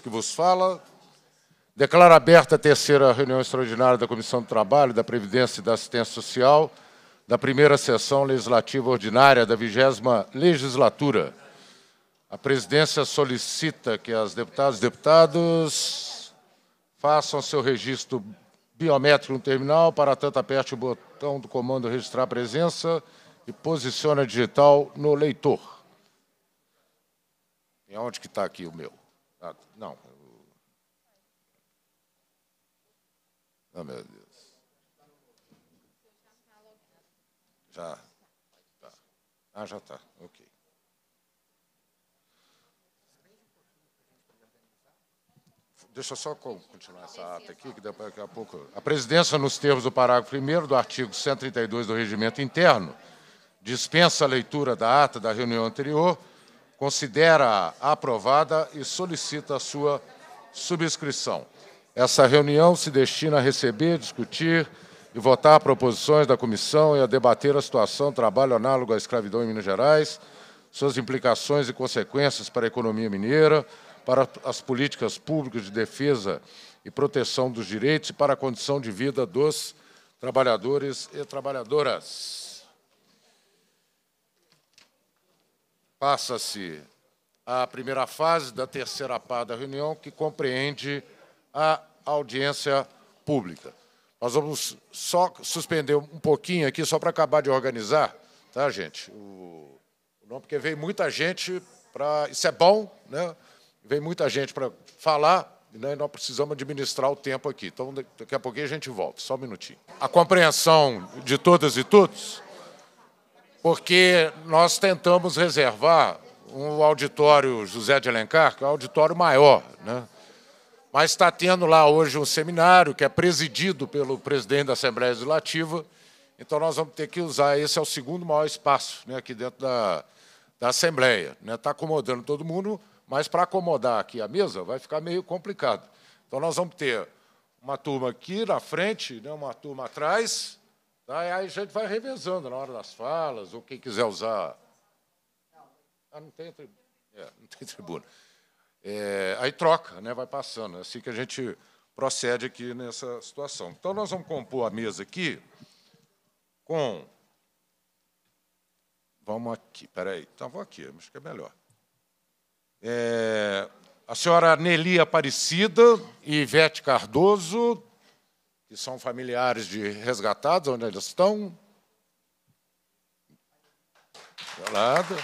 que vos fala. Declaro aberta a terceira reunião extraordinária da Comissão do Trabalho, da Previdência e da Assistência Social, da primeira sessão legislativa ordinária da vigésima legislatura. A presidência solicita que as deputadas e deputados façam seu registro biométrico no terminal, para tanto aperte o botão do comando registrar presença e posicione a digital no leitor. E onde que está aqui o meu? Ah, não. Oh, meu Deus. Já. Tá. Ah, já está. Ok. Deixa eu só continuar essa ata aqui, que daqui a pouco. A presidência, nos termos do parágrafo 1 do artigo 132 do Regimento Interno, dispensa a leitura da ata da reunião anterior considera aprovada e solicita a sua subscrição. Essa reunião se destina a receber, discutir e votar proposições da comissão e a debater a situação trabalho análogo à escravidão em Minas Gerais, suas implicações e consequências para a economia mineira, para as políticas públicas de defesa e proteção dos direitos e para a condição de vida dos trabalhadores e trabalhadoras. Passa-se a primeira fase da terceira parte da reunião, que compreende a audiência pública. Nós vamos só suspender um pouquinho aqui, só para acabar de organizar, tá, gente? O, não, porque veio muita gente para. Isso é bom, né? Veio muita gente para falar, né, e nós precisamos administrar o tempo aqui. Então, daqui a pouquinho a gente volta, só um minutinho. A compreensão de todas e todos porque nós tentamos reservar um auditório José de Alencar, que é um auditório maior, né? mas está tendo lá hoje um seminário que é presidido pelo presidente da Assembleia Legislativa, então nós vamos ter que usar, esse é o segundo maior espaço né, aqui dentro da, da Assembleia. Está né? Tá acomodando todo mundo, mas para acomodar aqui a mesa vai ficar meio complicado. Então nós vamos ter uma turma aqui na frente, né, uma turma atrás, Tá? Aí a gente vai revezando na hora das falas, ou quem quiser usar. Ah, não tem, é, não tem tribuna. É, aí troca, né, vai passando. É assim que a gente procede aqui nessa situação. Então, nós vamos compor a mesa aqui com. Vamos aqui, peraí. Então, vou aqui, acho que é melhor. É, a senhora Nelly Aparecida e Ivete Cardoso, que são familiares de resgatados, onde eles estão. Do lado.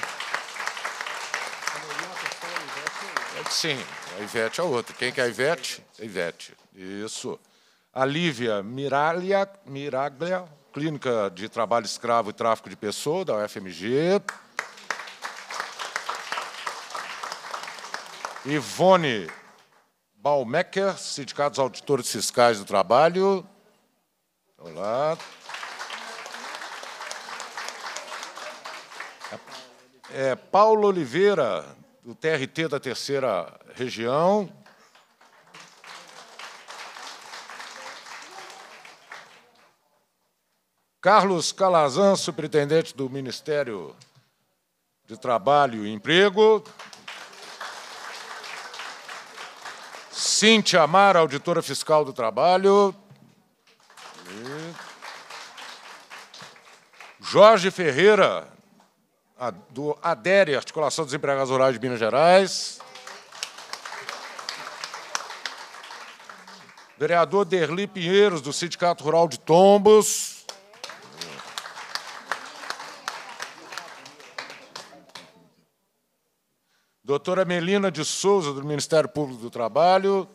Sim, a Ivete é outra. Quem que é a Ivete? A Ivete. Isso. A Lívia Miraglia, Miraglia, Clínica de Trabalho Escravo e Tráfico de Pessoas, da UFMG. Ivone Baumecker, Sindicatos Auditores Fiscais do Trabalho. Olá. É, Paulo Oliveira, do TRT da Terceira Região. Carlos Calazan, superintendente do Ministério de Trabalho e Emprego. Cíntia Amara, auditora fiscal do trabalho. Jorge Ferreira, do ADERE, Articulação dos Empregados Rurais de Minas Gerais. Vereador Derli Pinheiros, do Sindicato Rural de Tombos. Doutora Melina de Souza, do Ministério Público do Trabalho.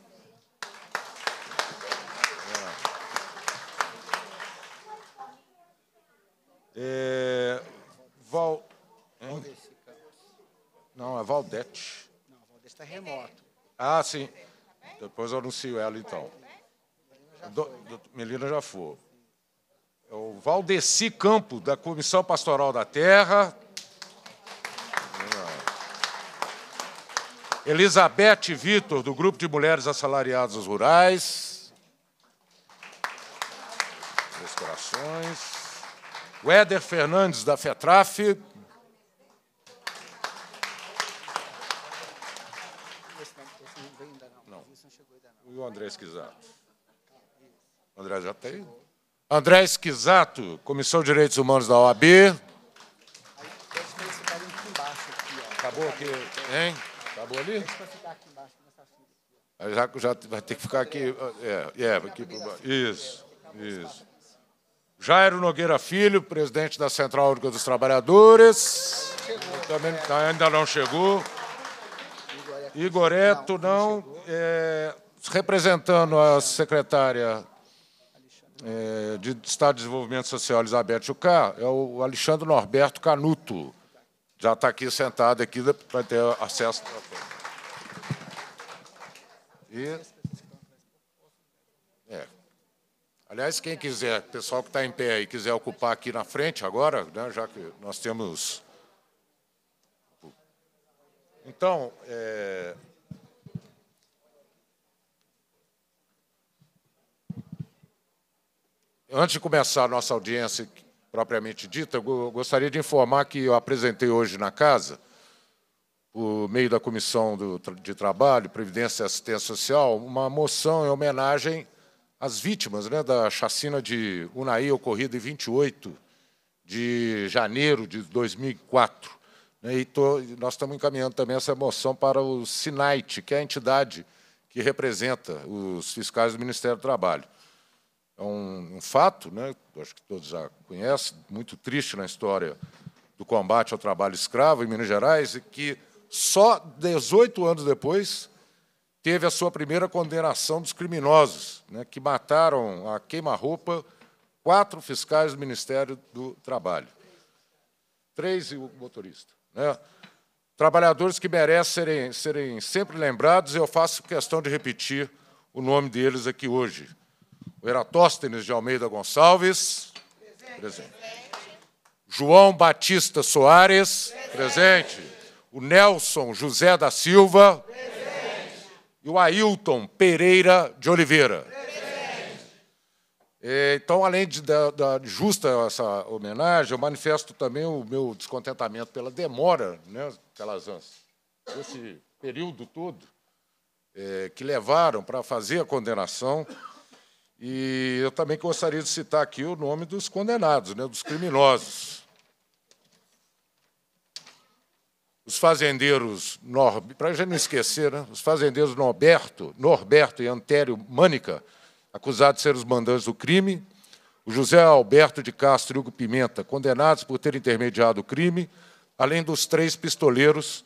É, Val... Não, é Valdete. Não, Valdete está remoto. Ah, sim. Depois eu anuncio ela, então. Do, do, Melina já foi. É o Valdeci Campo, da Comissão Pastoral da Terra. Elizabeth Vitor, do Grupo de Mulheres Assalariadas Rurais. Meus corações. O Éder Fernandes, da FETRAF. E o André Esquisato? O André já tem? André Esquisato, Comissão de Direitos Humanos da OAB. Acabou aqui, hein? Acabou ali? Já, já vai ter que ficar aqui. É, é aqui Isso, isso. Jairo Nogueira Filho, presidente da Central Única dos Trabalhadores. Também ainda não chegou. Igoreto, não. É, representando a secretária é, de Estado de Desenvolvimento Social, Elizabeth Jucá, é o Alexandre Norberto Canuto. Já está aqui sentado aqui para ter acesso. E, é. Aliás, quem quiser, pessoal que está em pé aí, quiser ocupar aqui na frente agora, né, já que nós temos. Então, é... antes de começar a nossa audiência propriamente dita, eu gostaria de informar que eu apresentei hoje na casa por meio da Comissão de Trabalho, Previdência e Assistência Social, uma moção em homenagem às vítimas né, da chacina de Unai, ocorrida em 28 de janeiro de 2004. Né, e tô, nós estamos encaminhando também essa moção para o SINAIT, que é a entidade que representa os fiscais do Ministério do Trabalho. É um, um fato, né, acho que todos já conhecem, muito triste na história do combate ao trabalho escravo em Minas Gerais, e que só 18 anos depois, teve a sua primeira condenação dos criminosos, né, que mataram a queima-roupa quatro fiscais do Ministério do Trabalho. Três e o motorista. Né? Trabalhadores que merecem serem, serem sempre lembrados, e eu faço questão de repetir o nome deles aqui hoje. O Eratóstenes de Almeida Gonçalves. Presente. presente. João Batista Soares. Presente. presente o Nelson José da Silva Presente. e o Ailton Pereira de Oliveira. É, então, além de da, da, justa essa homenagem, eu manifesto também o meu descontentamento pela demora, né, Calazans, esse período todo é, que levaram para fazer a condenação. E eu também gostaria de citar aqui o nome dos condenados, né, dos criminosos. os fazendeiros, para a gente não esquecer, né? os fazendeiros Norberto, Norberto e Antério Mânica, acusados de ser os mandantes do crime, o José Alberto de Castro e Hugo Pimenta, condenados por ter intermediado o crime, além dos três pistoleiros,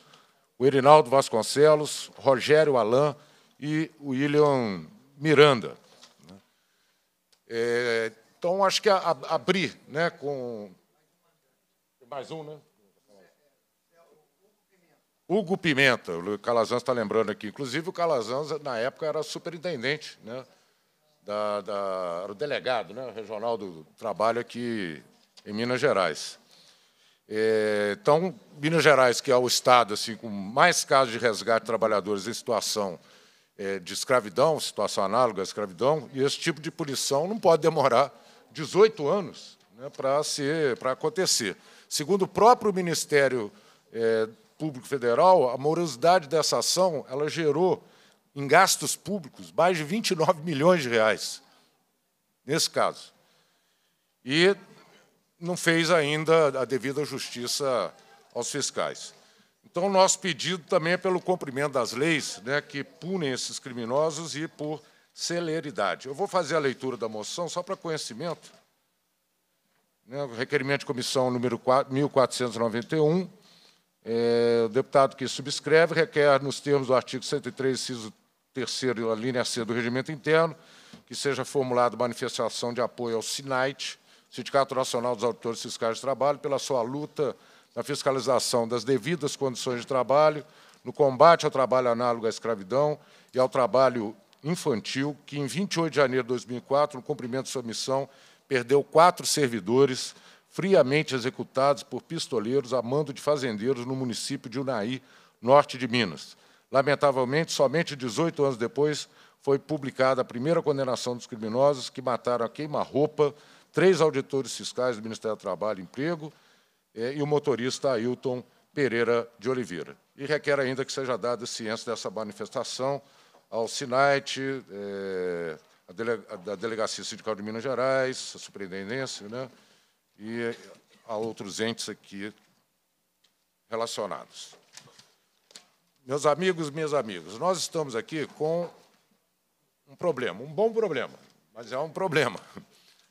o Erinaldo Vasconcelos, Rogério Alain e o William Miranda. É, então, acho que abrir né, com. Mais um, né? Hugo Pimenta, o Calazans está lembrando aqui. Inclusive, o Calazans, na época, era superintendente, né? Da, da, era o delegado né? regional do trabalho aqui em Minas Gerais. É, então, Minas Gerais, que é o estado assim, com mais casos de resgate de trabalhadores em situação de escravidão, situação análoga à escravidão, e esse tipo de punição não pode demorar 18 anos né, para acontecer. Segundo o próprio Ministério é, Público Federal, a morosidade dessa ação ela gerou, em gastos públicos, mais de 29 milhões de reais, nesse caso. E não fez ainda a devida justiça aos fiscais. Então, nosso pedido também é pelo cumprimento das leis né, que punem esses criminosos e por celeridade. Eu vou fazer a leitura da moção só para conhecimento. Né, requerimento de comissão número 1491, é, o deputado que subscreve requer, nos termos do artigo 103, inciso 3 a linha C do regimento interno, que seja formulada manifestação de apoio ao SINAIT, Sindicato Nacional dos Auditores Fiscais de Trabalho, pela sua luta na fiscalização das devidas condições de trabalho, no combate ao trabalho análogo à escravidão e ao trabalho infantil, que, em 28 de janeiro de 2004, no cumprimento de sua missão, perdeu quatro servidores friamente executados por pistoleiros a mando de fazendeiros no município de Unai, norte de Minas. Lamentavelmente, somente 18 anos depois, foi publicada a primeira condenação dos criminosos que mataram a queima-roupa três auditores fiscais do Ministério do Trabalho e Emprego e o motorista Ailton Pereira de Oliveira. E requer ainda que seja dada ciência dessa manifestação ao SINAIT, é, a, a Delegacia Sindical de Minas Gerais, a Superintendência, né, e a outros entes aqui relacionados. Meus amigos, minhas amigas, nós estamos aqui com um problema, um bom problema, mas é um problema,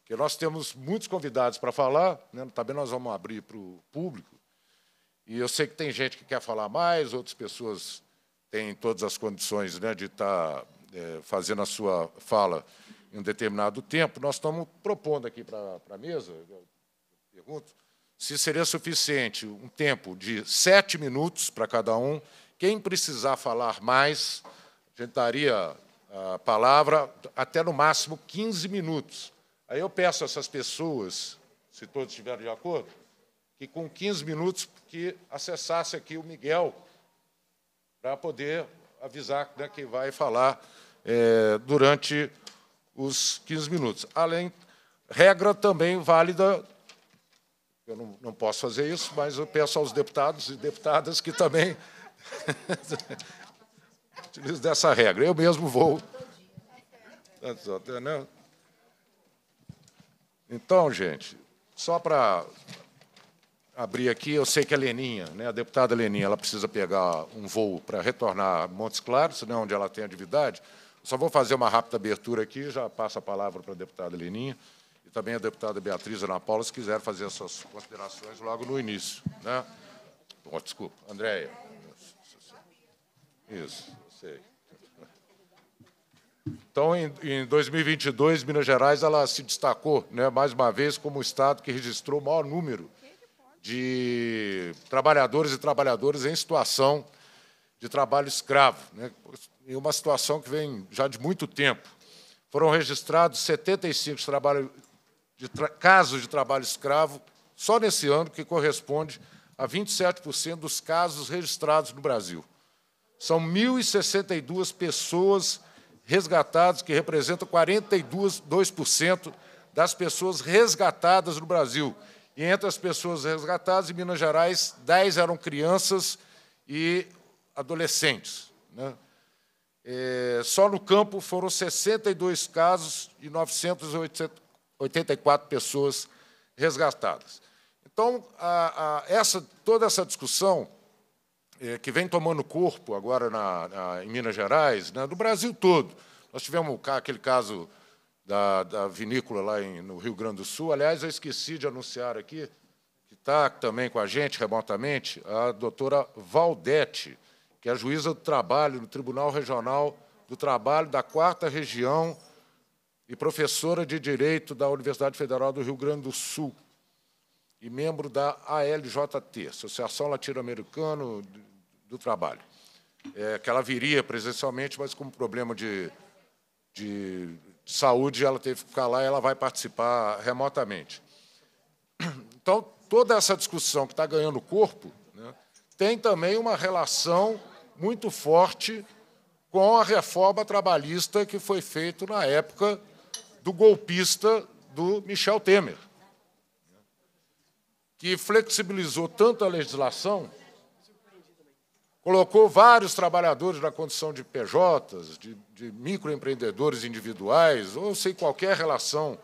que nós temos muitos convidados para falar, né, também nós vamos abrir para o público, e eu sei que tem gente que quer falar mais, outras pessoas têm todas as condições né, de estar tá, é, fazendo a sua fala em um determinado tempo. Nós estamos propondo aqui para a mesa, pergunto, se seria suficiente um tempo de sete minutos para cada um, quem precisar falar mais, a gente daria a palavra até no máximo 15 minutos. Aí eu peço a essas pessoas, se todos estiverem de acordo, que com 15 minutos que acessasse aqui o Miguel para poder avisar né, que vai falar é, durante os 15 minutos. Além, regra também válida, eu não, não posso fazer isso, mas eu peço aos deputados e deputadas que também Utilizo dessa regra. Eu mesmo vou. Então, gente, só para abrir aqui, eu sei que a Leninha, né, a deputada Leninha, ela precisa pegar um voo para retornar a Montes Claros, né, onde ela tem atividade. Só vou fazer uma rápida abertura aqui, já passo a palavra para a deputada Leninha e também a deputada Beatriz Ana Paula, se quiser fazer essas considerações logo no início. Né? Oh, desculpa, Andréia. Isso, sei. Então, em, em 2022, Minas Gerais ela se destacou, né, mais uma vez, como o estado que registrou o maior número de trabalhadores e trabalhadoras em situação de trabalho escravo, né, em uma situação que vem já de muito tempo. Foram registrados 75 trabalho, de tra casos de trabalho escravo só nesse ano, que corresponde a 27% dos casos registrados no Brasil. São 1.062 pessoas resgatadas, que representam 42% das pessoas resgatadas no Brasil. E entre as pessoas resgatadas, em Minas Gerais, 10 eram crianças e adolescentes. Né? É, só no campo foram 62 casos e 984 pessoas resgatadas. Então, a, a, essa, toda essa discussão que vem tomando corpo agora na, na, em Minas Gerais, né, do Brasil todo. Nós tivemos aquele caso da, da vinícola lá em, no Rio Grande do Sul. Aliás, eu esqueci de anunciar aqui, que está também com a gente remotamente, a doutora Valdete, que é juíza do trabalho no Tribunal Regional do Trabalho da Quarta Região e professora de Direito da Universidade Federal do Rio Grande do Sul e membro da ALJT, Associação Latino-Americana do Trabalho, é, que ela viria presencialmente, mas com problema de, de saúde, ela teve que ficar lá e ela vai participar remotamente. Então, toda essa discussão que está ganhando corpo né, tem também uma relação muito forte com a reforma trabalhista que foi feita na época do golpista do Michel Temer que flexibilizou tanto a legislação, colocou vários trabalhadores na condição de PJs, de, de microempreendedores individuais, ou sem qualquer relação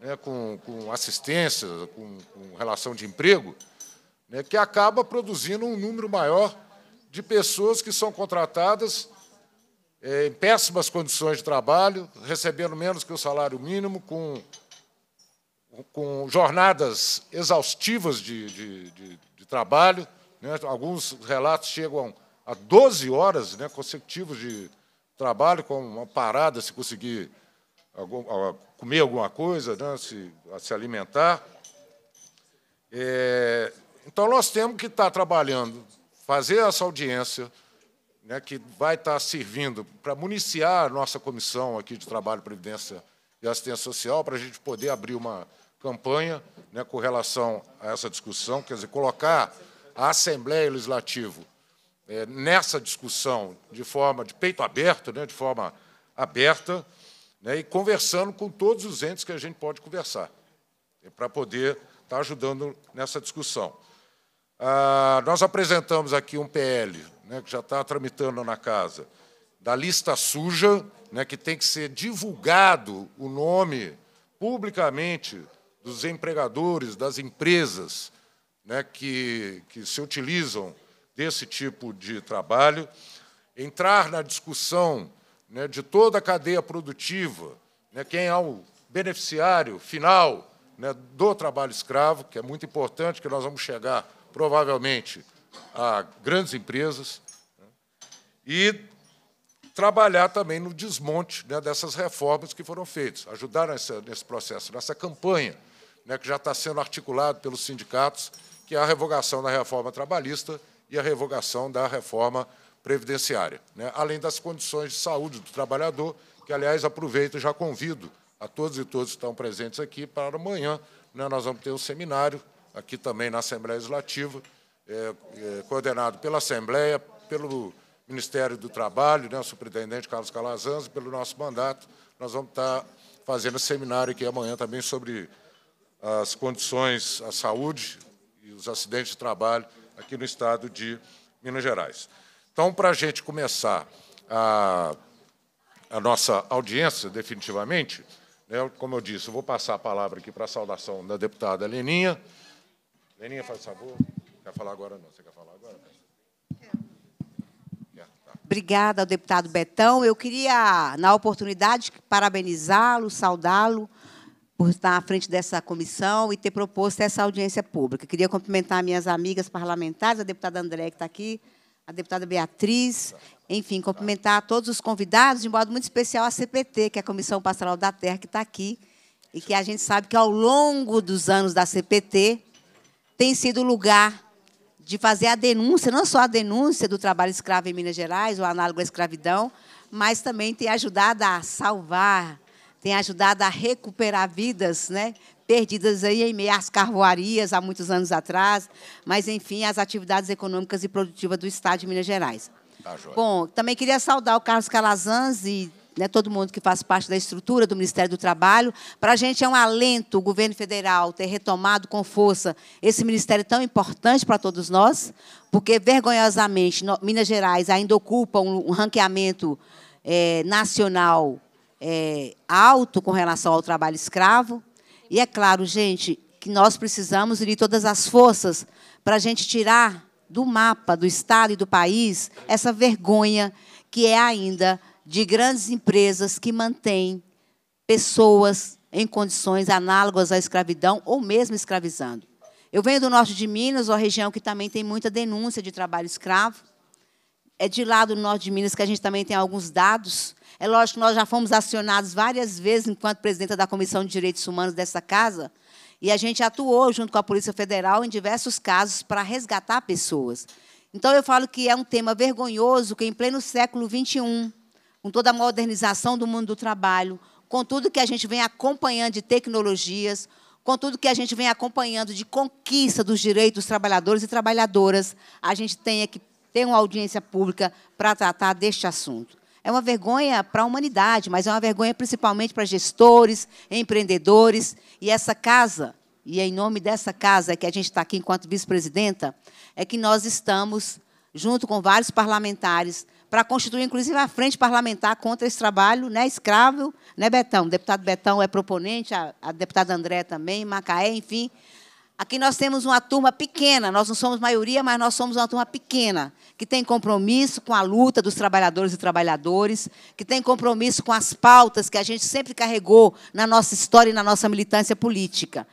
né, com, com, assistência, com, com, relação de emprego, né, que acaba produzindo um número maior de pessoas que são contratadas é, em péssimas condições de trabalho, recebendo menos que o salário mínimo, com com jornadas exaustivas de, de, de, de trabalho. Né? Alguns relatos chegam a 12 horas né, consecutivas de trabalho, com uma parada se conseguir algum, comer alguma coisa, né, se, se alimentar. É, então, nós temos que estar trabalhando, fazer essa audiência, né, que vai estar servindo para municiar a nossa comissão aqui de Trabalho, Previdência e Assistência Social, para a gente poder abrir uma campanha né, com relação a essa discussão, quer dizer, colocar a Assembleia Legislativa é, nessa discussão de forma de peito aberto, né, de forma aberta, né, e conversando com todos os entes que a gente pode conversar, é, para poder estar ajudando nessa discussão. Ah, nós apresentamos aqui um PL, né, que já está tramitando na casa, da lista suja, né, que tem que ser divulgado o nome publicamente dos empregadores, das empresas né, que, que se utilizam desse tipo de trabalho, entrar na discussão né, de toda a cadeia produtiva, né, quem é o beneficiário final né, do trabalho escravo, que é muito importante, que nós vamos chegar, provavelmente, a grandes empresas, né, e trabalhar também no desmonte né, dessas reformas que foram feitas, ajudar nessa, nesse processo, nessa campanha né, que já está sendo articulado pelos sindicatos, que é a revogação da reforma trabalhista e a revogação da reforma previdenciária, né, além das condições de saúde do trabalhador, que, aliás, aproveito e já convido a todos e todos que estão presentes aqui para amanhã. Né, nós vamos ter um seminário aqui também na Assembleia Legislativa, é, é, coordenado pela Assembleia, pelo Ministério do Trabalho, né, o superintendente Carlos Calazans, pelo nosso mandato. Nós vamos estar fazendo seminário aqui amanhã também sobre as condições, a saúde e os acidentes de trabalho aqui no estado de Minas Gerais. Então, para a gente começar a, a nossa audiência, definitivamente, né? Como eu disse, eu vou passar a palavra aqui para a saudação da deputada Leninha. Leninha, faz favor. Quer falar agora não? Você quer falar agora? Tá. Obrigada ao deputado Betão. Eu queria, na oportunidade, parabenizá-lo, saudá-lo por estar à frente dessa comissão e ter proposto essa audiência pública. Queria cumprimentar minhas amigas parlamentares, a deputada André, que está aqui, a deputada Beatriz enfim, cumprimentar todos os convidados, de modo muito especial a CPT, que é a Comissão Pastoral da Terra, que está aqui, e que a gente sabe que ao longo dos anos da CPT tem sido lugar de fazer a denúncia, não só a denúncia do trabalho escravo em Minas Gerais, o análogo à escravidão, mas também tem ajudado a salvar, tem ajudado a recuperar vidas né, perdidas aí em meio às carvoarias há muitos anos atrás, mas, enfim, as atividades econômicas e produtivas do Estado de Minas Gerais. Tá, Bom, também queria saudar o Carlos Calazans e né, todo mundo que faz parte da estrutura do Ministério do Trabalho. Para a gente é um alento o governo federal ter retomado com força esse ministério tão importante para todos nós, porque, vergonhosamente, Minas Gerais ainda ocupa um, ranqueamento é, nacional é, alto com relação ao trabalho escravo. E é claro, gente, que nós precisamos unir todas as forças para a gente tirar do mapa do Estado e do país essa vergonha que é ainda de grandes empresas que mantêm pessoas em condições análogas à escravidão ou mesmo escravizando. Eu venho do norte de Minas, uma região que também tem muita denúncia de trabalho escravo. É de lá do norte de Minas que a gente também tem alguns dados. É lógico que nós já fomos acionados várias vezes, enquanto presidenta da Comissão de Direitos Humanos dessa casa, e a gente atuou junto com a Polícia Federal em diversos casos para resgatar pessoas. Então, eu falo que é um tema vergonhoso que, em pleno século XXI, com toda a modernização do mundo do trabalho, com tudo que a gente vem acompanhando de tecnologias, com tudo que a gente vem acompanhando de conquista dos direitos dos trabalhadores e trabalhadoras, a gente tenha que ter uma audiência pública para tratar deste assunto é uma vergonha para a humanidade, mas é uma vergonha principalmente para gestores, empreendedores. E essa casa, e é em nome dessa casa que a gente está aqui enquanto vice-presidenta, é que nós estamos, junto com vários parlamentares, para constituir, inclusive, a frente parlamentar contra esse trabalho né, escravo, né, Betão? O deputado Betão é proponente, a, a deputada André também, Macaé, enfim. Aqui nós temos uma turma pequena, nós não somos maioria, mas nós somos uma turma pequena, que tem compromisso com a luta dos trabalhadores e trabalhadoras, que tem compromisso com as pautas que a gente sempre carregou na nossa história e na nossa militância política.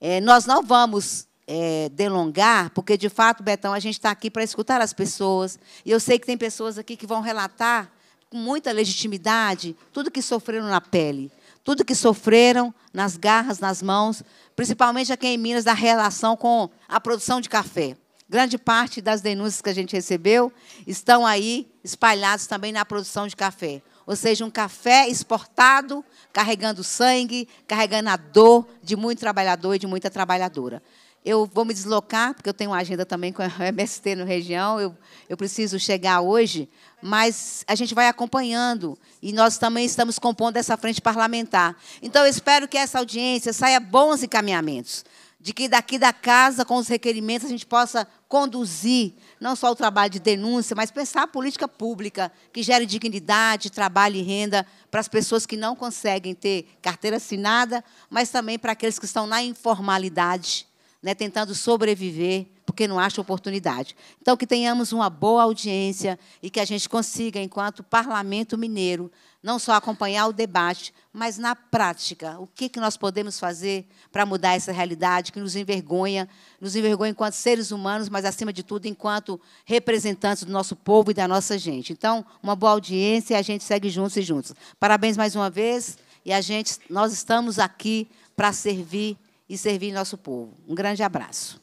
É, nós não vamos é, delongar, porque, de fato, Betão, a gente está aqui para escutar as pessoas, e eu sei que tem pessoas aqui que vão relatar com muita legitimidade tudo que sofreram na pele tudo que sofreram nas garras, nas mãos, principalmente aqui em Minas, da relação com a produção de café. Grande parte das denúncias que a gente recebeu estão aí espalhadas também na produção de café. Ou seja, um café exportado, carregando sangue, carregando a dor de muito trabalhador e de muita trabalhadora. Eu vou me deslocar, porque eu tenho uma agenda também com a MST no região, eu, eu preciso chegar hoje, mas a gente vai acompanhando e nós também estamos compondo essa frente parlamentar. Então, eu espero que essa audiência saia bons encaminhamentos. de que daqui da casa, com os requerimentos, a gente possa conduzir não só o trabalho de denúncia, mas pensar a política pública que gere dignidade, trabalho e renda para as pessoas que não conseguem ter carteira assinada, mas também para aqueles que estão na informalidade, né, tentando sobreviver porque não acha oportunidade. Então, que tenhamos uma boa audiência e que a gente consiga, enquanto parlamento mineiro, não só acompanhar o debate, mas na prática, o que, que nós podemos fazer para mudar essa realidade que nos envergonha, nos envergonha enquanto seres humanos, mas, acima de tudo, enquanto representantes do nosso povo e da nossa gente. Então, uma boa audiência e a gente segue juntos e juntos. Parabéns mais uma vez e a gente, nós estamos aqui para servir e servir nosso povo. Um grande abraço.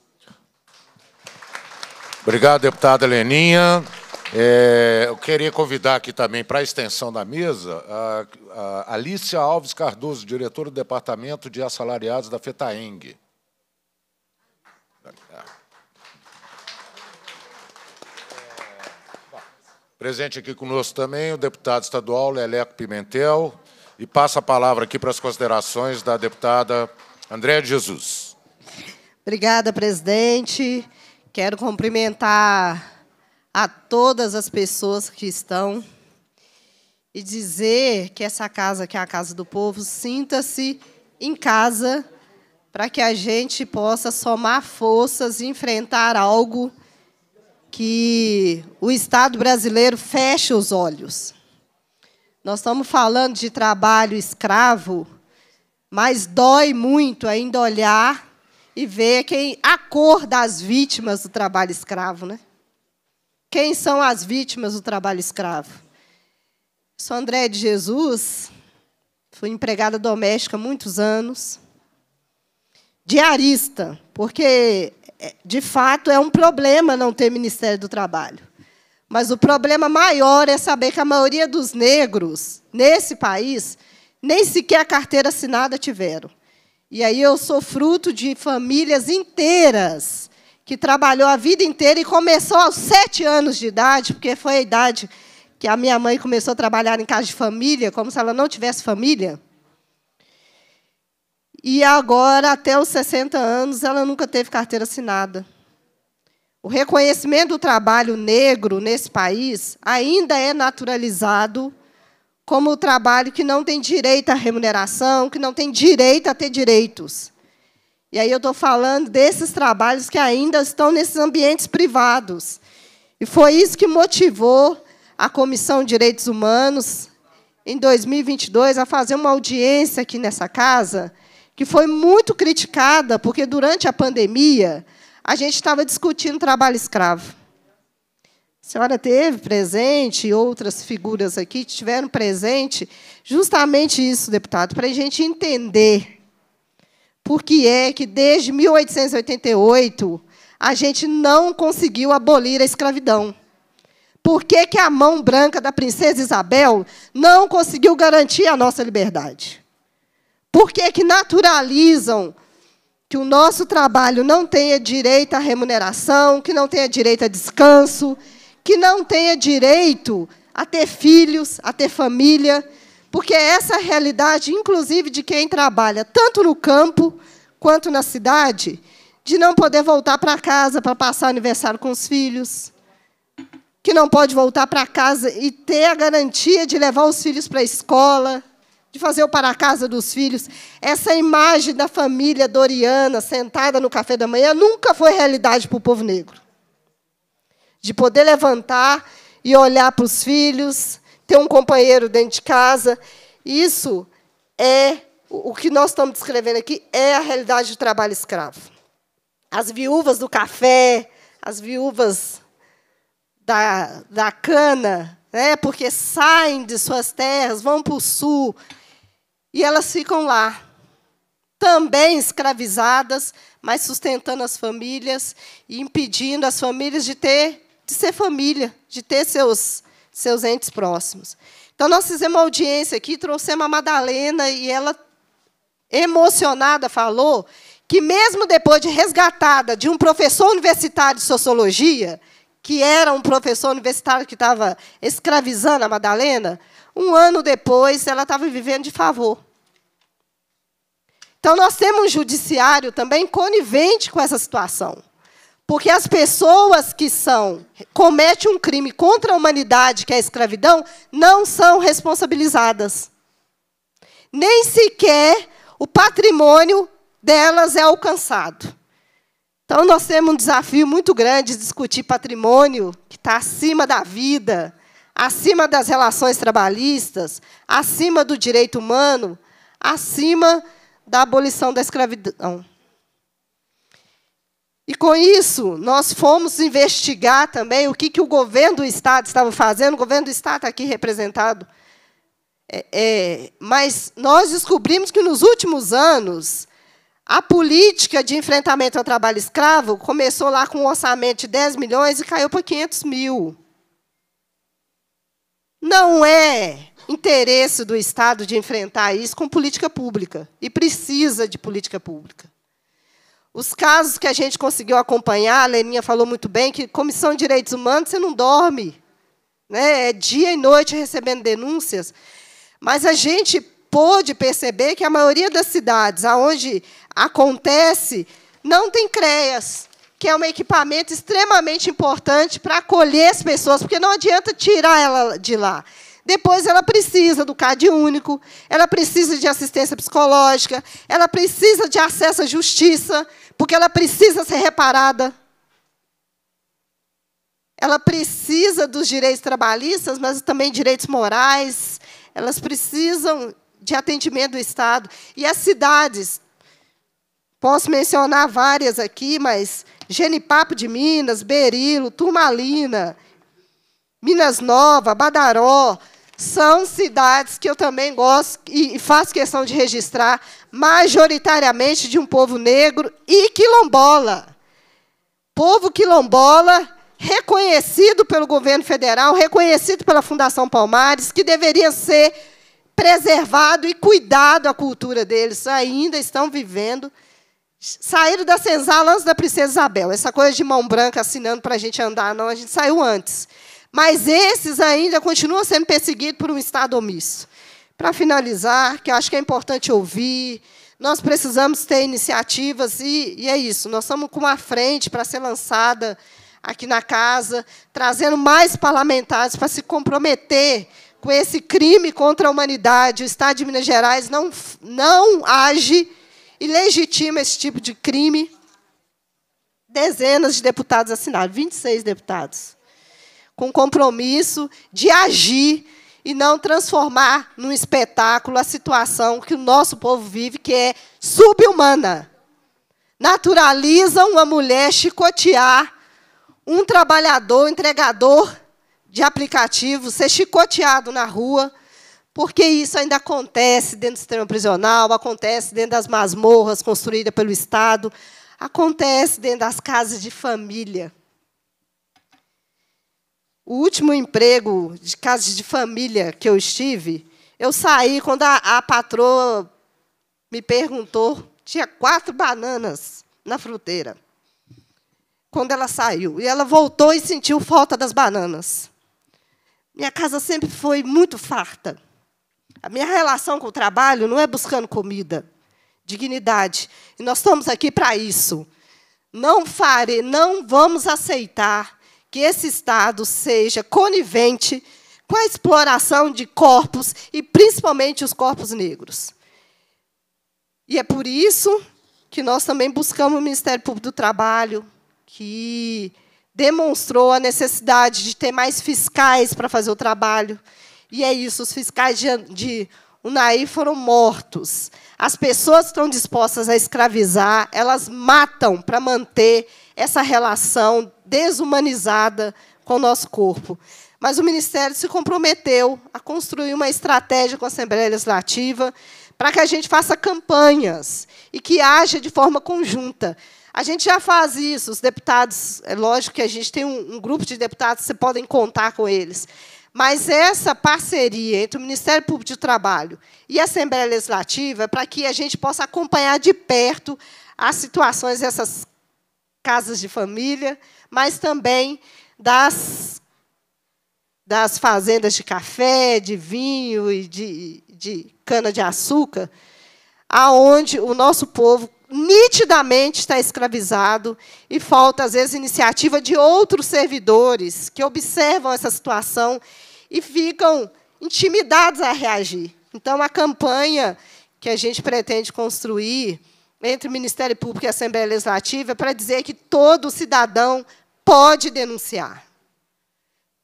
Obrigado, deputada Leninha. É, eu queria convidar aqui também para a extensão da mesa a, a Alicia Alves Cardoso, diretora do Departamento de Assalariados da FETAENG. Presente aqui conosco também o deputado estadual Leleco Pimentel. E passa a palavra aqui para as considerações da deputada Andréa de Jesus. Obrigada, presidente. Quero cumprimentar a todas as pessoas que estão e dizer que essa casa, que é a casa do povo, sinta-se em casa para que a gente possa somar forças e enfrentar algo que o Estado brasileiro fecha os olhos. Nós estamos falando de trabalho escravo, mas dói muito ainda olhar e ver quem a cor das vítimas do trabalho escravo, né? Quem são as vítimas do trabalho escravo? Sou André de Jesus, fui empregada doméstica há muitos anos, diarista, porque é, de fato é um problema não ter Ministério do Trabalho. Mas o problema maior é saber que a maioria dos negros nesse país nem sequer a carteira assinada tiveram. E aí eu sou fruto de famílias inteiras que trabalhou a vida inteira e começou aos sete anos de idade, porque foi a idade que a minha mãe começou a trabalhar em casa de família, como se ela não tivesse família. E agora, até os 60 anos, ela nunca teve carteira assinada. O reconhecimento do trabalho negro nesse país ainda é naturalizado como o trabalho que não tem direito à remuneração, que não tem direito a ter direitos. E aí eu estou falando desses trabalhos que ainda estão nesses ambientes privados. E foi isso que motivou a Comissão de Direitos Humanos, em 2022, a fazer uma audiência aqui nessa casa, que foi muito criticada, porque durante a pandemia a gente estava discutindo trabalho escravo. A senhora teve presente, outras figuras aqui tiveram presente, justamente isso, deputado, para a gente entender por que é que, desde 1888, a gente não conseguiu abolir a escravidão. Por que, que a mão branca da princesa Isabel não conseguiu garantir a nossa liberdade? Por que, que naturalizam que o nosso trabalho não tenha direito à remuneração, que não tenha direito a descanso, que não tenha direito a ter filhos, a ter família, porque é essa a realidade, inclusive, de quem trabalha tanto no campo quanto na cidade, de não poder voltar para casa para passar aniversário com os filhos, que não pode voltar para casa e ter a garantia de levar os filhos para a escola, de fazer o para casa dos filhos. Essa imagem da família doriana sentada no café da manhã nunca foi realidade para o povo negro de poder levantar e olhar para os filhos, ter um companheiro dentro de casa. Isso é o que nós estamos descrevendo aqui é a realidade do trabalho escravo. As viúvas do café, as viúvas da, da cana, né, porque saem de suas terras, vão para o sul, e elas ficam lá, também escravizadas, mas sustentando as famílias e impedindo as famílias de ter de ser família, de ter seus, seus entes próximos. Então, nós fizemos uma audiência aqui, trouxemos a Madalena, e ela, emocionada, falou que, mesmo depois de resgatada de um professor universitário de sociologia, que era um professor universitário que estava escravizando a Madalena, um ano depois ela estava vivendo de favor. Então, nós temos um judiciário também conivente com essa situação. Porque as pessoas que são cometem um crime contra a humanidade, que é a escravidão, não são responsabilizadas. Nem sequer o patrimônio delas é alcançado. Então, nós temos um desafio muito grande de discutir patrimônio que está acima da vida, acima das relações trabalhistas, acima do direito humano, acima da abolição da escravidão. E com isso, nós fomos investigar também o que, que o governo do Estado estava fazendo. O governo do Estado está aqui representado. É, é, mas nós descobrimos que, nos últimos anos, a política de enfrentamento ao trabalho escravo começou lá com um orçamento de 10 milhões e caiu para 500 mil. Não é interesse do Estado de enfrentar isso com política pública. E precisa de política pública. Os casos que a gente conseguiu acompanhar, a Leninha falou muito bem, que Comissão de Direitos Humanos você não dorme. Né? É dia e noite recebendo denúncias. Mas a gente pôde perceber que a maioria das cidades onde acontece não tem CREAS, que é um equipamento extremamente importante para acolher as pessoas, porque não adianta tirar ela de lá. Depois ela precisa do CAD único, ela precisa de assistência psicológica, ela precisa de acesso à justiça, porque ela precisa ser reparada. Ela precisa dos direitos trabalhistas, mas também direitos morais. Elas precisam de atendimento do Estado. E as cidades, posso mencionar várias aqui, mas Genipapo de Minas, Berilo, Turmalina, Minas Nova, Badaró, são cidades que eu também gosto e faço questão de registrar, majoritariamente de um povo negro e quilombola. Povo quilombola reconhecido pelo governo federal, reconhecido pela Fundação Palmares, que deveria ser preservado e cuidado a cultura deles. Ainda estão vivendo. Saíram da senzala antes da Princesa Isabel. Essa coisa de mão branca assinando para a gente andar, não, a gente saiu antes. Mas esses ainda continuam sendo perseguidos por um Estado omisso. Para finalizar, que eu acho que é importante ouvir, nós precisamos ter iniciativas, e, e é isso, nós estamos com uma frente para ser lançada aqui na casa, trazendo mais parlamentares para se comprometer com esse crime contra a humanidade. O Estado de Minas Gerais não, não age e legitima esse tipo de crime. Dezenas de deputados assinaram, 26 deputados com compromisso de agir e não transformar num espetáculo a situação que o nosso povo vive, que é subhumana. Naturalizam uma mulher chicotear um trabalhador, entregador de aplicativo, ser chicoteado na rua, porque isso ainda acontece dentro do sistema prisional, acontece dentro das masmorras construídas pelo Estado, acontece dentro das casas de família. O último emprego de casa de família que eu estive, eu saí quando a, a patroa me perguntou, tinha quatro bananas na fruteira. Quando ela saiu. E ela voltou e sentiu falta das bananas. Minha casa sempre foi muito farta. A minha relação com o trabalho não é buscando comida, dignidade. E nós estamos aqui para isso. Não fare, não vamos aceitar que esse Estado seja conivente com a exploração de corpos, e principalmente os corpos negros. E é por isso que nós também buscamos o Ministério Público do Trabalho, que demonstrou a necessidade de ter mais fiscais para fazer o trabalho. E é isso, os fiscais de, de Unai foram mortos. As pessoas estão dispostas a escravizar, elas matam para manter essa relação desumanizada com o nosso corpo. Mas o Ministério se comprometeu a construir uma estratégia com a Assembleia Legislativa para que a gente faça campanhas e que haja de forma conjunta. A gente já faz isso, os deputados, é lógico que a gente tem um, um grupo de deputados, você podem contar com eles. Mas essa parceria entre o Ministério Público de Trabalho e a Assembleia Legislativa é para que a gente possa acompanhar de perto as situações dessas casas de família, mas também das, das fazendas de café, de vinho e de, de cana-de-açúcar, aonde o nosso povo nitidamente está escravizado e falta, às vezes, iniciativa de outros servidores que observam essa situação e ficam intimidados a reagir. Então, a campanha que a gente pretende construir entre Ministério Público e Assembleia Legislativa para dizer que todo cidadão pode denunciar.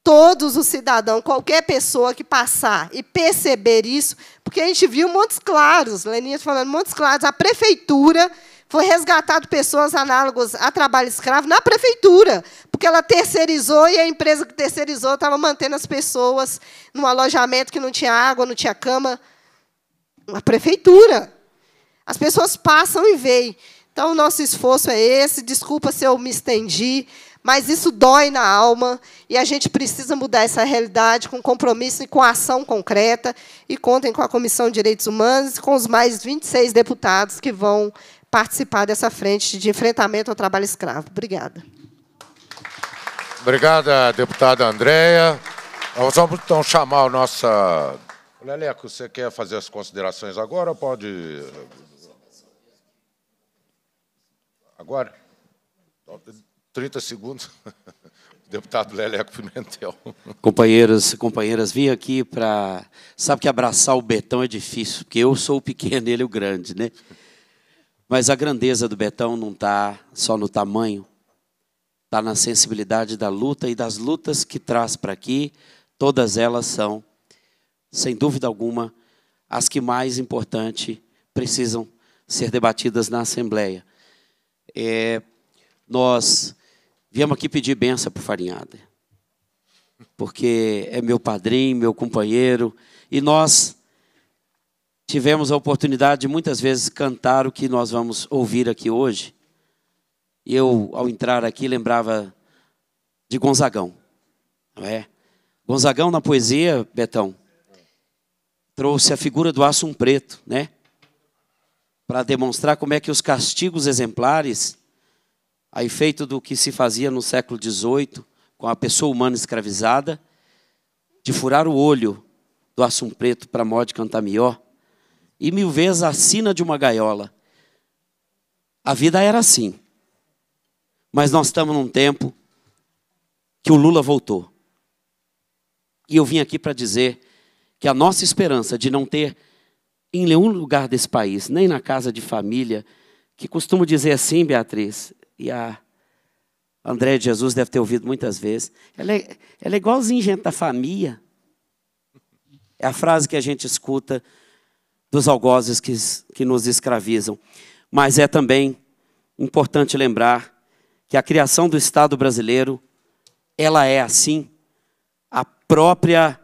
Todos os cidadãos, qualquer pessoa que passar e perceber isso, porque a gente viu montes claros, Leninha falando, montes claros, a prefeitura foi resgatado pessoas análogas a trabalho escravo na prefeitura, porque ela terceirizou e a empresa que terceirizou estava mantendo as pessoas num alojamento que não tinha água, não tinha cama. A prefeitura. As pessoas passam e veem. Então, o nosso esforço é esse. Desculpa se eu me estendi, mas isso dói na alma e a gente precisa mudar essa realidade com compromisso e com ação concreta. E contem com a Comissão de Direitos Humanos e com os mais 26 deputados que vão participar dessa frente de enfrentamento ao trabalho escravo. Obrigada. Obrigada, deputada Andréia. Nós vamos então chamar o nosso. Leleco, você quer fazer as considerações agora ou pode. Agora? 30 segundos. Deputado Leleco Pimentel. Companheiros e companheiras, vim aqui para. Sabe que abraçar o Betão é difícil, porque eu sou o pequeno e ele o grande, né? Mas a grandeza do Betão não está só no tamanho, está na sensibilidade da luta e das lutas que traz para aqui. Todas elas são, sem dúvida alguma, as que mais importante precisam ser debatidas na Assembleia. É, nós viemos aqui pedir benção para o Farinhada, porque é meu padrinho, meu companheiro, e nós tivemos a oportunidade de muitas vezes cantar o que nós vamos ouvir aqui hoje. Eu, ao entrar aqui, lembrava de Gonzagão. Não é? Gonzagão, na poesia, Betão, trouxe a figura do Assum Preto, né? Para demonstrar como é que os castigos exemplares, a efeito do que se fazia no século XVIII, com a pessoa humana escravizada, de furar o olho do Assum Preto para a morte cantar melhor, e mil vezes a sina de uma gaiola. A vida era assim. Mas nós estamos num tempo que o Lula voltou. E eu vim aqui para dizer que a nossa esperança de não ter em nenhum lugar desse país, nem na casa de família, que costumo dizer assim, Beatriz, e a André de Jesus deve ter ouvido muitas vezes, ela é, ela é igualzinha gente da família. É a frase que a gente escuta dos algozes que, que nos escravizam. Mas é também importante lembrar que a criação do Estado brasileiro, ela é assim, a própria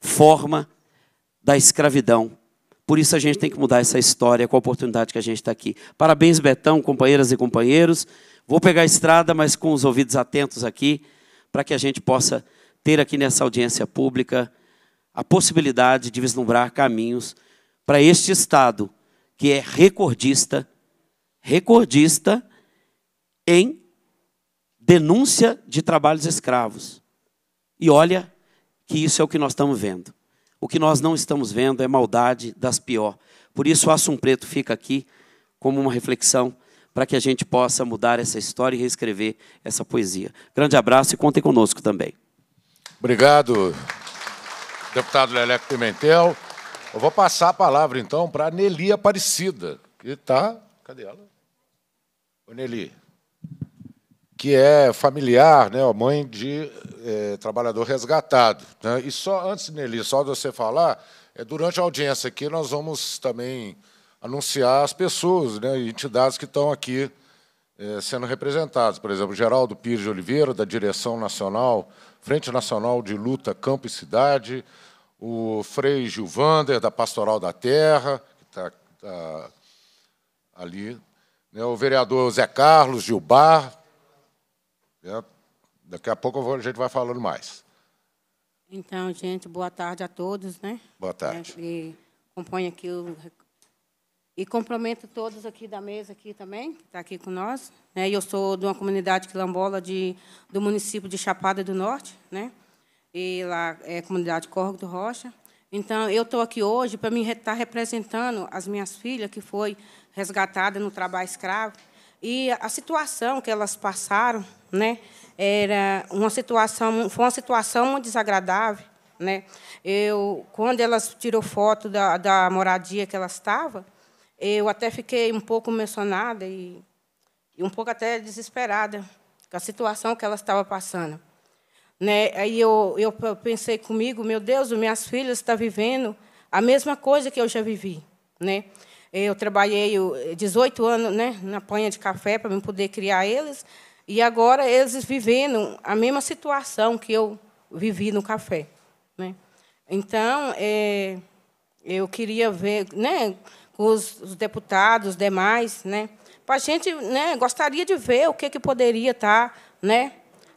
forma da escravidão. Por isso a gente tem que mudar essa história com a oportunidade que a gente está aqui. Parabéns, Betão, companheiras e companheiros. Vou pegar a estrada, mas com os ouvidos atentos aqui, para que a gente possa ter aqui nessa audiência pública a possibilidade de vislumbrar caminhos para este Estado, que é recordista, recordista em denúncia de trabalhos escravos. E olha que isso é o que nós estamos vendo. O que nós não estamos vendo é maldade das pior. Por isso, o Assum Preto fica aqui como uma reflexão para que a gente possa mudar essa história e reescrever essa poesia. Grande abraço e contem conosco também. Obrigado, deputado Leleco Pimentel. Eu vou passar a palavra, então, para a Nelly Aparecida, que está. Cadê ela? Ô, Nelly. Que é familiar, né, mãe de é, trabalhador resgatado. Né? E só antes, Nelly, só de você falar, é, durante a audiência aqui, nós vamos também anunciar as pessoas, né, entidades que estão aqui é, sendo representadas. Por exemplo, Geraldo Pires de Oliveira, da Direção Nacional, Frente Nacional de Luta Campo e Cidade o Frei Gilvander, da Pastoral da Terra, que está tá ali, né, o vereador Zé Carlos Gilbar. Né, daqui a pouco a gente vai falando mais. Então, gente, boa tarde a todos, né? Boa tarde. É, e compõe aqui o e cumprimento todos aqui da mesa aqui também, que está aqui com nós. Né? Eu sou de uma comunidade quilombola de, do município de Chapada do Norte, né? e lá é a comunidade Corgo do Rocha. Então, eu estou aqui hoje para me estar representando as minhas filhas, que foi resgatada no trabalho escravo, e a situação que elas passaram, né, era uma situação, foi uma situação muito desagradável, né? Eu, quando elas tirou foto da, da moradia que elas estavam, eu até fiquei um pouco emocionada e, e um pouco até desesperada com a situação que elas estavam passando. Né? Aí eu, eu pensei comigo, meu Deus, minhas filhas estão vivendo a mesma coisa que eu já vivi. Né? Eu trabalhei 18 anos né, na panha de café para poder criar eles, e agora eles vivendo a mesma situação que eu vivi no café. Né? Então, é, eu queria ver né, os, os deputados, os demais, né, para a gente né, gostaria de ver o que, que poderia estar tá, né,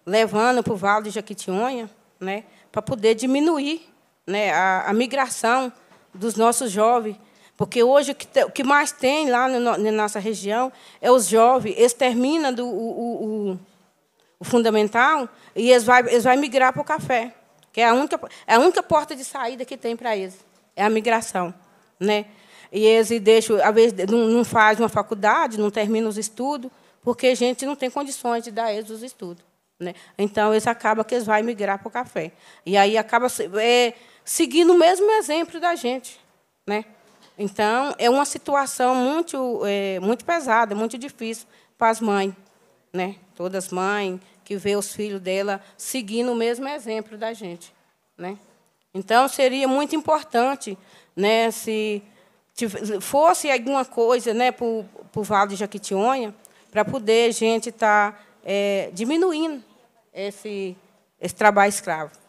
levando para o Vale de Jaquitionha, né, para poder diminuir né, a, a, migração dos nossos jovens. Porque hoje o que, o que mais tem lá no, na nossa região é os jovens, eles terminam do, o, o, o fundamental e eles vão eles vai migrar para o café, que é a, única, é a única porta de saída que tem para eles, é a migração. Né? E eles deixam, às vezes, não, não faz uma faculdade, não termina os estudos, porque a gente não tem condições de dar eles os estudos. Né? Então, eles acabam que eles vão migrar para o café. E aí acaba é, seguindo o mesmo exemplo da gente. Né? Então, é uma situação muito, é, muito pesada, muito difícil para as mães. Né? Todas as mães que vê os filhos dela seguindo o mesmo exemplo da gente. Né? Então, seria muito importante né, se fosse alguma coisa né, para o Vale de Jaquitionha, para poder a gente estar tá, é, diminuindo esse, esse trabalho escravo.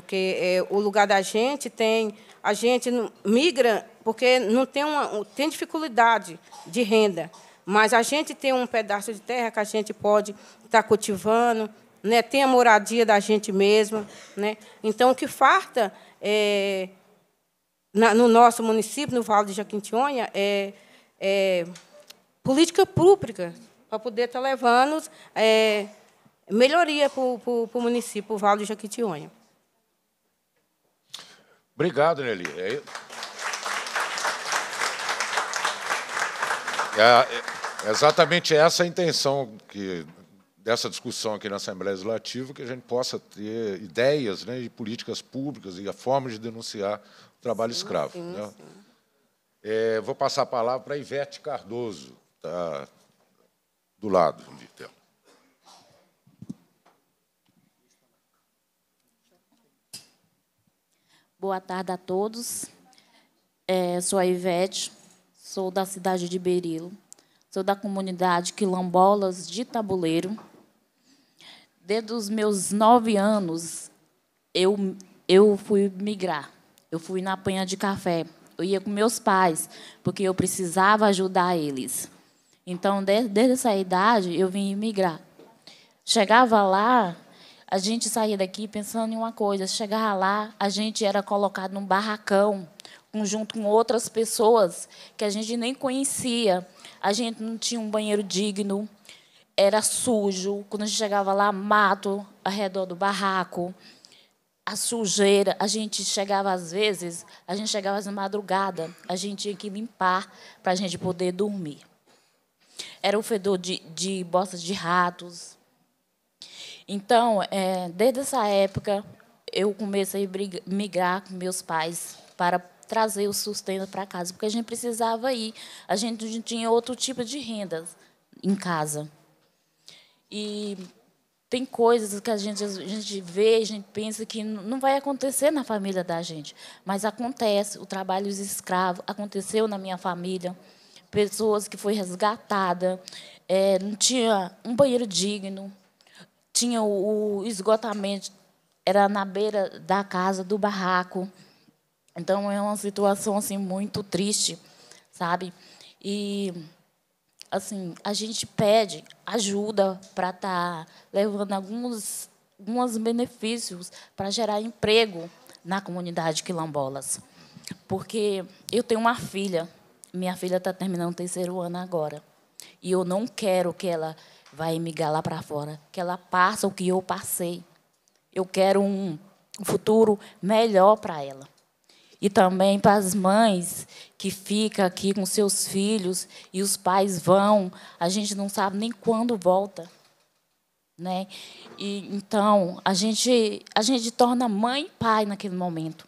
Porque é, o lugar da gente tem. A gente migra porque não tem, uma, tem dificuldade de renda. Mas a gente tem um pedaço de terra que a gente pode estar tá cultivando, né? tem a moradia da gente mesma. Né? Então, o que falta é, na, no nosso município, no Vale de Jaquintionha, é, é política pública para poder estar tá levando é, melhoria para o município, o Vale de Jaquitionha. Obrigado, Nelly. É, é, é exatamente essa a intenção que, dessa discussão aqui na Assembleia Legislativa, que a gente possa ter ideias né, de políticas públicas e a forma de denunciar o trabalho sim, escravo. Sim, né? sim. É, vou passar a palavra para a Ivete Cardoso, tá do lado. Vitor. Boa tarde a todos. É, sou a Ivete, sou da cidade de Berilo, sou da comunidade Quilombolas de Tabuleiro. Desde os meus nove anos, eu, eu fui migrar. Eu fui na panha de café. Eu ia com meus pais, porque eu precisava ajudar eles. Então, desde, desde essa idade, eu vim migrar. Chegava lá, a gente saía daqui pensando em uma coisa. Chegava lá, a gente era colocado num barracão, junto com outras pessoas que a gente nem conhecia. A gente não tinha um banheiro digno, era sujo. Quando a gente chegava lá, mato ao redor do barraco, a sujeira. A gente chegava às vezes, a gente chegava às madrugada, a gente tinha que limpar para a gente poder dormir. Era o fedor de, de bosta de ratos, então, é, desde essa época, eu comecei a migrar com meus pais para trazer o sustento para casa, porque a gente precisava ir. A gente tinha outro tipo de renda em casa. E tem coisas que a gente, a gente vê, a gente pensa que não vai acontecer na família da gente, mas acontece. O trabalho dos escravos aconteceu na minha família. Pessoas que foi resgatada, é, não tinha um banheiro digno, tinha o, o esgotamento, era na beira da casa, do barraco. Então é uma situação assim muito triste, sabe? E assim, a gente pede ajuda para estar tá levando alguns alguns benefícios para gerar emprego na comunidade quilombolas. Porque eu tenho uma filha, minha filha está terminando o terceiro ano agora, e eu não quero que ela vai migrar lá para fora, que ela passa o que eu passei. Eu quero um futuro melhor para ela. E também para as mães que ficam aqui com seus filhos e os pais vão, a gente não sabe nem quando volta. Né? E, então, a gente, a gente torna mãe e pai naquele momento.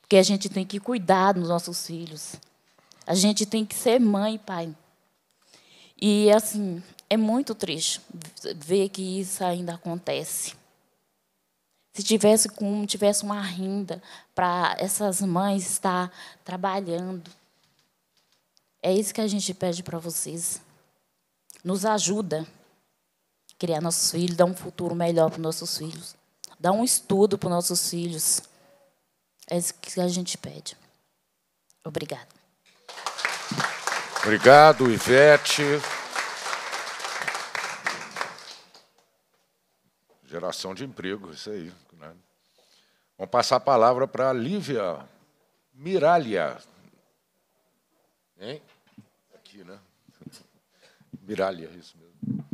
Porque a gente tem que cuidar dos nossos filhos. A gente tem que ser mãe e pai. E, assim, é muito triste ver que isso ainda acontece. Se tivesse como tivesse uma renda para essas mães estar trabalhando. É isso que a gente pede para vocês. Nos ajuda a criar nossos filhos, dar um futuro melhor para nossos filhos. Dar um estudo para nossos filhos. É isso que a gente pede. Obrigada. Obrigado, Ivete. Geração de emprego, isso aí. Né? Vamos passar a palavra para a Lívia Miralha. Hein? Aqui, né? Miralha, isso mesmo.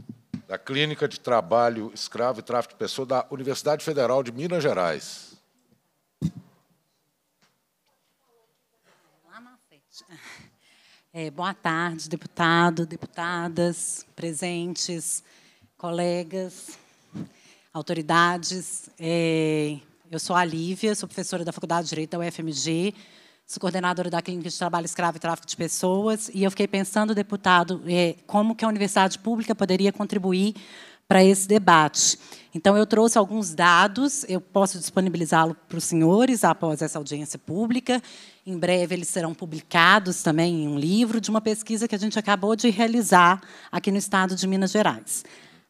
Da Clínica de Trabalho Escravo e Tráfico de Pessoas da Universidade Federal de Minas Gerais. Lá na frente. É, boa tarde, deputado, deputadas, presentes, colegas autoridades. É, eu sou a Lívia, sou professora da Faculdade de Direito da UFMG, sou coordenadora da Clínica de Trabalho Escravo e Tráfico de Pessoas, e eu fiquei pensando, deputado, é, como que a universidade pública poderia contribuir para esse debate. Então, eu trouxe alguns dados, eu posso disponibilizá-lo para os senhores após essa audiência pública. Em breve, eles serão publicados também em um livro de uma pesquisa que a gente acabou de realizar aqui no estado de Minas Gerais.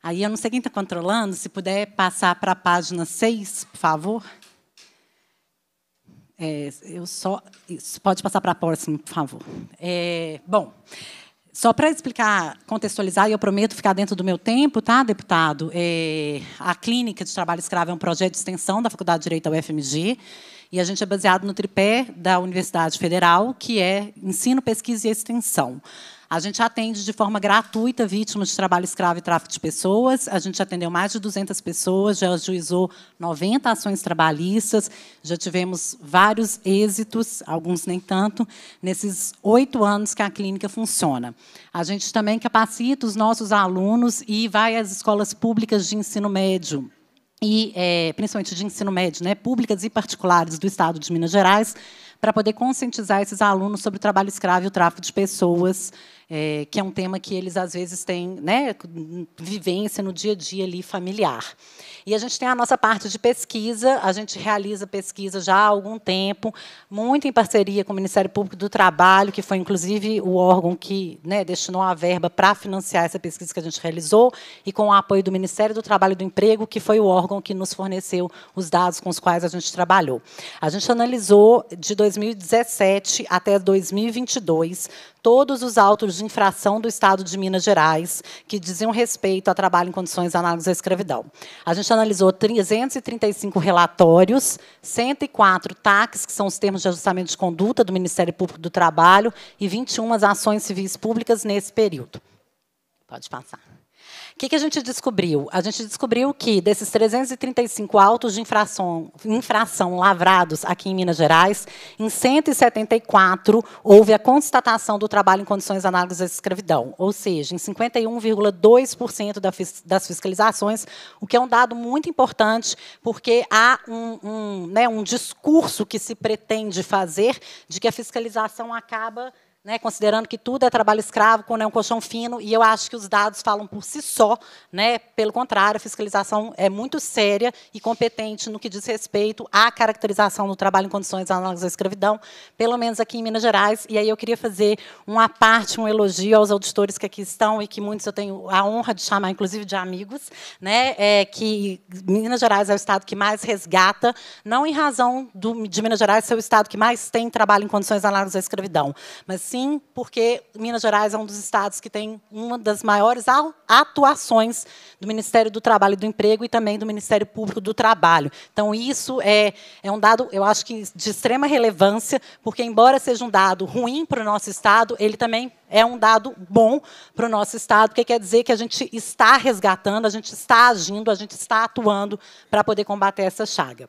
Aí eu não sei quem está controlando, se puder passar para a página 6, por favor. É, eu só. Isso, pode passar para a próxima, por favor. É, bom, só para explicar, contextualizar, e eu prometo ficar dentro do meu tempo, tá, deputado? É, a Clínica de Trabalho Escravo é um projeto de extensão da Faculdade de Direito da UFMG. E a gente é baseado no tripé da Universidade Federal, que é ensino, pesquisa e extensão. A gente atende de forma gratuita vítimas de trabalho escravo e tráfico de pessoas. A gente atendeu mais de 200 pessoas, já ajuizou 90 ações trabalhistas, já tivemos vários êxitos, alguns nem tanto, nesses oito anos que a clínica funciona. A gente também capacita os nossos alunos e vai às escolas públicas de ensino médio e é, principalmente de ensino médio, né, públicas e particulares do Estado de Minas Gerais, para poder conscientizar esses alunos sobre o trabalho escravo e o tráfico de pessoas é, que é um tema que eles às vezes têm né, vivência no dia a dia ali familiar. E a gente tem a nossa parte de pesquisa, a gente realiza pesquisa já há algum tempo, muito em parceria com o Ministério Público do Trabalho, que foi inclusive o órgão que né, destinou a verba para financiar essa pesquisa que a gente realizou, e com o apoio do Ministério do Trabalho e do Emprego, que foi o órgão que nos forneceu os dados com os quais a gente trabalhou. A gente analisou de 2017 até 2022 todos os autos de infração do Estado de Minas Gerais que diziam respeito a trabalho em condições análogas à escravidão. A gente analisou 335 relatórios, 104 TACs, que são os termos de ajustamento de conduta do Ministério Público do Trabalho, e 21 ações civis públicas nesse período. Pode passar. O que, que, a gente descobriu? A gente descobriu que, desses 335 autos de infração, infração lavrados aqui em Minas Gerais, em 174 houve a constatação do trabalho em condições análogas à escravidão, ou seja, em 51,2% das fiscalizações, o que é um dado muito importante, porque há um, um, né, um discurso que se pretende fazer de que a fiscalização acaba né, considerando que tudo é trabalho escravo, quando é um colchão fino, e eu acho que os dados falam por si só. Né, pelo contrário, a fiscalização é muito séria e competente no que diz respeito à caracterização do trabalho em condições análogas à escravidão, pelo menos aqui em Minas Gerais. E aí eu queria fazer uma parte, um elogio aos auditores que aqui estão e que muitos eu tenho a honra de chamar, inclusive, de amigos, né, é, que Minas Gerais é o estado que mais resgata, não em razão do, de Minas Gerais ser o estado que mais tem trabalho em condições análogas à escravidão, mas sim porque Minas Gerais é um dos estados que tem uma das maiores atuações do Ministério do Trabalho e do Emprego e também do Ministério Público do Trabalho. Então, isso é, é um dado, eu acho que de extrema relevância, porque, embora seja um dado ruim para o nosso estado, ele também é um dado bom para o nosso estado, porque quer dizer que a gente está resgatando, a gente está agindo, a gente está atuando para poder combater essa chaga.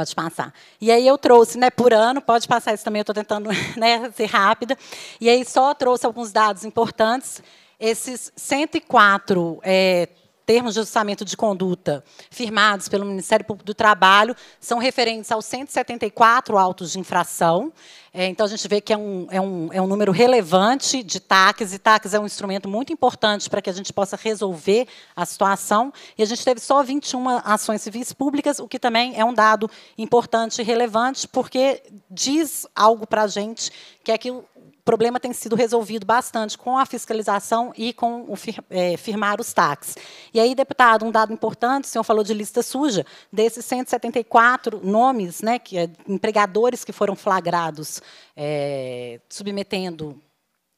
Pode passar. E aí eu trouxe, né, por ano, pode passar isso também, eu estou tentando né, ser rápida. E aí só trouxe alguns dados importantes. Esses 104 é, termos de ajustamento de conduta firmados pelo Ministério Público do Trabalho são referentes aos 174 autos de infração. É, então, a gente vê que é um, é, um, é um número relevante de TACs, e TACs é um instrumento muito importante para que a gente possa resolver a situação. E a gente teve só 21 ações civis públicas, o que também é um dado importante e relevante, porque diz algo para a gente, que é que problema tem sido resolvido bastante com a fiscalização e com o fir, é, firmar os taxas. E aí, deputado, um dado importante, o senhor falou de lista suja, desses 174 nomes, né, que, é, empregadores que foram flagrados é, submetendo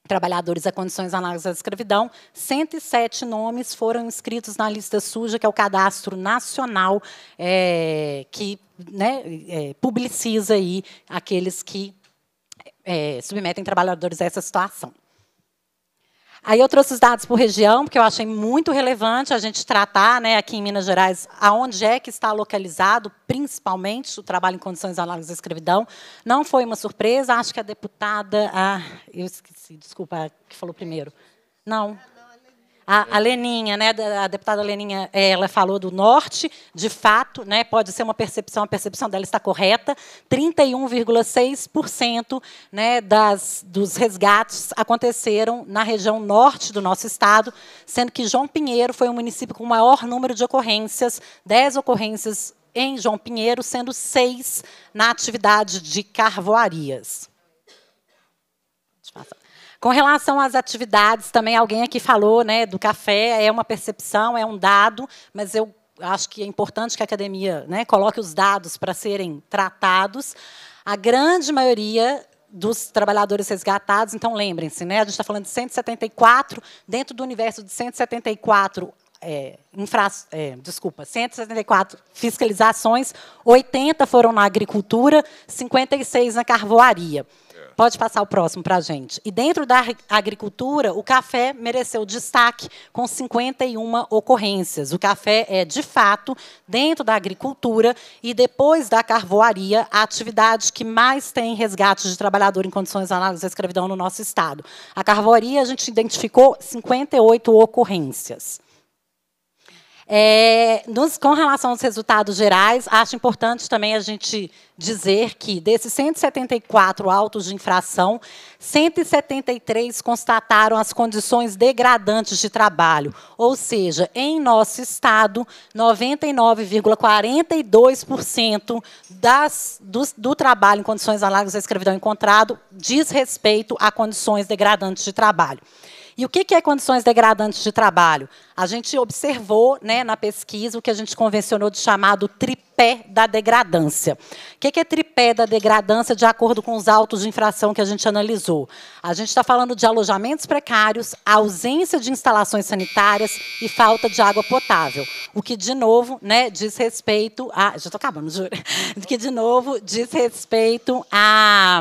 trabalhadores a condições análogas à escravidão, 107 nomes foram inscritos na lista suja, que é o cadastro nacional é, que né, é, publiciza aí aqueles que é, submetem trabalhadores a essa situação. Aí eu trouxe os dados por região, porque eu achei muito relevante a gente tratar, né, aqui em Minas Gerais, aonde é que está localizado, principalmente, o trabalho em condições análogas à escravidão. Não foi uma surpresa, acho que a deputada... Ah, eu esqueci, desculpa, que falou primeiro. Não, a, a, Leninha, né, a deputada Leninha, ela falou do norte, de fato, né, pode ser uma percepção, a percepção dela está correta, 31,6% né, das, dos resgates aconteceram na região norte do nosso estado, sendo que João Pinheiro foi o município com o maior número de ocorrências, 10 ocorrências em João Pinheiro, sendo seis na atividade de carvoarias. Deixa eu passar. Com relação às atividades, também alguém aqui falou né, do café, é uma percepção, é um dado, mas eu acho que é importante que a academia né, coloque os dados para serem tratados. A grande maioria dos trabalhadores resgatados, então lembrem-se, né, a gente está falando de 174, dentro do universo de 174 é, infra, é, desculpa, 174 fiscalizações, 80 foram na agricultura, 56 na carvoaria. Pode passar o próximo para a gente. E dentro da agricultura, o café mereceu destaque com 51 ocorrências. O café é, de fato, dentro da agricultura e depois da carvoaria, a atividade que mais tem resgate de trabalhador em condições análogas à escravidão no nosso estado. A carvoaria, a gente identificou 58 ocorrências. É, nos, com relação aos resultados gerais, acho importante também a gente dizer que, desses 174 autos de infração, 173 constataram as condições degradantes de trabalho. Ou seja, em nosso Estado, 99,42% das, do, do trabalho em condições análogas à escravidão encontrado diz respeito a condições degradantes de trabalho. E o que é condições degradantes de trabalho? A gente observou né, na pesquisa o que a gente convencionou de chamado tripé da degradância. O que é tripé da degradância de acordo com os autos de infração que a gente analisou? A gente está falando de alojamentos precários, ausência de instalações sanitárias e falta de água potável. O que, de novo, né, diz respeito a. Já estou acabando, juro. O que, de novo, diz respeito a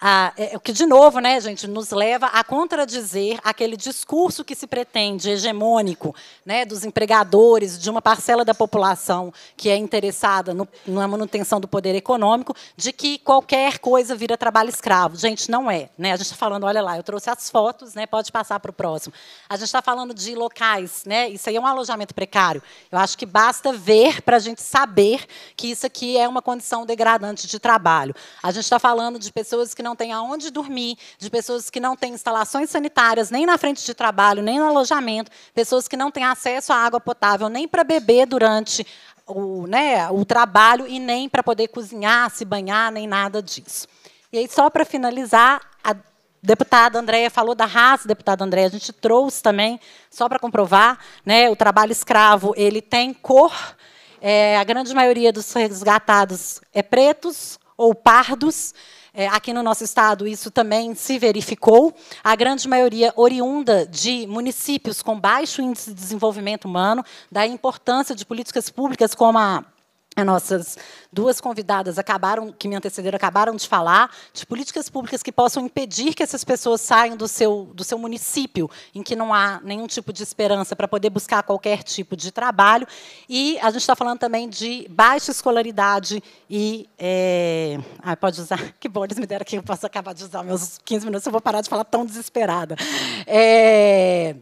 ah, é, o que, de novo, né, gente, nos leva a contradizer aquele discurso que se pretende hegemônico né, dos empregadores, de uma parcela da população que é interessada no, na manutenção do poder econômico, de que qualquer coisa vira trabalho escravo. Gente, não é. Né? A gente está falando, olha lá, eu trouxe as fotos, né, pode passar para o próximo. A gente está falando de locais, né, isso aí é um alojamento precário. Eu acho que basta ver para a gente saber que isso aqui é uma condição degradante de trabalho. A gente está falando de pessoas que não não têm aonde dormir, de pessoas que não têm instalações sanitárias, nem na frente de trabalho, nem no alojamento, pessoas que não têm acesso à água potável, nem para beber durante o, né, o trabalho e nem para poder cozinhar, se banhar, nem nada disso. E aí, só para finalizar, a deputada Andréia falou da raça, deputada Andréia, a gente trouxe também, só para comprovar, né, o trabalho escravo ele tem cor, é, a grande maioria dos resgatados é pretos ou pardos, é, aqui no nosso estado, isso também se verificou. A grande maioria oriunda de municípios com baixo índice de desenvolvimento humano, da importância de políticas públicas como a as nossas duas convidadas acabaram, que me antecederam, acabaram de falar, de políticas públicas que possam impedir que essas pessoas saiam do seu, do seu município, em que não há nenhum tipo de esperança para poder buscar qualquer tipo de trabalho. E a gente está falando também de baixa escolaridade e. É... Ah, pode usar. Que bom, eles me deram aqui, eu posso acabar de usar meus 15 minutos, eu vou parar de falar tão desesperada. É...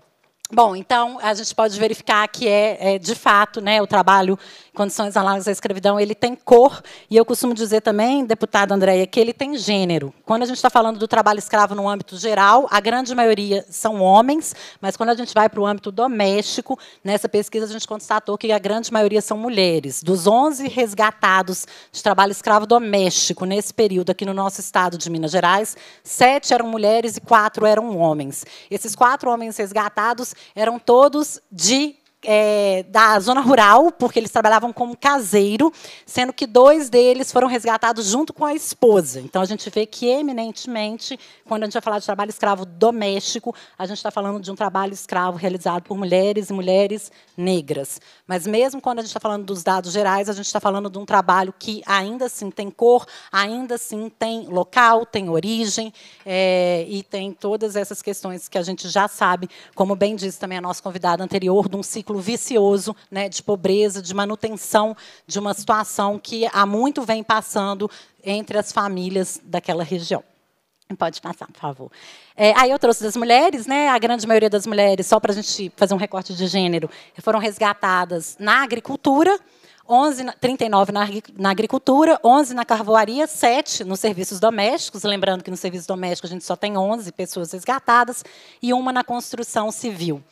Bom, então a gente pode verificar que é, é de fato, né, o trabalho condições análogas à escravidão, ele tem cor, e eu costumo dizer também, deputada Andréia, que ele tem gênero. Quando a gente está falando do trabalho escravo no âmbito geral, a grande maioria são homens, mas quando a gente vai para o âmbito doméstico, nessa pesquisa a gente constatou que a grande maioria são mulheres. Dos 11 resgatados de trabalho escravo doméstico nesse período aqui no nosso estado de Minas Gerais, sete eram mulheres e quatro eram homens. Esses quatro homens resgatados eram todos de é, da zona rural, porque eles trabalhavam como caseiro, sendo que dois deles foram resgatados junto com a esposa. Então, a gente vê que, eminentemente, quando a gente vai falar de trabalho escravo doméstico, a gente está falando de um trabalho escravo realizado por mulheres e mulheres negras. Mas, mesmo quando a gente está falando dos dados gerais, a gente está falando de um trabalho que, ainda assim, tem cor, ainda assim, tem local, tem origem, é, e tem todas essas questões que a gente já sabe, como bem disse também a nossa convidada anterior, de um ciclo ciclo vicioso né, de pobreza, de manutenção de uma situação que há muito vem passando entre as famílias daquela região. Pode passar, por favor. É, aí eu trouxe das mulheres, né? A grande maioria das mulheres, só para a gente fazer um recorte de gênero, foram resgatadas na agricultura, 11, 39 na, na agricultura, 11 na carvoaria, 7 nos serviços domésticos, lembrando que no serviço doméstico a gente só tem 11 pessoas resgatadas, e uma na construção civil.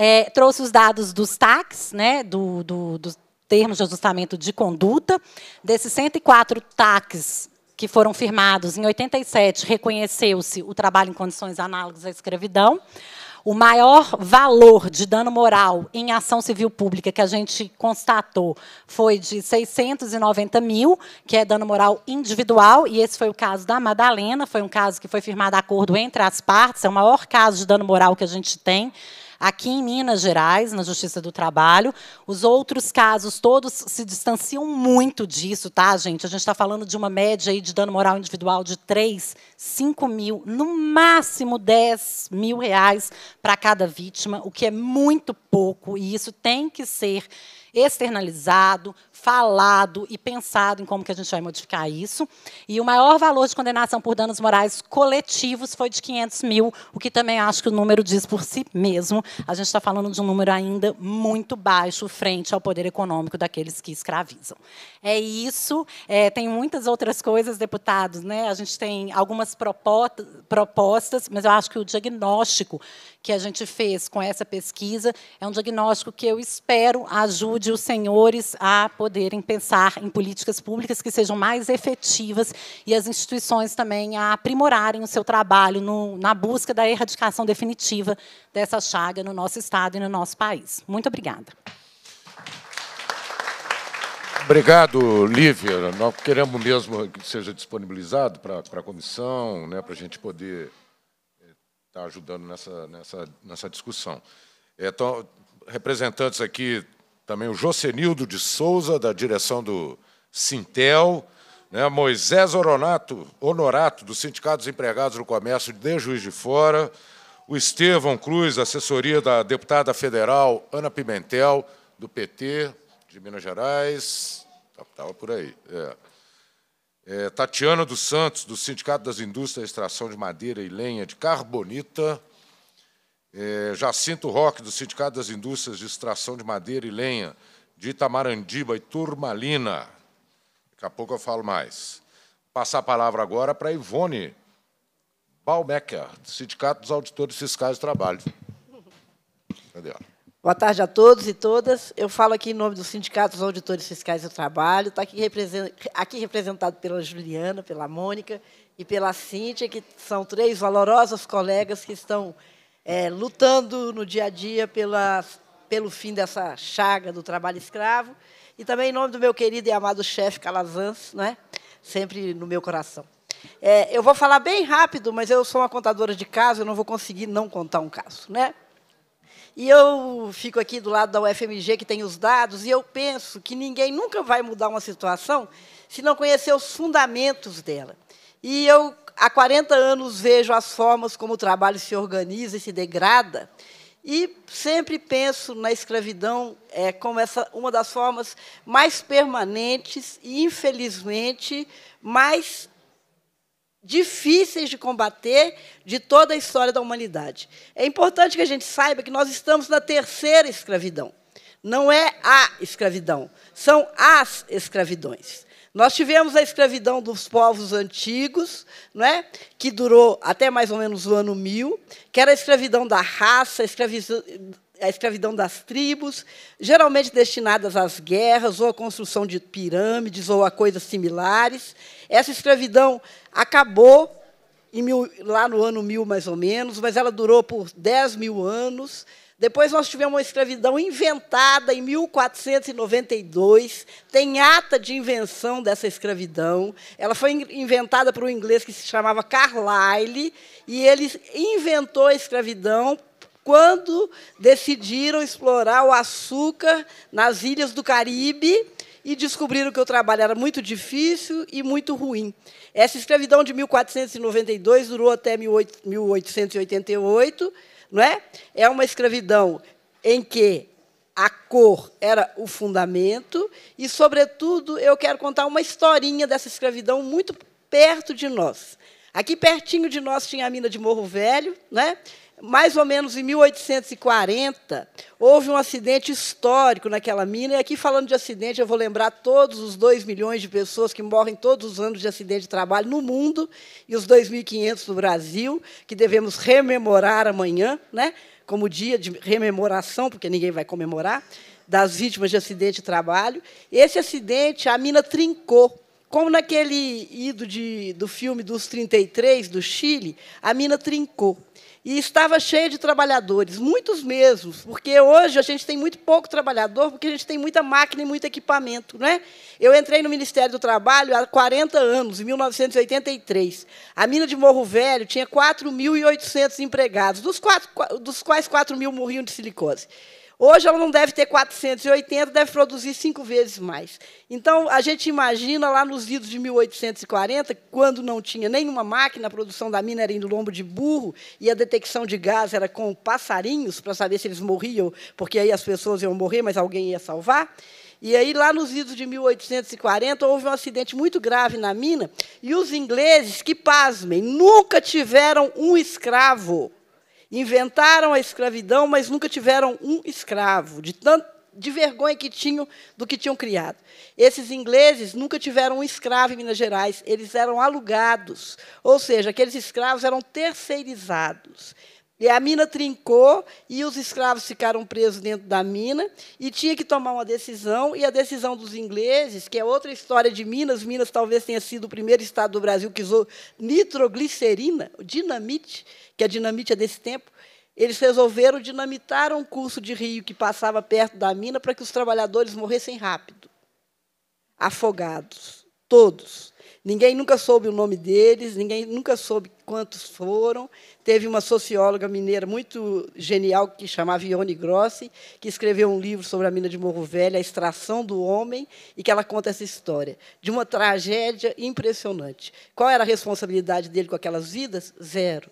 É, trouxe os dados dos TACs, né, do, do, dos termos de ajustamento de conduta. Desses 104 TACs que foram firmados, em 87 reconheceu-se o trabalho em condições análogas à escravidão. O maior valor de dano moral em ação civil pública que a gente constatou foi de 690 mil, que é dano moral individual, e esse foi o caso da Madalena, foi um caso que foi firmado acordo entre as partes, é o maior caso de dano moral que a gente tem aqui em Minas Gerais, na Justiça do Trabalho. Os outros casos todos se distanciam muito disso, tá, gente? A gente está falando de uma média aí de dano moral individual de 3, 5 mil, no máximo 10 mil reais para cada vítima, o que é muito pouco, e isso tem que ser externalizado, falado e pensado em como que a gente vai modificar isso. E o maior valor de condenação por danos morais coletivos foi de 500 mil, o que também acho que o número diz por si mesmo. A gente está falando de um número ainda muito baixo frente ao poder econômico daqueles que escravizam. É isso. É, tem muitas outras coisas, deputados. Né? A gente tem algumas propostas, mas eu acho que o diagnóstico que a gente fez com essa pesquisa é um diagnóstico que eu espero ajude os senhores a poderem pensar em políticas públicas que sejam mais efetivas e as instituições também a aprimorarem o seu trabalho no, na busca da erradicação definitiva dessa chaga no nosso Estado e no nosso país. Muito obrigada. Obrigado, Lívia. Nós queremos mesmo que seja disponibilizado para a comissão, né, para a gente poder está ajudando nessa, nessa, nessa discussão. Então, representantes aqui, também o Josenildo de Souza, da direção do Sintel, né, Moisés Oronato, Honorato, do Sindicato dos Empregados do Comércio de Juiz de Fora, o Estevão Cruz, assessoria da deputada federal Ana Pimentel, do PT de Minas Gerais, estava por aí. É. É, Tatiana dos Santos, do Sindicato das Indústrias de Extração de Madeira e Lenha de Carbonita. É, Jacinto Roque, do Sindicato das Indústrias de Extração de Madeira e Lenha de Itamarandiba e Turmalina. Daqui a pouco eu falo mais. Passar a palavra agora para Ivone Balmecker, do Sindicato dos Auditores Fiscais do Trabalho. Cadê ela? Boa tarde a todos e todas. Eu falo aqui em nome do Sindicato dos Auditores Fiscais do Trabalho. Está aqui, representado pela Juliana, pela Mônica e pela Cíntia, que são três valorosas colegas que estão é, lutando no dia a dia pela, pelo fim dessa chaga do trabalho escravo. E também em nome do meu querido e amado chefe Calazans, né? sempre no meu coração. É, eu vou falar bem rápido, mas eu sou uma contadora de casos, eu não vou conseguir não contar um caso. Né? E eu fico aqui do lado da UFMG, que tem os dados, e eu penso que ninguém nunca vai mudar uma situação se não conhecer os fundamentos dela. E eu, há 40 anos, vejo as formas como o trabalho se organiza e se degrada, e sempre penso na escravidão é, como essa, uma das formas mais permanentes e, infelizmente, mais difíceis de combater de toda a história da humanidade. É importante que a gente saiba que nós estamos na terceira escravidão. Não é a escravidão, são as escravidões. Nós tivemos a escravidão dos povos antigos, é? que durou até mais ou menos o ano 1000, que era a escravidão da raça, a escravidão, a escravidão das tribos, geralmente destinadas às guerras ou à construção de pirâmides ou a coisas similares. Essa escravidão acabou mil, lá no ano 1000, mais ou menos, mas ela durou por 10 mil anos. Depois nós tivemos uma escravidão inventada em 1492. Tem ata de invenção dessa escravidão. Ela foi inventada por um inglês que se chamava Carlyle, e ele inventou a escravidão quando decidiram explorar o açúcar nas ilhas do Caribe e descobriram que o trabalho era muito difícil e muito ruim. Essa escravidão de 1492 durou até 1888, não é? É uma escravidão em que a cor era o fundamento e, sobretudo, eu quero contar uma historinha dessa escravidão muito perto de nós. Aqui pertinho de nós tinha a mina de Morro Velho, né? Mais ou menos em 1840, houve um acidente histórico naquela mina. E aqui, falando de acidente, eu vou lembrar todos os 2 milhões de pessoas que morrem todos os anos de acidente de trabalho no mundo e os 2.500 no Brasil, que devemos rememorar amanhã, né, como dia de rememoração, porque ninguém vai comemorar, das vítimas de acidente de trabalho. Esse acidente, a mina trincou. Como naquele ido de, do filme dos 33, do Chile, a mina trincou e estava cheia de trabalhadores, muitos mesmos, porque hoje a gente tem muito pouco trabalhador, porque a gente tem muita máquina e muito equipamento. Né? Eu entrei no Ministério do Trabalho há 40 anos, em 1983. A mina de Morro Velho tinha 4.800 empregados, dos, quatro, dos quais 4 mil morriam de silicose. Hoje ela não deve ter 480, deve produzir cinco vezes mais. Então, a gente imagina lá nos idos de 1840, quando não tinha nenhuma máquina, a produção da mina era em lombo de burro, e a detecção de gás era com passarinhos, para saber se eles morriam, porque aí as pessoas iam morrer, mas alguém ia salvar. E aí, lá nos idos de 1840, houve um acidente muito grave na mina, e os ingleses, que pasmem, nunca tiveram um escravo. Inventaram a escravidão, mas nunca tiveram um escravo, de tanto de vergonha que tinham do que tinham criado. Esses ingleses nunca tiveram um escravo em Minas Gerais, eles eram alugados, ou seja, aqueles escravos eram terceirizados. E a mina trincou e os escravos ficaram presos dentro da mina e tinha que tomar uma decisão. E a decisão dos ingleses, que é outra história de Minas, Minas talvez tenha sido o primeiro estado do Brasil que usou nitroglicerina, dinamite, que a dinamite é desse tempo. Eles resolveram dinamitar um curso de rio que passava perto da mina para que os trabalhadores morressem rápido, afogados, todos. Ninguém nunca soube o nome deles, ninguém nunca soube quantos foram. Teve uma socióloga mineira muito genial que chamava Ione Grossi, que escreveu um livro sobre a mina de Morro Velho, A Extração do Homem, e que ela conta essa história de uma tragédia impressionante. Qual era a responsabilidade dele com aquelas vidas? Zero.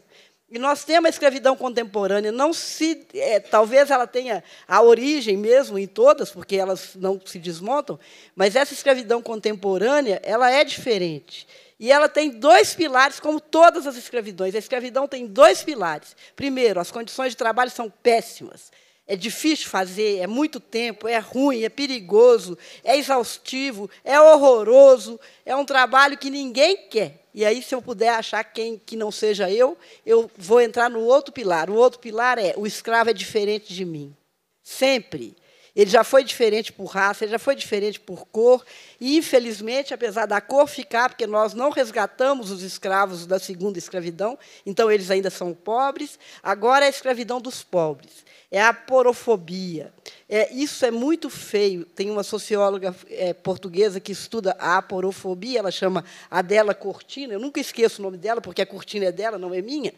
E nós temos a escravidão contemporânea, não se, é, talvez ela tenha a origem mesmo em todas, porque elas não se desmontam, mas essa escravidão contemporânea ela é diferente. E ela tem dois pilares, como todas as escravidões. A escravidão tem dois pilares. Primeiro, as condições de trabalho são péssimas. É difícil fazer, é muito tempo, é ruim, é perigoso, é exaustivo, é horroroso, é um trabalho que ninguém quer. E aí, se eu puder achar quem que não seja eu, eu vou entrar no outro pilar. O outro pilar é o escravo é diferente de mim. Sempre. Ele já foi diferente por raça, ele já foi diferente por cor, e, infelizmente, apesar da cor ficar, porque nós não resgatamos os escravos da segunda escravidão, então eles ainda são pobres, agora é a escravidão dos pobres é a porofobia. É, isso é muito feio. Tem uma socióloga é, portuguesa que estuda a porofobia, ela chama Adela Cortina. Eu nunca esqueço o nome dela, porque a cortina é dela, não é minha.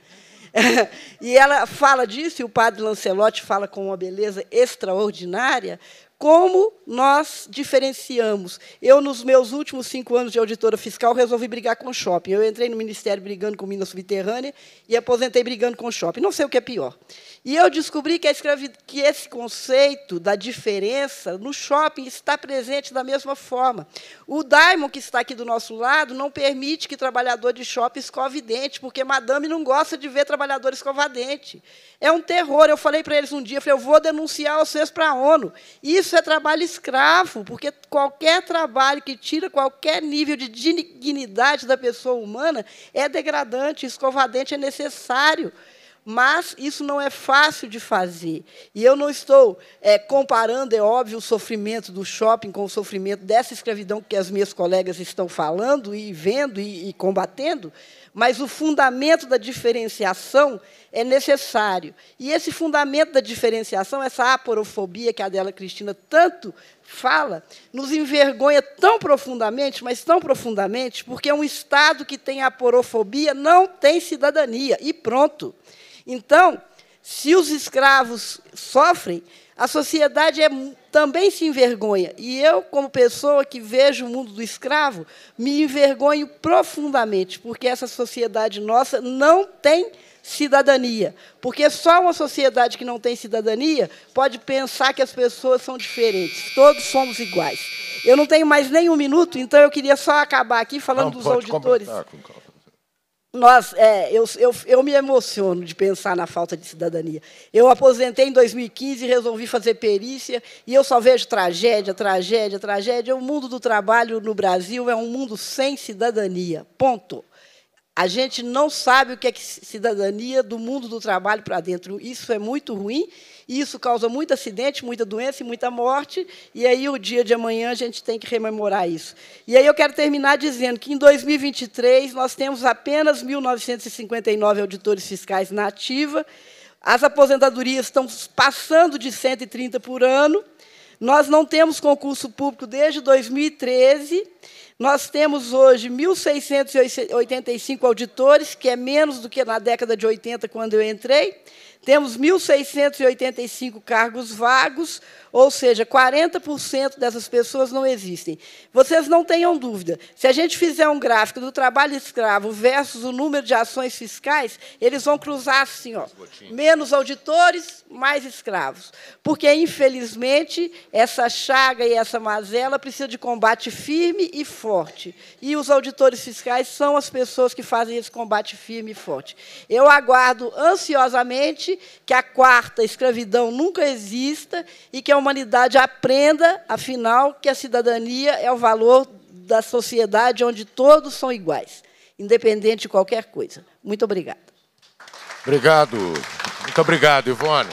e ela fala disso, e o padre Lancelotti fala com uma beleza extraordinária, como nós diferenciamos? Eu, nos meus últimos cinco anos de auditora fiscal, resolvi brigar com o shopping. Eu entrei no Ministério brigando com Minas Subterrânea e aposentei brigando com o shopping. Não sei o que é pior. E eu descobri que, que esse conceito da diferença no shopping está presente da mesma forma. O Daimon, que está aqui do nosso lado, não permite que trabalhador de shopping escove dente, porque madame não gosta de ver trabalhador escovar dente. É um terror. Eu falei para eles um dia, eu, falei, eu vou denunciar vocês para a ONU. Isso é trabalho escravo, porque qualquer trabalho que tira qualquer nível de dignidade da pessoa humana é degradante. Escovar dente é necessário mas isso não é fácil de fazer. E eu não estou é, comparando, é óbvio, o sofrimento do shopping com o sofrimento dessa escravidão que as minhas colegas estão falando e vendo e, e combatendo, mas o fundamento da diferenciação é necessário. E esse fundamento da diferenciação, essa aporofobia que a Adela Cristina tanto fala, nos envergonha tão profundamente, mas tão profundamente, porque um Estado que tem aporofobia não tem cidadania, e pronto. Então, se os escravos sofrem, a sociedade é, também se envergonha. E eu, como pessoa que vejo o mundo do escravo, me envergonho profundamente, porque essa sociedade nossa não tem cidadania. Porque só uma sociedade que não tem cidadania pode pensar que as pessoas são diferentes. Todos somos iguais. Eu não tenho mais nem um minuto, então eu queria só acabar aqui falando não, dos auditores. Com nós, é, eu, eu, eu me emociono de pensar na falta de cidadania. Eu aposentei em 2015 e resolvi fazer perícia, e eu só vejo tragédia, tragédia, tragédia. O mundo do trabalho no Brasil é um mundo sem cidadania. Ponto. A gente não sabe o que é cidadania do mundo do trabalho para dentro. Isso é muito ruim e isso causa muito acidente, muita doença e muita morte. E aí, o dia de amanhã, a gente tem que rememorar isso. E aí, eu quero terminar dizendo que, em 2023, nós temos apenas 1.959 auditores fiscais na ativa. As aposentadorias estão passando de 130 por ano. Nós não temos concurso público desde 2013. Nós temos hoje 1.685 auditores, que é menos do que na década de 80, quando eu entrei. Temos 1.685 cargos vagos, ou seja, 40% dessas pessoas não existem. Vocês não tenham dúvida, se a gente fizer um gráfico do trabalho escravo versus o número de ações fiscais, eles vão cruzar assim, ó, menos auditores, mais escravos. Porque, infelizmente, essa chaga e essa mazela precisa de combate firme e forte. E os auditores fiscais são as pessoas que fazem esse combate firme e forte. Eu aguardo ansiosamente que a quarta escravidão nunca exista e que a humanidade aprenda, afinal, que a cidadania é o valor da sociedade onde todos são iguais, independente de qualquer coisa. Muito obrigada. Obrigado. Muito obrigado, Ivone.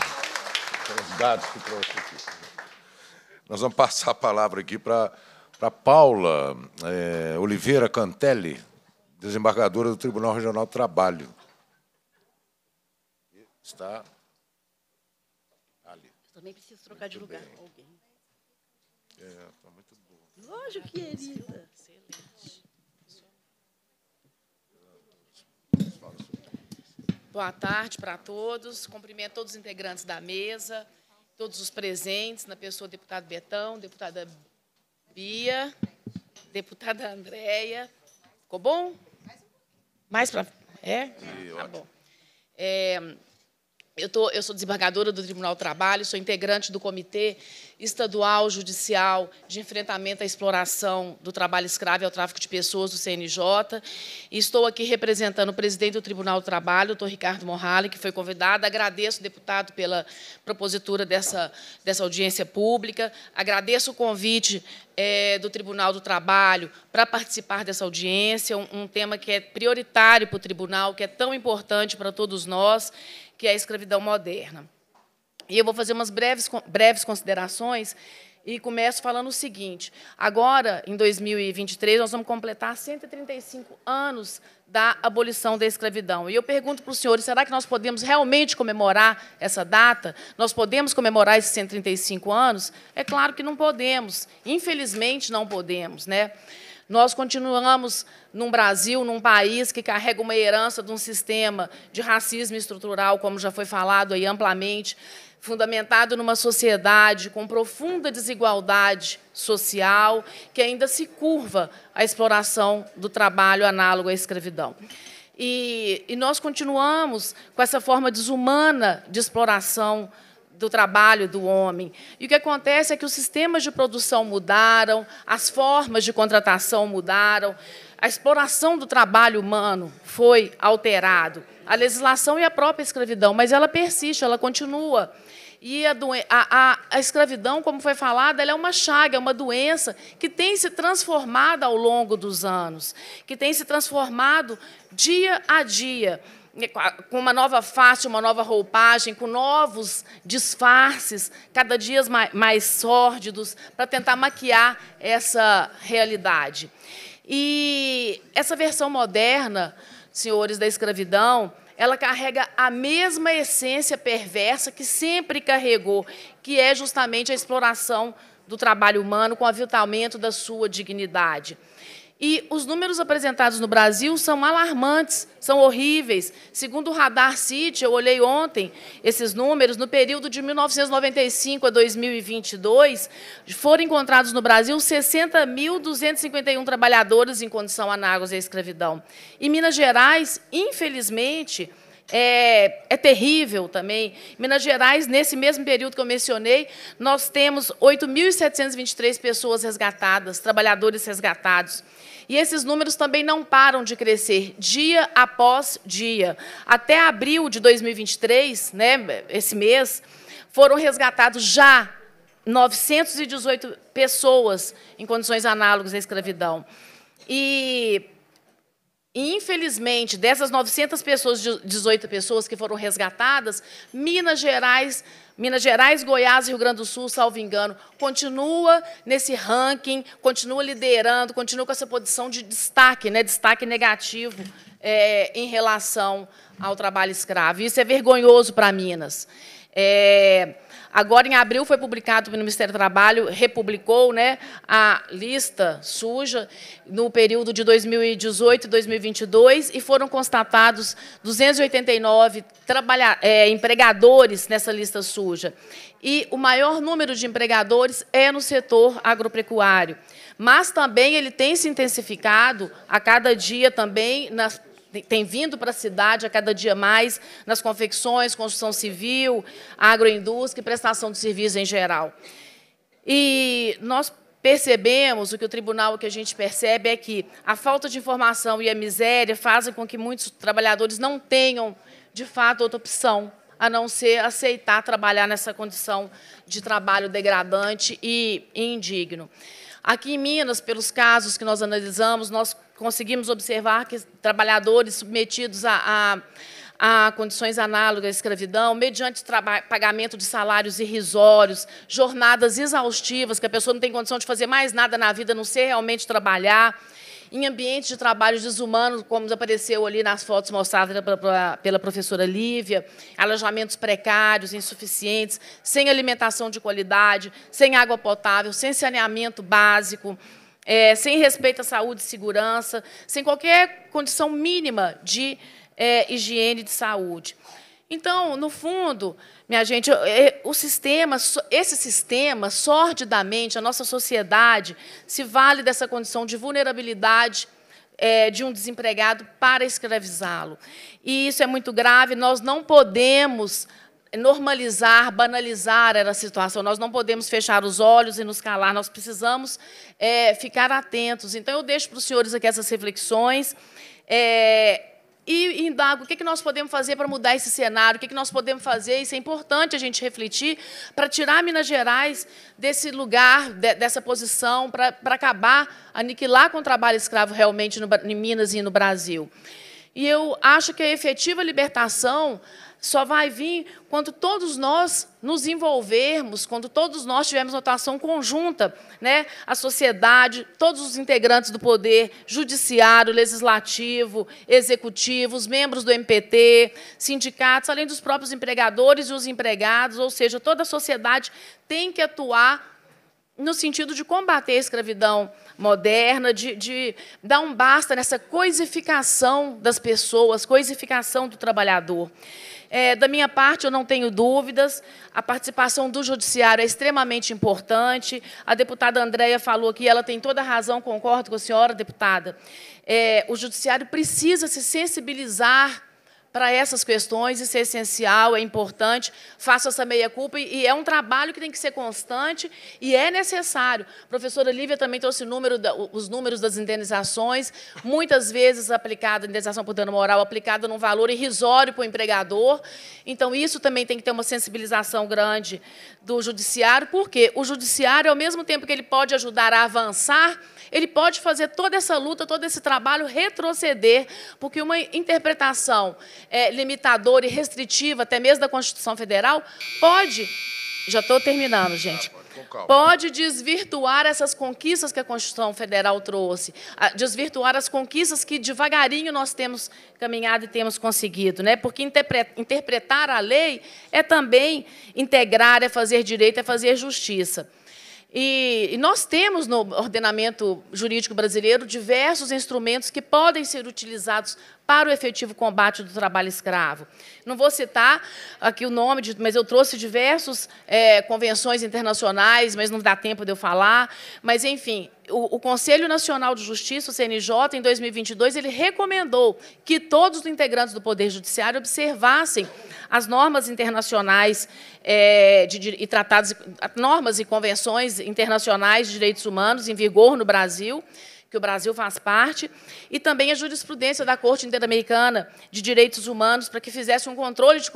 dados que trouxe aqui. Nós vamos passar a palavra aqui para a Paula é, Oliveira Cantelli, desembargadora do Tribunal Regional do Trabalho. Está também preciso trocar muito de lugar com alguém. É, está muito boa. Lógico, querida. Excelente. Boa tarde para todos. Cumprimento todos os integrantes da mesa, todos os presentes, na pessoa do deputado Betão, deputada Bia, deputada Andréia. Ficou bom? Mais para. É? Tá bom. É, eu, tô, eu, sou desembargadora do Tribunal do Trabalho, sou integrante do Comitê Estadual Judicial de Enfrentamento à Exploração do Trabalho Escravo e ao Tráfico de Pessoas, do CNJ. E estou aqui representando o presidente do Tribunal do Trabalho, o doutor Ricardo Morrale, que foi convidado. Agradeço, deputado, pela propositura dessa, dessa audiência pública. Agradeço o convite é, do Tribunal do Trabalho para participar dessa audiência, um, um tema que é prioritário para o tribunal, que é tão importante para todos nós que é a escravidão moderna. E eu vou fazer umas breves, breves considerações e começo falando o seguinte: agora, em 2023, nós vamos completar 135 anos da abolição da escravidão. E eu pergunto para os senhores: será que nós podemos realmente comemorar essa data? Nós podemos comemorar esses 135 anos? É claro que não podemos. Infelizmente, não podemos. Né? Nós continuamos num Brasil, num país que carrega uma herança de um sistema de racismo estrutural, como já foi falado aí amplamente, fundamentado numa sociedade com profunda desigualdade social, que ainda se curva à exploração do trabalho análogo à escravidão. E, e nós continuamos com essa forma desumana de exploração do trabalho do homem. E o que acontece é que os sistemas de produção mudaram, as formas de contratação mudaram, a exploração do trabalho humano foi alterado, a legislação e a própria escravidão, mas ela persiste, ela continua. E a, a, a, escravidão, como foi falado, ela é uma chaga, é uma doença que tem se transformado ao longo dos anos, que tem se transformado dia a dia com uma nova face, uma nova roupagem, com novos disfarces, cada dia mais, mais sórdidos, para tentar maquiar essa realidade. E essa versão moderna, senhores da escravidão, ela carrega a mesma essência perversa que sempre carregou, que é justamente a exploração do trabalho humano com o aviltamento da sua dignidade. E os números apresentados no Brasil são alarmantes, são horríveis. Segundo o Radar City, eu olhei ontem esses números, no período de 1995 a 2022, foram encontrados no Brasil 60.251 trabalhadores em condição análoga à escravidão. Em Minas Gerais, infelizmente, é, é, terrível também. Minas Gerais, nesse mesmo período que eu mencionei, nós temos 8.723 pessoas resgatadas, trabalhadores resgatados. E esses números também não param de crescer dia após dia. Até abril de 2023, né, esse mês, foram resgatados já 918 pessoas em condições análogas à escravidão. E infelizmente, dessas 900 pessoas, 18 pessoas que foram resgatadas, Minas Gerais Minas Gerais, Goiás Rio Grande do Sul, salvo engano, continua nesse ranking, continua liderando, continua com essa posição de destaque, né, destaque negativo é, em relação ao trabalho escravo. Isso é vergonhoso para Minas. É, Agora, em abril, foi publicado pelo Ministério do Trabalho, republicou né, a lista suja no período de 2018 e 2022 e foram constatados 289 trabalha, é, empregadores nessa lista suja. E o maior número de empregadores é no setor agropecuário. Mas também ele tem se intensificado a cada dia também nas tem vindo para a cidade a cada dia mais nas confecções, construção civil, agroindústria e prestação de serviços em geral. E nós percebemos, o que o tribunal, o que a gente percebe é que a falta de informação e a miséria fazem com que muitos trabalhadores não tenham, de fato, outra opção a não ser aceitar trabalhar nessa condição de trabalho degradante e indigno. Aqui em Minas, pelos casos que nós analisamos, nós conseguimos observar que trabalhadores submetidos a, a, a condições análogas à escravidão, mediante pagamento de salários irrisórios, jornadas exaustivas, que a pessoa não tem condição de fazer mais nada na vida, não ser realmente trabalhar, em ambientes de trabalho desumanos, como apareceu ali nas fotos mostradas pela professora Lívia, alojamentos precários, insuficientes, sem alimentação de qualidade, sem água potável, sem saneamento básico, é, sem respeito à saúde e segurança, sem qualquer condição mínima de é, higiene de saúde. Então, no fundo, minha gente, é, o sistema, esse sistema, sordidamente, a nossa sociedade se vale dessa condição de vulnerabilidade é, de um desempregado para escravizá-lo. E isso é muito grave, nós não podemos normalizar, banalizar essa situação. Nós não podemos fechar os olhos e nos calar, nós precisamos é, ficar atentos. Então, eu deixo para os senhores aqui essas reflexões. É, e indago o que, que nós podemos fazer para mudar esse cenário, o que, que nós podemos fazer, isso é importante a gente refletir, para tirar Minas Gerais desse lugar, de, dessa posição, para, para acabar, aniquilar com o trabalho escravo realmente no, em Minas e no Brasil. E eu acho que a efetiva libertação só vai vir quando todos nós nos envolvermos, quando todos nós tivermos uma atuação conjunta, né? a sociedade, todos os integrantes do poder judiciário, legislativo, executivo, os membros do MPT, sindicatos, além dos próprios empregadores e os empregados, ou seja, toda a sociedade tem que atuar no sentido de combater a escravidão moderna, de, de, dar um basta nessa coisificação das pessoas, coisificação do trabalhador. É, da minha parte, eu não tenho dúvidas, a participação do judiciário é extremamente importante. A deputada Andréia falou que ela tem toda a razão, concordo com a senhora, deputada. É, o judiciário precisa se sensibilizar para essas questões, isso é essencial, é importante, faço essa meia-culpa, e é um trabalho que tem que ser constante e é necessário. A professora Lívia também trouxe número os números das indenizações, muitas vezes aplicada, indenização por dano moral, aplicada num valor irrisório para o empregador. Então, isso também tem que ter uma sensibilização grande do judiciário, porque o judiciário, ao mesmo tempo que ele pode ajudar a avançar, ele pode fazer toda essa luta, todo esse trabalho retroceder, porque uma interpretação é, limitadora e restritiva, até mesmo da Constituição Federal, pode. Já estou terminando, gente. Pode desvirtuar essas conquistas que a Constituição Federal trouxe, desvirtuar as conquistas que devagarinho nós temos caminhado e temos conseguido, né? Porque interpretar a lei é também integrar, é fazer direito, é fazer justiça. E, e, nós temos no ordenamento jurídico brasileiro diversos instrumentos que podem ser utilizados para o efetivo combate do trabalho escravo. Não vou citar aqui o nome, de, mas eu trouxe diversas é, convenções internacionais, mas não dá tempo de eu falar. Mas, enfim, o, o, Conselho Nacional de Justiça, o CNJ, em 2022, ele recomendou que todos os integrantes do Poder Judiciário observassem as normas internacionais é, de, e tratados, normas e convenções internacionais de direitos humanos em vigor no Brasil, que o Brasil faz parte, e também a jurisprudência da Corte Interamericana de Direitos Humanos para que fizesse um controle de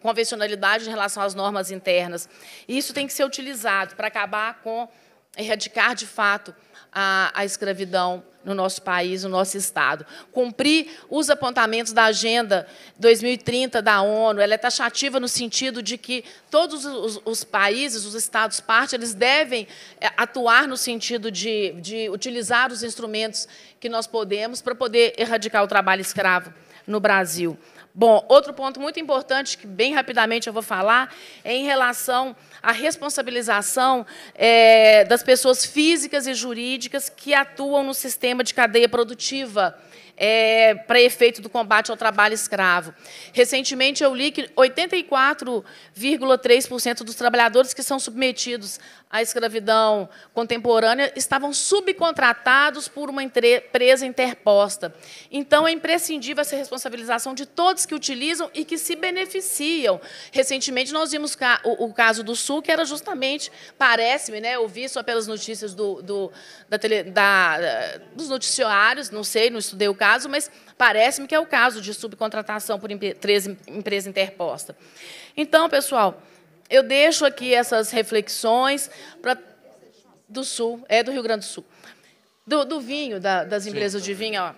convencionalidade em relação às normas internas. E isso tem que ser utilizado para acabar com erradicar de fato a, a escravidão no nosso país, no nosso Estado. Cumprir os apontamentos da Agenda 2030 da ONU, ela é taxativa no sentido de que todos os, os países, os Estados parte, eles devem é, atuar no sentido de, de utilizar os instrumentos que nós podemos para poder erradicar o trabalho escravo no Brasil. Bom, outro ponto muito importante, que bem rapidamente eu vou falar, é em relação à responsabilização é, das pessoas físicas e jurídicas que atuam no sistema de cadeia produtiva é, para efeito do combate ao trabalho escravo. Recentemente, eu li que 84,3% dos trabalhadores que são submetidos à escravidão contemporânea estavam subcontratados por uma empresa interposta. Então, é imprescindível essa responsabilização de todos que utilizam e que se beneficiam. Recentemente, nós vimos o, caso do Sul, que era justamente, parece-me, né, eu vi só pelas notícias do, do da tele, da, dos noticiários, não sei, não estudei o caso, caso, mas parece-me que é o caso de subcontratação por empresa interposta. Então, pessoal, eu deixo aqui essas reflexões pra, do Sul, é do Rio Grande do Sul. Do, do vinho, da, das empresas Sim, de vinho. Ó.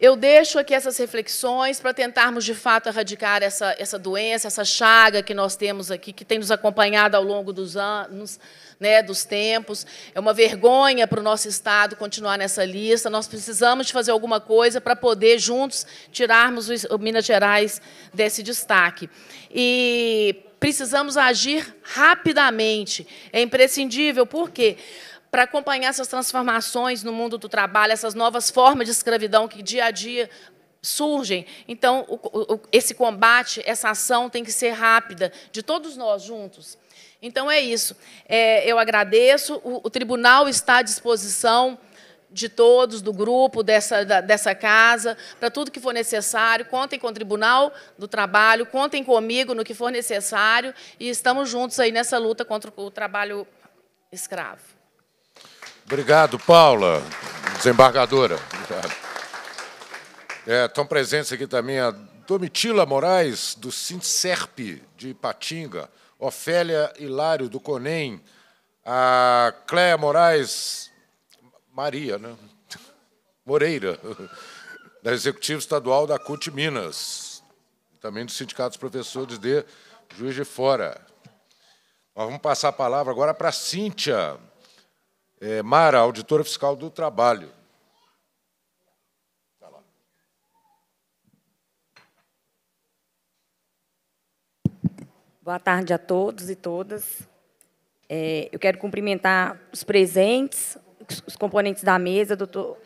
Eu deixo aqui essas reflexões para tentarmos, de fato, erradicar essa, essa doença, essa chaga que nós temos aqui, que tem nos acompanhado ao longo dos anos, né, dos tempos. É uma vergonha para o nosso Estado continuar nessa lista. Nós precisamos de fazer alguma coisa para poder, juntos, tirarmos o Minas Gerais desse destaque. E precisamos agir rapidamente. É imprescindível, por quê? Para acompanhar essas transformações no mundo do trabalho, essas novas formas de escravidão que dia a dia surgem. Então, o, o, esse combate, essa ação tem que ser rápida, de todos nós juntos. Então é isso. É, eu agradeço. O, o, tribunal está à disposição de todos, do grupo, dessa, da, dessa casa, para tudo que for necessário. Contem com o Tribunal do Trabalho, contem comigo no que for necessário e estamos juntos aí nessa luta contra o trabalho escravo. Obrigado, Paula, desembargadora. É, estão presentes aqui também a Domitila Moraes, do Sincerp de Ipatinga. Ofélia Hilário, do CONEM, a Cléia Moraes, Maria, né? Moreira, da Executiva Estadual da CUT Minas, também do Sindicato dos Professores de Juiz de Fora. Nós vamos passar a palavra agora para Cíntia é, Mara, auditora fiscal do trabalho. Boa tarde a todos e todas. É, eu quero cumprimentar os presentes, os componentes da mesa, doutor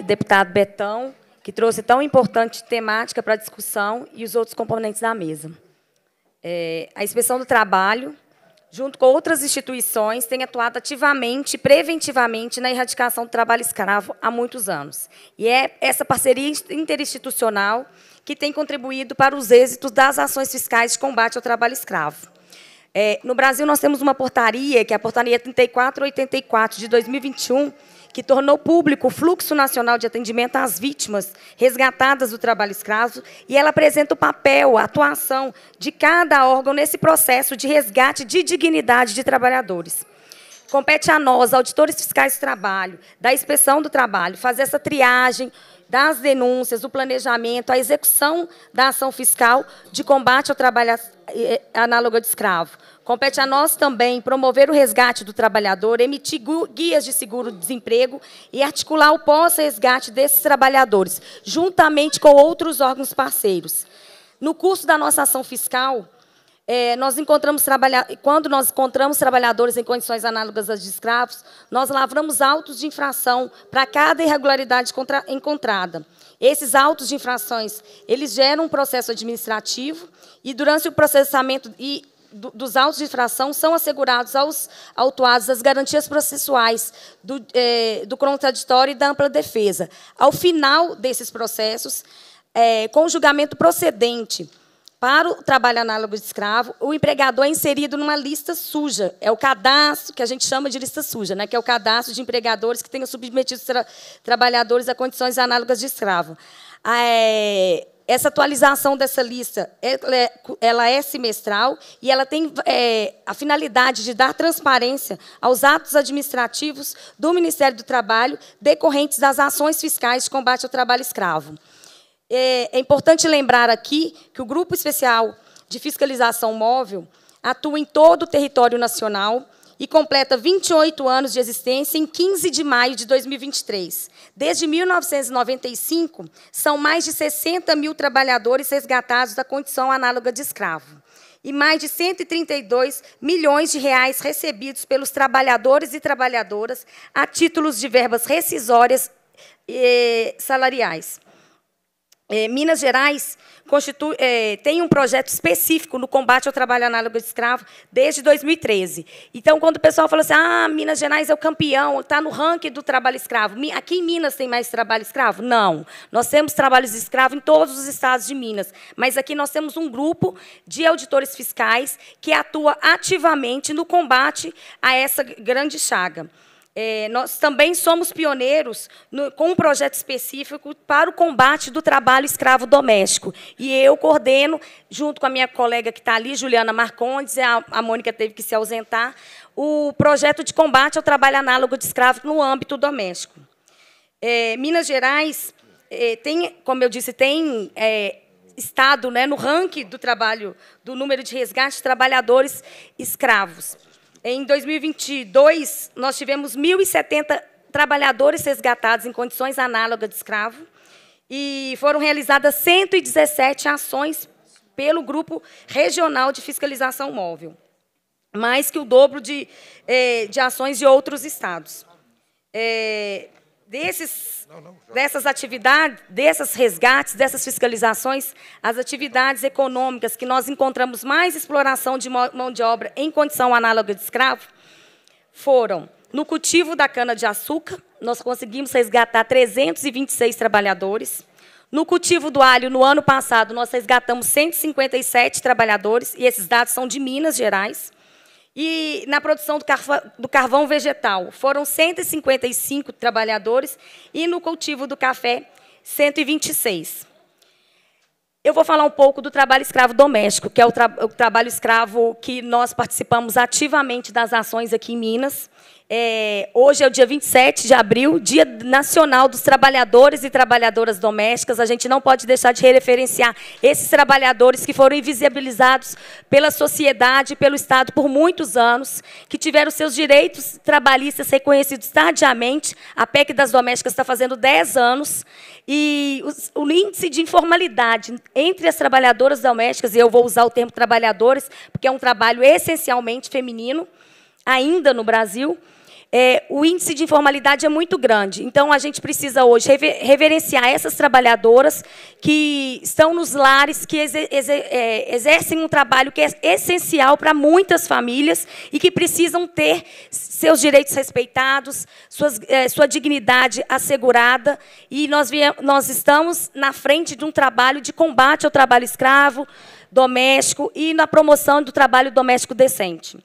deputado Betão, que trouxe tão importante temática para a discussão, e os outros componentes da mesa. É, a Inspeção do Trabalho, junto com outras instituições, tem atuado ativamente e preventivamente na erradicação do trabalho escravo há muitos anos. E é essa parceria interinstitucional que tem contribuído para os êxitos das ações fiscais de combate ao trabalho escravo. É, no Brasil, nós temos uma portaria, que é a Portaria 3484 de 2021, que tornou público o fluxo nacional de atendimento às vítimas resgatadas do trabalho escravo, e ela apresenta o papel, a atuação de cada órgão nesse processo de resgate de dignidade de trabalhadores. Compete a nós, auditores fiscais do trabalho, da inspeção do trabalho, fazer essa triagem, das denúncias, do planejamento, a execução da ação fiscal de combate ao trabalho análogo de escravo. Compete a nós também promover o resgate do trabalhador, emitir guias de seguro-desemprego e articular o pós-resgate desses trabalhadores, juntamente com outros órgãos parceiros. No curso da nossa ação fiscal, é, nós encontramos quando nós encontramos trabalhadores em condições análogas às de escravos, nós lavramos autos de infração para cada irregularidade contra, encontrada. Esses autos de infrações, eles geram um processo administrativo e durante o processamento e do, dos autos de infração são assegurados aos autuados as garantias processuais do, é, do contraditório e da ampla defesa. Ao final desses processos, é, com o julgamento procedente para o trabalho análogo de escravo, o empregador é inserido numa lista suja. É o cadastro, que a gente chama de lista suja, né? que é o cadastro de empregadores que tenham submetido tra trabalhadores a condições análogas de escravo. É, essa atualização dessa lista ela é, ela é semestral e ela tem é, a finalidade de dar transparência aos atos administrativos do Ministério do Trabalho decorrentes das ações fiscais de combate ao trabalho escravo. É, é importante lembrar aqui que o Grupo Especial de Fiscalização Móvel atua em todo o território nacional e completa 28 anos de existência em 15 de maio de 2023. Desde 1995, são mais de 60 mil trabalhadores resgatados da condição análoga de escravo e mais de 132 milhões de reais recebidos pelos trabalhadores e trabalhadoras a títulos de verbas rescisórias e salariais. É, Minas Gerais é, tem um projeto específico no combate ao trabalho análogo de escravo desde 2013. Então, quando o pessoal fala assim, ah, Minas Gerais é o campeão, está no ranking do trabalho escravo. Aqui em Minas tem mais trabalho escravo? Não. Nós temos trabalhos de escravo em todos os estados de Minas. Mas aqui nós temos um grupo de auditores fiscais que atua ativamente no combate a essa grande chaga. É, nós também somos pioneiros no, com um projeto específico para o combate do trabalho escravo doméstico. E eu coordeno, junto com a minha colega que está ali, Juliana Marcondes, a, a Mônica teve que se ausentar, o projeto de combate ao trabalho análogo de escravo no âmbito doméstico. É, Minas Gerais é, tem, como eu disse, tem é, estado né, no ranking do trabalho, do número de resgate de trabalhadores escravos. Em 2022, nós tivemos 1.070 trabalhadores resgatados em condições análogas de escravo e foram realizadas 117 ações pelo Grupo Regional de Fiscalização Móvel, mais que o dobro de, eh, de ações de outros estados. É, desses, não, não, dessas atividades, desses resgates, dessas fiscalizações, as atividades econômicas que nós encontramos mais exploração de mão de obra em condição análoga de escravo foram no cultivo da cana-de-açúcar, nós conseguimos resgatar 326 trabalhadores. No cultivo do alho, no ano passado, nós resgatamos 157 trabalhadores, e esses dados são de Minas Gerais. E na produção do carvão, do carvão vegetal, foram 155 trabalhadores, e no cultivo do café, 126. Eu vou falar um pouco do trabalho escravo doméstico, que é o, tra o trabalho escravo que nós participamos ativamente das ações aqui em Minas. É, hoje é o dia 27 de abril, Dia Nacional dos Trabalhadores e Trabalhadoras Domésticas. A gente não pode deixar de referenciar esses trabalhadores que foram invisibilizados pela sociedade pelo Estado por muitos anos, que tiveram seus direitos trabalhistas reconhecidos tardiamente. A PEC das domésticas está fazendo 10 anos. E o índice de informalidade entre as trabalhadoras domésticas, e eu vou usar o termo trabalhadores, porque é um trabalho essencialmente feminino, ainda no Brasil, é, o índice de informalidade é muito grande. Então, a gente precisa hoje rever, reverenciar essas trabalhadoras que estão nos lares, que exer, exer, é, exercem um trabalho que é essencial para muitas famílias e que precisam ter seus direitos respeitados, suas, é, sua dignidade assegurada. E nós, nós estamos na frente de um trabalho de combate ao trabalho escravo, doméstico e na promoção do trabalho doméstico decente.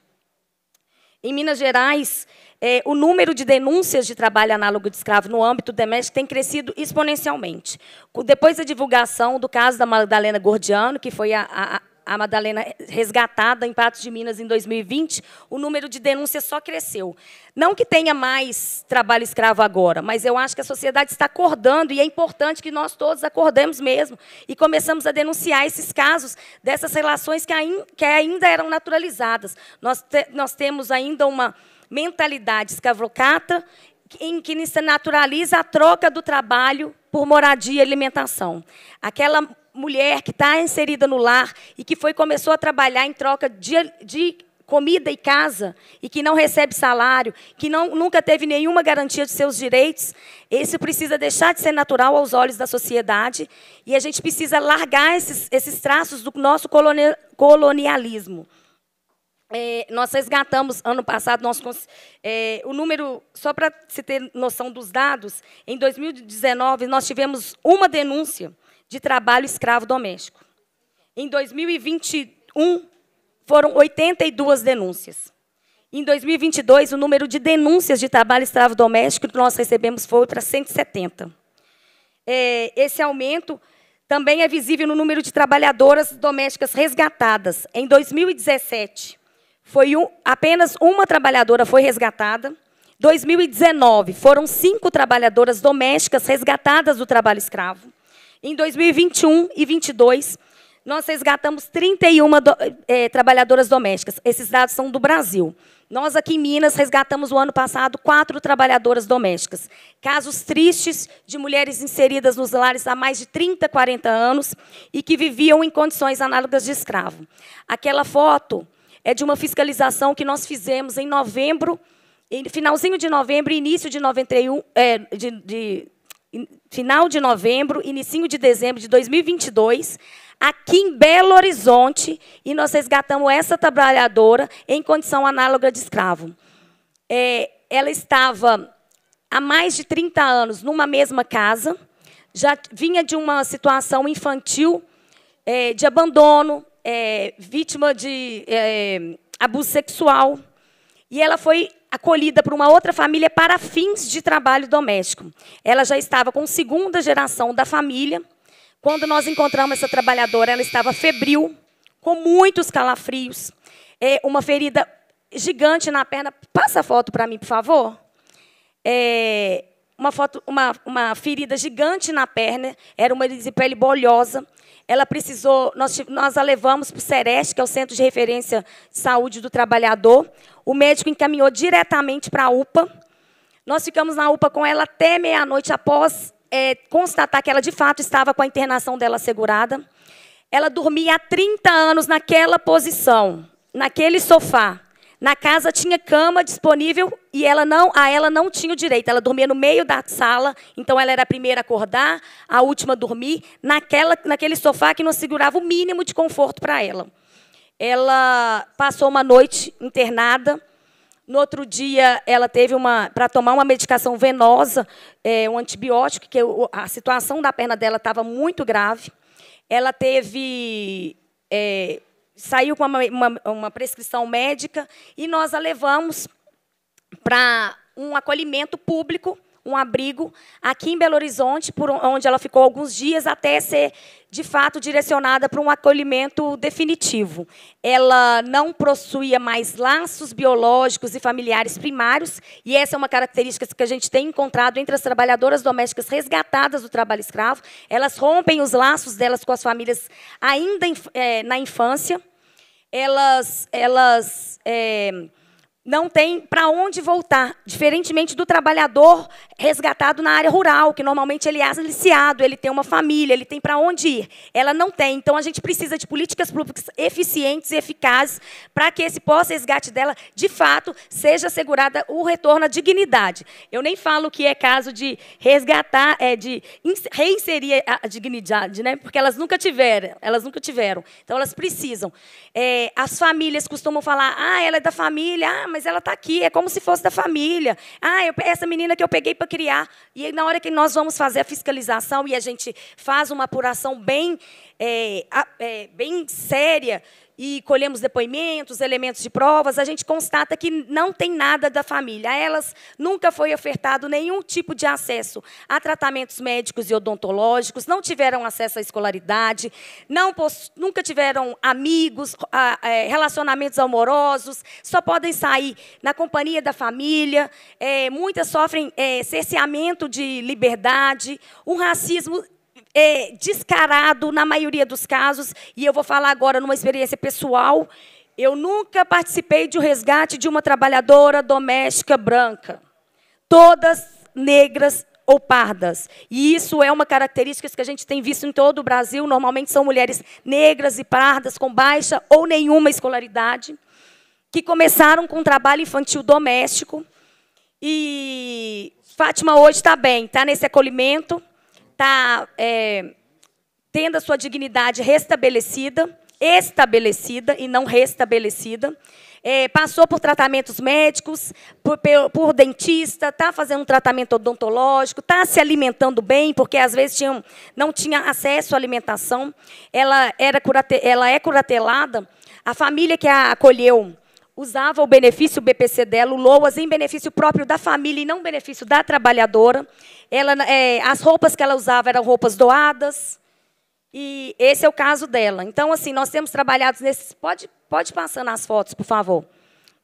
Em Minas Gerais, é, o número de denúncias de trabalho análogo de escravo no âmbito doméstico tem crescido exponencialmente. Depois da divulgação do caso da Madalena Gordiano, que foi a, a, a Madalena resgatada em Patos de Minas em 2020, o número de denúncias só cresceu. Não que tenha mais trabalho escravo agora, mas eu acho que a sociedade está acordando e é importante que nós todos acordemos mesmo e começamos a denunciar esses casos dessas relações que ainda, eram naturalizadas. Nós, te, nós temos ainda uma mentalidade escravocrata em que se naturaliza a troca do trabalho por moradia e alimentação. Aquela mulher que está inserida no lar e que foi começou a trabalhar em troca de, de comida e casa e que não recebe salário, que não, nunca teve nenhuma garantia de seus direitos, esse precisa deixar de ser natural aos olhos da sociedade e a gente precisa largar esses, esses traços do nosso colonialismo. É, nós resgatamos, ano passado, nós, é, o número, só para se ter noção dos dados, em 2019 nós tivemos uma denúncia de trabalho escravo doméstico. Em 2021, foram 82 denúncias. Em 2022, o número de denúncias de trabalho escravo doméstico que nós recebemos foi para 170. É, esse aumento também é visível no número de trabalhadoras domésticas resgatadas. Em 2017, foi um, apenas uma trabalhadora foi resgatada. 2019, foram cinco trabalhadoras domésticas resgatadas do trabalho escravo. Em 2021 e 2022, nós resgatamos 31 do, é, trabalhadoras domésticas. Esses dados são do Brasil. Nós aqui em Minas resgatamos o ano passado quatro trabalhadoras domésticas. Casos tristes de mulheres inseridas nos lares há mais de 30, 40 anos e que viviam em condições análogas de escravo. Aquela foto é de uma fiscalização que nós fizemos em novembro, em finalzinho de novembro, início de 91, é, de, de, final de novembro, início de dezembro de 2022, aqui em Belo Horizonte, e nós resgatamos essa trabalhadora em condição análoga de escravo. É, ela estava há mais de 30 anos numa mesma casa, já vinha de uma situação infantil, é, de abandono, é, vítima de é, abuso sexual. E ela foi acolhida por uma outra família para fins de trabalho doméstico. Ela já estava com segunda geração da família. Quando nós encontramos essa trabalhadora, ela estava febril, com muitos calafrios, é, uma ferida gigante na perna. Passa a foto para mim, por favor. É, uma, foto, uma, uma ferida gigante na perna, era uma de pele bolhosa. Ela precisou, nós, nós a levamos para o SEREST, que é o Centro de Referência de Saúde do Trabalhador. O médico encaminhou diretamente para a UPA. Nós ficamos na UPA com ela até meia-noite, após é, constatar que ela, de fato, estava com a internação dela assegurada. Ela dormia há 30 anos naquela posição, naquele sofá. Na casa tinha cama disponível e ela não, a ela não tinha o direito. Ela dormia no meio da sala, então ela era a primeira a acordar, a última a dormir, naquela, naquele sofá que não segurava o mínimo de conforto para ela. Ela passou uma noite internada. No outro dia, ela teve uma para tomar uma medicação venosa, é, um antibiótico, que a situação da perna dela estava muito grave. Ela teve é, saiu com uma, uma, uma prescrição médica e nós a levamos para um acolhimento público, um abrigo aqui em Belo Horizonte, por onde ela ficou alguns dias até ser de fato direcionada para um acolhimento definitivo. Ela não possuía mais laços biológicos e familiares primários, e essa é uma característica que a gente tem encontrado entre as trabalhadoras domésticas resgatadas do trabalho escravo. Elas rompem os laços delas com as famílias ainda é, na infância. Elas, elas é, não tem para onde voltar, diferentemente do trabalhador resgatado na área rural, que normalmente ele é aliciado, ele tem uma família, ele tem para onde ir. Ela não tem. Então a gente precisa de políticas públicas eficientes e eficazes para que esse pós-resgate dela, de fato, seja assegurada o retorno à dignidade. Eu nem falo que é caso de resgatar, é de reinserir a dignidade, né? Porque elas nunca tiveram, elas nunca tiveram. Então elas precisam. É, as famílias costumam falar: "Ah, ela é da família, ah, mas ela está aqui, é como se fosse da família. Ah, eu, essa menina que eu peguei para criar. E na hora que nós vamos fazer a fiscalização e a gente faz uma apuração bem, é, é, bem séria, e colhemos depoimentos, elementos de provas, a gente constata que não tem nada da família. A elas nunca foi ofertado nenhum tipo de acesso a tratamentos médicos e odontológicos, não tiveram acesso à escolaridade, nunca tiveram amigos, é, relacionamentos amorosos, só podem sair na companhia da família. É, muitas sofrem é, cerceamento de liberdade, um racismo é, descarado na maioria dos casos, e eu vou falar agora numa experiência pessoal. Eu nunca participei de um resgate de uma trabalhadora doméstica branca. Todas negras ou pardas. E isso é uma característica que a gente tem visto em todo o Brasil. Normalmente são mulheres negras e pardas com baixa ou nenhuma escolaridade, que começaram com trabalho infantil doméstico. E Fátima hoje está bem, está nesse acolhimento está é, tendo a sua dignidade restabelecida, estabelecida e não restabelecida. É, passou por tratamentos médicos, por, por dentista, está fazendo um tratamento odontológico, está se alimentando bem, porque às vezes tinha, não tinha acesso à alimentação. Ela, era curate, ela é curatelada. A família que a acolheu usava o benefício BPC dela, o LOAS, em benefício próprio da família e não benefício da trabalhadora. Ela, é, as roupas que ela usava eram roupas doadas. E esse é o caso dela. Então, assim, nós temos trabalhado nesses. Pode, pode passar nas fotos, por favor.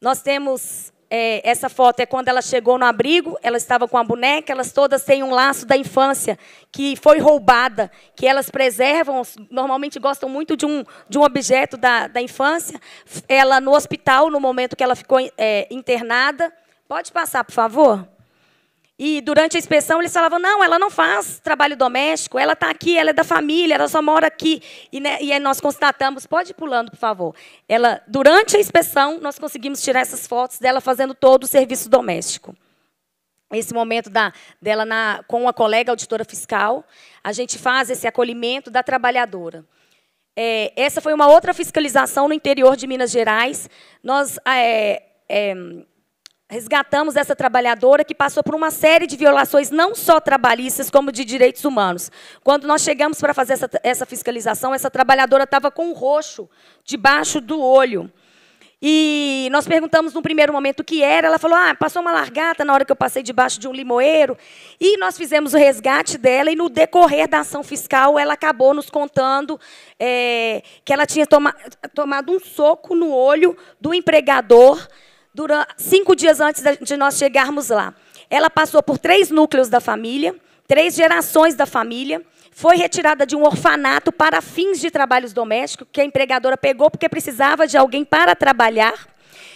Nós temos é, essa foto é quando ela chegou no abrigo, ela estava com a boneca, elas todas têm um laço da infância que foi roubada, que elas preservam, normalmente gostam muito de um, de um objeto da, da infância. Ela no hospital, no momento que ela ficou é, internada. Pode passar, por favor? E durante a inspeção eles falavam: não, ela não faz trabalho doméstico, ela está aqui, ela é da família, ela só mora aqui. E, né, e nós constatamos, pode ir pulando, por favor. Ela, durante a inspeção, nós conseguimos tirar essas fotos dela fazendo todo o serviço doméstico. Esse momento da, dela na, com a colega auditora fiscal, a gente faz esse acolhimento da trabalhadora. É, essa foi uma outra fiscalização no interior de Minas Gerais. Nós é, é, resgatamos essa trabalhadora que passou por uma série de violações, não só trabalhistas, como de direitos humanos. Quando nós chegamos para fazer essa, essa fiscalização, essa trabalhadora estava com um roxo debaixo do olho. E nós perguntamos no primeiro momento o que era. Ela falou: ah, passou uma largata na hora que eu passei debaixo de um limoeiro. E nós fizemos o resgate dela. E no decorrer da ação fiscal, ela acabou nos contando é, que ela tinha toma, tomado um soco no olho do empregador durante, cinco dias antes de nós chegarmos lá. Ela passou por três núcleos da família, três gerações da família, foi retirada de um orfanato para fins de trabalhos domésticos, que a empregadora pegou porque precisava de alguém para trabalhar.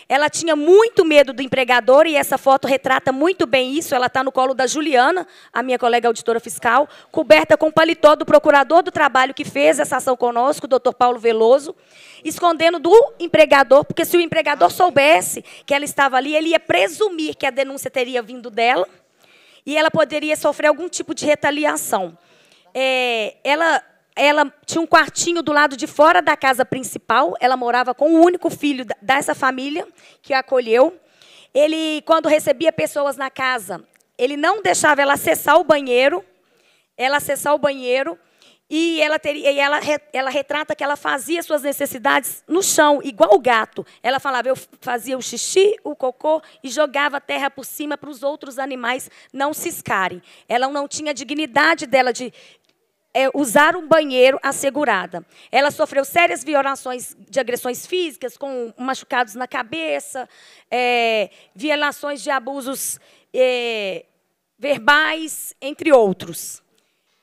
Ela tinha muito medo do empregador e essa foto retrata muito bem isso. Ela está no colo da Juliana, a minha colega auditora fiscal, coberta com o paletó do procurador do trabalho que fez essa ação conosco, o doutor Paulo Veloso, escondendo do empregador, porque se o empregador soubesse que ela estava ali, ele ia presumir que a denúncia teria vindo dela e ela poderia sofrer algum tipo de retaliação. É, ela ela tinha um quartinho do lado de fora da casa principal. Ela morava com o único filho dessa família que a acolheu. Ele, quando recebia pessoas na casa, ele não deixava ela acessar o banheiro. Ela acessar o banheiro e ela, teria, e ela, ela retrata que ela fazia suas necessidades no chão, igual o gato. Ela falava, eu fazia o xixi, o cocô e jogava a terra por cima para os outros animais não ciscarem. Ela não tinha dignidade dela de, é, usar um banheiro assegurada. Ela sofreu sérias violações de agressões físicas, com machucados na cabeça, é, violações de abusos é, verbais, entre outros.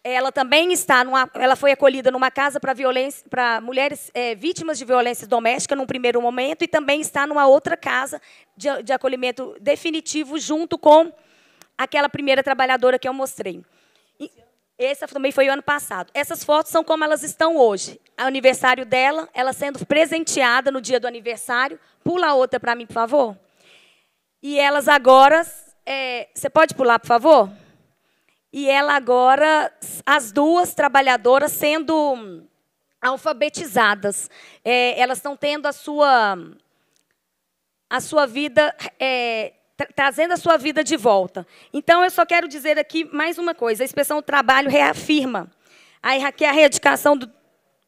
ela também está numa, ela foi acolhida numa casa para violência para mulheres é, vítimas de violência doméstica num primeiro momento e também está numa outra casa de, de acolhimento definitivo junto com aquela primeira trabalhadora que eu mostrei. Essa também foi o ano passado. Essas fotos são como elas estão hoje. Aniversário dela, ela sendo presenteada no dia do aniversário. Pula outra para mim, por favor. E elas agora, é, você pode pular, por favor? e ela agora, as duas trabalhadoras sendo alfabetizadas. É, elas estão tendo a sua, a sua vida, é, tra trazendo a sua vida de volta. Então, eu só quero dizer aqui mais uma coisa. A do trabalho reafirma a, que a erradicação do,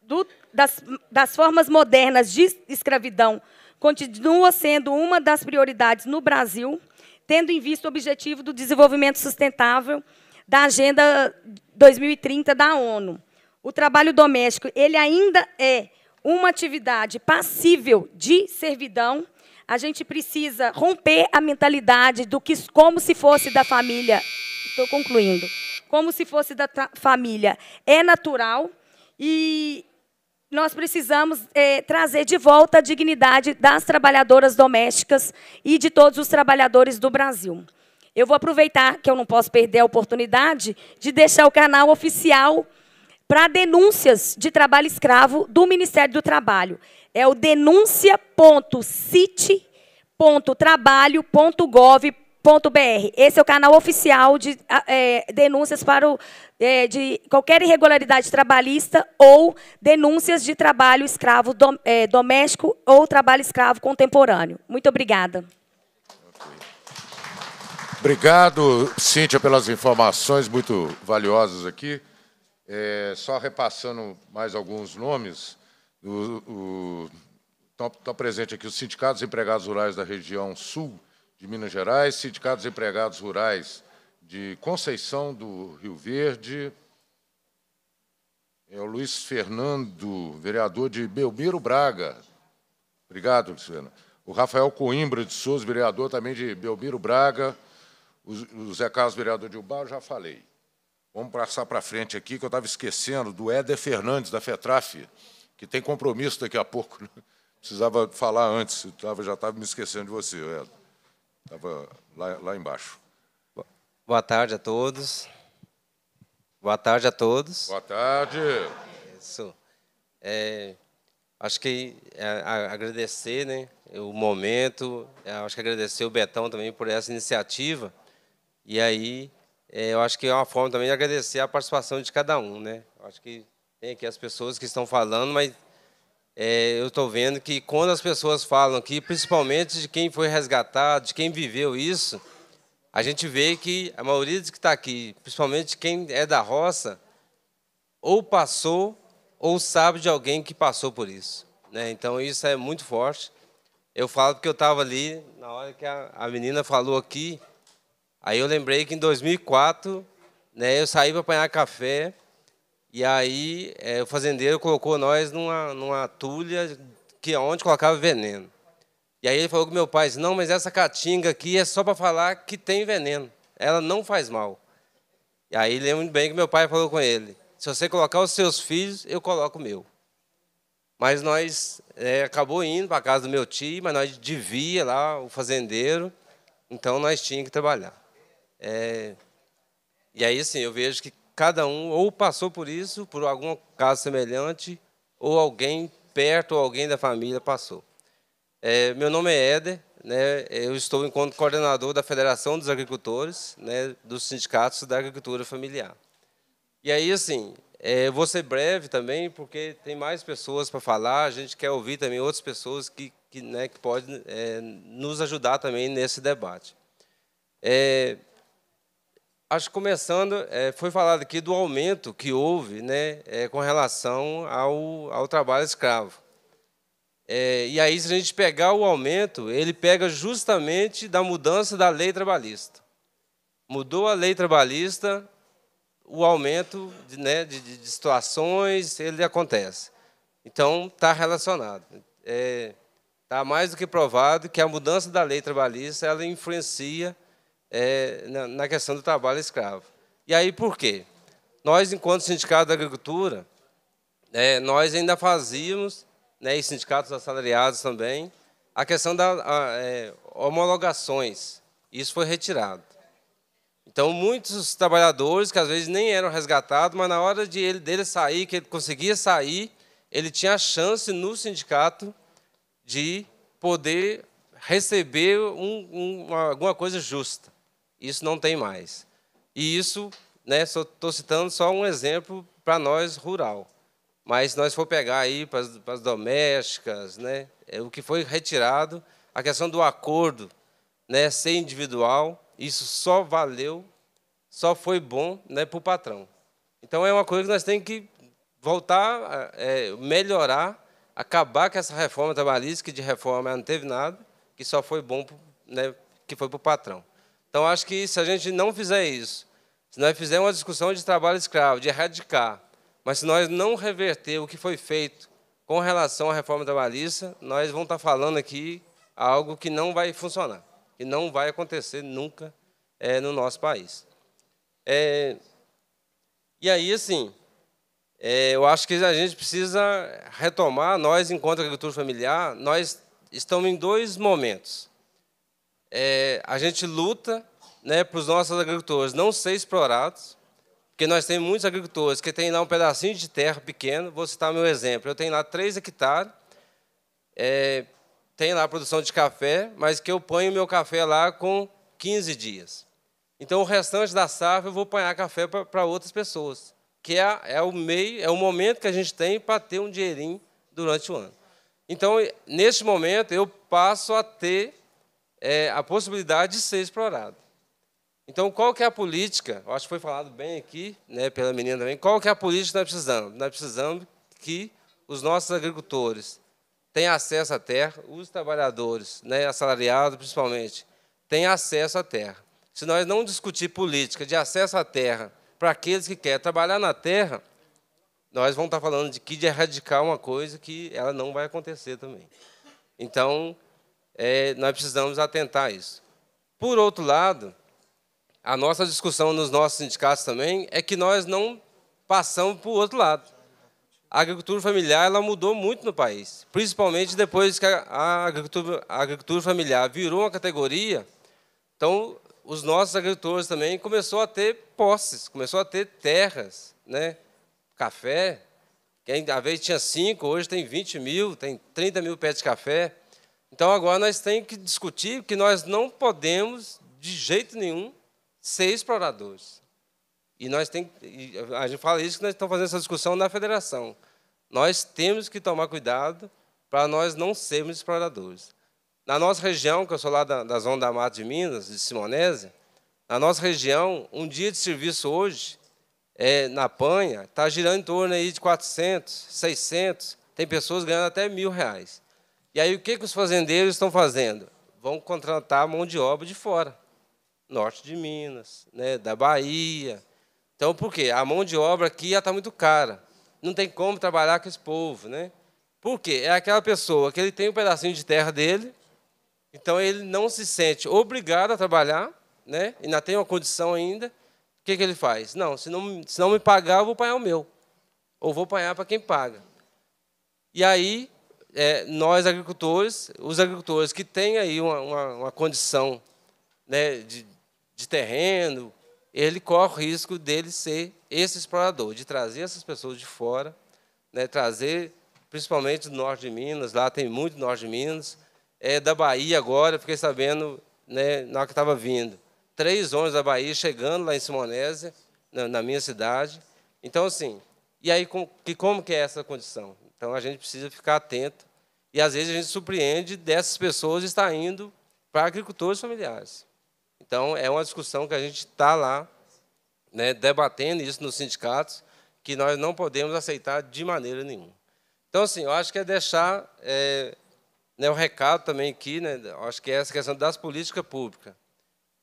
do, das, das formas modernas de escravidão continua sendo uma das prioridades no Brasil, tendo em vista o objetivo do desenvolvimento sustentável da Agenda 2030 da ONU. O trabalho doméstico ele ainda é uma atividade passível de servidão. A gente precisa romper a mentalidade do que como se fosse da família. Estou concluindo. Como se fosse da família. É natural e nós precisamos é, trazer de volta a dignidade das trabalhadoras domésticas e de todos os trabalhadores do Brasil. Eu vou aproveitar que eu não posso perder a oportunidade de deixar o canal oficial para denúncias de trabalho escravo do Ministério do Trabalho. É o denúncia.cite.trabalho.gov.br. Esse é o canal oficial de é, denúncias para o, é, de qualquer irregularidade trabalhista ou denúncias de trabalho escravo dom, é, doméstico ou trabalho escravo contemporâneo. Muito obrigada. Obrigado, Cíntia, pelas informações muito valiosas aqui. É, só repassando mais alguns nomes, estão presentes aqui os sindicatos empregados rurais da região sul de Minas Gerais, sindicatos empregados rurais de Conceição do Rio Verde, é o Luiz Fernando, vereador de Belmiro Braga. Obrigado, Fernando. O Rafael Coimbra de Souza, vereador também de Belmiro Braga. O Zé Carlos, vereador de Ubar, eu já falei. Vamos passar para frente aqui, que eu estava esquecendo, do Éder Fernandes, da FETRAF, que tem compromisso daqui a pouco. Né? Precisava falar antes, eu já estava me esquecendo de você, Éder. Estava lá, lá embaixo. Boa tarde a todos. Boa tarde a todos. Boa tarde. Isso. É, acho que é, agradecer né, o momento, é, acho que agradecer o Betão também por essa iniciativa e aí, é, eu acho que é uma forma também de agradecer a participação de cada um, né? Eu acho que tem aqui as pessoas que estão falando, mas é, eu estou vendo que quando as pessoas falam aqui, principalmente de quem foi resgatado, de quem viveu isso, a gente vê que a maioria dos que está aqui, principalmente quem é da roça, ou passou ou sabe de alguém que passou por isso. Né? Então, isso é muito forte. Eu falo porque eu estava ali, na hora que a, a menina falou aqui, Aí eu lembrei que em 2004, né, eu saí para apanhar café e aí é, o fazendeiro colocou nós numa, numa tulha que é onde colocava veneno. E aí ele falou com meu pai, não, mas essa caatinga aqui é só para falar que tem veneno. Ela não faz mal. E aí lembro bem que meu pai falou com ele, se você colocar os seus filhos, eu coloco o meu. Mas nós é, acabou indo para a casa do meu tio, mas nós devia lá o fazendeiro, então nós tínhamos que trabalhar. É, e aí, assim, eu vejo que cada um ou passou por isso, por algum caso semelhante, ou alguém perto, ou alguém da família passou. É, meu nome é Éder, né, eu estou enquanto coordenador da Federação dos Agricultores, né, dos sindicatos da agricultura familiar. E aí, assim, é, vou ser breve também, porque tem mais pessoas para falar, a gente quer ouvir também outras pessoas que, que, né, que podem é, nos ajudar também nesse debate. É, Acho que começando, é, foi falado aqui do aumento que houve né, é, com relação ao, ao trabalho escravo. É, e aí, se a gente pegar o aumento, ele pega justamente da mudança da lei trabalhista. Mudou a lei trabalhista, o aumento de, né, de, de situações, ele acontece. Então, está relacionado. Está é, mais do que provado que a mudança da lei trabalhista ela influencia é, na, na, questão do trabalho escravo. E aí por quê? nós, enquanto Sindicato da Agricultura, é, nós ainda fazíamos, né, e sindicatos assalariados também, a questão das é, homologações. Isso foi retirado. Então, muitos trabalhadores que às vezes nem eram resgatados, mas na hora de ele, dele sair, que ele conseguia sair, ele tinha a chance no sindicato de poder receber um, um, uma, alguma coisa justa. Isso não tem mais. E isso, né, estou citando só um exemplo para nós rural. Mas se nós for pegar aí para as, domésticas, né, é, o que foi retirado, a questão do acordo né, ser individual, isso só valeu, só foi bom né, para o patrão. Então é uma coisa que nós temos que voltar, é, melhorar, acabar com essa reforma trabalhista, que de reforma não teve nada, que só foi bom, né, que foi para o patrão. Então, acho que se a gente não fizer isso, se nós fizermos uma discussão de trabalho escravo, de erradicar, mas se nós não reverter o que foi feito com relação à reforma trabalhista, nós vamos estar falando aqui algo que não vai funcionar, que não vai acontecer nunca é, no nosso país. É, e aí, assim, é, eu acho que a gente precisa retomar, nós, enquanto agricultura familiar, nós estamos em dois momentos. É, a gente luta né, para os nossos agricultores não serem explorados, porque nós temos muitos agricultores que têm lá um pedacinho de terra pequeno. Vou citar meu exemplo. Eu tenho lá 3 hectares, é, tem lá a produção de café, mas que eu ponho meu café lá com 15 dias. Então, o restante da safra eu vou apanhar café para outras pessoas, que é, é, o meio, é o momento que a gente tem para ter um dinheirinho durante o ano. Então, neste momento, eu passo a ter é, a possibilidade de ser explorado. Então, qual que é a política? Eu acho que foi falado bem aqui, né, pela menina também. Qual que é a política que nós precisamos? Nós precisamos que os nossos agricultores tenham acesso à terra, os trabalhadores, né, assalariados principalmente, tenham acesso à terra. Se nós não discutir política de acesso à terra para aqueles que querem trabalhar na terra, nós vamos estar falando de que de erradicar uma coisa que ela não vai acontecer também. Então, é, nós precisamos atentar a isso. Por outro lado, a nossa discussão nos nossos sindicatos também é que nós não passamos para o outro lado. A agricultura familiar ela mudou muito no país, principalmente depois que a agricultura, a agricultura familiar virou uma categoria. Então, os nossos agricultores também começou a ter posses, começou a ter terras, né? café. Quem às vezes tinha cinco, hoje tem 20 mil, tem 30 mil pés de café. Então agora nós temos que discutir que nós não podemos, de jeito nenhum, ser exploradores. E nós tem, a gente fala isso que nós estamos fazendo essa discussão na federação. Nós temos que tomar cuidado para nós não sermos exploradores. Na nossa região, que eu sou lá da, da Zona da Mata de Minas, de Simonésia, na nossa região, um dia de serviço hoje, é, na panha, está girando em torno aí de 400, 600, tem pessoas ganhando até mil reais. E aí o que, que os fazendeiros estão fazendo? Vão contratar mão de obra de fora norte de Minas, né, da Bahia. Então, por quê? A mão de obra aqui já está muito cara. Não tem como trabalhar com esse povo. Né? Por quê? É aquela pessoa que ele tem um pedacinho de terra dele, então ele não se sente obrigado a trabalhar, né? ainda tem uma condição ainda. O que, que ele faz? Não, se não, se não me pagar, eu vou pagar o meu. Ou vou pagar para quem paga. E aí, é, nós agricultores, os agricultores que têm aí uma, uma, uma condição né, de, de terreno, ele corre o risco dele ser esse explorador, de trazer essas pessoas de fora, né, trazer principalmente do norte de Minas, lá tem muito norte de Minas, é da Bahia agora, fiquei sabendo, né, na hora que estava vindo, três ônibus da Bahia chegando lá em Simonésia, na, na minha cidade. Então, assim, e aí com, que, como que é essa condição? Então, a gente precisa ficar atento, e às vezes a gente surpreende dessas pessoas estar indo para agricultores familiares. Então, é uma discussão que a gente está lá, né, debatendo isso nos sindicatos, que nós não podemos aceitar de maneira nenhuma. Então, assim, eu acho que é deixar é, né, o recado também aqui, né, acho que é essa questão das políticas públicas,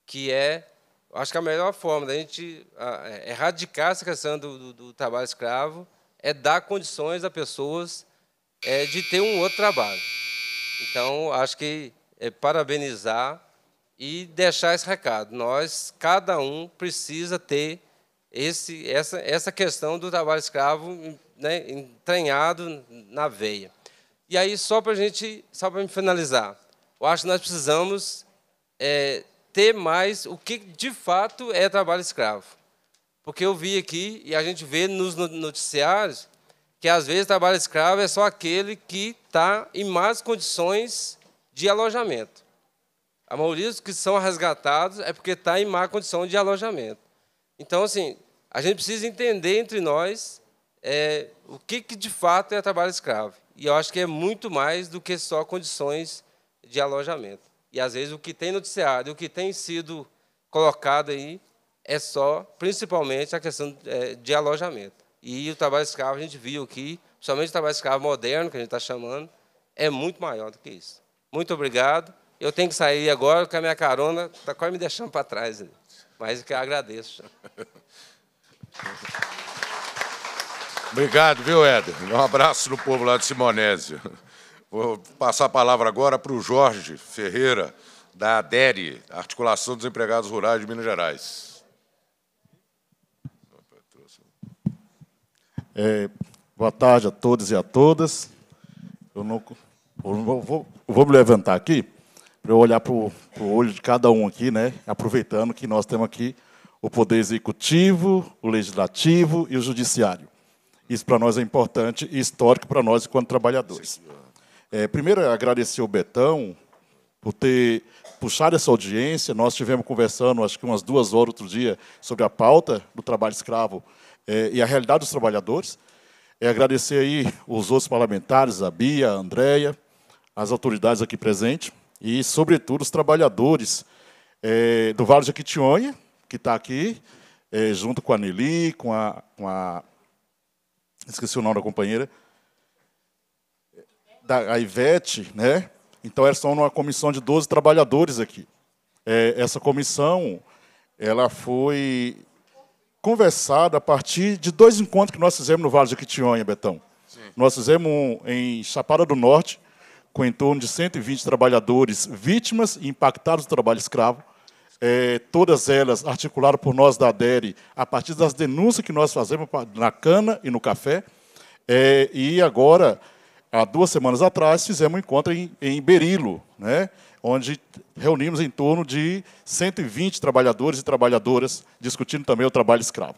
que é, acho que a melhor forma da gente é, erradicar essa questão do, do, do trabalho escravo é dar condições a pessoas é, de ter um outro trabalho. Então, acho que é parabenizar e deixar esse recado. Nós, cada um, precisa ter esse, essa, essa questão do trabalho escravo né, entranhado na veia. E aí, só para a gente, só para finalizar, eu acho que nós precisamos é, ter mais o que de fato é trabalho escravo. Porque eu vi aqui, e a gente vê nos noticiários, que às vezes trabalho escravo é só aquele que está em más condições de alojamento. A maioria dos que são resgatados é porque está em má condição de alojamento. Então, assim, a gente precisa entender entre nós é, o que, que de fato é trabalho escravo. E eu acho que é muito mais do que só condições de alojamento. E às vezes o que tem noticiado, o que tem sido colocado aí, é só, principalmente, a questão é, de alojamento. E o trabalho escravo, a gente viu aqui, principalmente o trabalho escravo moderno, que a gente está chamando, é muito maior do que isso. Muito obrigado. Eu tenho que sair agora, porque a minha carona está quase me deixando para trás. Mas que agradeço. Obrigado, viu, Éder? Um abraço no povo lá de Simonésio. Vou passar a palavra agora para o Jorge Ferreira, da ADERE, Articulação dos Empregados Rurais de Minas Gerais. É, boa tarde a todos e a todas. Eu, não, eu vou, vou, me levantar aqui para eu olhar para o olho de cada um aqui, né? aproveitando que nós temos aqui o Poder Executivo, o Legislativo e o Judiciário. Isso para nós é importante e histórico para nós enquanto trabalhadores. É, primeiro, agradecer ao Betão por ter puxado essa audiência. Nós tivemos conversando, acho que umas duas horas outro dia, sobre a pauta do trabalho escravo é, e a realidade dos trabalhadores. É agradecer aí os outros parlamentares, a Bia, a Andréia, as autoridades aqui presentes e, sobretudo, os trabalhadores é, do Vale de Aquitionha, que está aqui, é, junto com a Nelly, com a, com a esqueci o nome da companheira, da a Ivete, né? Então, elas estão numa comissão de 12 trabalhadores aqui. É, essa comissão ela foi conversada a partir de dois encontros que nós fizemos no Vale de Quitionha, Betão. Sim. Nós fizemos um em Chapada do Norte, com em torno de 120 trabalhadores vítimas e impactados do trabalho escravo. É, todas elas articuladas por nós da ADERE, a partir das denúncias que nós fazemos na cana e no café. É, e agora, há duas semanas atrás, fizemos um encontro em, em Berilo, né, onde reunimos em torno de 120 trabalhadores e trabalhadoras, discutindo também o trabalho escravo.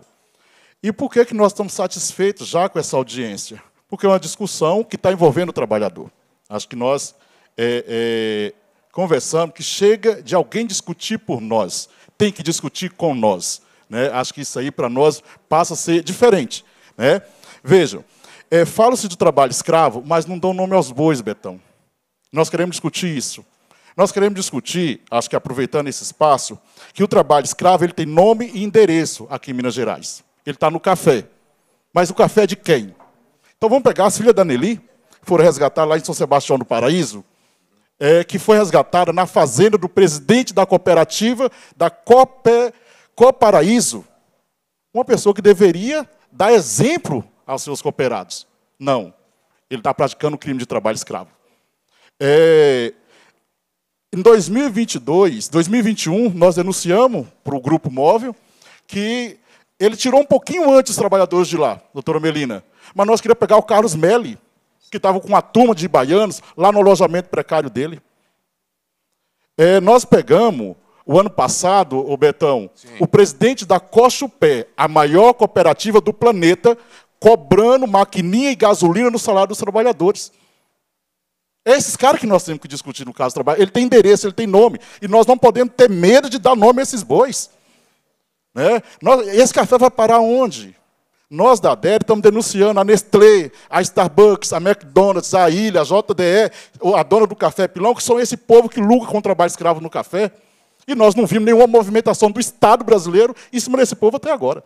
E por que, que nós estamos satisfeitos já com essa audiência? Porque é uma discussão que está envolvendo o trabalhador. Acho que nós é, é, conversamos que chega de alguém discutir por nós, tem que discutir com nós. Né? Acho que isso aí, para nós, passa a ser diferente. Né? Vejam, é, fala-se de trabalho escravo, mas não dão nome aos bois, Betão. Nós queremos discutir isso. Nós queremos discutir, acho que aproveitando esse espaço, que o trabalho escravo ele tem nome e endereço aqui em Minas Gerais. Ele está no café. Mas o café é de quem? Então vamos pegar as filhas da Nelly, foram resgatar lá em São Sebastião do Paraíso, é, que foi resgatada na fazenda do presidente da cooperativa da Cope, Coparaíso. Uma pessoa que deveria dar exemplo aos seus cooperados. Não. Ele está praticando crime de trabalho escravo. É, em 2022, 2021, nós denunciamos para o Grupo Móvel que ele tirou um pouquinho antes os trabalhadores de lá, doutora Melina. Mas nós queríamos pegar o Carlos Melli, que estava com uma turma de baianos lá no alojamento precário dele. É, nós pegamos, o ano passado, o Betão, Sim. o presidente da Cochupé, a maior cooperativa do planeta, cobrando maquininha e gasolina no salário dos trabalhadores. É esses caras que nós temos que discutir no caso do trabalho. Ele tem endereço, ele tem nome. E nós não podemos ter medo de dar nome a esses bois. Né? Nós, esse café vai parar onde? Nós da DER estamos denunciando a Nestlé, a Starbucks, a McDonald's, a Ilha, a JDE, a dona do Café Pilão, que são esse povo que lucra com o trabalho escravo no café. E nós não vimos nenhuma movimentação do Estado brasileiro em cima desse povo até agora.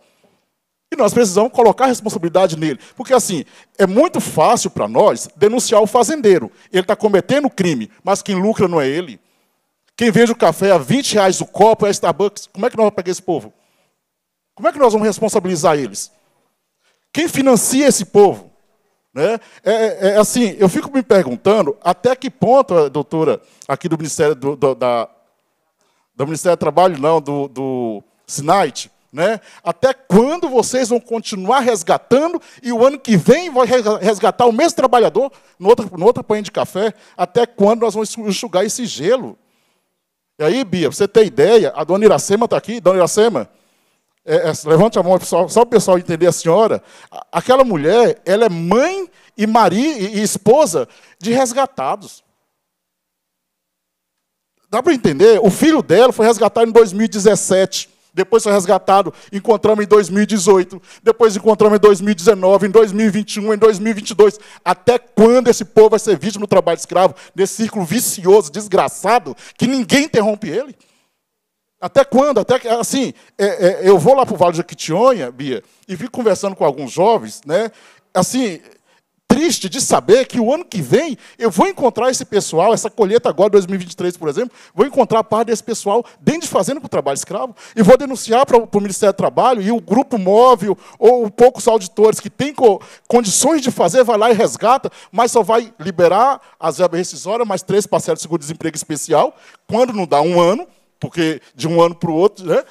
E nós precisamos colocar a responsabilidade nele. Porque, assim, é muito fácil para nós denunciar o fazendeiro. Ele está cometendo crime, mas quem lucra não é ele. Quem vende o café a 20 reais o copo é a Starbucks. Como é que nós vamos pegar esse povo? Como é que nós vamos responsabilizar eles? Quem financia esse povo? Né? É, é, é, assim, eu fico me perguntando até que ponto, a doutora, aqui do Ministério do, do, da, do Ministério do Trabalho, não, do, do SINAIT, Né? Até quando vocês vão continuar resgatando e o ano que vem vai resgatar o mesmo trabalhador no outro, no outro de café? Até quando nós vamos enxugar esse gelo? E aí, Bia, você ter ideia, a dona Iracema está aqui. Dona Iracema, é, é, levante a mão pessoal, só o pessoal entender a senhora. Aquela mulher, ela é mãe e marido e esposa de resgatados. Dá para entender? O filho dela foi resgatado em 2017. Depois foi resgatado, encontramos em 2018. Depois encontramos em 2019, em 2021, em 2022. Até quando esse povo vai ser vítima do trabalho escravo? Nesse círculo vicioso, desgraçado, que ninguém interrompe ele? Até quando? Até assim, é, é, eu vou lá para o Vale de Jequitinhonha, Bia, e fico conversando com alguns jovens, né? Assim, triste de saber que o ano que vem eu vou encontrar esse pessoal, essa colheita agora, 2023, por exemplo, vou encontrar parte desse pessoal dentro de fazenda com o trabalho escravo e vou denunciar para o Ministério do Trabalho e o grupo móvel ou poucos auditores que têm co condições de fazer, vai lá e resgata, mas só vai liberar as verbas rescisórias, mais três parcelas de seguro-desemprego especial, quando não dá um ano, porque de um ano para o outro, né?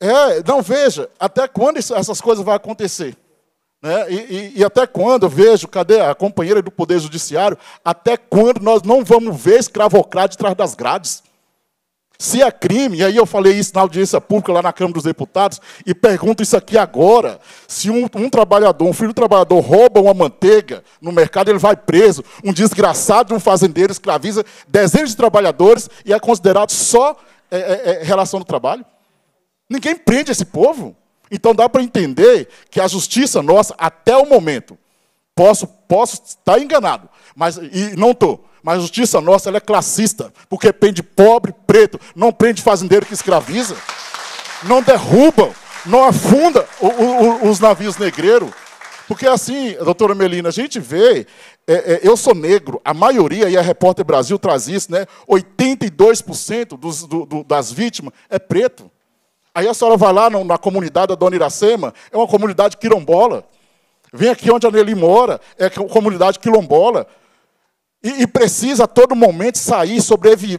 É, não, veja, até quando essas coisas vão acontecer? Né? E, e, e, até quando eu vejo, cadê a companheira do Poder Judiciário? Até quando nós não vamos ver escravocrata de trás das grades? Se é crime, e aí eu falei isso na audiência pública lá na Câmara dos Deputados, e pergunto isso aqui agora: se um, um trabalhador, um filho do trabalhador, rouba uma manteiga no mercado, ele vai preso. Um desgraçado de um fazendeiro escraviza dezenas de trabalhadores e é considerado só é, é, é relação do trabalho. Ninguém prende esse povo. Então dá para entender que a justiça nossa, até o momento, posso, posso estar enganado, mas, e não estou. Mas a justiça nossa é classista, porque prende pobre, preto, não prende fazendeiro que escraviza, não derrubam, não afunda o, o, os navios negreiros. Porque assim, doutora Melina, a gente vê, é, é, eu sou negro, a maioria, e a Repórter Brasil traz isso, né? 82% dos, do, do, das vítimas é preto. Aí a senhora vai lá na comunidade da Dona Iracema, é uma comunidade quilombola. Vem aqui onde a Nelly mora, é uma comunidade quilombola. E, e precisa a todo momento sair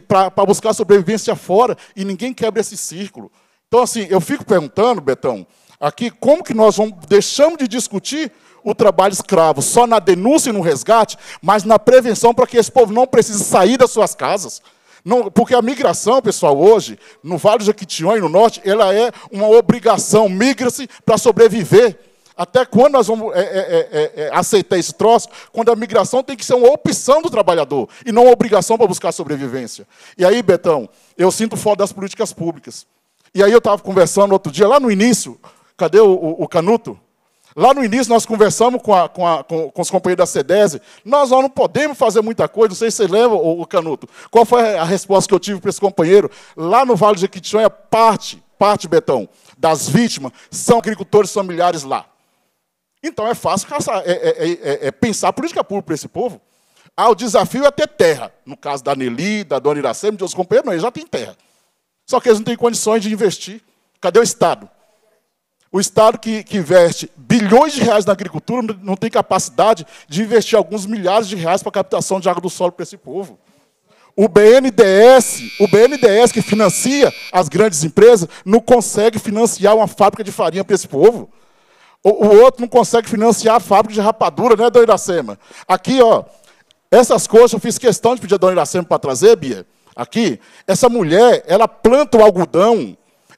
para buscar sobrevivência fora, e ninguém quebra esse círculo. Então, assim, eu fico perguntando, Betão, aqui, como que nós vamos, deixamos de discutir o trabalho escravo só na denúncia e no resgate, mas na prevenção para que esse povo não precise sair das suas casas. Não, porque a migração, pessoal, hoje, no Vale do Jequitinhonha e no Norte, ela é uma obrigação. Migra-se para sobreviver. Até quando nós vamos é, é, é, é, aceitar esse troço? Quando a migração tem que ser uma opção do trabalhador e não uma obrigação para buscar sobrevivência. E aí, Betão, eu sinto falta das políticas públicas. E aí eu estava conversando outro dia, lá no início, cadê o, o, o Canuto? Lá no início, nós conversamos com, a, com, a, com, com os companheiros da SEDESE. Nós não podemos fazer muita coisa. Não sei se você lembra, o, o Canuto. Qual foi a resposta que eu tive para esse companheiro? Lá no Vale de Jequitinhonha, parte, parte, Betão, das vítimas são agricultores familiares lá. Então é fácil caçar, é, é, é, é pensar política pública para esse povo. Ah, o desafio é ter terra. No caso da Nelly, da Dona Iracema, de outros companheiros, não, eles já têm terra. Só que eles não têm condições de investir. Cadê o Estado? O Estado que, que investe bilhões de reais na agricultura não tem capacidade de investir alguns milhares de reais para a captação de água do solo para esse povo. O BNDES, o BNDES que financia as grandes empresas, não consegue financiar uma fábrica de farinha para esse povo. O, o, outro não consegue financiar a fábrica de rapadura, né, Dona Iracema? Aqui, ó, essas coisas eu fiz questão de pedir a Dona Iracema para trazer, Bia. Aqui, essa mulher, ela planta o algodão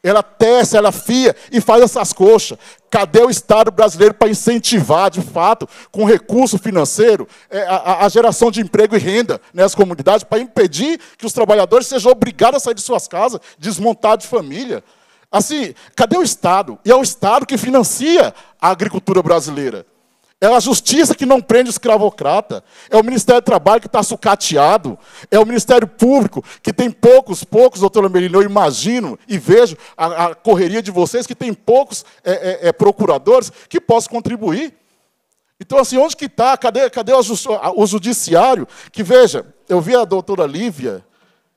ela tece, ela fia e faz essas coxas. Cadê o Estado brasileiro para incentivar, de fato, com recurso financeiro, é, a, a geração de emprego e renda nas comunidades, para impedir que os trabalhadores sejam obrigados a sair de suas casas, desmontar de família? Assim, cadê o Estado? E é o Estado que financia a agricultura brasileira. É a justiça que não prende o escravocrata. É o Ministério do Trabalho que está sucateado. É o Ministério Público que tem poucos, poucos, doutora Melina, eu imagino e vejo a, a correria de vocês que tem poucos é, é, é, procuradores que possam contribuir. Então, assim, onde que está? Cadê, cadê o, o judiciário? Que, veja, eu vi a doutora Lívia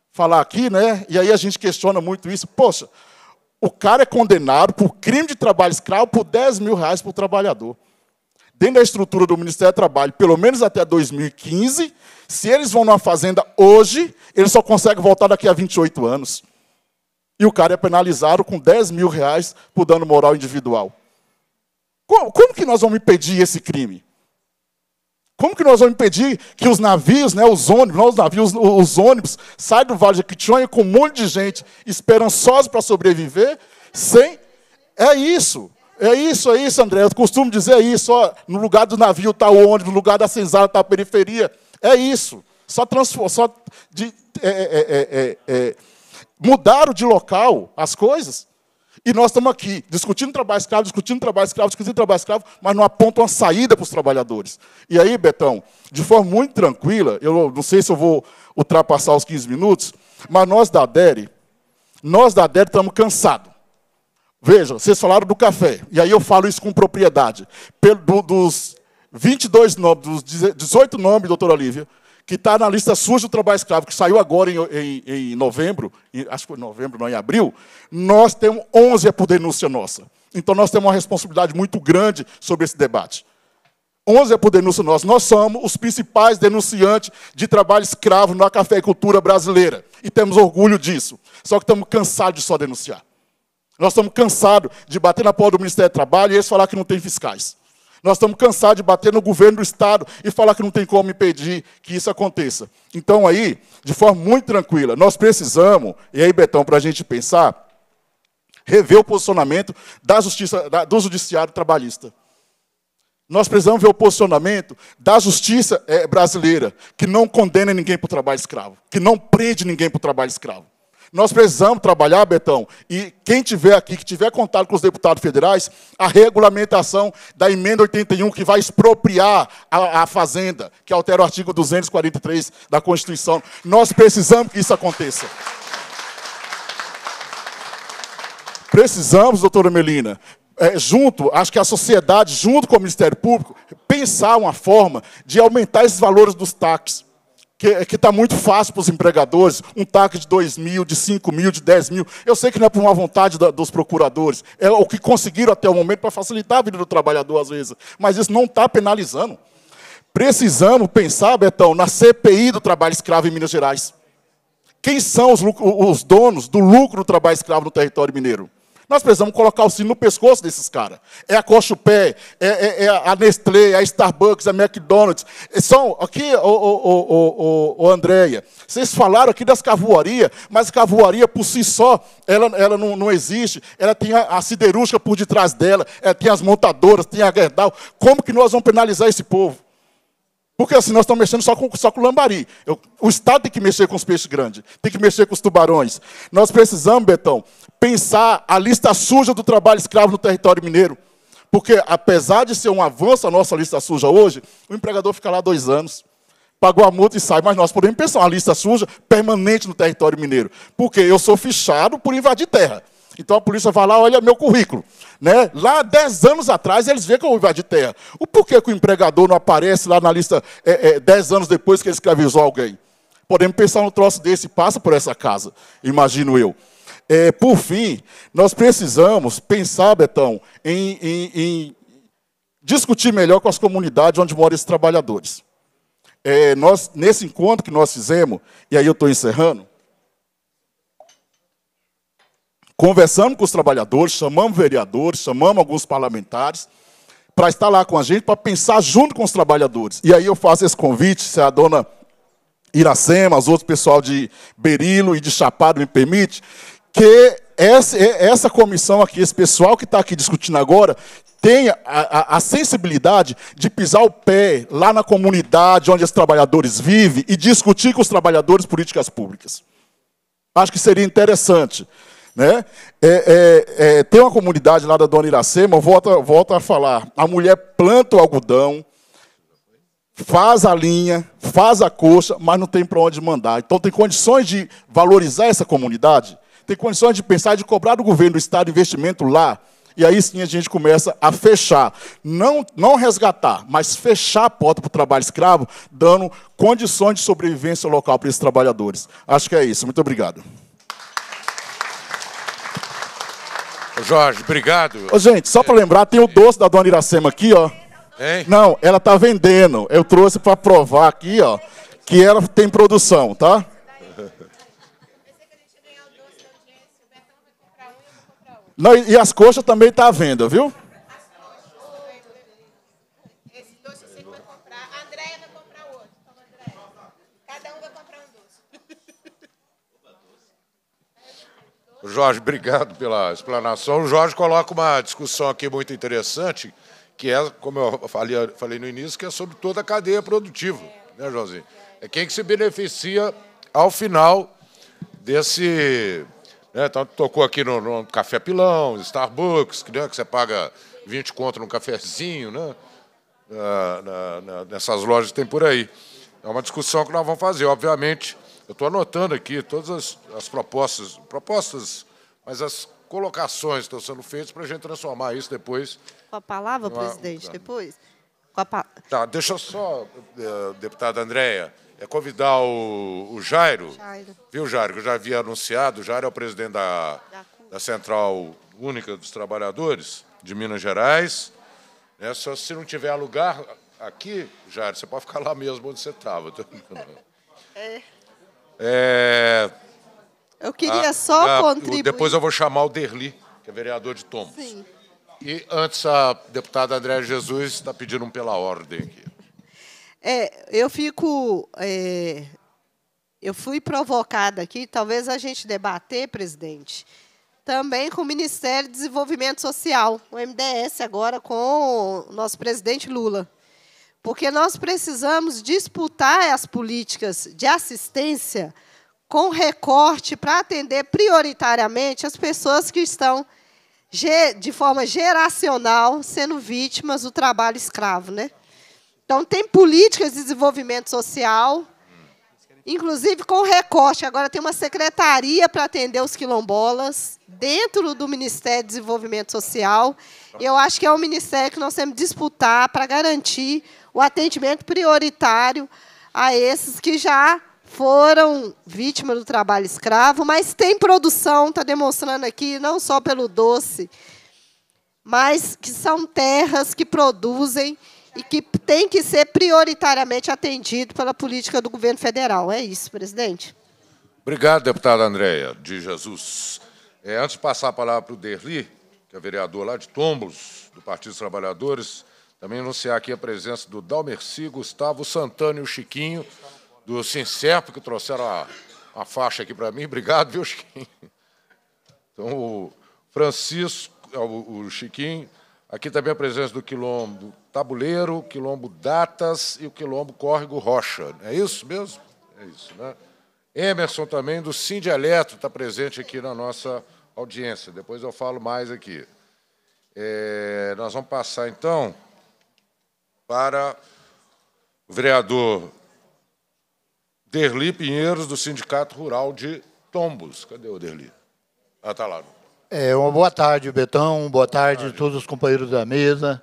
falar aqui, né? E aí a gente questiona muito isso. Poxa, o cara é condenado por crime de trabalho escravo por 10 mil reais por trabalhador dentro da estrutura do Ministério do Trabalho, pelo menos até 2015. Se eles vão numa fazenda hoje, eles só conseguem voltar daqui a 28 anos. E o cara é penalizado com 10 mil reais por dano moral individual. Como, como que nós vamos impedir esse crime? Como que nós vamos impedir que os navios, né, os ônibus, não os navios, os, ônibus, saiam do Vale de Jequitinhonha com um monte de gente esperançosa para sobreviver, sem... É isso. É isso, é isso, André. Eu costumo dizer isso. Ó, no lugar do navio está o ônibus, no lugar da senzala está a periferia. É isso. Só, transform, só de, é, é, é, mudaram de local as coisas. E nós estamos aqui discutindo trabalho escravo, discutindo trabalho escravo, discutindo trabalho escravo, mas não apontam uma saída para os trabalhadores. E aí, Betão, de forma muito tranquila, eu não sei se eu vou ultrapassar os 15 minutos, mas nós da DERE, nós da DERE estamos cansados. Veja, vocês falaram do café, e aí eu falo isso com propriedade. dos 22 nomes, dos 18 nomes, doutora Olívia, que está na lista suja do trabalho escravo, que saiu agora em, em, em novembro, em, acho que foi em novembro, não em abril, nós temos 11 é por denúncia nossa. Então nós temos uma responsabilidade muito grande sobre esse debate. 11 é por denúncia nossa. Nós somos os principais denunciantes de trabalho escravo na cafeicultura brasileira. E temos orgulho disso. Só que estamos cansados de só denunciar. Nós estamos cansados de bater na porta do Ministério do Trabalho e eles falar que não tem fiscais. Nós estamos cansados de bater no governo do Estado e falar que não tem como impedir que isso aconteça. Então, aí, de forma muito tranquila, nós precisamos, e aí, Betão, para a gente pensar, rever o posicionamento da justiça, da, do judiciário trabalhista. Nós precisamos ver o posicionamento da justiça é, brasileira, que não condena ninguém para o trabalho escravo, que não prende ninguém para o trabalho escravo. Nós precisamos trabalhar, Betão, e quem tiver aqui, que tiver contato com os deputados federais, a regulamentação da emenda 81, que vai expropriar a, a fazenda, que altera o artigo 243 da Constituição. Nós precisamos que isso aconteça. Precisamos, doutora Melina, é, junto, acho que a sociedade, junto com o Ministério Público, pensar uma forma de aumentar esses valores dos taxas que está muito fácil para os empregadores, um TAC de 2 mil, de 5 mil, de 10 mil. Eu sei que não é por uma vontade da, dos procuradores, é o que conseguiram até o momento para facilitar a vida do trabalhador, às vezes. Mas isso não está penalizando. Precisamos pensar, Betão, na CPI do trabalho escravo em Minas Gerais. Quem são os, os donos do lucro do trabalho escravo no território mineiro? Nós precisamos colocar o sino no pescoço desses caras. É a Cochupé, é, é, é, a Nestlé, é a Starbucks, é a McDonald's. São, aqui, o, o, o, o, Andréia, vocês falaram aqui das cavuarias, mas a cavuaria por si só, ela, ela não, não existe. Ela tem a, a siderúrgica por detrás dela, ela tem as montadoras, tem a Gerdau. Como que nós vamos penalizar esse povo? Porque assim, nós estamos mexendo só com, só com lambari. Eu, o Estado tem que mexer com os peixes grandes, tem que mexer com os tubarões. Nós precisamos, Betão, pensar a lista suja do trabalho escravo no território mineiro. Porque, apesar de ser um avanço a nossa lista suja hoje, o empregador fica lá dois anos, pagou a multa e sai. Mas nós podemos pensar uma lista suja permanente no território mineiro. Porque eu sou fichado por invadir terra. Então a polícia vai lá, olha meu currículo. Né? Lá, dez anos atrás, eles veem que eu invadi terra. O porquê que o empregador não aparece lá na lista é, é, dez anos depois que ele escravizou alguém? Podemos pensar no troço desse, passa por essa casa, imagino eu. É, por fim, nós precisamos pensar, Betão, em, em, em, discutir melhor com as comunidades onde moram esses trabalhadores. É, nós, nesse encontro que nós fizemos, e aí eu estou encerrando, Conversamos com os trabalhadores, chamamos vereadores, chamamos alguns parlamentares para estar lá com a gente, para pensar junto com os trabalhadores. E aí eu faço esse convite, se a dona Iracema, os outros pessoal de Berilo e de Chapado me permite, que essa, essa comissão aqui, esse pessoal que está aqui discutindo agora, tenha a, a, a, sensibilidade de pisar o pé lá na comunidade onde os trabalhadores vivem e discutir com os trabalhadores políticas públicas. Acho que seria interessante. Né? É, é, é, tem uma comunidade lá da Dona Iracema, volta, volta a falar. A mulher planta o algodão, faz a linha, faz a coxa, mas não tem para onde mandar. Então tem condições de valorizar essa comunidade, tem condições de pensar de cobrar do governo do Estado investimento lá. E aí sim a gente começa a fechar. Não, não resgatar, mas fechar a porta para o trabalho escravo, dando condições de sobrevivência local para esses trabalhadores. Acho que é isso. Muito obrigado. Jorge, obrigado. Ô, gente, só para lembrar, tem o doce da dona Iracema aqui, ó. Hein? Não, ela está vendendo. Eu trouxe para provar aqui, ó, que ela tem produção, tá? Não, e as coxas também estão tá à venda, viu? Jorge, obrigado pela explanação. O Jorge coloca uma discussão aqui muito interessante, que é, como eu falei, falei no início, que é sobre toda a cadeia produtiva, né, Joãozinho? É quem que se beneficia ao final desse. Né, então, tocou aqui no, no Café Pilão, Starbucks, que, né, que você paga 20 conto num cafezinho, né? Na, na, nessas lojas que tem por aí. É uma discussão que nós vamos fazer. Obviamente, eu estou anotando aqui todas as, as, propostas, propostas, mas as colocações estão sendo feitas para a gente transformar isso depois. Com a palavra, uma, presidente, depois? Com a. Tá, deixa só, uh, deputada Andréia, é convidar o, o Jairo, Jairo, viu, Jairo, que eu já havia anunciado, o Jairo é o presidente da, da, Central Única dos Trabalhadores de Minas Gerais. É, só se não tiver lugar aqui, Jairo, você pode ficar lá mesmo onde você estava. É. É... Eu queria só a, contribuir. Depois eu vou chamar o Derli, que é vereador de Tombos. Sim. E antes a deputada André Jesus está pedindo um pela ordem aqui. É, eu fico. É, eu fui provocada aqui, talvez a gente debater, presidente, também com o Ministério do Desenvolvimento Social, o MDS, agora com o nosso presidente Lula. Porque nós precisamos disputar as políticas de assistência com recorte para atender prioritariamente as pessoas que estão de forma geracional sendo vítimas do trabalho escravo, né? Então tem políticas de desenvolvimento social, inclusive com recorte. Agora tem uma secretaria para atender os quilombolas dentro do Ministério do Desenvolvimento Social. Eu acho que é um ministério que nós temos que disputar para garantir o atendimento prioritário a esses que já foram vítimas do trabalho escravo, mas tem produção, está demonstrando aqui, não só pelo doce, mas que são terras que produzem e que tem que ser prioritariamente atendido pela política do governo federal. É isso, presidente. Obrigado, deputada Andréia de Jesus. É, antes de passar a palavra para o Derli, que é vereador lá de Tombos, do Partido dos Trabalhadores, também anunciar aqui a presença do Dalmerci, Gustavo Santana e o Chiquinho, do Sincerp, que trouxeram a, a faixa aqui para mim. Obrigado, viu, Chiquinho? Então, o Francisco, é, o, o Chiquinho, aqui também a presença do Quilombo Tabuleiro, Quilombo Datas e o Quilombo Córrego Rocha. É isso mesmo? É isso, né? Emerson também, do Sind Eletro, está presente aqui na nossa audiência. Depois eu falo mais aqui. É, nós vamos passar, então, para o vereador Derli Pinheiros, do Sindicato Rural de Tombos. Cadê o Derli? Ah, está lá. É, uma boa tarde, Betão. Boa tarde a todos os companheiros da mesa.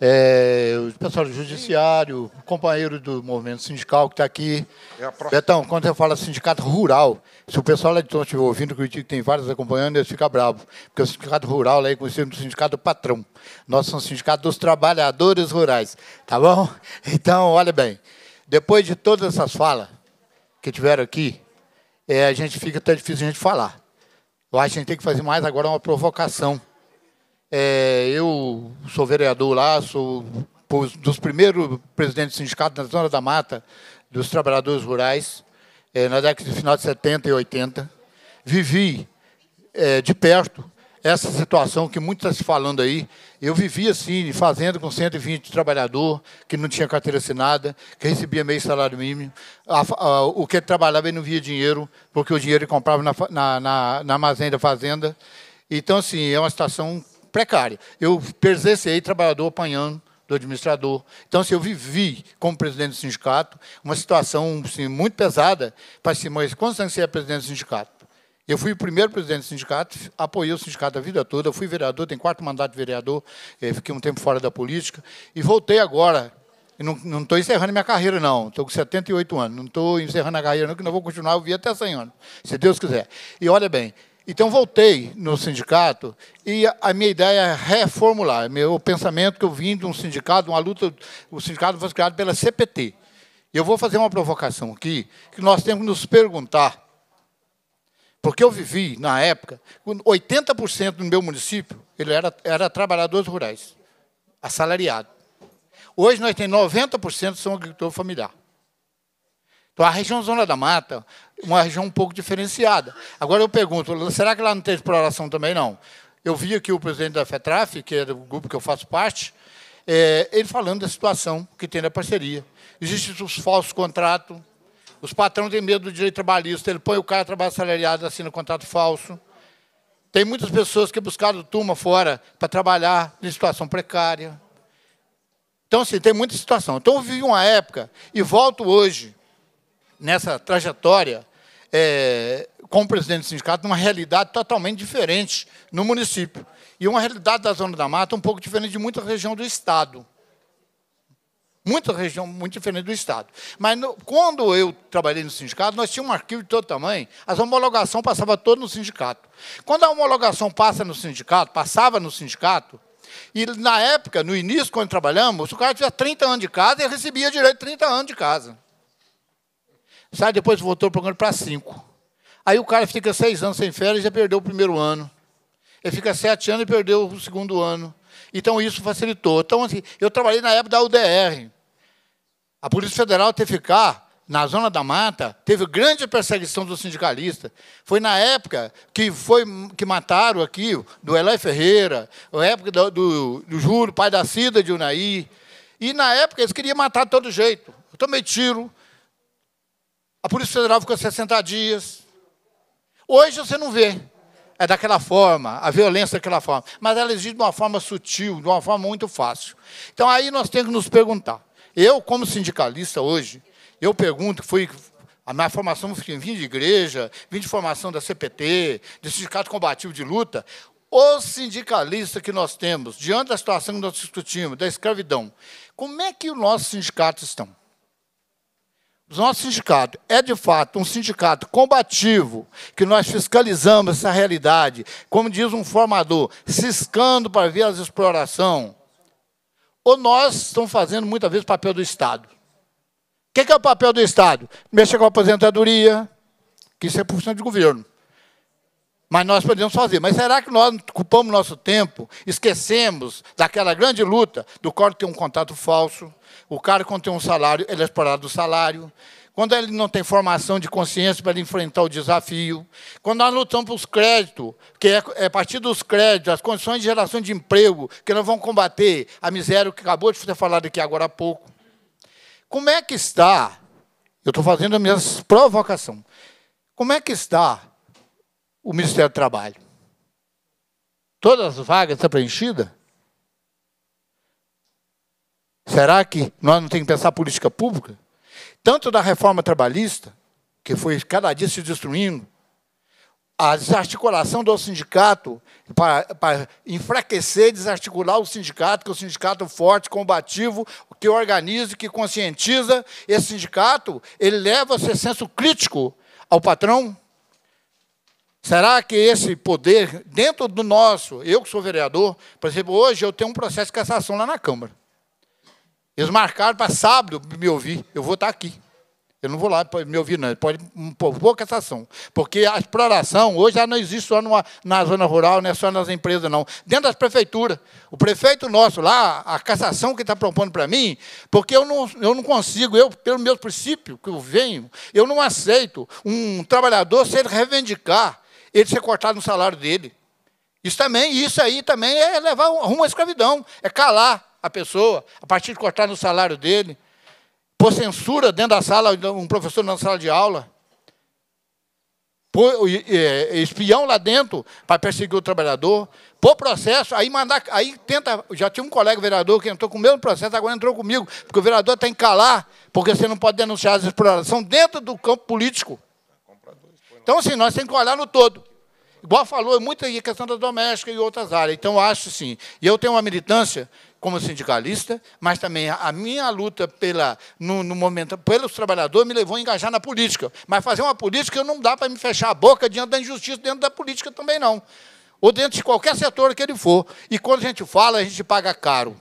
É, o pessoal do Judiciário, companheiro do movimento sindical que está aqui. É Betão, quando você fala sindicato rural, se o pessoal lá de Tombos estiver ouvindo, que tem vários acompanhando, eles ficam bravos. Porque o sindicato rural é conhecido como sindicato patrão. Nós somos sindicato dos trabalhadores rurais. Tá bom? Então, olha bem. Depois de todas essas falas, que tiveram aqui, é, a gente fica até difícil a gente falar. Eu acho que a gente tem que fazer mais agora uma provocação. É, eu sou vereador lá, sou dos primeiros presidentes do sindicato na Zona da Mata, dos trabalhadores rurais, é, na década de final de 70 e 80. Vivi é, de perto essa situação que muito está se falando aí. Eu vivia assim, fazendo com 120 trabalhador que não tinha carteira assinada, que recebia meio salário mínimo. A, a, o que trabalhava ele não via dinheiro, porque o dinheiro ele comprava na, na, na, na armazém da fazenda. Então, assim, é uma situação precária. Eu presenciei trabalhador apanhando do administrador. Então, assim, eu vivi, como presidente do sindicato, uma situação assim, muito pesada para assim, mas quando você é presidente do sindicato? Eu fui o primeiro presidente do sindicato, apoiei o sindicato a vida toda, fui vereador, tenho quarto mandato de vereador, eh, fiquei um tempo fora da política, e voltei agora. Não estou encerrando minha carreira, não. Estou com 78 anos. Não estou encerrando a carreira, não, que não vou continuar a ouvir até 100 anos, se Deus quiser. E olha bem, então voltei no sindicato e a minha ideia é reformular. Meu pensamento que eu vim de um sindicato, uma luta, o sindicato foi criado pela CPT. Eu vou fazer uma provocação aqui, que nós temos que nos perguntar Porque eu vivi, na época, 80% do meu município ele era, era trabalhadores rurais, assalariado. Hoje nós temos 90% são agricultor familiar. Então, a região Zona da Mata, uma região um pouco diferenciada. Agora eu pergunto, será que lá não tem exploração também? Não. Eu vi aqui o presidente da FETRAF, que é do grupo que eu faço parte, é, ele falando da situação que tem na parceria. Existem os falsos contratos, os patrões têm medo do direito trabalhista, ele põe o cara a trabalhar assalariado, assina contrato falso. Tem muitas pessoas que buscaram turma fora para trabalhar em situação precária. Então, assim, tem muita situação. Então, eu vivi uma época e volto hoje, nessa trajetória, é, como presidente do sindicato, numa realidade totalmente diferente no município. E uma realidade da Zona da Mata um pouco diferente de muita região do Estado. Muita região muito diferente do Estado. Mas no, quando eu trabalhei no sindicato, nós tínhamos um arquivo de todo tamanho, as homologações passavam todo no sindicato. Quando a homologação passa no sindicato, passava no sindicato, e na época, no início, quando trabalhamos, o cara tinha 30 anos de casa e recebia direito de 30 anos de casa. Sai depois voltou o programa para 5. Aí o cara fica seis anos sem férias e já perdeu o primeiro ano. Ele fica sete anos e perdeu o segundo ano. Então isso facilitou. Então, assim, eu trabalhei na época da UDR. A Polícia Federal ficar na Zona da Mata, teve grande perseguição dos sindicalistas. Foi na época que foi que mataram aqui do Eloy Ferreira, a época do, do, do Júlio, pai da Cida de Unai. E na época eles queriam matar de todo jeito. Eu tomei tiro. A Polícia Federal ficou 60 dias. Hoje você não vê. É daquela forma, a violência daquela forma. Mas ela existe de uma forma sutil, de uma forma muito fácil. Então aí nós temos que nos perguntar. Eu, como sindicalista hoje, eu pergunto, fui a minha formação vim de igreja, vim de formação da CPT, de Sindicato Combativo de Luta. Os sindicalistas que nós temos, diante da situação que nós discutimos, da escravidão, como é que os nossos sindicatos estão? Nosso sindicato é, de fato, um sindicato combativo, que nós fiscalizamos essa realidade, como diz um formador, ciscando para ver as exploração, ou nós estamos fazendo, muitas vezes, o papel do Estado. O que é o papel do Estado? Mexer com a aposentadoria, que isso é função de governo. Mas nós podemos fazer. Mas será que nós ocupamos nosso tempo, esquecemos daquela grande luta do cara que tem um contato falso, o cara quando tem um salário, ele é explorado do salário, quando ele não tem formação de consciência para enfrentar o desafio, quando nós lutamos para os créditos, que é, é a partir dos créditos, as condições de geração de emprego, que nós vamos combater a miséria que acabou de ser falado aqui agora há pouco. Como é que está? Eu estou fazendo a minha provocação. Como é que está o Ministério do Trabalho? Todas as vagas estão preenchidas? Será que nós não temos que pensar política pública? Tanto da reforma trabalhista, que foi cada dia se destruindo, a desarticulação do sindicato para, para enfraquecer, desarticular o sindicato, que é o sindicato forte, combativo, que organiza, que conscientiza. Esse sindicato, ele leva esse senso crítico ao patrão. Será que esse poder, dentro do nosso, eu que sou vereador, por exemplo, hoje eu tenho um processo de cassação lá na Câmara. Eles marcaram para sábado me ouvir. Eu vou estar aqui. Eu não vou lá me ouvir, não. Pode pouca cassação. Porque a exploração hoje já não existe só numa, na zona rural, não é só nas empresas, não. Dentro das prefeituras. O prefeito nosso lá, a cassação que está propondo para mim, porque eu não, eu não consigo, eu, pelo meu princípio que eu venho, eu não aceito um trabalhador ser reivindicar ele ser cortado no salário dele. Isso também, isso aí também é levar rumo à escravidão, é calar a pessoa, a partir de cortar no salário dele, pôr censura dentro da sala, um professor na sala de aula, pôr espião lá dentro para perseguir o trabalhador, pôr processo, aí mandar, aí tenta, já tinha um colega vereador que entrou com o mesmo processo, agora entrou comigo, porque o vereador tem que calar, porque você não pode denunciar as exploração dentro do campo político. Então, assim, nós temos que olhar no todo. Igual falou, é muita questão da doméstica e outras áreas. Então, acho sim. E eu tenho uma militância como sindicalista, mas também a minha luta pela, no, no, momento pelos trabalhadores me levou a engajar na política. Mas fazer uma política não dá para me fechar a boca diante da injustiça dentro da política também não. Ou dentro de qualquer setor que ele for. E quando a gente fala, a gente paga caro.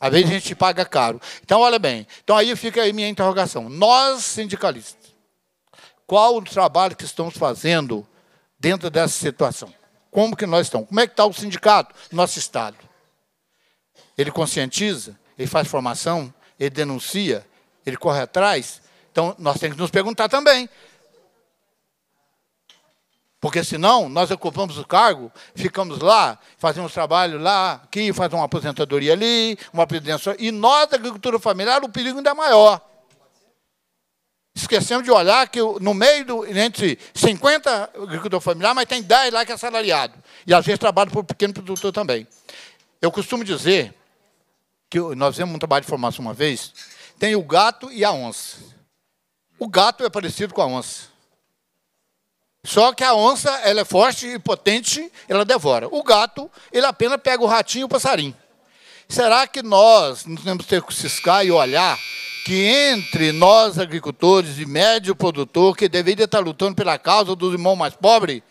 Às vezes a gente paga caro. Então, olha bem. Então aí fica aí minha interrogação. Nós, sindicalistas, qual o trabalho que estamos fazendo dentro dessa situação. Como que nós estamos? Como é que está o sindicato no nosso Estado? Ele conscientiza, ele faz formação, ele denuncia, ele corre atrás. Então, nós temos que nos perguntar também. Porque senão nós ocupamos o cargo, ficamos lá, fazemos trabalho lá, aqui, faz uma aposentadoria ali, uma previdência. E nós, da agricultura familiar, o perigo ainda é maior. Esquecemos de olhar que no meio do, entre 50 agricultor familiar, mas tem 10 lá que é assalariado. E às vezes trabalha para o pequeno produtor também. Eu costumo dizer que nós fizemos um trabalho de formação uma vez, tem o gato e a onça. O gato é parecido com a onça. Só que a onça, ela é forte e potente, ela devora. O gato, ele apenas pega o ratinho e o passarinho. Será que nós não temos que ter que ciscar e olhar que entre nós, agricultores e médio produtor, que deveria estar lutando pela causa dos irmãos mais pobres,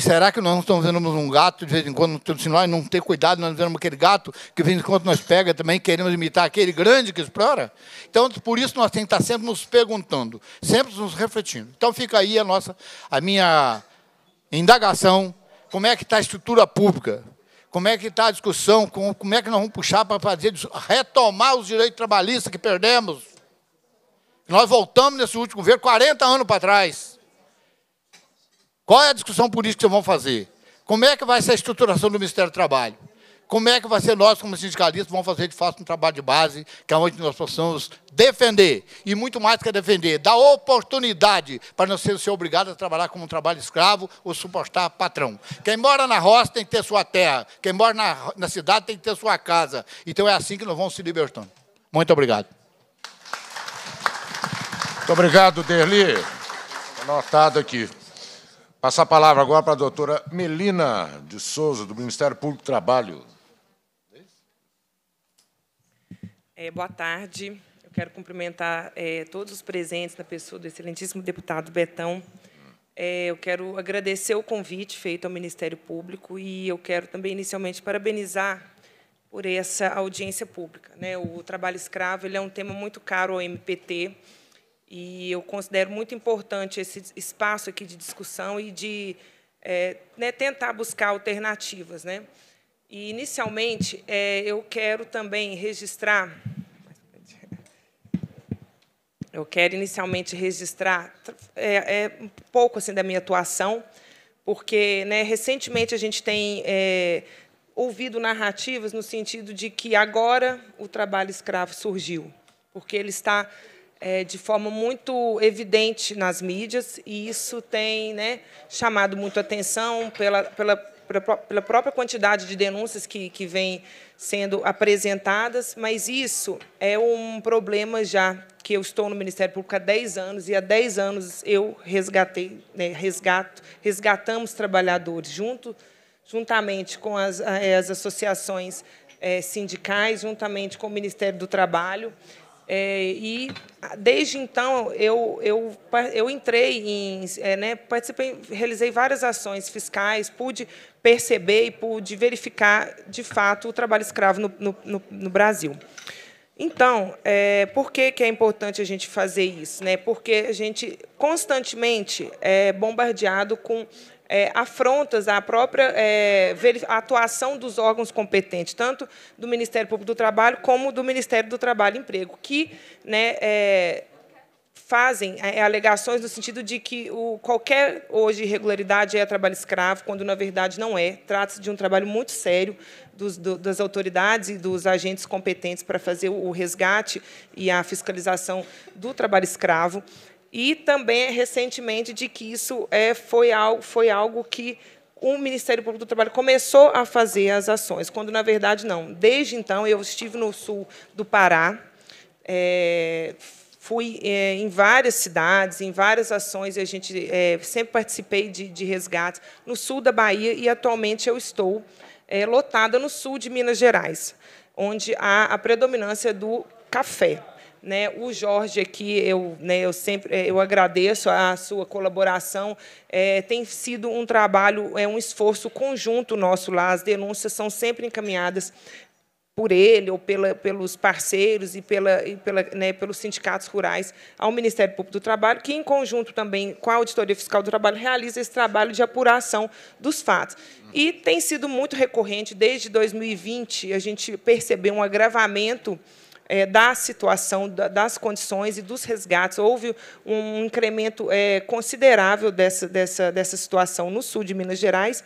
será que nós não estamos vendo um gato de vez em quando, se nós não ter cuidado, nós vemos aquele gato que de vez em quando nós pega também, queremos imitar aquele grande que explora? Então, por isso nós temos que estar sempre nos perguntando, sempre nos refletindo. Então fica aí a nossa, a minha indagação, como é que está a estrutura pública? Como é que está a discussão? Como é que nós vamos puxar para fazer retomar os direitos trabalhistas que perdemos? Nós voltamos nesse último governo 40 anos para trás. Qual é a discussão política que vocês vão fazer? Como é que vai ser a estruturação do Ministério do Trabalho? Como é que vai ser nós, como sindicalistas, vamos fazer de fato um trabalho de base, que é onde nós possamos defender, e muito mais que defender, dar oportunidade para não ser, ser obrigado a trabalhar como um trabalho escravo ou suportar patrão. Quem mora na roça tem que ter sua terra, quem mora na, na cidade tem que ter sua casa. Então é assim que nós vamos se libertando. Muito obrigado. Muito obrigado, Derli. Anotado aqui. Passar a palavra agora para a doutora Melina de Souza, do Ministério Público do Trabalho. É, boa tarde. Eu quero cumprimentar é, todos os presentes na pessoa do excelentíssimo deputado Betão. É, eu quero agradecer o convite feito ao Ministério Público e eu quero também, inicialmente, parabenizar por essa audiência pública. Né? O trabalho escravo ele é um tema muito caro ao MPT e eu considero muito importante esse espaço aqui de discussão e de é, né, tentar buscar alternativas. Né? E, inicialmente, é, eu quero também registrar. Eu quero inicialmente registrar é, é um pouco assim da minha atuação, porque né, recentemente a gente tem é, ouvido narrativas no sentido de que agora o trabalho escravo surgiu, porque ele está é, de forma muito evidente nas mídias e isso tem né, chamado muito atenção pela, pela pela própria quantidade de denúncias que, que vem sendo apresentadas, mas isso é um problema já que eu estou no Ministério Público há 10 anos, e há 10 anos eu resgatei, né, resgato, resgatamos trabalhadores, junto, juntamente com as, as associações é, sindicais, juntamente com o Ministério do Trabalho, é, e desde então eu, eu, eu entrei em, é, né, participei, realizei várias ações fiscais, pude perceber e pude verificar de fato o trabalho escravo no, no, no Brasil. Então, é, por que, que é importante a gente fazer isso? Né? Porque a gente constantemente é bombardeado com é, afrontas à própria é, atuação dos órgãos competentes, tanto do Ministério Público do Trabalho como do Ministério do Trabalho e Emprego, que né, é, fazem é, alegações no sentido de que o, qualquer hoje irregularidade é trabalho escravo, quando na verdade não é. Trata-se de um trabalho muito sério dos, do, das autoridades e dos agentes competentes para fazer o resgate e a fiscalização do trabalho escravo e também recentemente de que isso é, foi, algo, foi algo que o Ministério Público do Trabalho começou a fazer as ações, quando, na verdade, não. Desde então, eu estive no sul do Pará, é, fui é, em várias cidades, em várias ações, e a gente é, sempre participei de, de resgates no sul da Bahia, e atualmente eu estou é, lotada no sul de Minas Gerais, onde há a predominância do café. Né, o Jorge aqui, eu, né, eu sempre eu agradeço a sua colaboração. É, tem sido um trabalho, é um esforço conjunto nosso lá. As denúncias são sempre encaminhadas por ele ou pela, pelos parceiros e, pela, e pela, né, pelos sindicatos rurais ao Ministério Público do Trabalho, que, em conjunto também com a Auditoria Fiscal do Trabalho, realiza esse trabalho de apuração dos fatos. E tem sido muito recorrente, desde 2020, a gente percebeu um agravamento é, da situação, da, das condições e dos resgates. Houve um incremento é, considerável dessa, dessa, dessa situação no sul de Minas Gerais.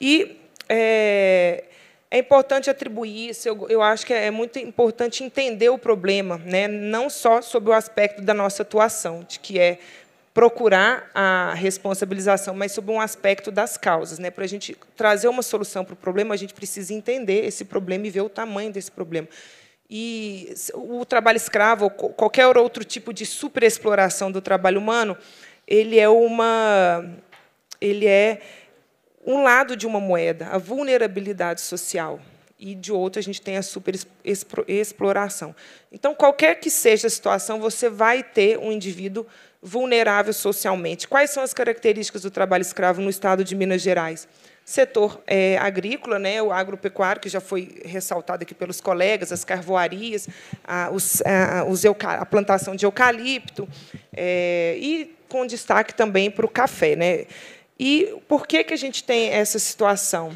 E é, é importante atribuir isso, eu, eu acho que é muito importante entender o problema, né? não só sobre o aspecto da nossa atuação, de que é procurar a responsabilização, mas sobre um aspecto das causas. Né? Para a gente trazer uma solução para o problema, a gente precisa entender esse problema e ver o tamanho desse problema. E o trabalho escravo, ou qualquer outro tipo de superexploração do trabalho humano, ele é uma ele é um lado de uma moeda, a vulnerabilidade social, e de outro a gente tem a superexploração. Então, qualquer que seja a situação, você vai ter um indivíduo vulnerável socialmente. Quais são as características do trabalho escravo no estado de Minas Gerais? Setor é, agrícola, né, o agropecuário, que já foi ressaltado aqui pelos colegas, as carvoarias, a, os, a, os a plantação de eucalipto, é, e com destaque também para o café. Né? E por que, que a gente tem essa situação?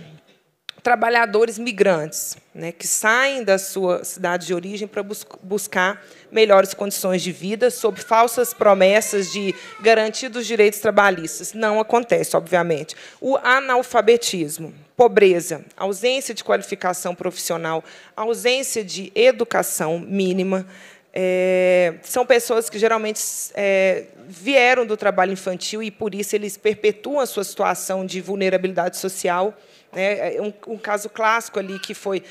Trabalhadores migrantes, né, que saem da sua cidade de origem para bus buscar melhores condições de vida, sob falsas promessas de garantia dos direitos trabalhistas. Não acontece, obviamente. O analfabetismo, pobreza, ausência de qualificação profissional, ausência de educação mínima, é, são pessoas que geralmente é, vieram do trabalho infantil e, por isso, eles perpetuam a sua situação de vulnerabilidade social. Né? É um, um caso clássico ali que foi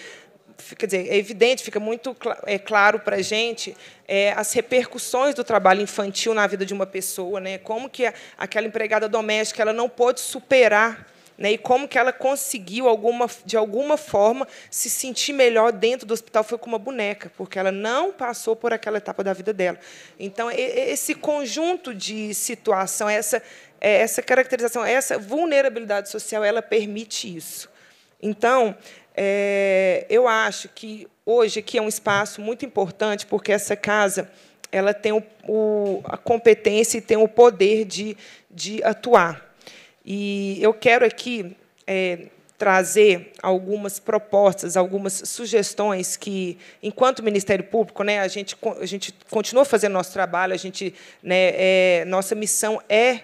quer dizer, é evidente, fica muito é, claro para a gente é, as repercussões do trabalho infantil na vida de uma pessoa, né? como que a, aquela empregada doméstica ela não pôde superar né, e como que ela conseguiu, alguma, de alguma forma, se sentir melhor dentro do hospital foi com uma boneca, porque ela não passou por aquela etapa da vida dela. Então, esse conjunto de situação, essa, é, essa caracterização, essa vulnerabilidade social, ela permite isso. Então, é, eu acho que hoje aqui é um espaço muito importante, porque essa casa ela tem o, o, a competência e tem o poder de, de atuar. E eu quero aqui é, trazer algumas propostas, algumas sugestões que, enquanto Ministério Público, né, a gente a gente continua fazendo nosso trabalho, a gente, né, é, nossa missão é,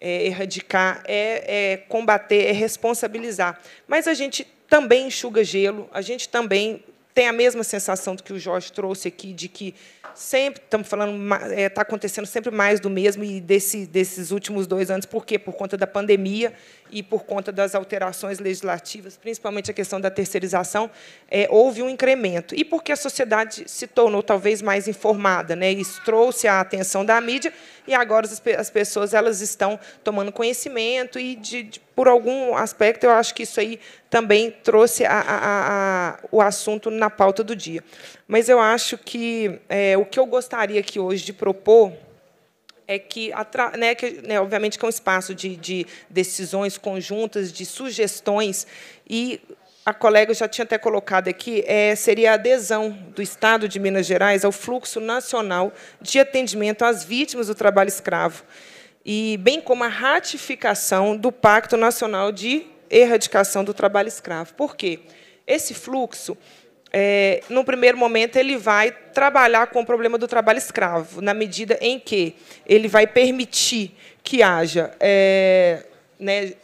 é erradicar, é, é combater, é responsabilizar, mas a gente também enxuga gelo, a gente também tem a mesma sensação do que o Jorge trouxe aqui, de que sempre estamos falando está é, acontecendo sempre mais do mesmo e desse, desses últimos dois anos. Por quê? Por conta da pandemia e por conta das alterações legislativas principalmente a questão da terceirização é, houve um incremento. E porque a sociedade se tornou talvez mais informada né? Isso trouxe a atenção da mídia e agora as, as pessoas elas estão tomando conhecimento e de, de, por algum aspecto eu acho que isso aí também trouxe a, a, a, o assunto na pauta do dia. Mas eu acho que é, o que eu gostaria aqui hoje de propor é que, né, que né, obviamente, que é um espaço de, de decisões conjuntas, de sugestões, e a colega já tinha até colocado aqui, é, seria a adesão do Estado de Minas Gerais ao fluxo nacional de atendimento às vítimas do trabalho escravo, e bem como a ratificação do Pacto Nacional de Erradicação do Trabalho Escravo. Por quê? Esse fluxo é, no primeiro momento, ele vai trabalhar com o problema do trabalho escravo, na medida em que ele vai permitir que haja, é, né,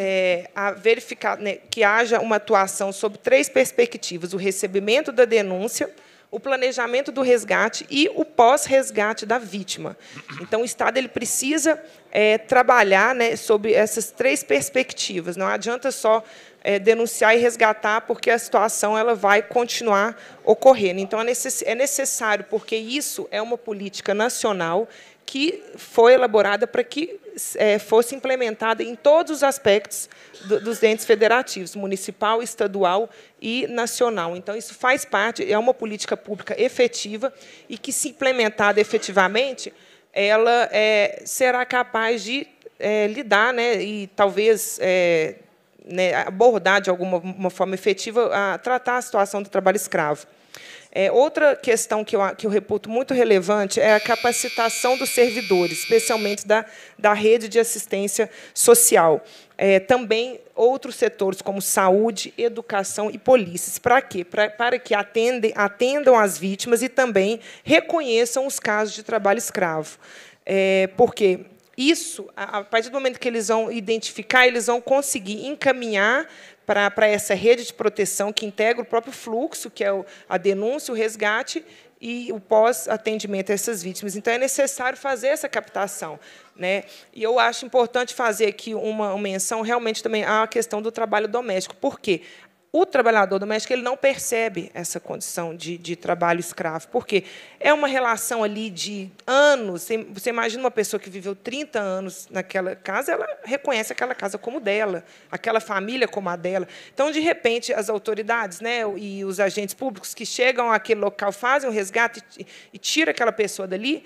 é, a verificar, né, que haja uma atuação sob três perspectivas: o recebimento da denúncia, o planejamento do resgate e o pós-resgate da vítima. Então, o Estado ele precisa é, trabalhar né, sobre essas três perspectivas. Não adianta só é, denunciar e resgatar, porque a situação ela vai continuar ocorrendo. Então, é, é necessário, porque isso é uma política nacional que foi elaborada para que é, fosse implementada em todos os aspectos do, dos entes federativos, municipal, estadual e nacional. Então, isso faz parte, é uma política pública efetiva e que, se implementada efetivamente, ela é, será capaz de é, lidar né, e talvez é, né, abordar de alguma uma forma efetiva a tratar a situação do trabalho escravo. É, outra questão que eu, que eu reputo muito relevante é a capacitação dos servidores, especialmente da, da rede de assistência social. É, também outros setores, como saúde, educação e polícias. Para quê? Pra, para que atendem, atendam as vítimas e também reconheçam os casos de trabalho escravo. É, porque isso, a partir do momento que eles vão identificar, eles vão conseguir encaminhar para essa rede de proteção que integra o próprio fluxo, que é a denúncia, o resgate e o pós-atendimento a essas vítimas. Então, é necessário fazer essa captação. Né? E eu acho importante fazer aqui uma menção realmente também à questão do trabalho doméstico. Por quê? O trabalhador doméstico ele não percebe essa condição de, de trabalho escravo, porque é uma relação ali de anos. Você, imagina uma pessoa que viveu 30 anos naquela casa, ela reconhece aquela casa como dela, aquela família como a dela. Então, de repente, as autoridades né, e os agentes públicos que chegam àquele local, fazem o resgate e, e tiram aquela pessoa dali,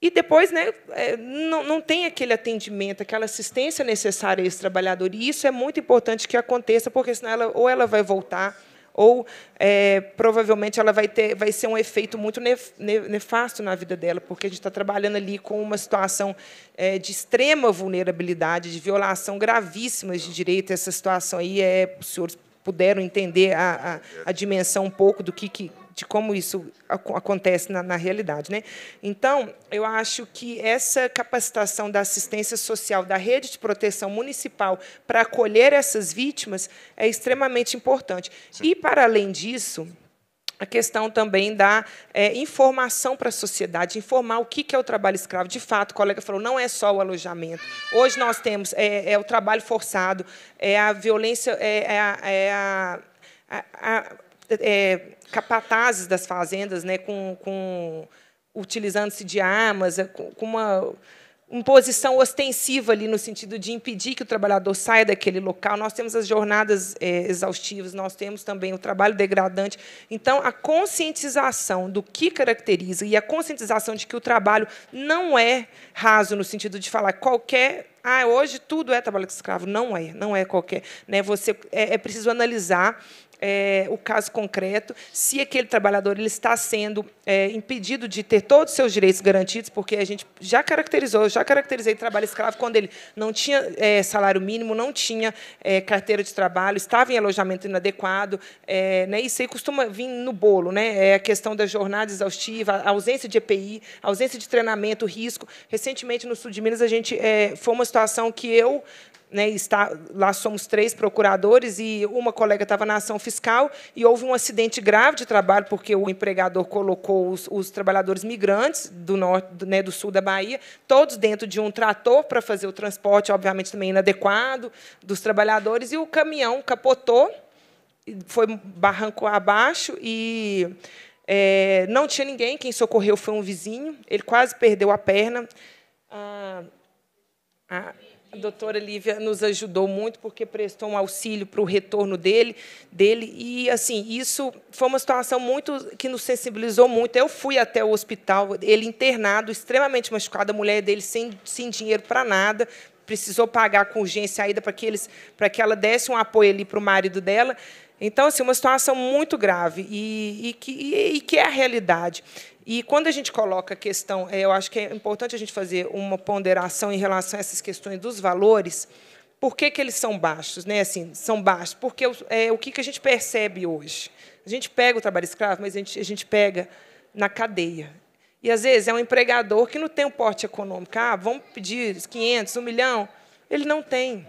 e depois né, é, não, não tem aquele atendimento, aquela assistência necessária a esse trabalhador. E isso é muito importante que aconteça, porque senão ela, ou ela vai voltar, ou é, provavelmente ela vai, ter, vai ser um efeito muito nefasto na vida dela, porque a gente está trabalhando ali com uma situação é, de extrema vulnerabilidade, de violação gravíssima de direito. Essa situação aí, é, os senhores puderam entender a, a, a dimensão um pouco do que, que de como isso acontece na, na, realidade. Né? Então, eu acho que essa capacitação da assistência social, da rede de proteção municipal para acolher essas vítimas é extremamente importante. Sim. E, para além disso, a questão também da é, informação para a sociedade, informar o que é o trabalho escravo. De fato, o colega falou, não é só o alojamento. Hoje nós temos é, é o trabalho forçado, é a violência, é, é a, é a, a, a é, capatazes das fazendas, né, com, com utilizando-se de armas, é, com uma imposição ostensiva ali no sentido de impedir que o trabalhador saia daquele local. Nós temos as jornadas é, exaustivas, nós temos também o trabalho degradante. Então, a conscientização do que caracteriza e a conscientização de que o trabalho não é raso no sentido de falar qualquer ah, hoje tudo é trabalho escravo. Não é, não é qualquer. Né? Você é, é preciso analisar é, o caso concreto, se aquele trabalhador ele está sendo é, impedido de ter todos os seus direitos garantidos, porque a gente já caracterizou, já caracterizei trabalho escravo quando ele não tinha é, salário mínimo, não tinha é, carteira de trabalho, estava em alojamento inadequado. É, né, isso aí costuma vir no bolo. Né, é a questão da jornada exaustiva, a ausência de EPI, a ausência de treinamento, risco. Recentemente, no sul de Minas, a gente é, foi uma situação que eu né, está, lá somos três procuradores e uma colega estava na ação fiscal e houve um acidente grave de trabalho porque o empregador colocou os, os trabalhadores migrantes do norte, do, né, do sul da Bahia, todos dentro de um trator para fazer o transporte, obviamente também inadequado dos trabalhadores e o caminhão capotou, foi barranco abaixo e é, não tinha ninguém. Quem socorreu foi um vizinho. Ele quase perdeu a perna. Ah, ah, a doutora Lívia nos ajudou muito porque prestou um auxílio para o retorno dele, dele e assim isso foi uma situação muito que nos sensibilizou muito. Eu fui até o hospital, ele internado, extremamente machucado, a mulher dele sem, sem dinheiro para nada, precisou pagar com urgência a ida para que eles para que ela desse um apoio ali para o marido dela. Então, assim, uma situação muito grave e, e, que, e, e que é a realidade. E quando a gente coloca a questão, é, eu acho que é importante a gente fazer uma ponderação em relação a essas questões dos valores. Por que, que eles são baixos? Né? Assim, são baixos porque é, o que, que a gente percebe hoje? A gente pega o trabalho escravo, mas a gente, a gente pega na cadeia. E, às vezes, é um empregador que não tem um porte econômico. Ah, vamos pedir 500, 1 milhão. Ele não tem.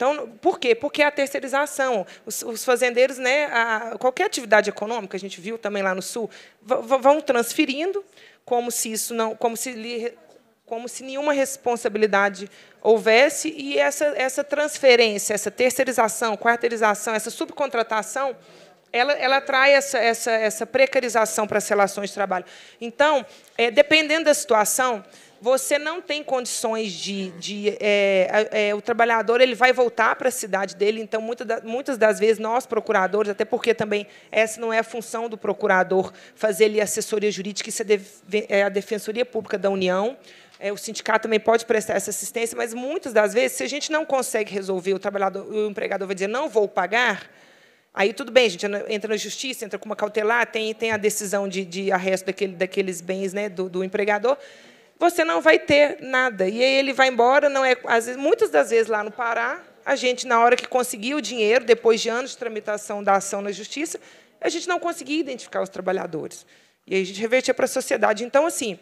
Então, por quê? Porque é a terceirização. Os, os fazendeiros, né, a, qualquer atividade econômica, a gente viu também lá no Sul, vão transferindo como se isso não, como se li, como se nenhuma responsabilidade houvesse e essa essa transferência, essa terceirização, quarteirização, essa subcontratação, ela, ela traz essa, essa, essa precarização para as relações de trabalho. Então, é, dependendo da situação, você não tem condições de, de é, é, o trabalhador ele vai voltar para a cidade dele. Então, muitas das, muitas das vezes nós procuradores, até porque também essa não é a função do procurador fazer ali assessoria jurídica, isso é, é a defensoria pública da União. É, o sindicato também pode prestar essa assistência, mas muitas das vezes, se a gente não consegue resolver, o trabalhador, o empregador vai dizer não vou pagar, aí tudo bem, a gente entra na justiça, entra com uma cautelar, tem, tem a decisão de, de arresto daquele, daqueles bens né, do, do empregador, você não vai ter nada. E aí ele vai embora, não é, às vezes, muitas das vezes lá no Pará, a gente, na hora que conseguiu o dinheiro, depois de anos de tramitação da ação na justiça, a gente não conseguia identificar os trabalhadores. E a gente revertia para a sociedade. Então, assim,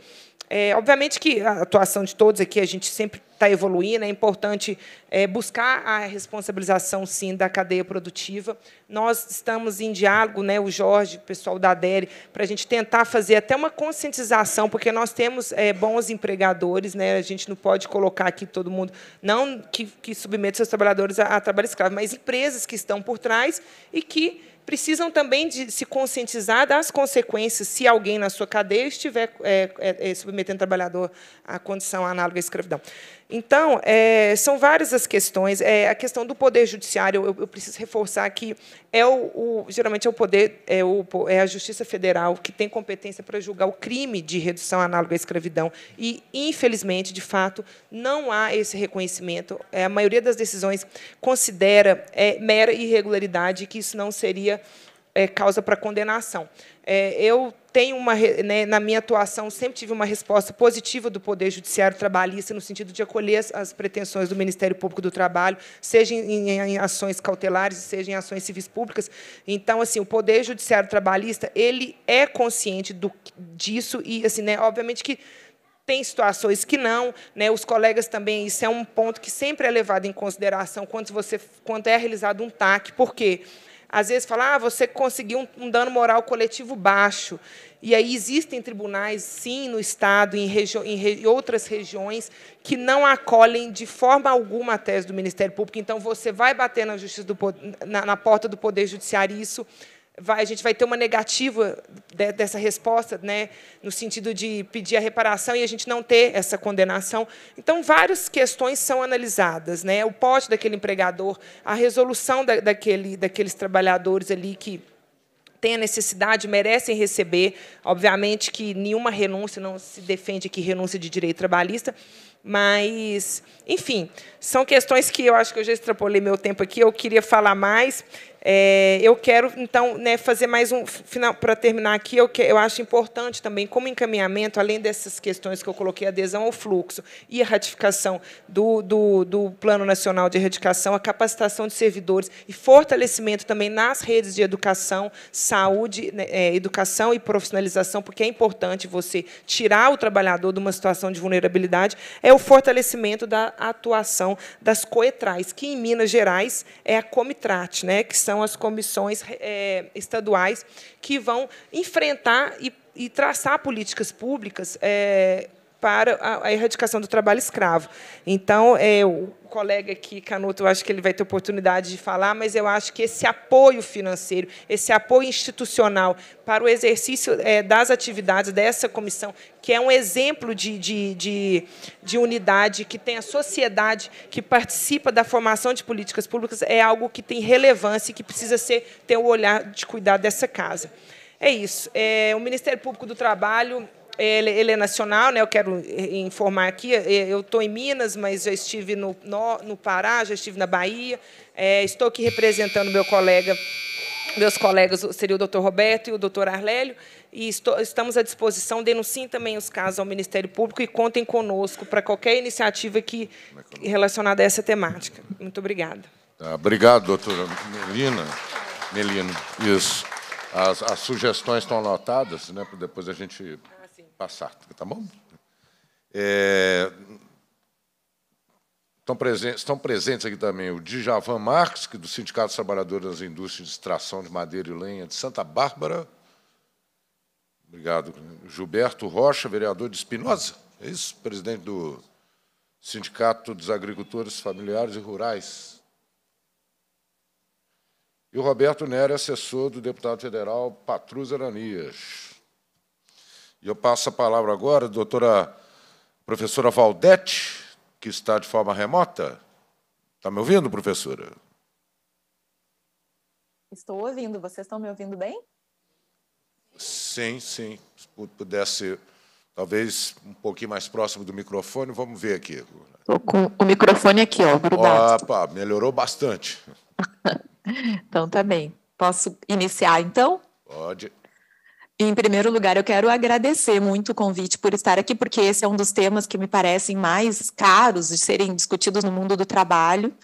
é, obviamente que a atuação de todos aqui, a gente sempre está evoluindo, é importante é, buscar a responsabilização, sim, da cadeia produtiva. Nós estamos em diálogo, né, o Jorge, o pessoal da ADERE, para a gente tentar fazer até uma conscientização, porque nós temos é, bons empregadores, né, a gente não pode colocar aqui todo mundo, não que, que submete seus trabalhadores a, a trabalho escravo, mas empresas que estão por trás e que precisam também de se conscientizar das consequências se alguém na sua cadeia estiver é, é, é submetendo o trabalhador à condição análoga à escravidão. Então, é, são várias as questões. É, a questão do poder judiciário, eu, eu preciso reforçar que é o, o, geralmente é o poder, é, o, é a Justiça Federal que tem competência para julgar o crime de redução análoga à escravidão. E, infelizmente, de fato, não há esse reconhecimento. É, a maioria das decisões considera é, mera irregularidade que isso não seria é, causa para condenação. É, eu tenho uma, né, na minha atuação, sempre tive uma resposta positiva do Poder Judiciário Trabalhista, no sentido de acolher as, as pretensões do Ministério Público do Trabalho, seja em, em, em, ações cautelares, seja em ações civis públicas. Então, assim, o Poder Judiciário Trabalhista ele é consciente do, disso e, assim, né, obviamente que tem situações que não, né? Os colegas também, isso é um ponto que sempre é levado em consideração quando você quando é realizado um TAC, por quê? Às vezes fala, ah, você conseguiu um, um dano moral coletivo baixo. E aí existem tribunais, sim, no Estado, em, em re outras regiões, que não acolhem de forma alguma a tese do Ministério Público. Então, você vai bater na, justiça do, na, na porta do Poder Judiciário, isso vai, a gente vai ter uma negativa de, dessa resposta, né, no sentido de pedir a reparação e a gente não ter essa condenação. Então, várias questões são analisadas. Né, o pote daquele empregador, a resolução da, daquele, daqueles trabalhadores ali que têm a necessidade, merecem receber. Obviamente que nenhuma renúncia, não se defende aqui renúncia de direito trabalhista, mas, enfim, são questões que eu acho que eu já extrapolei meu tempo aqui, eu queria falar mais. É, eu quero, então, né, fazer mais um final para terminar aqui. Eu, que, eu acho importante também, como encaminhamento, além dessas questões que eu coloquei, adesão ao fluxo e a ratificação do, do, do Plano Nacional de Erradicação, a capacitação de servidores e fortalecimento também nas redes de educação, saúde, né, é, educação e profissionalização, porque é importante você tirar o trabalhador de uma situação de vulnerabilidade, é o fortalecimento da atuação das coetrais, que em Minas Gerais é a Comitrat, né, que são as comissões é, estaduais que vão enfrentar e, e traçar políticas públicas é, para a, erradicação do trabalho escravo. Então, é, o colega aqui, Canuto, eu acho que ele vai ter oportunidade de falar, mas eu acho que esse apoio financeiro, esse apoio institucional para o exercício é, das atividades dessa comissão, que é um exemplo de, de, de, de unidade, que tem a sociedade que participa da formação de políticas públicas, é algo que tem relevância e que precisa ser, ter o olhar de cuidar dessa casa. É isso. É, o Ministério Público do Trabalho ele, ele, é nacional, né? eu quero informar aqui, eu estou em Minas, mas já estive no, no, no Pará, já estive na Bahia, é, estou aqui representando meu colega, meus colegas, seria o doutor Roberto e o doutor Arlélio, e estou, estamos à disposição, denunciem também os casos ao Ministério Público e contem conosco para qualquer iniciativa que, relacionada a essa temática. Muito obrigada. Tá, obrigado, doutora Melina. Melina, isso. As, as sugestões estão anotadas, né, para depois a gente passar, tá bom? É, estão, presentes, estão presentes aqui também o Djavan Marques, que é do Sindicato dos Trabalhadores das Indústrias de Extração de Madeira e Lenha de Santa Bárbara. Obrigado. Gilberto Rocha, vereador de Espinosa, é isso? Presidente do Sindicato dos Agricultores Familiares e Rurais. E o Roberto Nery, assessor do deputado federal Patrus Aranias. E eu passo a palavra agora à doutora professora Valdete, que está de forma remota. Está me ouvindo, professora? Estou ouvindo. Vocês estão me ouvindo bem? Sim, sim. Se pudesse, talvez, um pouquinho mais próximo do microfone. Vamos ver aqui. Estou com o microfone aqui, ó, grudado. Opa, melhorou bastante. então, tá bem. Posso iniciar, então? Pode. Em primeiro lugar, eu quero agradecer muito o convite por estar aqui, porque esse é um dos temas que me parecem mais caros de serem discutidos no mundo do trabalho.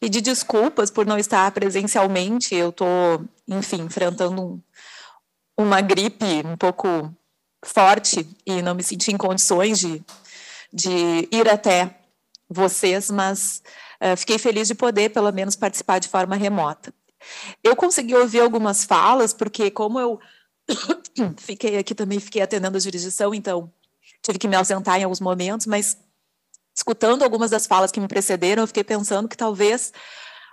Pedir desculpas por não estar presencialmente, eu estou, enfim, enfrentando um, uma gripe um pouco forte e não me senti em condições de, de ir até vocês, mas uh, fiquei feliz de poder, pelo menos, participar de forma remota. Eu consegui ouvir algumas falas, porque como eu fiquei aqui também, fiquei atendendo a jurisdição, então tive que me ausentar em alguns momentos, mas escutando algumas das falas que me precederam, eu fiquei pensando que talvez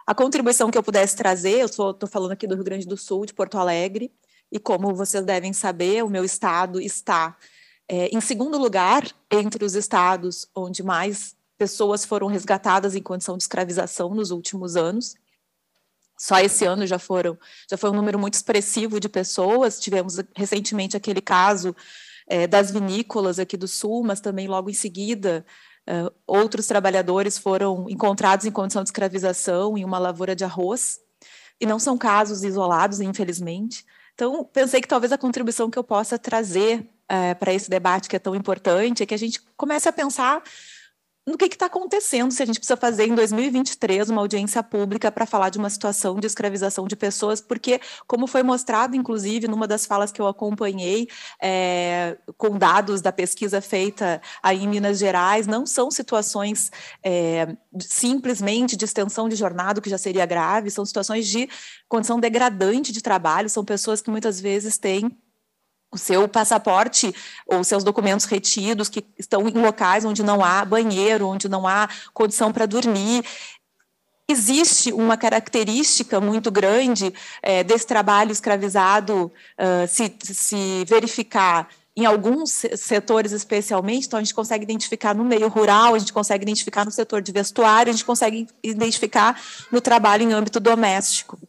a contribuição que eu pudesse trazer, eu estou falando aqui do Rio Grande do Sul, de Porto Alegre, e como vocês devem saber, o meu estado está é, em segundo lugar entre os estados onde mais pessoas foram resgatadas em condição de escravização nos últimos anos. Só esse ano já foram, já foi um número muito expressivo de pessoas. Tivemos recentemente aquele caso é, das vinícolas aqui do Sul, mas também logo em seguida Uh, outros trabalhadores foram encontrados em condição de escravização em uma lavoura de arroz, e não são casos isolados, infelizmente. Então, pensei que talvez a contribuição que eu possa trazer uh, para esse debate que é tão importante é que a gente comece a pensar no que está acontecendo, se a gente precisa fazer em 2023 uma audiência pública para falar de uma situação de escravização de pessoas, porque, como foi mostrado, inclusive, numa das falas que eu acompanhei, é, com dados da pesquisa feita aí em Minas Gerais, não são situações é, simplesmente de extensão de jornada, que já seria grave, são situações de condição degradante de trabalho, são pessoas que muitas vezes têm o seu passaporte ou seus documentos retidos que estão em locais onde não há banheiro, onde não há condição para dormir. Existe uma característica muito grande é, desse trabalho escravizado uh, se, se verificar em alguns setores especialmente, então a gente consegue identificar no meio rural, a gente consegue identificar no setor de vestuário, a gente consegue identificar no trabalho em âmbito doméstico.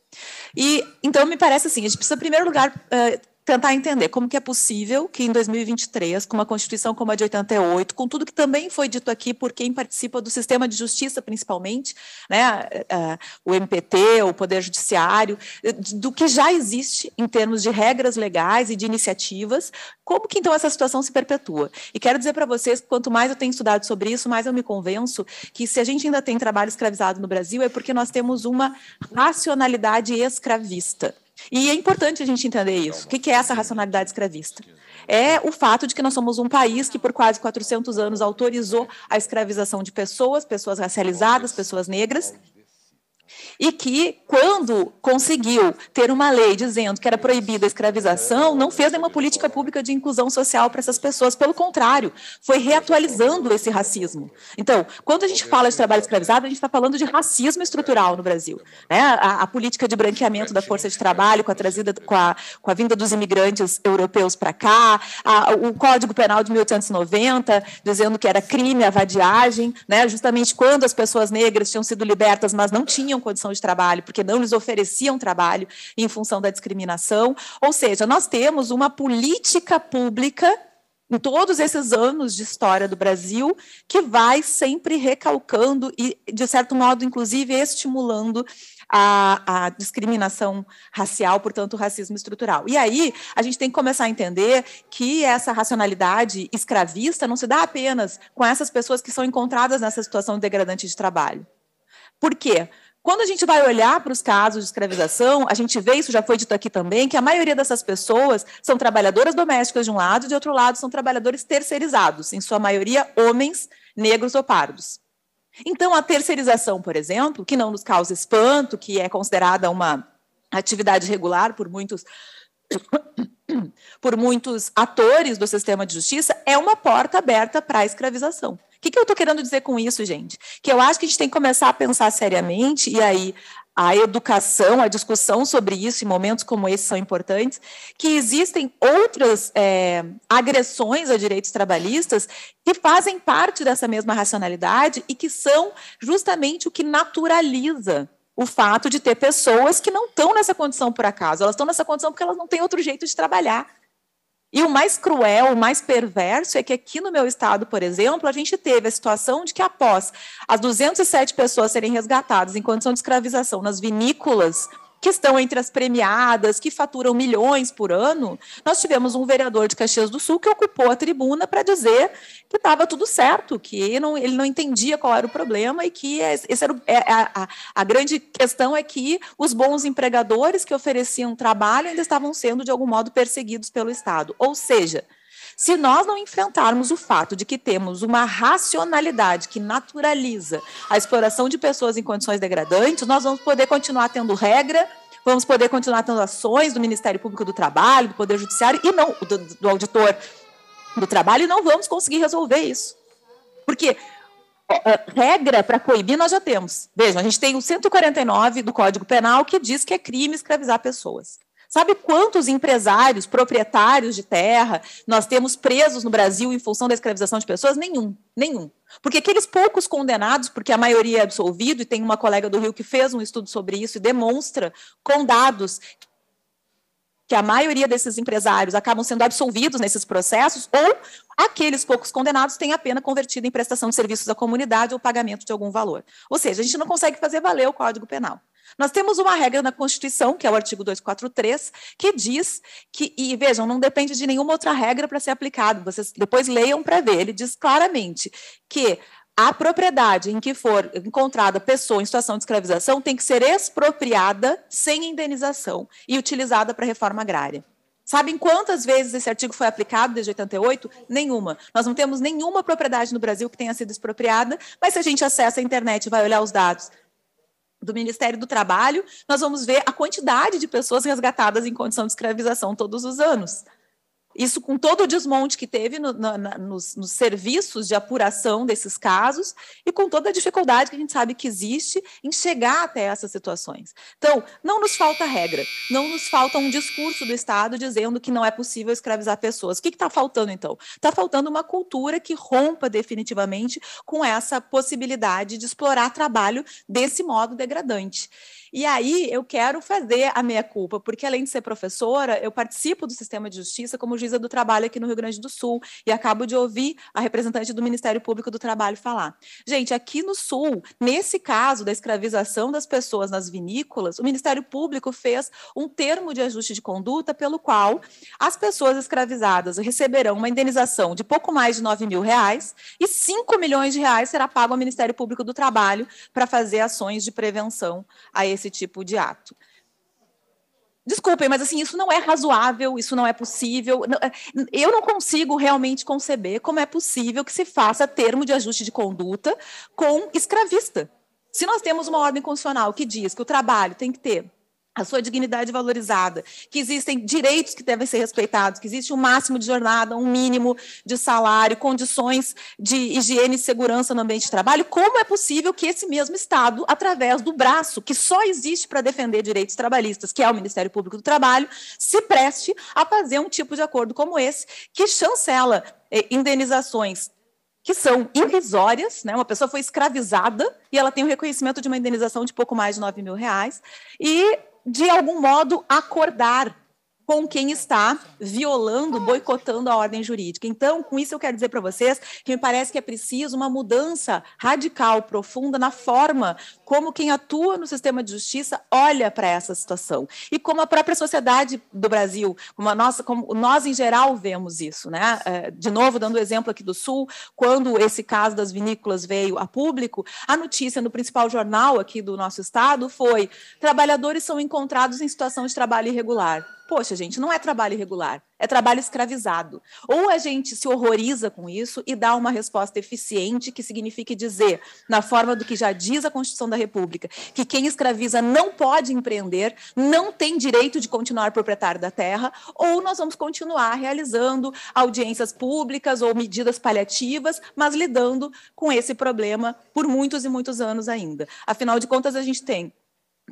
E então me parece assim, a gente precisa, em primeiro lugar, tentar entender como que é possível que em 2023, com uma Constituição como a de 88, com tudo que também foi dito aqui por quem participa do sistema de justiça, principalmente, né, o MPT, o Poder Judiciário, do que já existe em termos de regras legais e de iniciativas, como que então essa situação se perpetua? E quero dizer para vocês que quanto mais eu tenho estudado sobre isso, mais eu me convenço que se a gente ainda tem trabalho escravizado no Brasil é porque nós temos uma racionalidade escravista. E é importante a gente entender isso. O que é essa racionalidade escravista? É o fato de que nós somos um país que, por quase 400 anos, autorizou a escravização de pessoas, pessoas racializadas, pessoas negras, e que, quando conseguiu ter uma lei dizendo que era proibida a escravização, não fez nenhuma política pública de inclusão social para essas pessoas, pelo contrário, foi reatualizando esse racismo. Então, quando a gente fala de trabalho escravizado, a gente está falando de racismo estrutural no Brasil. Né? A, a, política de branqueamento da força de trabalho, com a, trazida, com a, com a vinda dos imigrantes europeus para cá, a, o Código Penal de 1890, dizendo que era crime a vadiagem, né? justamente quando as pessoas negras tinham sido libertas, mas não tinham condição de trabalho, porque não lhes ofereciam trabalho em função da discriminação. Ou seja, nós temos uma política pública em todos esses anos de história do Brasil, que vai sempre recalcando e, de certo modo, inclusive, estimulando a, a, discriminação racial, portanto, o racismo estrutural. E aí, a gente tem que começar a entender que essa racionalidade escravista não se dá apenas com essas pessoas que são encontradas nessa situação degradante de trabalho. Por quê? Quando a gente vai olhar para os casos de escravização, a gente vê, isso já foi dito aqui também, que a maioria dessas pessoas são trabalhadoras domésticas de um lado, e de outro lado são trabalhadores terceirizados, em sua maioria homens, negros ou pardos. Então, a terceirização, por exemplo, que não nos causa espanto, que é considerada uma atividade regular por muitos por muitos atores do sistema de justiça, é uma porta aberta para a escravização. O que, que eu estou querendo dizer com isso, gente? Que eu acho que a gente tem que começar a pensar seriamente, e aí a educação, a discussão sobre isso, em momentos como esse são importantes, que existem outras é, agressões a direitos trabalhistas que fazem parte dessa mesma racionalidade e que são justamente o que naturaliza o fato de ter pessoas que não estão nessa condição por acaso, elas estão nessa condição porque elas não têm outro jeito de trabalhar. E o mais cruel, o mais perverso é que aqui no meu estado, por exemplo, a gente teve a situação de que após as 207 pessoas serem resgatadas em condição de escravização nas vinícolas que estão entre as premiadas, que faturam milhões por ano, nós tivemos um vereador de Caxias do Sul que ocupou a tribuna para dizer que estava tudo certo, que ele não, ele não entendia qual era o problema e que esse era o, é, a, a, a grande questão é que os bons empregadores que ofereciam trabalho ainda estavam sendo, de algum modo, perseguidos pelo Estado. Ou seja, se nós não enfrentarmos o fato de que temos uma racionalidade que naturaliza a exploração de pessoas em condições degradantes, nós vamos poder continuar tendo regra, vamos poder continuar tendo ações do Ministério Público do Trabalho, do Poder Judiciário e não do, do auditor do trabalho e não vamos conseguir resolver isso. Porque regra para coibir nós já temos. Vejam, a gente tem o 149 do Código Penal que diz que é crime escravizar pessoas. Sabe quantos empresários, proprietários de terra nós temos presos no Brasil em função da escravização de pessoas? Nenhum, nenhum. Porque aqueles poucos condenados, porque a maioria é absolvido, e tem uma colega do Rio que fez um estudo sobre isso e demonstra com dados que a maioria desses empresários acabam sendo absolvidos nesses processos, ou aqueles poucos condenados têm a pena convertida em prestação de serviços à comunidade ou pagamento de algum valor. Ou seja, a gente não consegue fazer valer o Código Penal. Nós temos uma regra na Constituição, que é o artigo 243, que diz que, e vejam, não depende de nenhuma outra regra para ser aplicado, vocês depois leiam para ver, ele diz claramente que a propriedade em que for encontrada pessoa em situação de escravização tem que ser expropriada sem indenização e utilizada para reforma agrária. Sabem quantas vezes esse artigo foi aplicado desde 88? Nenhuma. Nós não temos nenhuma propriedade no Brasil que tenha sido expropriada, mas se a gente acessa a internet e vai olhar os dados do Ministério do Trabalho, nós vamos ver a quantidade de pessoas resgatadas em condição de escravização todos os anos. Isso com todo o desmonte que teve no, na, nos, nos, serviços de apuração desses casos e com toda a dificuldade que a gente sabe que existe em chegar até essas situações. Então, não nos falta regra, não nos falta um discurso do Estado dizendo que não é possível escravizar pessoas. O que está faltando, então? Está faltando uma cultura que rompa definitivamente com essa possibilidade de explorar trabalho desse modo degradante. E aí eu quero fazer a minha culpa, porque além de ser professora, eu participo do sistema de justiça como juíza do trabalho aqui no Rio Grande do Sul e acabo de ouvir a representante do Ministério Público do Trabalho falar. Gente, aqui no Sul, nesse caso da escravização das pessoas nas vinícolas, o Ministério Público fez um termo de ajuste de conduta pelo qual as pessoas escravizadas receberão uma indenização de pouco mais de 9 mil reais e 5 milhões de reais será pago ao Ministério Público do Trabalho para fazer ações de prevenção a esse esse tipo de ato. Desculpem, mas assim, isso não é razoável, isso não é possível. É, eu não consigo realmente conceber como é possível que se faça termo de ajuste de conduta com escravista. Se nós temos uma ordem constitucional que diz que o trabalho tem que ter a sua dignidade valorizada, que existem direitos que devem ser respeitados, que existe um máximo de jornada, um mínimo de salário, condições de higiene e segurança no ambiente de trabalho, como é possível que esse mesmo Estado, através do braço que só existe para defender direitos trabalhistas, que é o Ministério Público do Trabalho, se preste a fazer um tipo de acordo como esse, que chancela eh, indenizações que são irrisórias, né? Uma pessoa foi escravizada e ela tem o reconhecimento de uma indenização de pouco mais de 9 mil reais, e de algum modo, acordar com quem está violando, boicotando a ordem jurídica. Então, com isso eu quero dizer para vocês que me parece que é preciso uma mudança radical, profunda na forma como quem atua no sistema de justiça olha para essa situação e como a própria sociedade do Brasil, como a nossa, como nós em geral vemos isso, né? É, de novo, dando o exemplo aqui do Sul, quando esse caso das vinícolas veio a público, a notícia no principal jornal aqui do nosso estado foi: trabalhadores são encontrados em situação de trabalho irregular. Poxa, gente, não é trabalho irregular, é trabalho escravizado. Ou a gente se horroriza com isso e dá uma resposta eficiente, que signifique dizer, na forma do que já diz a Constituição da República, que quem escraviza não pode empreender, não tem direito de continuar proprietário da terra, ou nós vamos continuar realizando audiências públicas ou medidas paliativas, mas lidando com esse problema por muitos e muitos anos ainda. Afinal de contas, a gente tem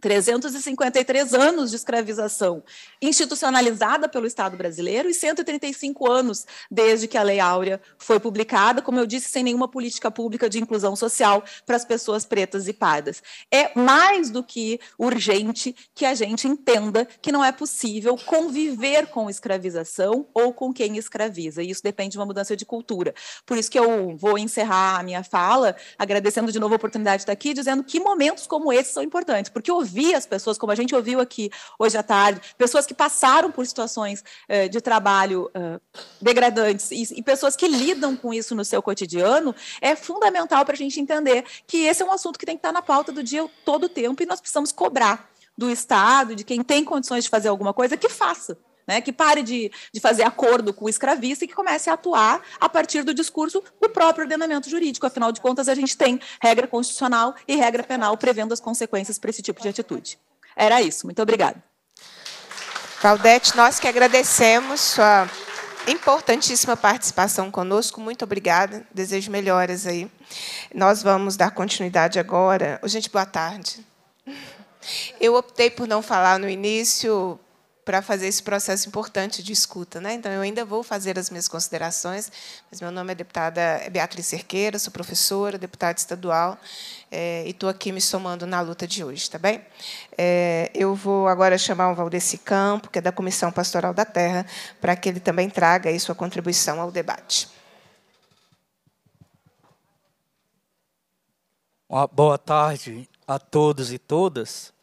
353 anos de escravização institucionalizada pelo Estado brasileiro e 135 anos desde que a Lei Áurea foi publicada, como eu disse, sem nenhuma política pública de inclusão social para as pessoas pretas e pardas. É mais do que urgente que a gente entenda que não é possível conviver com escravização ou com quem escraviza, e isso depende de uma mudança de cultura. Por isso que eu vou encerrar a minha fala agradecendo de novo a oportunidade de estar aqui, dizendo que momentos como esses são importantes, porque o ouvir as pessoas, como a gente ouviu aqui hoje à tarde, pessoas que passaram por situações eh, de trabalho eh, degradantes e, e, pessoas que lidam com isso no seu cotidiano, é fundamental para a gente entender que esse é um assunto que tem que estar na pauta do dia todo o tempo e nós precisamos cobrar do Estado, de quem tem condições de fazer alguma coisa, que faça. Né, que pare de, de fazer acordo com o escravista e que comece a atuar a partir do discurso do próprio ordenamento jurídico. Afinal de contas, a gente tem regra constitucional e regra penal prevendo as consequências para esse tipo de atitude. Era isso. Muito obrigada. Claudete, nós que agradecemos sua importantíssima participação conosco. Muito obrigada. Desejo melhoras aí. Nós vamos dar continuidade agora. Gente, boa tarde. Eu optei por não falar no início para fazer esse processo importante de escuta. Né? Então, eu ainda vou fazer as minhas considerações, mas meu nome é deputada Beatriz Cerqueira, sou professora, deputada estadual, é, e estou aqui me somando na luta de hoje. Tá bem? É, eu vou agora chamar o Valdeci Campo, que é da Comissão Pastoral da Terra, para que ele também traga aí sua contribuição ao debate. Uma boa tarde a todos e todas.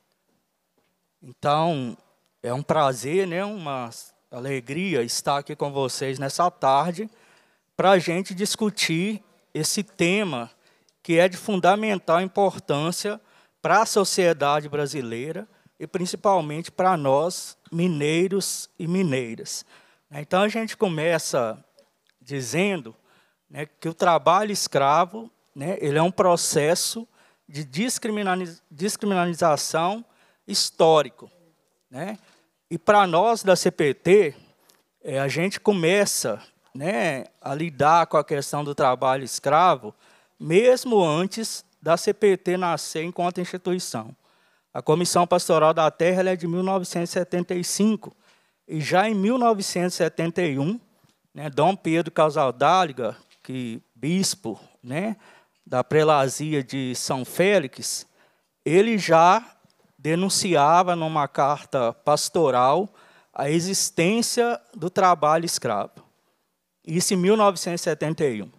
Então, é um prazer, né, uma alegria estar aqui com vocês nessa tarde para a gente discutir esse tema que é de fundamental importância para a sociedade brasileira e principalmente para nós, mineiros e mineiras. Então a gente começa dizendo né, que o trabalho escravo né, ele é um processo de descriminalização histórico. Né? E para nós da CPT, é, a gente começa né, a lidar com a questão do trabalho escravo, mesmo antes da CPT nascer enquanto instituição. A Comissão Pastoral da Terra é de 1975, e já em 1971, né, Dom Pedro Casaldáliga, que bispo né, da prelazia de São Félix, ele já denunciava numa carta pastoral a existência do trabalho escravo. Isso em 1971.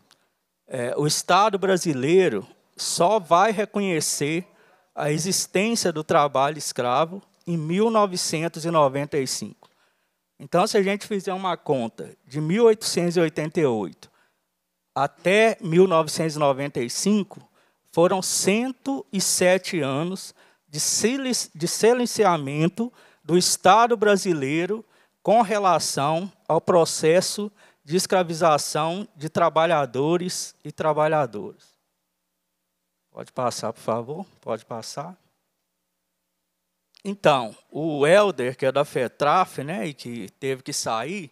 É, o Estado brasileiro só vai reconhecer a existência do trabalho escravo em 1995. Então, se a gente fizer uma conta de 1888 até 1995, foram 107 anos de silenciamento do Estado brasileiro com relação ao processo de escravização de trabalhadores e trabalhadoras. Pode passar, por favor? Pode passar. Então, o Helder, que é da FETRAF, né, e que teve que sair,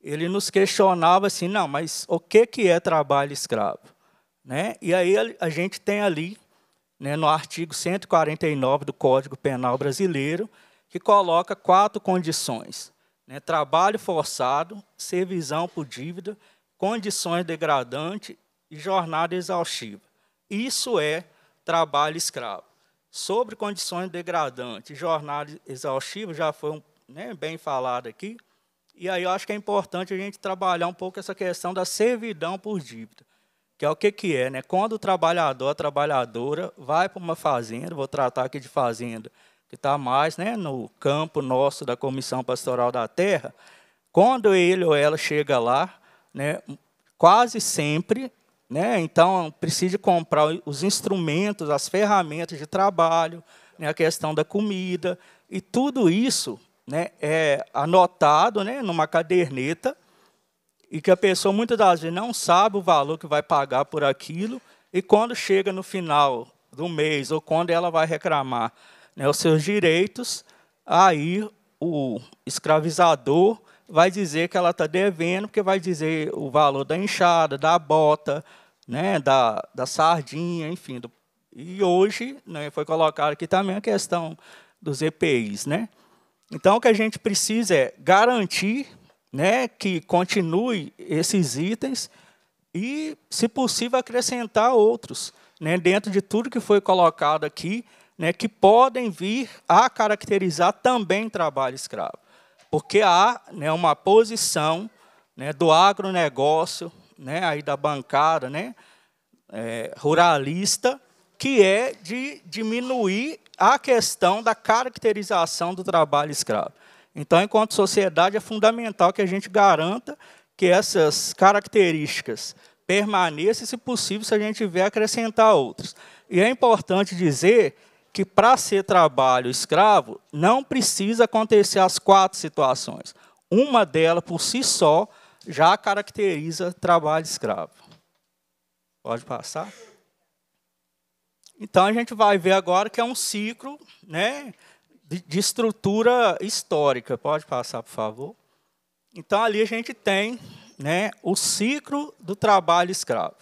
ele nos questionava assim, não, mas o que, que é trabalho escravo? Né? E aí a gente tem ali né, no artigo 149 do Código Penal Brasileiro, que coloca quatro condições: né, trabalho forçado, servisão por dívida, condições degradantes e jornada exaustiva. Isso é trabalho escravo. Sobre condições degradantes e jornada exaustiva, já foi né, bem falado aqui. E aí eu acho que é importante a gente trabalhar um pouco essa questão da servidão por dívida que é o que, que é, né? Quando o trabalhador, a trabalhadora, vai para uma fazenda, vou tratar aqui de fazenda, que está mais né, no campo nosso da Comissão Pastoral da Terra, quando ele ou ela chega lá, né, quase sempre, né, então precisa comprar os instrumentos, as ferramentas de trabalho, né, a questão da comida, e tudo isso né, é anotado né, numa caderneta, e que a pessoa muitas das vezes não sabe o valor que vai pagar por aquilo, e quando chega no final do mês, ou quando ela vai reclamar né, os seus direitos, aí o escravizador vai dizer que ela está devendo, porque vai dizer o valor da enxada, da bota, né, da, da sardinha, enfim. Do, E hoje né, foi colocado aqui também a questão dos EPIs. Né? Então, o que a gente precisa é garantir né, que continue esses itens e, se possível, acrescentar outros, né, dentro de tudo que foi colocado aqui, né, que podem vir a caracterizar também trabalho escravo. Porque há né, uma posição né, do agronegócio, né, aí da bancada né, é, ruralista, que é de diminuir a questão da caracterização do trabalho escravo. Então, enquanto sociedade, é fundamental que a gente garanta que essas características permaneçam, e, se possível, se a gente tiver, acrescentar outras. E é importante dizer que, para ser trabalho escravo, não precisa acontecer as quatro situações. Uma delas, por si só, já caracteriza trabalho escravo. Pode passar? Então, a gente vai ver agora que é um ciclo né, de, de estrutura histórica. Pode passar, por favor? Então, ali a gente tem né, o ciclo do trabalho escravo.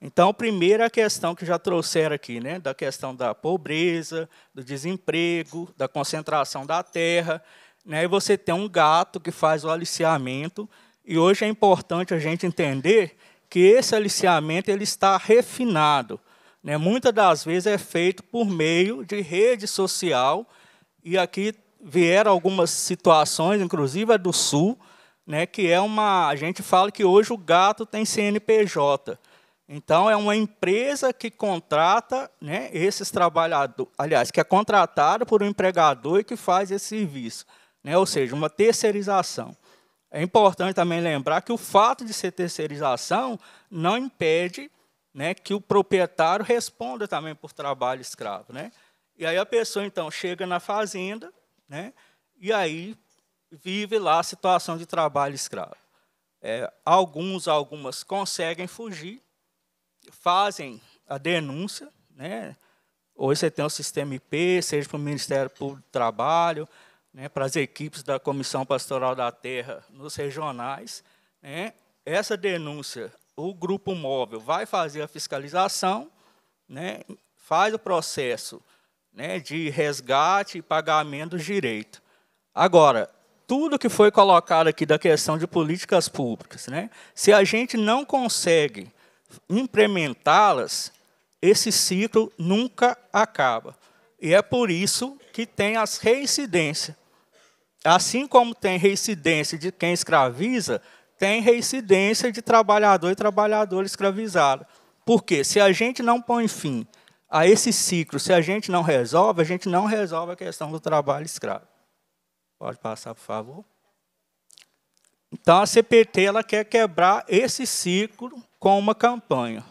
Então, primeira questão que já trouxeram aqui, né, da questão da pobreza, do desemprego, da concentração da terra. Né, e você tem um gato que faz o aliciamento. E hoje é importante a gente entender que esse aliciamento ele está refinado. Né, muitas das vezes é feito por meio de rede social e aqui vieram algumas situações, inclusive a do Sul, né, que é uma. A gente fala que hoje o gato tem CNPJ. Então, é uma empresa que contrata né, esses trabalhadores, aliás, que é contratada por um empregador e que faz esse serviço. Né, ou seja, uma terceirização. É importante também lembrar que o fato de ser terceirização não impede né, que o proprietário responda também por trabalho escravo. Né? E aí a pessoa, então, chega na fazenda, né, e aí vive lá a situação de trabalho escravo. É, alguns, algumas conseguem fugir, fazem a denúncia, né? Hoje você tem o sistema IP, seja para o Ministério Público do Trabalho, né, para as equipes da Comissão Pastoral da Terra nos regionais. Né? Essa denúncia, o grupo móvel vai fazer a fiscalização, né, faz o processo né, de resgate e pagamento dos direitos. Agora, tudo que foi colocado aqui da questão de políticas públicas, né, se a gente não consegue implementá-las, esse ciclo nunca acaba. E é por isso que tem as reincidências. Assim como tem reincidência de quem escraviza, tem reincidência de trabalhador e trabalhador escravizado. Porque se a gente não põe fim a esse ciclo, se a gente não resolve, a gente não resolve a questão do trabalho escravo. Pode passar, por favor. Então, a CPT ela quer quebrar esse ciclo com uma campanha.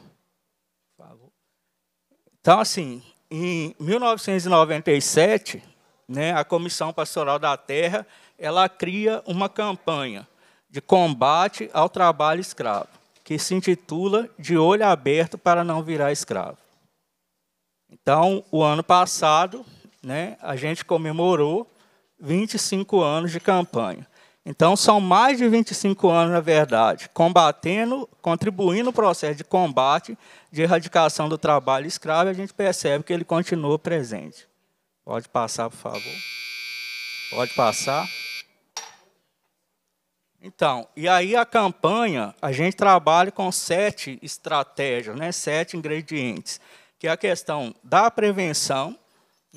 Então, assim, em 1997, né, a Comissão Pastoral da Terra ela cria uma campanha de combate ao trabalho escravo, que se intitula De Olho Aberto para Não Virar Escravo. Então, o ano passado, né, a gente comemorou 25 anos de campanha. Então, são mais de 25 anos, na verdade, combatendo, contribuindo no processo de combate, de erradicação do trabalho escravo, a gente percebe que ele continua presente. Pode passar, por favor. Pode passar. Então, e aí a campanha, a gente trabalha com sete estratégias, né, sete ingredientes que é a questão da prevenção,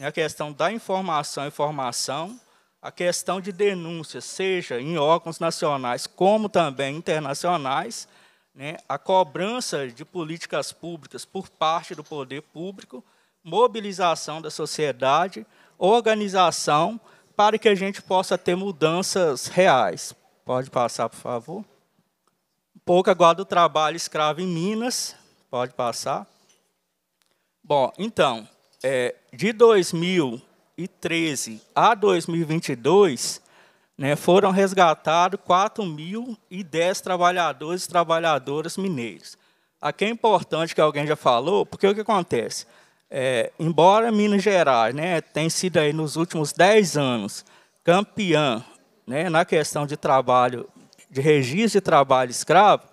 a questão da informação e formação, a questão de denúncia, seja em órgãos nacionais como também internacionais, né, a cobrança de políticas públicas por parte do poder público, mobilização da sociedade, organização, para que a gente possa ter mudanças reais. Pode passar, por favor. Pouco agora do trabalho escravo em Minas. Pode passar. Bom, então, é, de 2013 a 2022, né, foram resgatados 4.010 trabalhadores e trabalhadoras mineiros. Aqui é importante que alguém já falou, porque o que acontece? É, embora Minas Gerais né, tenha sido aí nos últimos 10 anos campeã né, na questão de trabalho, de registro de trabalho escravo,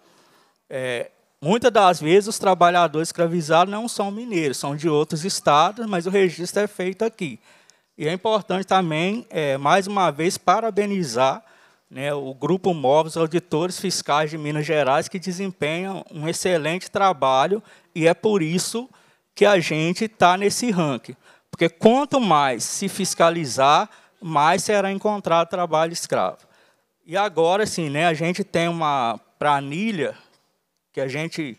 é, muitas das vezes os trabalhadores escravizados não são mineiros, são de outros estados, mas o registro é feito aqui. E é importante também, é, mais uma vez, parabenizar né, o Grupo Móveis Auditores Fiscais de Minas Gerais, que desempenham um excelente trabalho, e é por isso que a gente está nesse ranking. Porque quanto mais se fiscalizar, mais será encontrado trabalho escravo. E agora, sim, né, a gente tem uma planilha que a gente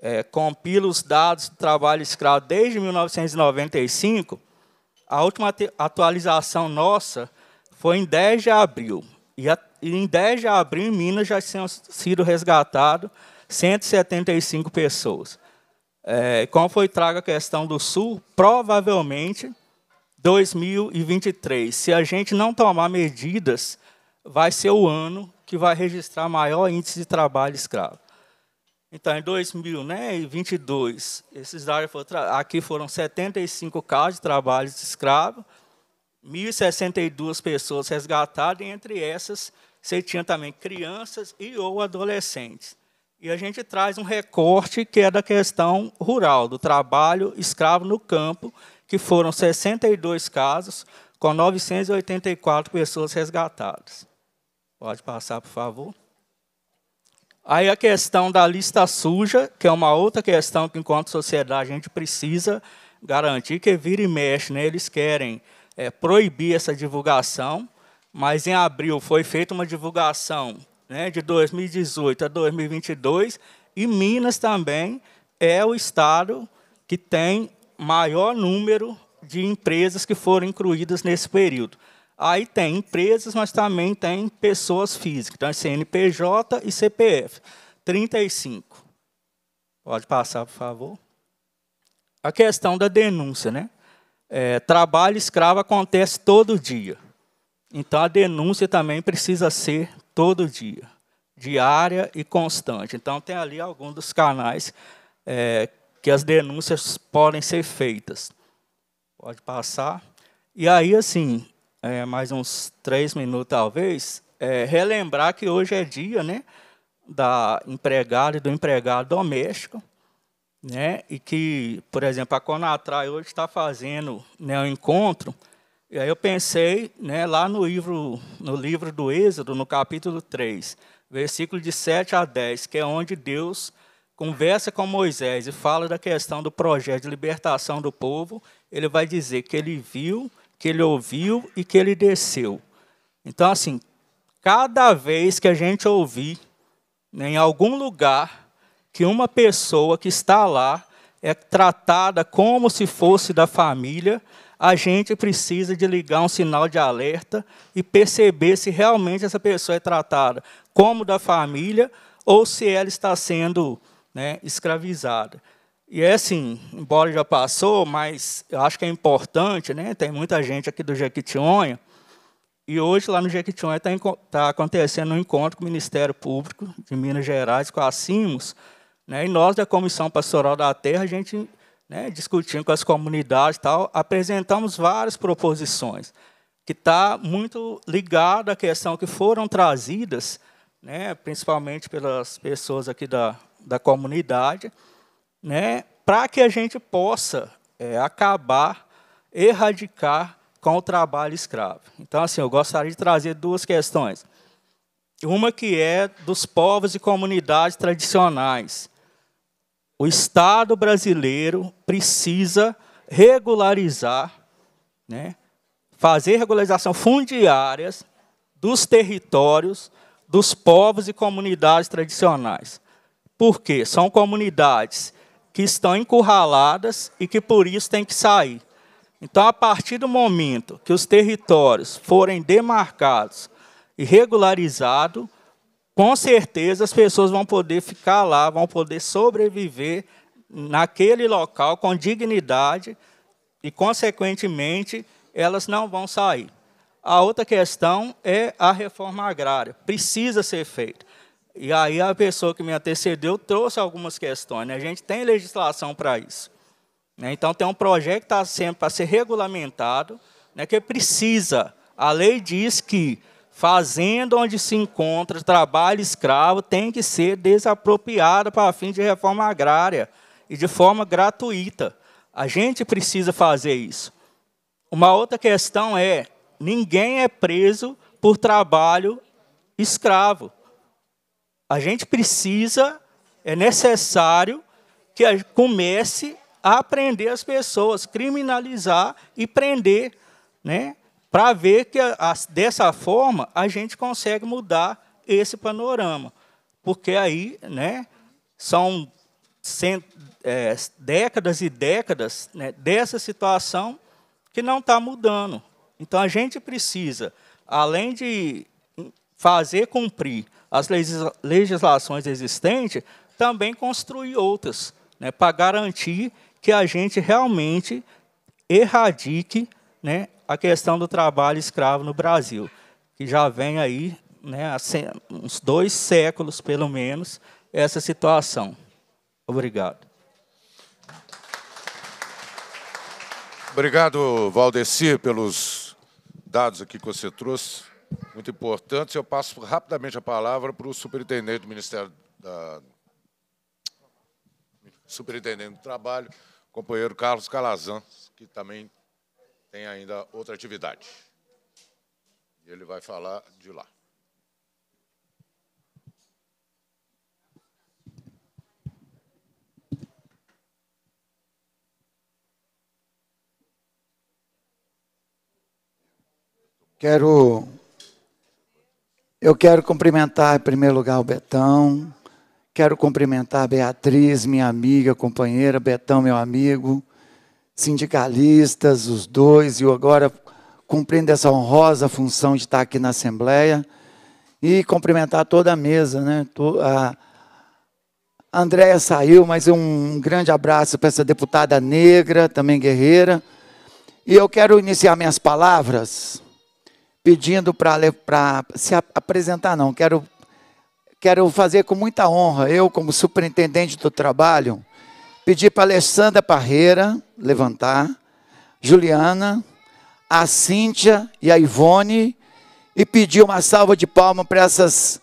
é, compila os dados do trabalho escravo desde 1995. A última atualização nossa foi em 10 de abril. E, a, e em 10 de abril, em Minas, já tinham sido resgatados 175 pessoas. É, como foi traga a questão do Sul, provavelmente 2023, se a gente não tomar medidas, vai ser o ano que vai registrar maior índice de trabalho escravo. Então, em 2022, né, esses dados foram, aqui foram 75 casos de trabalho escravo, 1.062 pessoas resgatadas, e entre essas, você tinha também crianças e ou adolescentes. E a gente traz um recorte que é da questão rural, do trabalho escravo no campo, que foram 62 casos, com 984 pessoas resgatadas. Pode passar, por favor. Aí a questão da lista suja, que é uma outra questão que, enquanto sociedade, a gente precisa garantir que vira e mexe, né? eles querem é, proibir essa divulgação, mas em abril foi feita uma divulgação né, de 2018 a 2022, e Minas também é o estado que tem maior número de empresas que foram incluídas nesse período. Aí tem empresas, mas também tem pessoas físicas, então é CNPJ e CPF. 35. Pode passar, por favor. A questão da denúncia, né? É, trabalho escravo acontece todo dia. Então a denúncia também precisa ser todo dia, diária e constante. Então, tem ali alguns dos canais é, que as denúncias podem ser feitas. Pode passar. E aí, assim, é, mais uns três minutos talvez, é, relembrar que hoje é dia né, da empregada e do empregado doméstico, né, e que, por exemplo, a Conatrai hoje está fazendo né, um encontro e aí eu pensei né, lá no livro, no livro do Êxodo, no capítulo 3, versículo de 7 a 10, que é onde Deus conversa com Moisés e fala da questão do projeto de libertação do povo. Ele vai dizer que ele viu, que ele ouviu e que ele desceu. Então, assim, cada vez que a gente ouvir né, em algum lugar que uma pessoa que está lá é tratada como se fosse da família, a gente precisa de ligar um sinal de alerta e perceber se realmente essa pessoa é tratada como da família ou se ela está sendo né, escravizada. E é assim, embora já passou, mas eu acho que é importante, né? Tem muita gente aqui do Jequitinhonha, e hoje lá no Jequitinhonha está tá acontecendo um encontro com o Ministério Público de Minas Gerais, com a CIMOS, né? e nós da Comissão Pastoral da Terra, a gente né, discutindo com as comunidades tal, apresentamos várias proposições, que está muito ligada à questão que foram trazidas, né, principalmente pelas pessoas aqui da, da comunidade, né, para que a gente possa é, acabar, erradicar com o trabalho escravo. Então, assim, eu gostaria de trazer duas questões. Uma que é dos povos e comunidades tradicionais, o Estado brasileiro precisa regularizar, né, fazer regularização fundiárias dos territórios dos povos e comunidades tradicionais. Por quê? São comunidades que estão encurraladas e que por isso têm que sair. Então, a partir do momento que os territórios forem demarcados e regularizados, com certeza as pessoas vão poder ficar lá, vão poder sobreviver naquele local com dignidade e, consequentemente, elas não vão sair. A outra questão é a reforma agrária. Precisa ser feita. E aí a pessoa que me antecedeu trouxe algumas questões. Né? A gente tem legislação para isso. Né? Então tem um projeto que está sempre para ser regulamentado, né? que precisa. A lei diz que fazenda onde se encontra trabalho escravo tem que ser desapropriada para fim de reforma agrária e de forma gratuita. A gente precisa fazer isso. Uma outra questão é: ninguém é preso por trabalho escravo. A gente precisa, é necessário que comece a prender as pessoas, criminalizar e prender, né? Para ver que dessa forma a gente consegue mudar esse panorama, porque aí, né? São cent, é, décadas e décadas né, dessa situação que não está mudando. Então a gente precisa, além de fazer cumprir as legislações existentes, também construir outras, né, para garantir que a gente realmente erradique né, a questão do trabalho escravo no Brasil, que já vem aí né, há uns dois séculos, pelo menos, essa situação. Obrigado. Obrigado, Valdeci, pelos dados aqui que você trouxe muito importantes. Eu passo rapidamente a palavra para o superintendente do Ministério da Superintendente do Trabalho, companheiro Carlos Calazan, que também tem ainda outra atividade. E ele vai falar de lá. Quero eu quero cumprimentar, em primeiro lugar, o Betão. Quero cumprimentar a Beatriz, minha amiga, companheira, Betão, meu amigo, sindicalistas, os dois, e agora cumprindo essa honrosa função de estar aqui na Assembleia. E cumprimentar toda a mesa, né? A Andréia saiu, mas um grande abraço para essa deputada negra, também guerreira. E eu quero iniciar minhas palavras pedindo para se apresentar, não. Quero, quero fazer com muita honra, eu, como superintendente do trabalho, pedir para Alessandra Parreira levantar, Juliana, a Cíntia e a Ivone, e pedir uma salva de palmas para essas,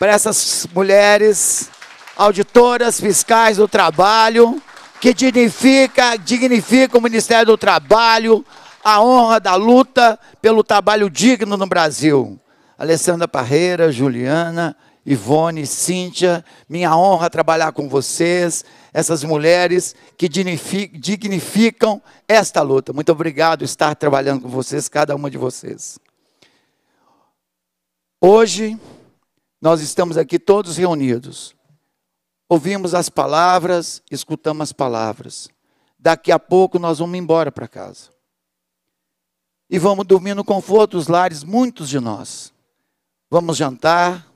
essas mulheres, auditoras fiscais do trabalho, que dignifica, dignifica o Ministério do Trabalho, a honra da luta pelo trabalho digno no Brasil. Alessandra Parreira, Juliana, Ivone, Cíntia, minha honra trabalhar com vocês, essas mulheres que dignificam esta luta. Muito obrigado estar trabalhando com vocês, cada uma de vocês. Hoje, nós estamos aqui todos reunidos. Ouvimos as palavras, escutamos as palavras. Daqui a pouco nós vamos embora para casa e vamos dormir no conforto dos lares, muitos de nós. Vamos jantar,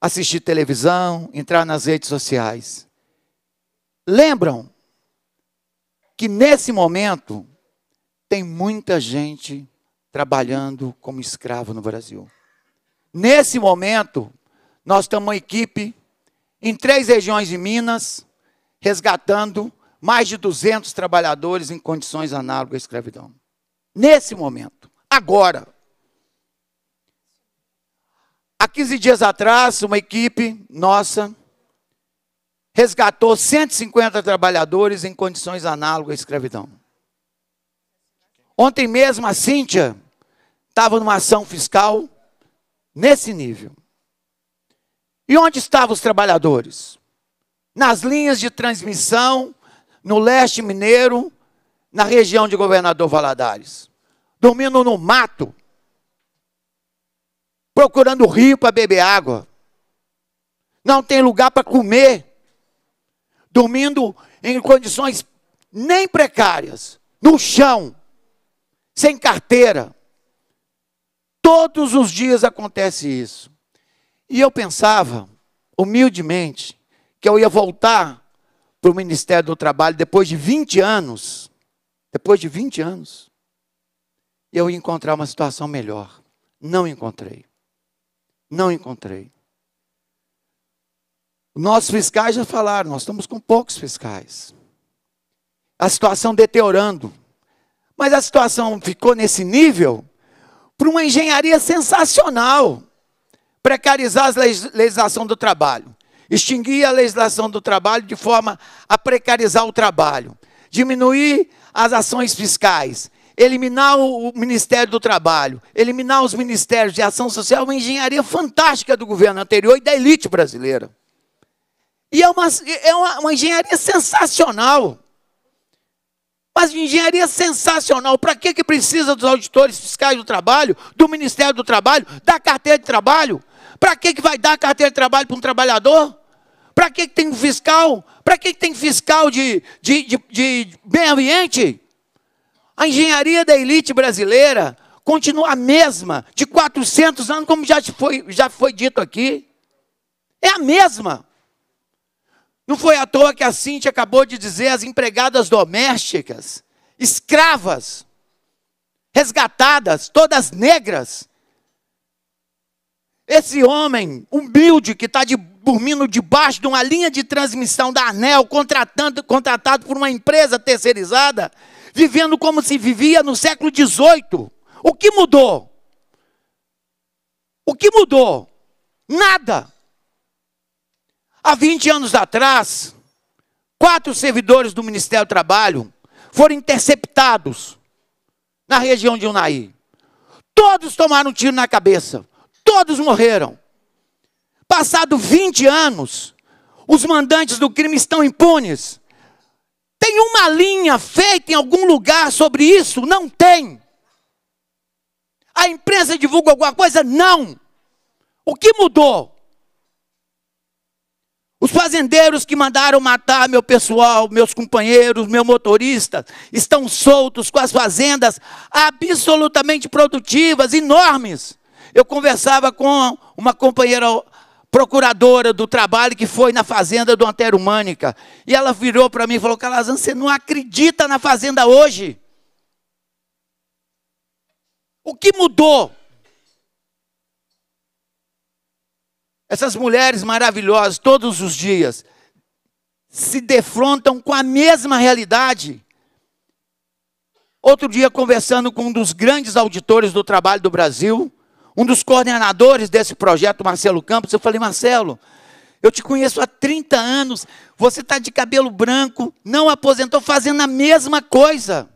assistir televisão, entrar nas redes sociais. Lembram que nesse momento tem muita gente trabalhando como escravo no Brasil. Nesse momento, nós temos uma equipe em três regiões de Minas, resgatando mais de 200 trabalhadores em condições análogas à escravidão. Nesse momento, agora. Há 15 dias atrás, uma equipe nossa resgatou 150 trabalhadores em condições análogas à escravidão. Ontem mesmo a Cíntia estava numa ação fiscal nesse nível. E onde estavam os trabalhadores? Nas linhas de transmissão, no leste mineiro, na região de Governador Valadares dormindo no mato, procurando rio para beber água, não tem lugar para comer, dormindo em condições nem precárias, no chão, sem carteira. Todos os dias acontece isso. E eu pensava, humildemente, que eu ia voltar para o Ministério do Trabalho depois de 20 anos. Depois de 20 anos eu ia encontrar uma situação melhor. Não encontrei. Não encontrei. Nossos fiscais já falaram, nós estamos com poucos fiscais. A situação deteriorando. Mas a situação ficou nesse nível para uma engenharia sensacional. Precarizar a legislação do trabalho. Extinguir a legislação do trabalho de forma a precarizar o trabalho. Diminuir as ações fiscais. Eliminar o Ministério do Trabalho. Eliminar os Ministérios de Ação Social. Uma engenharia fantástica do governo anterior e da elite brasileira. E é uma, é uma, uma engenharia sensacional. Mas engenharia sensacional. Para que, que precisa dos auditores fiscais do trabalho, do Ministério do Trabalho, da carteira de trabalho? Para que, que vai dar carteira de trabalho para um trabalhador? Para que, que tem fiscal? Para que, que tem fiscal de, de, de, de meio ambiente? A engenharia da elite brasileira continua a mesma, de 400 anos, como já foi, já foi dito aqui. É a mesma. Não foi à toa que a Cintia acabou de dizer as empregadas domésticas, escravas, resgatadas, todas negras. Esse homem humilde que está de, dormindo debaixo de uma linha de transmissão da ANEL, contratando, contratado por uma empresa terceirizada, vivendo como se vivia no século XVIII. O que mudou? O que mudou? Nada. Há 20 anos atrás, quatro servidores do Ministério do Trabalho foram interceptados na região de Unai. Todos tomaram um tiro na cabeça. Todos morreram. Passado 20 anos, os mandantes do crime estão impunes. Tem uma linha feita em algum lugar sobre isso? Não tem. A imprensa divulga alguma coisa? Não. O que mudou? Os fazendeiros que mandaram matar meu pessoal, meus companheiros, meu motorista, estão soltos com as fazendas absolutamente produtivas, enormes. Eu conversava com uma companheira procuradora do trabalho que foi na fazenda do Antero Mânica. E ela virou para mim e falou: Calazan, você não acredita na fazenda hoje? O que mudou? Essas mulheres maravilhosas, todos os dias, se defrontam com a mesma realidade. Outro dia, conversando com um dos grandes auditores do trabalho do Brasil, um dos coordenadores desse projeto, Marcelo Campos, eu falei, Marcelo, eu te conheço há 30 anos, você está de cabelo branco, não aposentou, fazendo a mesma coisa.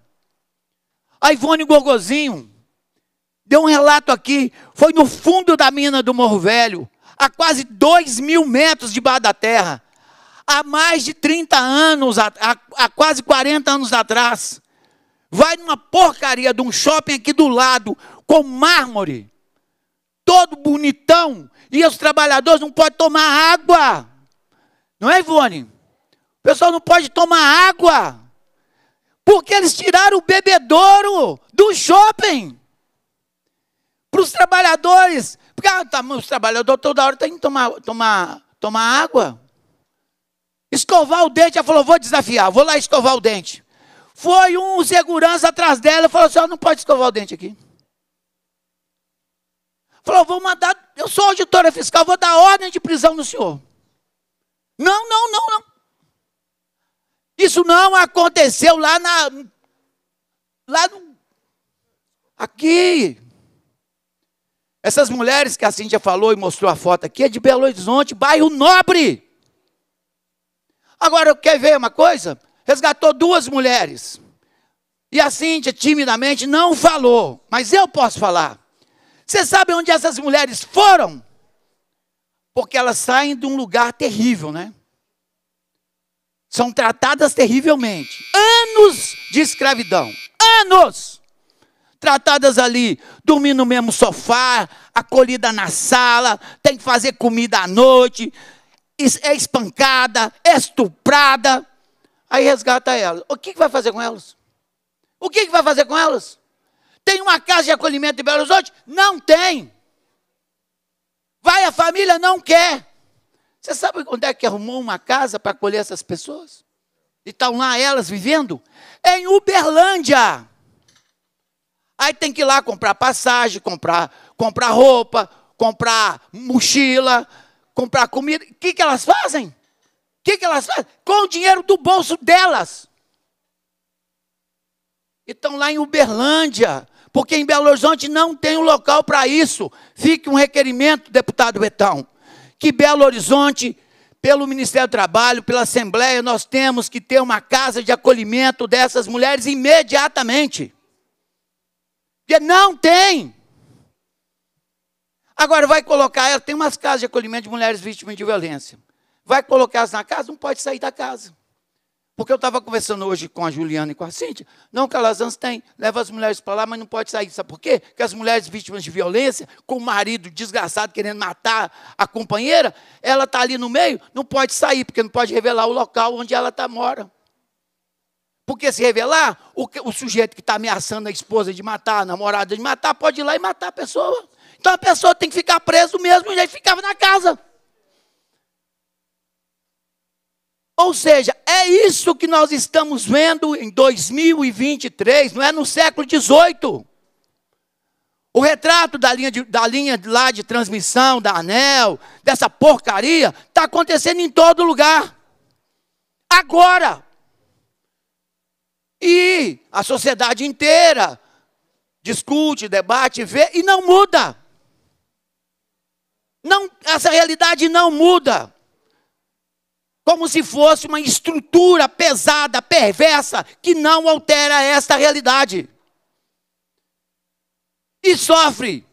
A Ivone Gorgozinho deu um relato aqui, foi no fundo da mina do Morro Velho, a quase 2 mil metros debaixo da terra, há mais de 30 anos, há, quase 40 anos atrás. Vai numa porcaria de um shopping aqui do lado, com mármore, todo bonitão, e os trabalhadores não podem tomar água. Não é, Ivone? O pessoal não pode tomar água. Porque eles tiraram o bebedouro do shopping. Para os trabalhadores porque ah, tá, os trabalhadores toda hora têm que tomar, tomar, tomar água. Escovar o dente, ela falou, vou desafiar, vou lá escovar o dente. Foi um segurança atrás dela e falou assim, não pode escovar o dente aqui. Falou, vou mandar, eu sou auditora fiscal, vou dar ordem de prisão no senhor. Não, não, não, não. Isso não aconteceu lá na. Lá no. Aqui. Essas mulheres que a Cíntia falou e mostrou a foto aqui é de Belo Horizonte, bairro nobre. Agora, eu quero ver uma coisa? Resgatou duas mulheres. E a Cíntia, timidamente, não falou. Mas eu posso falar. Você sabe onde essas mulheres foram? Porque elas saem de um lugar terrível, né? São tratadas terrivelmente. Anos de escravidão. Anos! tratadas ali, dormir no mesmo sofá, acolhida na sala, tem que fazer comida à noite, é espancada, é estuprada. Aí resgata elas. O que, vai fazer com elas? O que vai fazer com elas? Tem uma casa de acolhimento em Belo Horizonte? Não tem. Vai, a família não quer. Você sabe onde é que arrumou uma casa para acolher essas pessoas? E estão lá elas vivendo? Em Uberlândia. Aí tem que ir lá comprar passagem, comprar, comprar roupa, comprar mochila, comprar comida. O que, que elas fazem? O que, que elas fazem? Com o dinheiro do bolso delas. E estão lá em Uberlândia, porque em Belo Horizonte não tem um local para isso. Fique um requerimento, deputado Betão, que Belo Horizonte, pelo Ministério do Trabalho, pela Assembleia, nós temos que ter uma casa de acolhimento dessas mulheres imediatamente. Porque não tem. Agora vai colocar ela, tem umas casas de acolhimento de mulheres vítimas de violência. Vai colocar elas na casa, não pode sair da casa. Porque eu estava conversando hoje com a Juliana e com a Cíntia. Não, Calazans tem, leva as mulheres para lá, mas não pode sair. Sabe por quê? Porque as mulheres vítimas de violência, com o marido desgraçado querendo matar a companheira, ela está ali no meio, não pode sair, porque não pode revelar o local onde ela tá, mora. Porque se revelar, o, o sujeito que está ameaçando a esposa de matar, a namorada de matar, pode ir lá e matar a pessoa. Então a pessoa tem que ficar presa do mesmo jeito que ficava na casa. Ou seja, é isso que nós estamos vendo em 2023, não é no século XVIII. O retrato da linha, de, da linha lá de transmissão, da ANEL, dessa porcaria, está acontecendo em todo lugar. Agora. E a sociedade inteira discute, debate, vê e não muda. Não, essa realidade não muda como se fosse uma estrutura pesada, perversa, que não altera esta realidade. E sofre,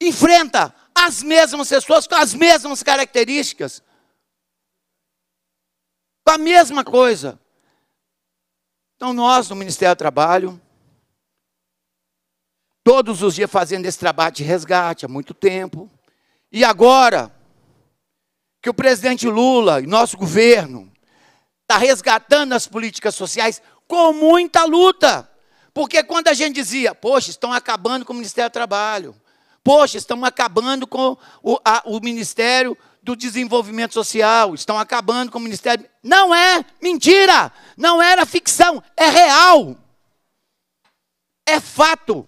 enfrenta as mesmas pessoas com as mesmas características, com a mesma coisa. Então, nós, no Ministério do Trabalho, todos os dias fazendo esse trabalho de resgate há muito tempo, e agora, que o presidente Lula e nosso governo está resgatando as políticas sociais com muita luta. Porque quando a gente dizia, poxa, estão acabando com o Ministério do Trabalho, poxa, estão acabando com o, a, o Ministério do Desenvolvimento Social, estão acabando com o Ministério. Não é mentira, não era ficção, é real. É fato.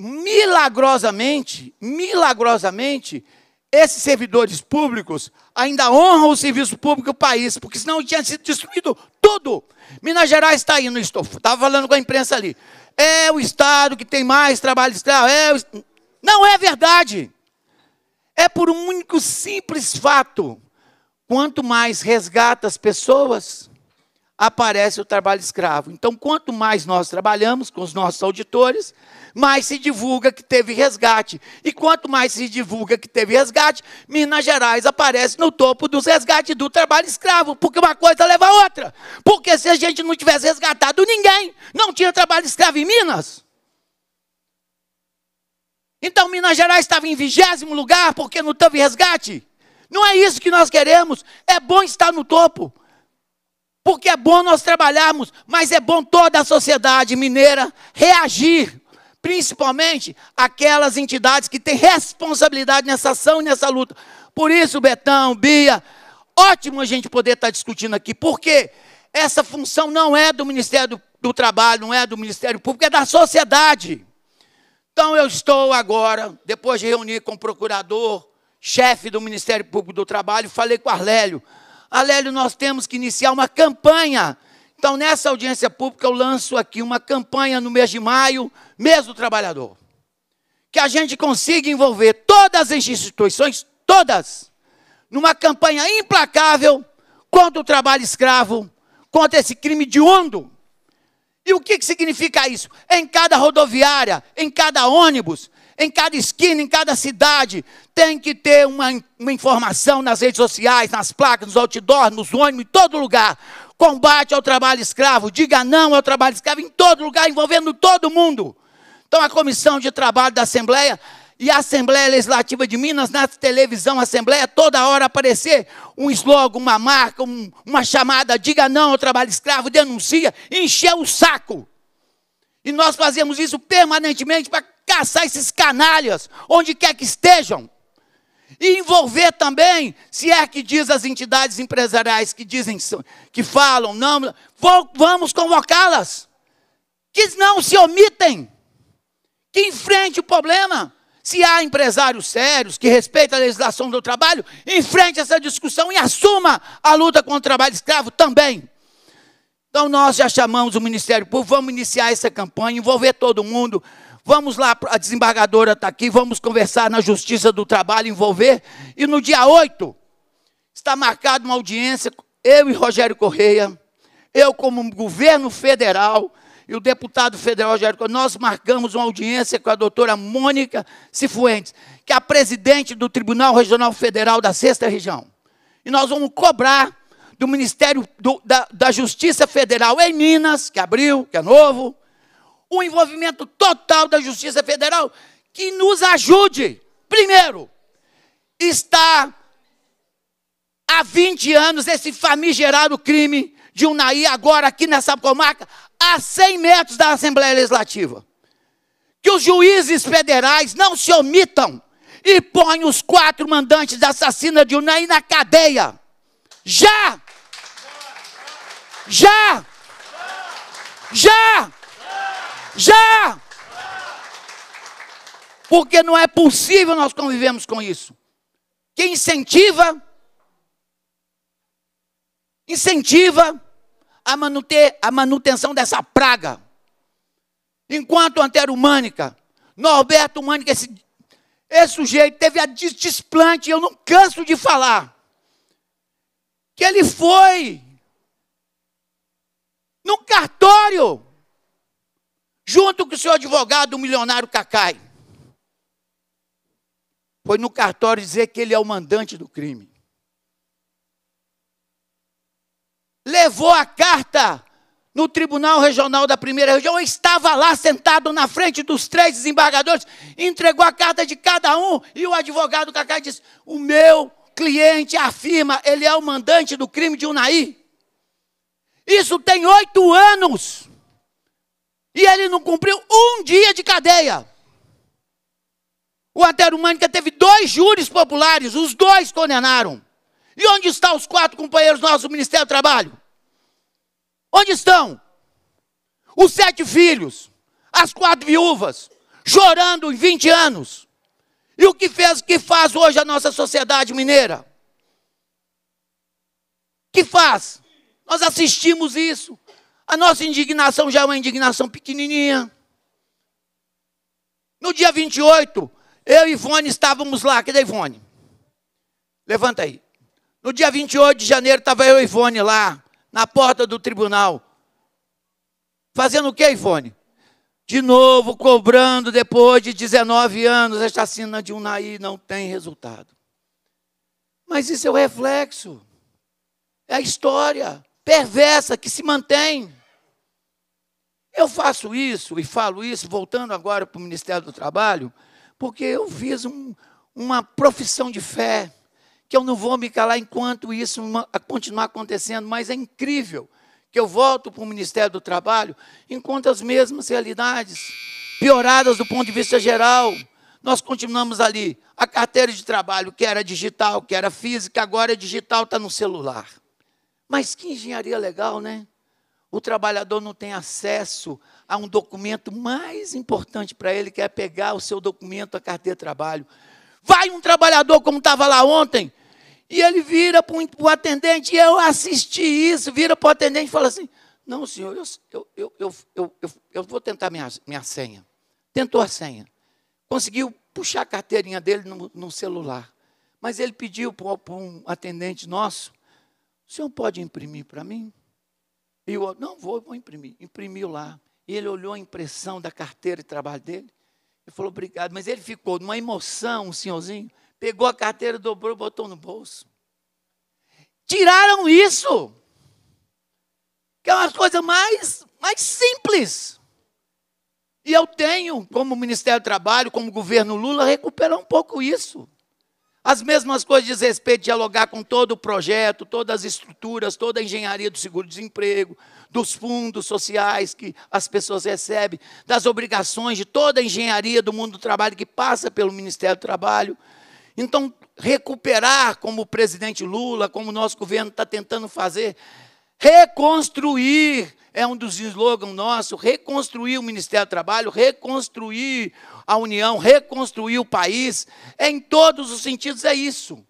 Milagrosamente, milagrosamente, esses servidores públicos ainda honram o serviço público do país, porque senão tinha sido destruído tudo. Minas Gerais está indo, estava falando com a imprensa ali. É o estado que tem mais trabalho escravo. É o... Não é verdade. É por um único simples fato. Quanto mais resgata as pessoas, aparece o trabalho escravo. Então, quanto mais nós trabalhamos com os nossos auditores, mais se divulga que teve resgate. E quanto mais se divulga que teve resgate, Minas Gerais aparece no topo dos resgates do trabalho escravo, porque uma coisa leva a outra. Porque se a gente não tivesse resgatado ninguém, não tinha trabalho escravo em Minas. Então Minas Gerais estava em vigésimo lugar porque não teve resgate. Não é isso que nós queremos. É bom estar no topo. Porque é bom nós trabalharmos, mas é bom toda a sociedade mineira reagir, principalmente aquelas entidades que têm responsabilidade nessa ação e nessa luta. Por isso, Betão, Bia, ótimo a gente poder estar discutindo aqui, porque essa função não é do Ministério do, Trabalho, não é do Ministério Público, é da sociedade. Então eu estou agora, depois de reunir com o procurador, chefe do Ministério Público do Trabalho, falei com Arlélio, Alélio, nós temos que iniciar uma campanha. Então, nessa audiência pública, eu lanço aqui uma campanha no mês de maio, mês do trabalhador. Que a gente consiga envolver todas as instituições, todas, numa campanha implacável contra o trabalho escravo, contra esse crime de ondo. E o que, que significa isso? Em cada rodoviária, em cada ônibus, em cada esquina, em cada cidade, tem que ter uma, uma informação nas redes sociais, nas placas, nos outdoors, nos ônibus, em todo lugar. Combate ao trabalho escravo, diga não ao trabalho escravo em todo lugar, envolvendo todo mundo. Então, a comissão de trabalho da Assembleia e a Assembleia Legislativa de Minas, na televisão, Assembleia, toda hora aparecer um slogan, uma marca, um, uma chamada, diga não ao trabalho escravo, denuncia, encher o saco. E nós fazemos isso permanentemente para caçar esses canalhas, onde quer que estejam. E envolver também, se é que diz as entidades empresariais que dizem, que falam, não, vamos convocá-las. Que não se omitem. Que enfrente o problema. Se há empresários sérios que respeitam a legislação do trabalho, enfrente essa discussão e assuma a luta contra o trabalho escravo também. Então nós já chamamos o Ministério Público, vamos iniciar essa campanha, envolver todo mundo. Vamos lá, a desembargadora está aqui, vamos conversar na Justiça do Trabalho, envolver. E no dia 8, está marcada uma audiência, eu e Rogério Correia, eu como governo federal e o deputado federal Rogério Correia, nós marcamos uma audiência com a doutora Mônica Cifuentes, que é a presidente do Tribunal Regional Federal da Sexta Região. E nós vamos cobrar do Ministério do, da, da Justiça Federal em Minas, que abriu, que é novo, o envolvimento total da Justiça Federal que nos ajude. Primeiro, está há 20 anos esse famigerado crime de Unai, agora aqui nessa comarca, a 100 metros da Assembleia Legislativa. Que os juízes federais não se omitam e ponham os quatro mandantes da assassina de Unai na cadeia. Já! Já! Já! Já! Porque não é possível nós convivemos com isso. Quem incentiva, incentiva a, a manutenção dessa praga. Enquanto Antero Mânica, Norberto Mânica, esse, esse sujeito teve a desplante, eu não canso de falar. Que ele foi no cartório, junto com o seu advogado, o milionário Cacai. Foi no cartório dizer que ele é o mandante do crime. Levou a carta no Tribunal Regional da Primeira Região, estava lá sentado na frente dos três desembargadores, entregou a carta de cada um, e o advogado Cacai disse: O meu cliente afirma, ele é o mandante do crime de Unai. Isso tem oito anos. E ele não cumpriu um dia de cadeia. O Antero Mânica teve dois júris populares, os dois condenaram. E onde estão os quatro companheiros nossos do Ministério do Trabalho? Onde estão? Os sete filhos, as quatro viúvas, chorando em 20 anos. E o que fez, que faz hoje a nossa sociedade mineira? Que faz? Nós assistimos isso. A nossa indignação já é uma indignação pequenininha. No dia 28, eu e Ivone estávamos lá. Cadê Ivone? Levanta aí. No dia 28 de janeiro, estava eu e Ivone lá, na porta do tribunal. Fazendo o que, Ivone? De novo, cobrando depois de 19 anos, a chacina de Unai não tem resultado. Mas isso é o reflexo. É a história perversa que se mantém. Eu faço isso e falo isso, voltando agora para o Ministério do Trabalho, porque eu fiz um, uma profissão de fé, que eu não vou me calar enquanto isso continuar acontecendo, mas é incrível que eu volto para o Ministério do Trabalho, enquanto as mesmas realidades, pioradas do ponto de vista geral, nós continuamos ali. A carteira de trabalho, que era digital, que era física, agora é digital, está no celular. Mas que engenharia legal, né? O trabalhador não tem acesso a um documento mais importante para ele, que é pegar o seu documento, a carteira de trabalho. Vai um trabalhador, como estava lá ontem, e ele vira para o atendente, e eu assisti isso, vira para o atendente e fala assim: Não, senhor, eu, eu, eu, eu, eu, eu vou tentar minha, minha senha. Tentou a senha. Conseguiu puxar a carteirinha dele no, no celular. Mas ele pediu para um atendente nosso o senhor pode imprimir para mim? E o outro, não, vou, vou imprimir. Imprimiu lá. E ele olhou a impressão da carteira de trabalho dele e falou, obrigado. Mas ele ficou numa emoção, o senhorzinho, pegou a carteira, dobrou botou no bolso. Tiraram isso. Que é uma coisa mais, mais simples. E eu tenho, como Ministério do Trabalho, como governo Lula, recuperar um pouco isso. As mesmas coisas diz respeito a dialogar com todo o projeto, todas as estruturas, toda a engenharia do seguro-desemprego, dos fundos sociais que as pessoas recebem, das obrigações de toda a engenharia do mundo do trabalho que passa pelo Ministério do Trabalho. Então, recuperar, como o presidente Lula, como o nosso governo está tentando fazer, reconstruir é um dos slogans nossos, reconstruir o Ministério do Trabalho, reconstruir a União, reconstruir o país, em todos os sentidos é isso.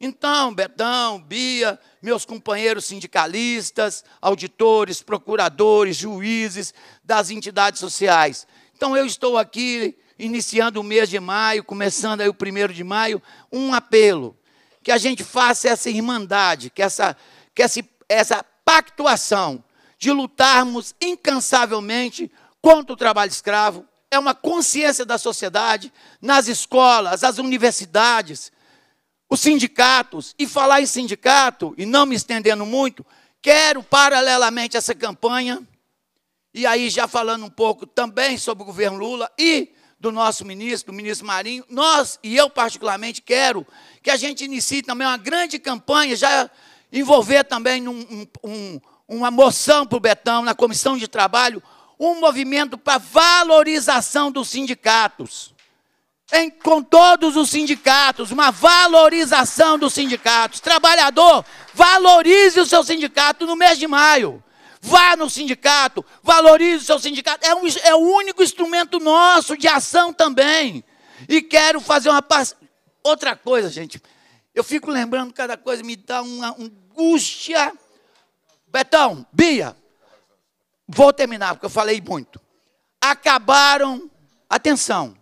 Então, Betão, Bia, meus companheiros sindicalistas, auditores, procuradores, juízes das entidades sociais. Então, eu estou aqui iniciando o mês de maio, começando aí o primeiro de maio, um apelo, que a gente faça essa irmandade, que essa, que essa, essa pactuação de lutarmos incansavelmente contra o trabalho escravo, é uma consciência da sociedade, nas escolas, as universidades, os sindicatos, e falar em sindicato, e não me estendendo muito, quero, paralelamente essa campanha, e aí já falando um pouco também sobre o governo Lula e do nosso ministro, do ministro Marinho, nós, e eu particularmente, quero que a gente inicie também uma grande campanha, já envolver também um, uma moção para o Betão, na comissão de trabalho, um movimento para valorização dos sindicatos em, com todos os sindicatos, uma valorização dos sindicatos. Trabalhador, valorize o seu sindicato no mês de maio. Vá no sindicato, valorize o seu sindicato. É, um, é o único instrumento nosso de ação também. E quero fazer uma. Outra coisa, gente. Eu fico lembrando cada coisa, me dá uma angústia. Betão, Bia, vou terminar, porque eu falei muito. Acabaram, atenção,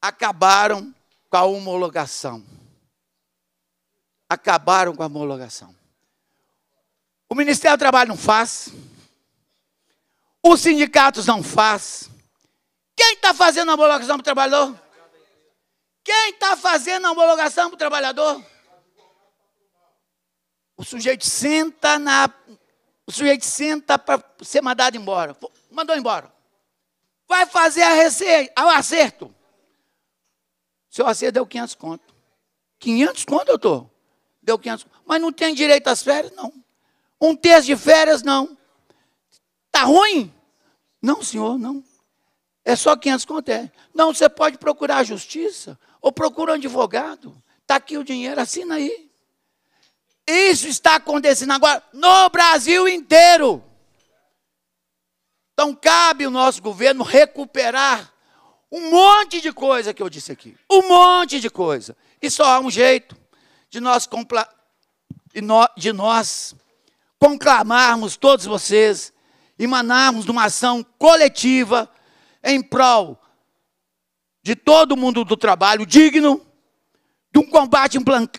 acabaram com a homologação. Acabaram com a homologação. O Ministério do Trabalho não faz. Os sindicatos não faz. Quem está fazendo a homologação para o trabalhador? Quem está fazendo a homologação para o trabalhador? O sujeito senta na. O sujeito senta para ser mandado embora. Mandou embora. Vai fazer a receita, acerto. Seu AC deu 500 conto. 500 conto, doutor? Deu 500 Mas não tem direito às férias? Não. Um terço de férias? Não. Está ruim? Não, senhor, não. É só 500 conto, é. Não, você pode procurar a justiça ou procura um advogado. Está aqui o dinheiro, assina aí. Isso está acontecendo agora no Brasil inteiro. Então, cabe o nosso governo recuperar um monte de coisa que eu disse aqui. Um monte de coisa. E só há um jeito de nós, de nós conclamarmos todos vocês, emanarmos de uma ação coletiva em prol de todo mundo do trabalho digno, de um combate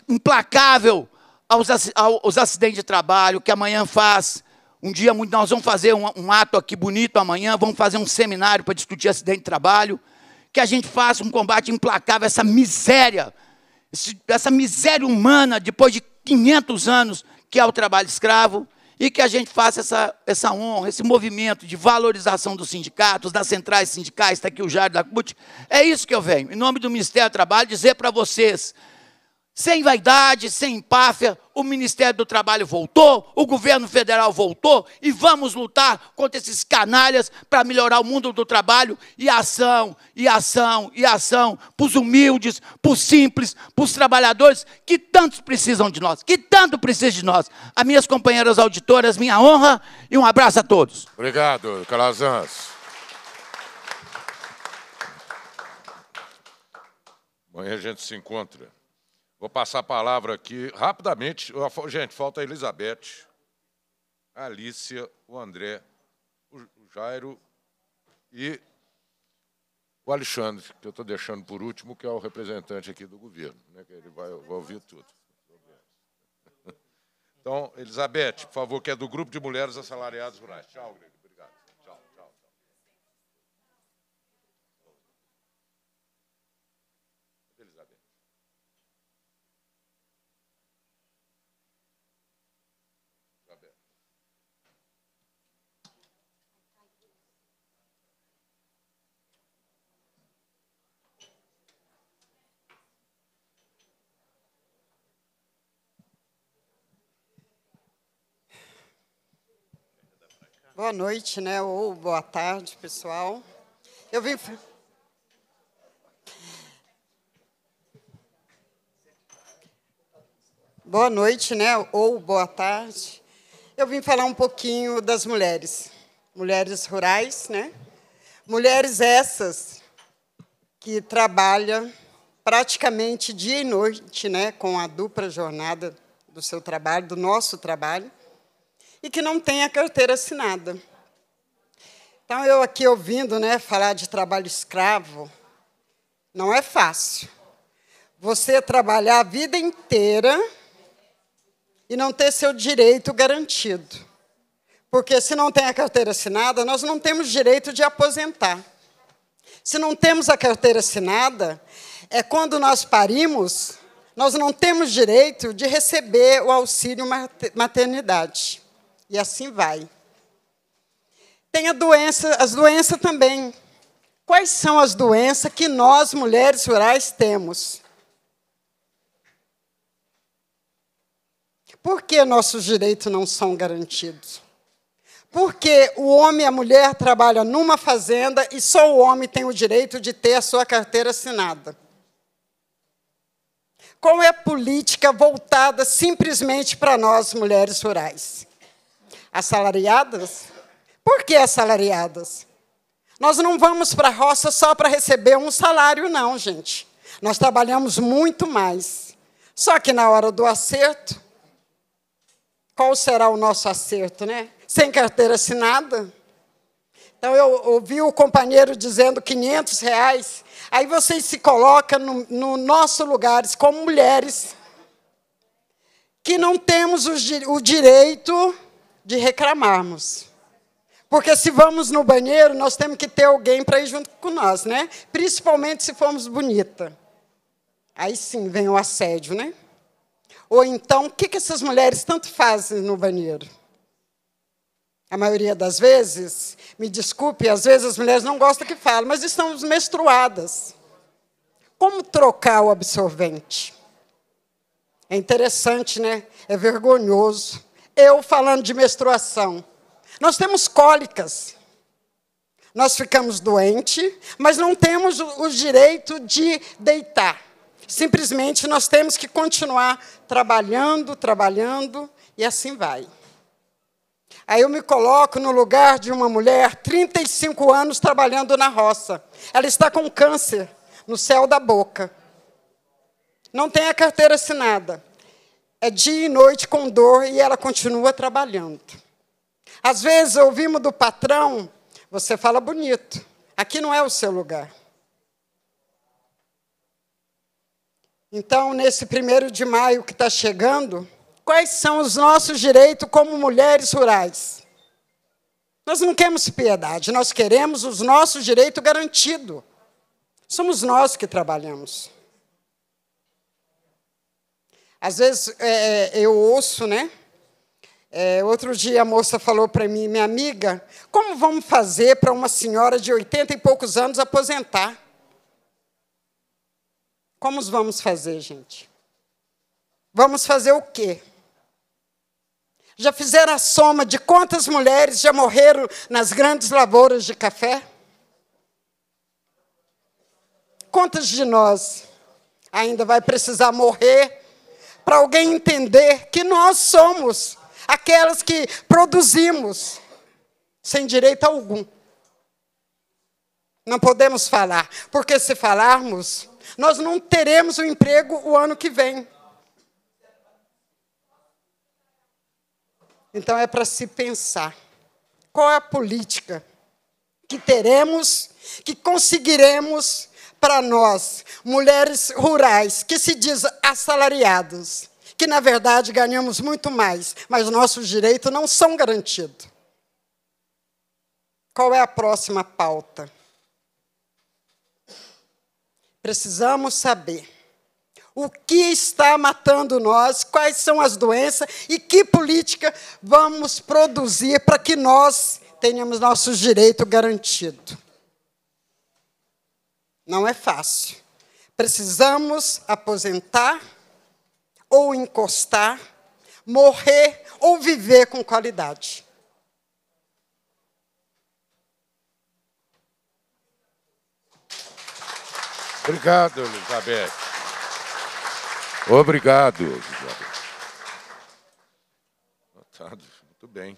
implacável aos, aos acidentes de trabalho que amanhã faz. Um dia nós vamos fazer um, um ato aqui bonito amanhã, vamos fazer um seminário para discutir acidente de trabalho que a gente faça um combate implacável, essa miséria, essa miséria humana, depois de 500 anos, que é o trabalho escravo, e que a gente faça essa, essa honra, esse movimento de valorização dos sindicatos, das centrais sindicais, está aqui o Jair da CUT. É isso que eu venho, em nome do Ministério do Trabalho, dizer para vocês sem vaidade, sem empáfia, o Ministério do Trabalho voltou, o governo federal voltou e vamos lutar contra esses canalhas para melhorar o mundo do trabalho e ação, e ação, e ação para os humildes, para os simples, para os trabalhadores que tantos precisam de nós, que tanto precisam de nós. As minhas companheiras auditoras, minha honra e um abraço a todos. Obrigado, Calazans. Amanhã a gente se encontra. Vou passar a palavra aqui rapidamente. Gente, falta a Elizabeth, a Alícia, o André, o Jairo e o Alexandre, que eu estou deixando por último, que é o representante aqui do governo, né, que ele vai, vai ouvir tudo. Então, Elizabeth, por favor, que é do Grupo de Mulheres Assalariadas Rurais. Tchau. Boa noite, né? Ou boa tarde, pessoal. Eu vim. Boa noite, né? Ou boa tarde. Eu vim falar um pouquinho das mulheres, mulheres rurais, né? Mulheres essas que trabalham praticamente dia e noite, né, com a dupla jornada do seu trabalho, do nosso trabalho, e que não tem a carteira assinada. Então, eu aqui ouvindo né, falar de trabalho escravo, não é fácil. Você trabalhar a vida inteira e não ter seu direito garantido. Porque se não tem a carteira assinada, nós não temos direito de aposentar. Se não temos a carteira assinada, é quando nós parimos, nós não temos direito de receber o auxílio maternidade. E assim vai. Tem a doença, as doenças também. Quais são as doenças que nós, mulheres rurais, temos? Por que nossos direitos não são garantidos? Porque o homem e a mulher trabalham numa fazenda e só o homem tem o direito de ter a sua carteira assinada. Qual é a política voltada simplesmente para nós, mulheres rurais? Assalariadas? Por que assalariadas? Nós não vamos para a roça só para receber um salário, não, gente. Nós trabalhamos muito mais. Só que na hora do acerto, qual será o nosso acerto, né? Sem carteira assinada. Então, eu ouvi o companheiro dizendo 500 reais. Aí vocês se colocam no, no nosso lugar como mulheres que não temos o, o direito de reclamarmos. Porque se vamos no banheiro, nós temos que ter alguém para ir junto com nós, né? Principalmente se formos bonita. Aí sim vem o assédio, né? Ou então, o que, que essas mulheres tanto fazem no banheiro? A maioria das vezes, me desculpe, às vezes as mulheres não gostam que fale, mas estamos menstruadas. Como trocar o absorvente? É interessante, né? É vergonhoso. Eu falando de menstruação. Nós temos cólicas. Nós ficamos doentes, mas não temos o direito de deitar. Simplesmente nós temos que continuar trabalhando, trabalhando, e assim vai. Aí eu me coloco no lugar de uma mulher, 35 anos trabalhando na roça. Ela está com câncer no céu da boca. Não tem a carteira assinada. É dia e noite com dor e ela continua trabalhando. Às vezes ouvimos do patrão, você fala bonito, aqui não é o seu lugar. Então, nesse primeiro de maio que está chegando, quais são os nossos direitos como mulheres rurais? Nós não queremos piedade, nós queremos os nossos direitos garantidos. Somos nós que trabalhamos. Às vezes é, é eu ouço, né? É, outro dia a moça falou para mim, minha amiga, como vamos fazer para uma senhora de 80 e poucos anos aposentar? Como vamos fazer, gente? Vamos fazer o quê? Já fizeram a soma de quantas mulheres já morreram nas grandes lavouras de café? Quantas de nós ainda vai precisar morrer para alguém entender que nós somos aquelas que produzimos sem direito algum. Não podemos falar, porque se falarmos, nós não teremos o um emprego o ano que vem. Então é para se pensar qual é a política que teremos, que conseguiremos para nós, mulheres rurais, que se diz assalariados que na verdade ganhamos muito mais, mas nossos direitos não são garantidos. Qual é a próxima pauta? Precisamos saber o que está matando nós, quais são as doenças e que política vamos produzir para que nós tenhamos nossos direitos garantidos. Não é fácil. Precisamos aposentar ou encostar, morrer ou viver com qualidade. Obrigado, Elizabeth. Obrigado, Elizabeth. Muito bem.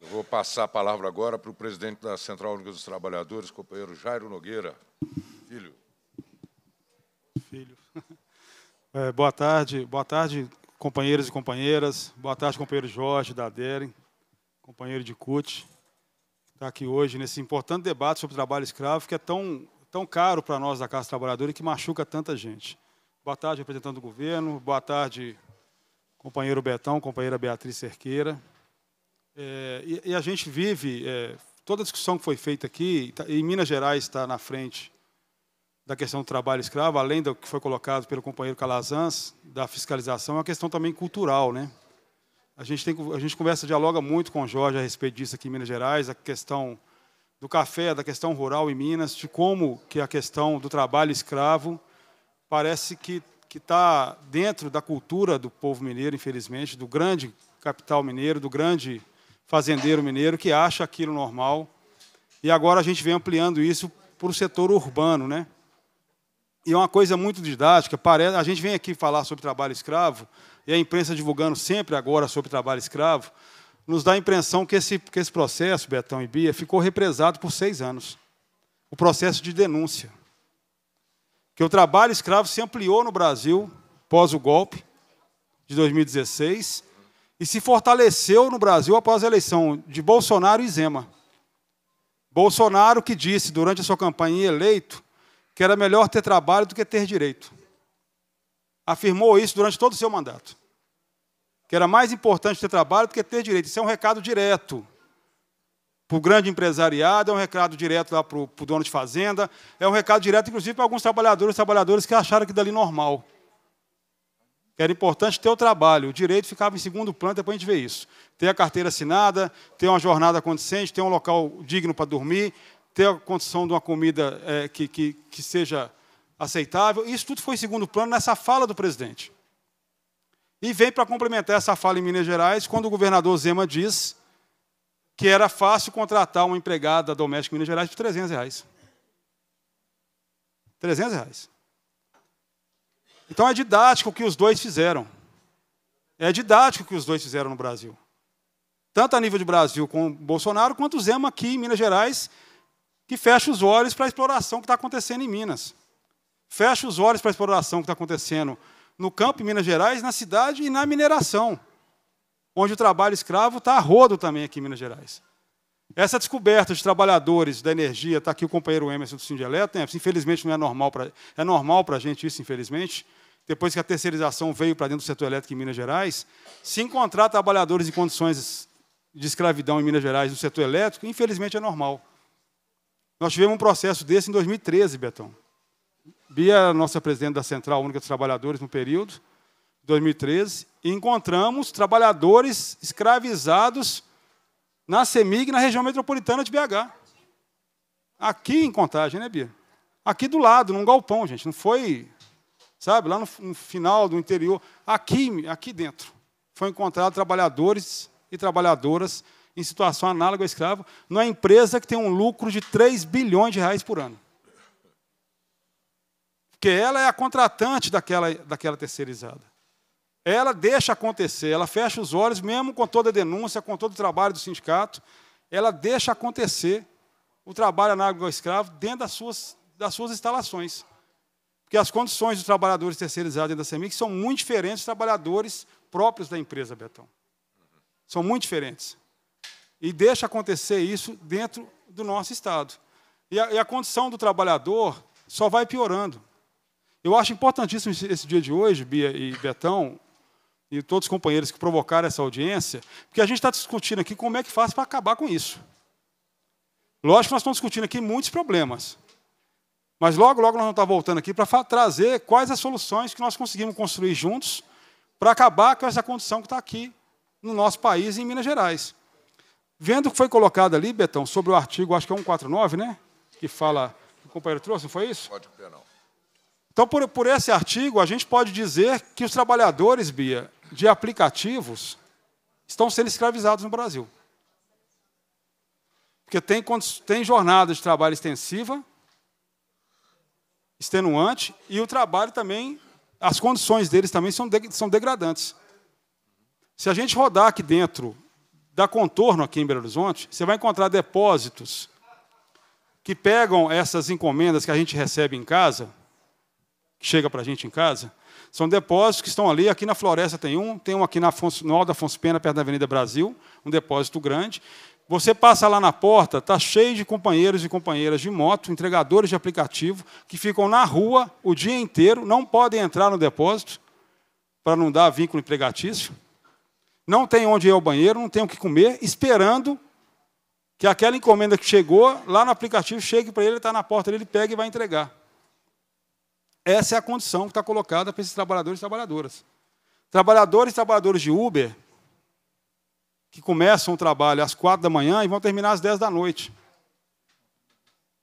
Eu vou passar a palavra agora para o presidente da Central Única dos Trabalhadores, companheiro Jairo Nogueira. Filho. Filho. É, boa tarde, boa tarde, companheiros e companheiras. Boa tarde, companheiro Jorge, da Deren, companheiro de CUT, está aqui hoje nesse importante debate sobre o trabalho escravo, que é tão, tão caro para nós da Casa Trabalhadora e que machuca tanta gente. Boa tarde, representante do governo. Boa tarde, companheiro Betão, companheira Beatriz Cerqueira. É, e, e, a gente vive, é, toda a discussão que foi feita aqui, tá, em Minas Gerais está na frente da questão do trabalho escravo, além do que foi colocado pelo companheiro Calazans, da fiscalização, é uma questão também cultural. Né? A, gente tem, a gente conversa, dialoga muito com o Jorge a respeito disso aqui em Minas Gerais, a questão do café, da questão rural em Minas, de como que a questão do trabalho escravo parece que está dentro da cultura do povo mineiro, infelizmente, do grande capital mineiro, do grande fazendeiro mineiro, que acha aquilo normal. E agora a gente vem ampliando isso para o setor urbano, né? E é uma coisa muito didática. Parece, a gente vem aqui falar sobre trabalho escravo, e a imprensa divulgando sempre agora sobre trabalho escravo, nos dá a impressão que esse, que esse processo, Betão e Bia, ficou represado por seis anos. O processo de denúncia. Que o trabalho escravo se ampliou no Brasil pós o golpe de 2016 e se fortaleceu no Brasil após a eleição de Bolsonaro e Zema. Bolsonaro que disse durante a sua campanha eleito que era melhor ter trabalho do que ter direito. Afirmou isso durante todo o seu mandato. Que era mais importante ter trabalho do que ter direito. Isso é um recado direto para o grande empresariado, é um recado direto lá para o dono de fazenda, é um recado direto, inclusive, para alguns trabalhadores trabalhadores que acharam que dali normal. Era importante ter o trabalho, o direito ficava em segundo plano, depois a gente vê isso. Ter a carteira assinada, ter uma jornada condicente, ter um local digno para dormir, ter a condição de uma comida é, que, que, que seja aceitável. Isso tudo foi segundo plano nessa fala do presidente. E vem para complementar essa fala em Minas Gerais, quando o governador Zema diz que era fácil contratar uma empregada doméstica em Minas Gerais por 300 reais. 300 reais. Então é didático o que os dois fizeram. É didático o que os dois fizeram no Brasil. Tanto a nível de Brasil com Bolsonaro, quanto o Zema aqui em Minas Gerais, que fecha os olhos para a exploração que está acontecendo em Minas. Fecha os olhos para a exploração que está acontecendo no campo em Minas Gerais, na cidade e na mineração, onde o trabalho escravo está a rodo também aqui em Minas Gerais. Essa descoberta de trabalhadores da energia, está aqui o companheiro Emerson do Sindialeto, né? infelizmente não é normal para é normal para a gente isso, infelizmente, depois que a terceirização veio para dentro do setor elétrico em Minas Gerais, se encontrar trabalhadores em condições de escravidão em Minas Gerais no setor elétrico, infelizmente é normal. Nós tivemos um processo desse em 2013, Betão. Bia, nossa presidente da Central Única dos Trabalhadores no período, 2013, e encontramos trabalhadores escravizados na CEMIG, na região metropolitana de BH. Aqui em Contagem, né, Bia? Aqui do lado, num galpão, gente. Não foi, sabe, lá no, no final do interior. Aqui, aqui dentro, foi encontrado trabalhadores e trabalhadoras em situação análoga ao escravo, numa empresa que tem um lucro de 3 bilhões de reais por ano. Porque ela é a contratante daquela, daquela terceirizada. Ela deixa acontecer, ela fecha os olhos, mesmo com toda a denúncia, com todo o trabalho do sindicato, ela deixa acontecer o trabalho análogo ao escravo dentro das suas, das suas instalações. Porque as condições dos trabalhadores terceirizados dentro da CEMIC são muito diferentes dos trabalhadores próprios da empresa Betão. São muito diferentes e deixa acontecer isso dentro do nosso Estado. E a, e a condição do trabalhador só vai piorando. Eu acho importantíssimo esse dia de hoje, Bia e Betão, e todos os companheiros que provocaram essa audiência, porque a gente está discutindo aqui como é que faz para acabar com isso. Lógico que nós estamos discutindo aqui muitos problemas. Mas logo, logo nós vamos estar voltando aqui para trazer quais as soluções que nós conseguimos construir juntos para acabar com essa condição que está aqui no nosso país em Minas Gerais. Vendo o que foi colocado ali, Betão, sobre o artigo, acho que é 149, né? Que fala, o companheiro trouxe, não foi isso? Pode não. Então, por, por esse artigo, a gente pode dizer que os trabalhadores, Bia, de aplicativos, estão sendo escravizados no Brasil. Porque tem, tem jornada de trabalho extensiva, extenuante, e o trabalho também, as condições deles também são, de, são degradantes. Se a gente rodar aqui dentro da Contorno aqui em Belo Horizonte, você vai encontrar depósitos que pegam essas encomendas que a gente recebe em casa, que chega para a gente em casa, são depósitos que estão ali. Aqui na Floresta tem um, tem um aqui na Afonso, no Alto Afonso Pena, perto da Avenida Brasil, um depósito grande. Você passa lá na porta, está cheio de companheiros e companheiras de moto, entregadores de aplicativo, que ficam na rua o dia inteiro, não podem entrar no depósito, para não dar vínculo empregatício. Não tem onde ir ao banheiro, não tem o que comer, esperando que aquela encomenda que chegou lá no aplicativo chegue para ele, está na porta, ele pega e vai entregar. Essa é a condição que está colocada para esses trabalhadores e trabalhadoras. Trabalhadores e trabalhadores de Uber que começam o trabalho às quatro da manhã e vão terminar às dez da noite.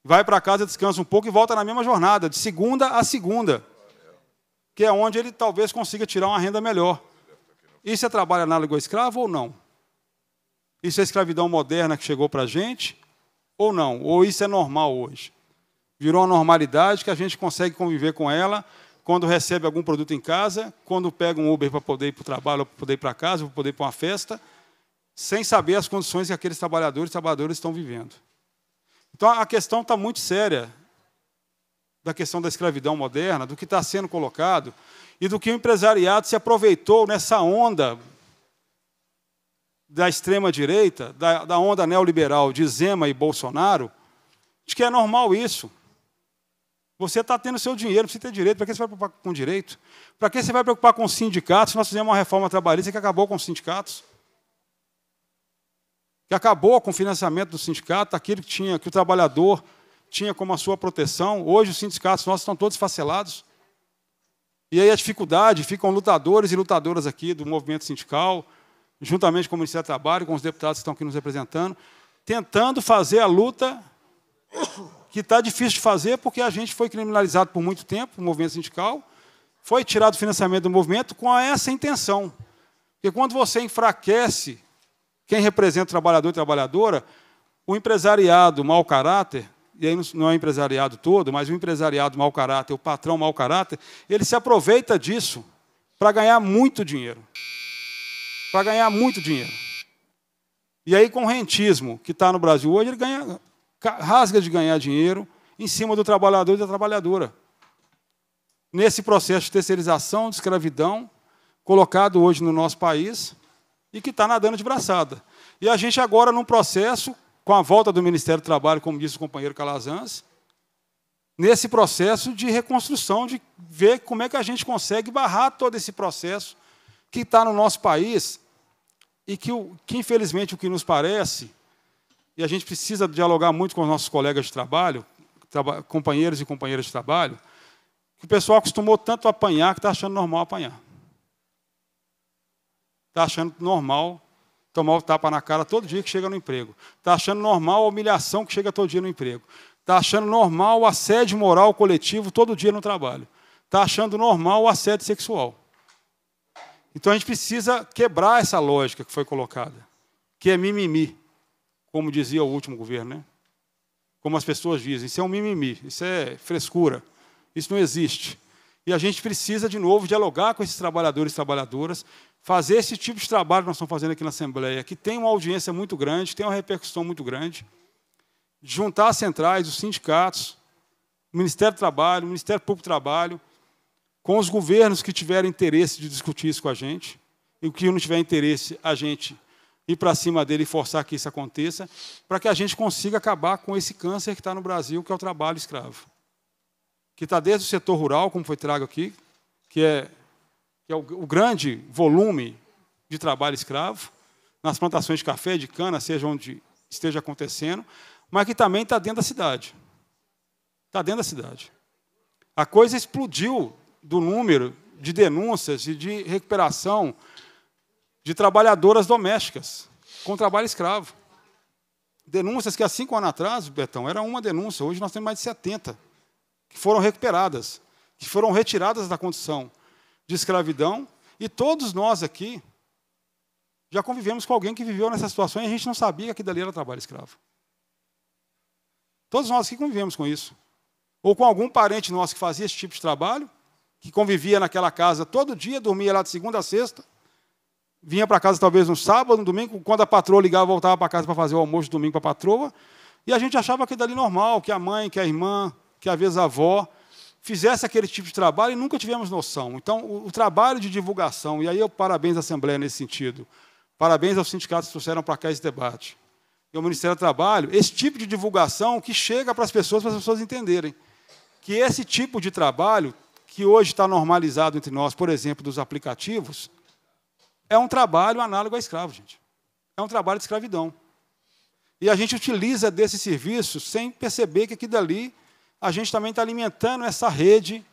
Vai para casa, descansa um pouco e volta na mesma jornada, de segunda a segunda, que é onde ele talvez consiga tirar uma renda melhor. Isso é trabalho análogo ao escravo ou não? Isso é escravidão moderna que chegou para a gente ou não? Ou isso é normal hoje? Virou uma normalidade que a gente consegue conviver com ela quando recebe algum produto em casa, quando pega um Uber para poder ir para o trabalho, para poder ir para casa, para poder ir para uma festa, sem saber as condições que aqueles trabalhadores e trabalhadoras estão vivendo. Então a questão está muito séria da questão da escravidão moderna, do que está sendo colocado e do que o empresariado se aproveitou nessa onda da extrema-direita, da, da onda neoliberal de Zema e Bolsonaro, de que é normal isso. Você está tendo seu dinheiro, precisa ter direito. Para que você vai preocupar com direito? Para que você vai preocupar com sindicatos? Nós fizemos uma reforma trabalhista que acabou com os sindicatos. Que acabou com o financiamento do sindicato, aquilo que, tinha, que o trabalhador tinha como a sua proteção. Hoje os sindicatos nossos estão todos facelados. E aí a dificuldade, ficam lutadores e lutadoras aqui do movimento sindical, juntamente com o Ministério do Trabalho, com os deputados que estão aqui nos representando, tentando fazer a luta que está difícil de fazer porque a gente foi criminalizado por muito tempo, o movimento sindical, foi tirado o financiamento do movimento com essa intenção. Porque quando você enfraquece quem representa o trabalhador e trabalhadora, o empresariado mau caráter, e aí não é o empresariado todo, mas o empresariado mau caráter, o patrão mau caráter, ele se aproveita disso para ganhar muito dinheiro. Para ganhar muito dinheiro. E aí, com o rentismo que está no Brasil hoje, ele ganha rasga de ganhar dinheiro em cima do trabalhador e da trabalhadora. Nesse processo de terceirização, de escravidão, colocado hoje no nosso país e que está nadando de braçada. E a gente agora, num processo, com a volta do Ministério do Trabalho, como disse o companheiro Calazans, nesse processo de reconstrução, de ver como é que a gente consegue barrar todo esse processo que está no nosso país e que, que, infelizmente, o que nos parece e a gente precisa dialogar muito com os nossos colegas de trabalho, traba companheiros e companheiras de trabalho, que o pessoal acostumou tanto a apanhar que está achando normal apanhar. Está achando normal tomar o tapa na cara todo dia que chega no emprego. Está achando normal a humilhação que chega todo dia no emprego. Está achando normal o assédio moral coletivo todo dia no trabalho. Está achando normal o assédio sexual. Então a gente precisa quebrar essa lógica que foi colocada, que é mimimi como dizia o último governo, né? Como as pessoas dizem, isso é um mimimi, isso é frescura, isso não existe. E a gente precisa, de novo, dialogar com esses trabalhadores e trabalhadoras, fazer esse tipo de trabalho que nós estamos fazendo aqui na Assembleia, que tem uma audiência muito grande, tem uma repercussão muito grande, juntar as centrais, os sindicatos, o Ministério do Trabalho, o Ministério Público do Trabalho, com os governos que tiverem interesse de discutir isso com a gente, e o que não tiver interesse, a gente ir para cima dele e forçar que isso aconteça, para que a gente consiga acabar com esse câncer que está no Brasil, que é o trabalho escravo. Que está desde o setor rural, como foi trago aqui, que é, que é o, o grande volume de trabalho escravo, nas plantações de café, de cana, seja onde esteja acontecendo, mas que também está dentro da cidade. Está dentro da cidade. A coisa explodiu do número de denúncias e de recuperação de trabalhadoras domésticas com trabalho escravo. Denúncias que há cinco anos atrás, Betão, era uma denúncia, hoje nós temos mais de 70, que foram recuperadas, que foram retiradas da condição de escravidão, e todos nós aqui já convivemos com alguém que viveu nessa situação e a gente não sabia que aquilo ali era trabalho escravo. Todos nós aqui convivemos com isso. Ou com algum parente nosso que fazia esse tipo de trabalho, que convivia naquela casa todo dia, dormia lá de segunda a sexta, vinha para casa talvez no sábado, no domingo, quando a patroa ligava, voltava para casa para fazer o almoço domingo para a patroa, e a gente achava aquilo ali normal, que a mãe, que a irmã, que às vezes a avó fizesse aquele tipo de trabalho e nunca tivemos noção. Então, o, o trabalho de divulgação, e aí eu parabéns à Assembleia nesse sentido, parabéns aos sindicatos que trouxeram para cá esse debate, e ao Ministério do Trabalho, esse tipo de divulgação que chega para as pessoas, para as pessoas entenderem que esse tipo de trabalho, que hoje está normalizado entre nós, por exemplo, dos aplicativos, é um trabalho análogo a escravo, gente. É um trabalho de escravidão. E a gente utiliza desse serviço sem perceber que aqui dali a gente também está alimentando essa rede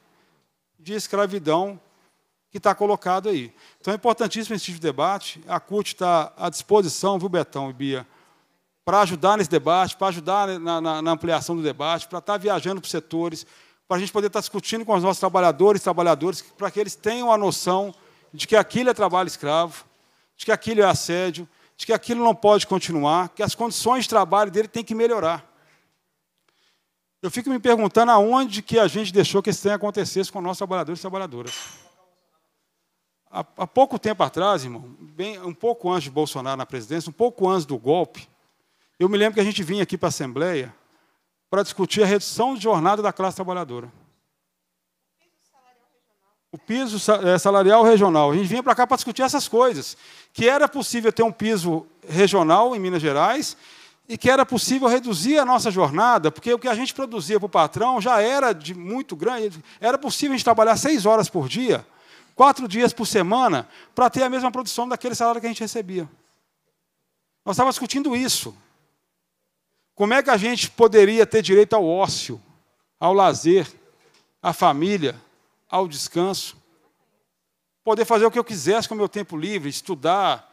de escravidão que está colocado aí. Então é importantíssimo esse tipo de debate. A CUT está à disposição, viu, Betão e Bia, para ajudar nesse debate, para ajudar na, na, na ampliação do debate, para estar tá viajando para os setores, para a gente poder estar tá discutindo com os nossos trabalhadores e trabalhadoras, para que eles tenham a noção de que aquilo é trabalho escravo, de que aquilo é assédio, de que aquilo não pode continuar, que as condições de trabalho dele têm que melhorar. Eu fico me perguntando aonde que a gente deixou que isso tenha acontecesse com nossos trabalhadores e trabalhadoras. Há, há pouco tempo atrás, irmão, bem, um pouco antes de Bolsonaro na presidência, um pouco antes do golpe, eu me lembro que a gente vinha aqui para a Assembleia para discutir a redução de jornada da classe trabalhadora. O piso é, salarial regional. A gente vinha para cá para discutir essas coisas. Que era possível ter um piso regional em Minas Gerais e que era possível reduzir a nossa jornada, porque o que a gente produzia para o patrão já era de muito grande. Era possível a gente trabalhar seis horas por dia, quatro dias por semana, para ter a mesma produção daquele salário que a gente recebia. Nós estávamos discutindo isso. Como é que a gente poderia ter direito ao ócio, ao lazer, à família, ao descanso? Poder fazer o que eu quisesse com o meu tempo livre, estudar,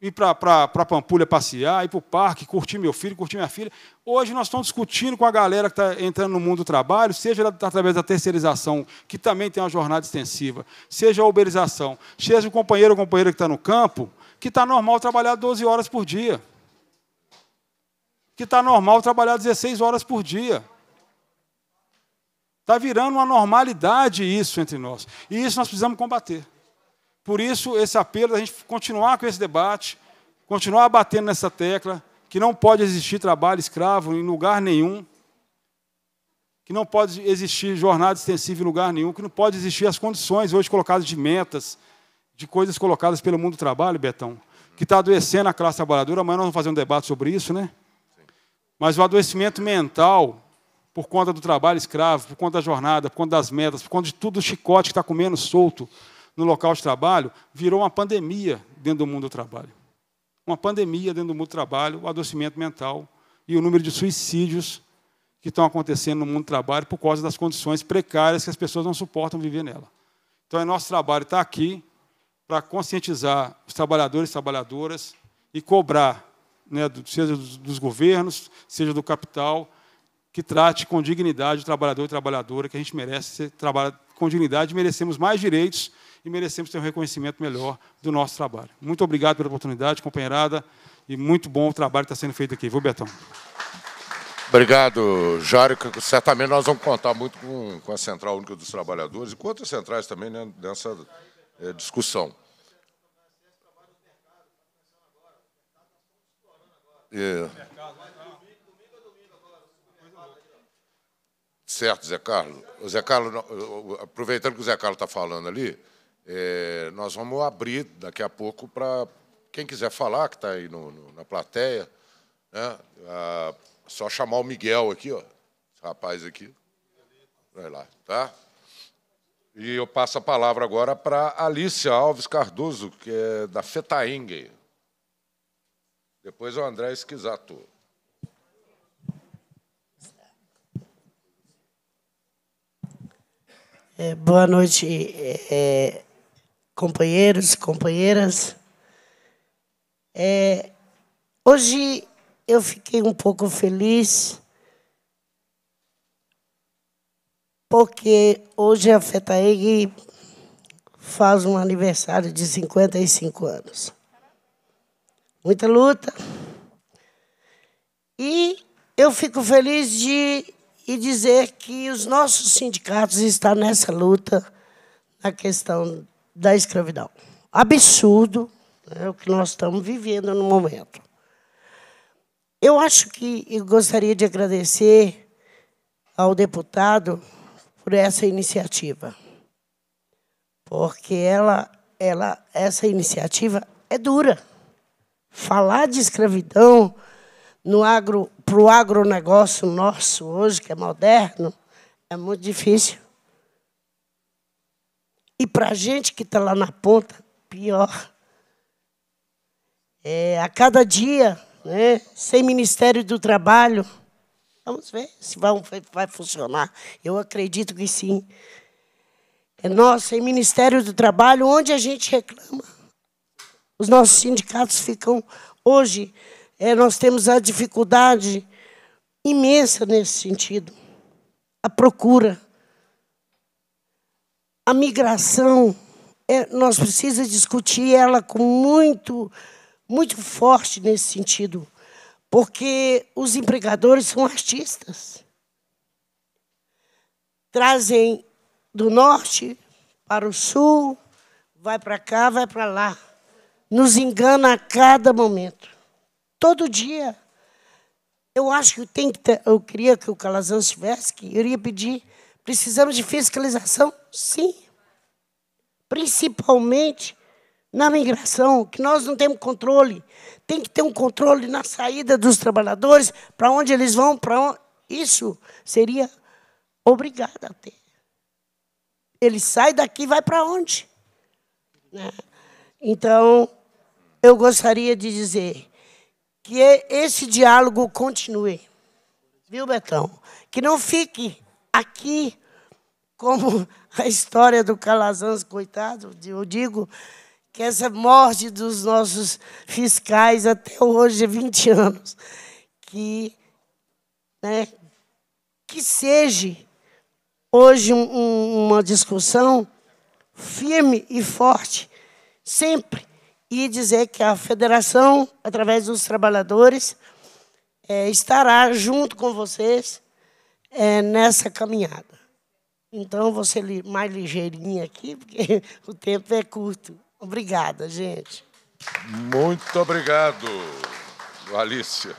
ir para Pampulha passear, ir para o parque, curtir meu filho, curtir minha filha. Hoje nós estamos discutindo com a galera que está entrando no mundo do trabalho, seja através da terceirização, que também tem uma jornada extensiva, seja a uberização, seja o companheiro ou companheira que está no campo, que está normal trabalhar 12 horas por dia. Que está normal trabalhar 16 horas por dia. Está virando uma normalidade isso entre nós. E isso nós precisamos combater. Por isso, esse apelo da gente continuar com esse debate, continuar batendo nessa tecla, que não pode existir trabalho escravo em lugar nenhum, que não pode existir jornada extensiva em lugar nenhum, que não pode existir as condições hoje colocadas de metas, de coisas colocadas pelo mundo do trabalho, Betão, que está adoecendo a classe trabalhadora. Amanhã nós vamos fazer um debate sobre isso, né? Mas o adoecimento mental, por conta do trabalho escravo, por conta da jornada, por conta das metas, por conta de tudo o chicote que está comendo solto, no local de trabalho, virou uma pandemia dentro do mundo do trabalho. Uma pandemia dentro do mundo do trabalho, o adoecimento mental e o número de suicídios que estão acontecendo no mundo do trabalho por causa das condições precárias que as pessoas não suportam viver nela. Então, é nosso trabalho estar aqui para conscientizar os trabalhadores e trabalhadoras e cobrar, né, seja dos governos, seja do capital, que trate com dignidade o trabalhador e trabalhadora, que a gente merece ser trabalhado com dignidade, merecemos mais direitos e merecemos ter um reconhecimento melhor do nosso trabalho. Muito obrigado pela oportunidade, companheirada, e muito bom o trabalho que está sendo feito aqui. Viu, Betão? Obrigado, Jário. Certamente nós vamos contar muito com, com a Central Única dos Trabalhadores e com outras centrais também né, nessa é, discussão. É. Certo, Zé Carlos. O Zé Carlos, aproveitando que o Zé Carlos está falando ali, é, nós vamos abrir daqui a pouco para quem quiser falar, que está aí no, no, na plateia. Né? Ah, só chamar o Miguel aqui, ó, esse rapaz aqui. Vai lá, tá? E eu passo a palavra agora para Alicia Alves Cardoso, que é da FETAING. Depois o André Esquisato. É, boa noite. É, companheiros e companheiras. É, hoje eu fiquei um pouco feliz porque hoje a FETAEG faz um aniversário de 55 anos. Muita luta. E eu fico feliz de e dizer que os nossos sindicatos estão nessa luta na questão da escravidão. Absurdo é o que nós estamos vivendo no momento. Eu acho que eu gostaria de agradecer ao deputado por essa iniciativa. Porque ela, ela, essa iniciativa é dura. Falar de escravidão no agro, para o agronegócio nosso hoje, que é moderno, é muito difícil. E para a gente que está lá na ponta, pior. É, a cada dia, né, sem Ministério do Trabalho, vamos ver se vai, vai funcionar. Eu acredito que sim. É nós, sem Ministério do Trabalho, onde a gente reclama. Os nossos sindicatos ficam. Hoje, é, nós temos a dificuldade imensa nesse sentido. A procura a migração, é, nós precisamos discutir ela com muito, muito forte nesse sentido, porque os empregadores são artistas. Trazem do norte para o sul, vai para cá, vai para lá. Nos engana a cada momento. Todo dia. Eu acho que tem que ter, eu queria que o Calazans estivesse, que eu iria pedir Precisamos de fiscalização? Sim. Principalmente na migração, que nós não temos controle. Tem que ter um controle na saída dos trabalhadores, para onde eles vão, para onde... Isso seria obrigado a ter. Ele sai daqui e vai para onde? Né? Então, eu gostaria de dizer que esse diálogo continue. Viu, Betão? Que não fique aqui, como a história do Calazans, coitado, eu digo que essa morte dos nossos fiscais até hoje, 20 anos, que, né, que seja hoje um, uma discussão firme e forte, sempre, e dizer que a federação, através dos trabalhadores, é, estará junto com vocês é, nessa caminhada. Então, ser mais ligeirinha aqui, porque o tempo é curto. Obrigada, gente. Muito obrigado, Alicia.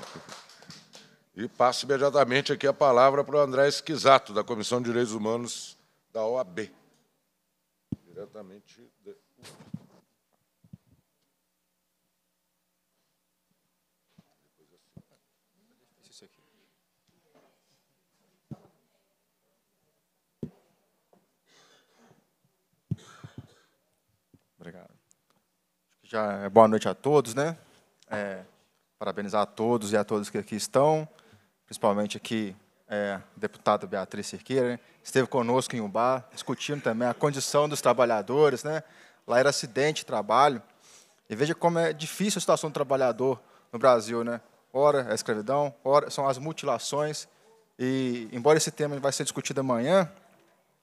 E passo imediatamente aqui a palavra para o André Esquisato, da Comissão de Direitos Humanos da OAB. Diretamente Já é boa noite a todos, né? É, parabenizar a todos e a todos que aqui estão, principalmente aqui é, a deputada Beatriz Cerqueira, né? esteve conosco em um bar, discutindo também a condição dos trabalhadores, né? Lá era acidente de trabalho. E veja como é difícil a situação do trabalhador no Brasil, né? Ora é a escravidão, ora são as mutilações. E, embora esse tema vai ser discutido amanhã,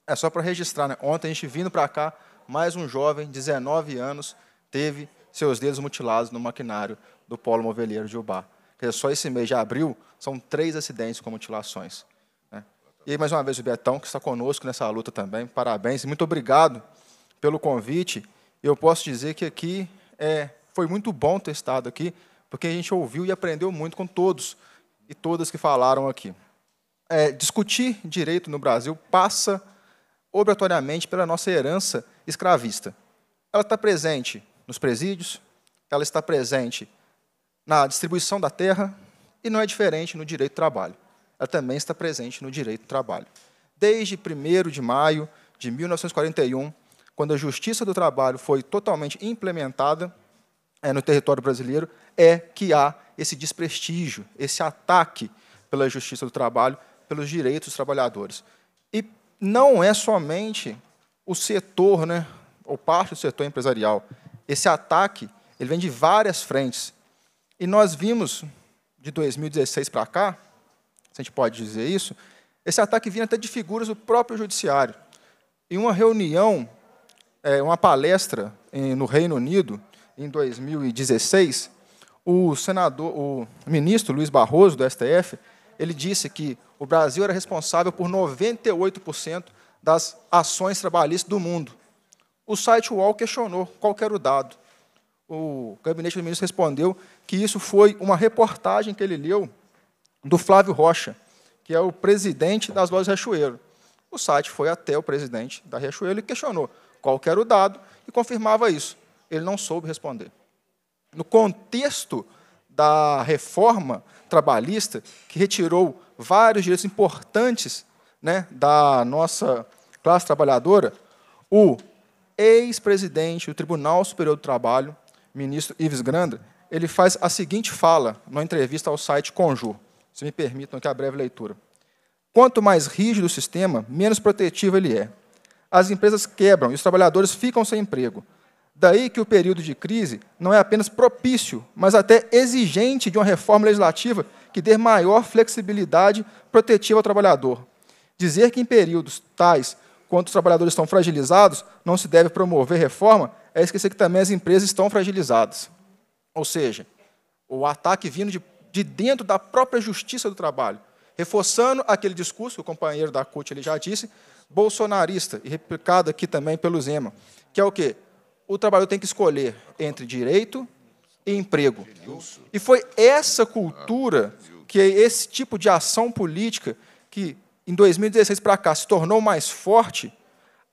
é só para registrar, né? Ontem a gente vindo para cá, mais um jovem, 19 anos, teve seus dedos mutilados no maquinário do Polo Moveleiro de Ubá. Quer dizer, só esse mês de abril são três acidentes com mutilações. Né? E mais uma vez, o Betão, que está conosco nessa luta também. Parabéns muito obrigado pelo convite. Eu posso dizer que aqui é, foi muito bom ter estado aqui, porque a gente ouviu e aprendeu muito com todos e todas que falaram aqui. É, discutir direito no Brasil passa obrigatoriamente pela nossa herança escravista. Ela está presente nos presídios, ela está presente na distribuição da terra e não é diferente no direito do trabalho. Ela também está presente no direito do trabalho. Desde 1 de maio de 1941, quando a Justiça do Trabalho foi totalmente implementada é, no território brasileiro, é que há esse desprestígio, esse ataque pela Justiça do Trabalho, pelos direitos dos trabalhadores. E não é somente o setor, né, ou parte do setor empresarial, esse ataque ele vem de várias frentes. E nós vimos, de 2016 para cá, se a gente pode dizer isso, esse ataque vinha até de figuras do próprio judiciário. Em uma reunião, é, uma palestra no Reino Unido, em 2016, o senador, o ministro Luiz Barroso, do STF, ele disse que o Brasil era responsável por 98% das ações trabalhistas do mundo. O site UOL questionou qual era o dado. O gabinete do ministro respondeu que isso foi uma reportagem que ele leu do Flávio Rocha, que é o presidente das lojas Riachuelo. o site foi até o presidente da Riachuelo e questionou qual era o dado e confirmava isso. Ele não soube responder. No contexto da reforma trabalhista, que retirou vários direitos importantes né, da nossa classe trabalhadora, o ex-presidente do Tribunal Superior do Trabalho, ministro Ives Granda, ele faz a seguinte fala numa entrevista ao site Conjur. Se me permitam aqui a breve leitura. Quanto mais rígido o sistema, menos protetivo ele é. As empresas quebram e os trabalhadores ficam sem emprego. Daí que o período de crise não é apenas propício, mas até exigente de uma reforma legislativa que dê maior flexibilidade protetiva ao trabalhador. Dizer que em períodos tais, quando os trabalhadores estão fragilizados, não se deve promover reforma, é esquecer que também as empresas estão fragilizadas. Ou seja, o ataque vindo de, de dentro da própria justiça do trabalho, reforçando aquele discurso que o companheiro da CUT ele já disse, bolsonarista, e replicado aqui também pelo Zema, que é o quê? O trabalhador tem que escolher entre direito e emprego. E foi essa cultura, que é esse tipo de ação política, que em 2016 para cá se tornou mais forte,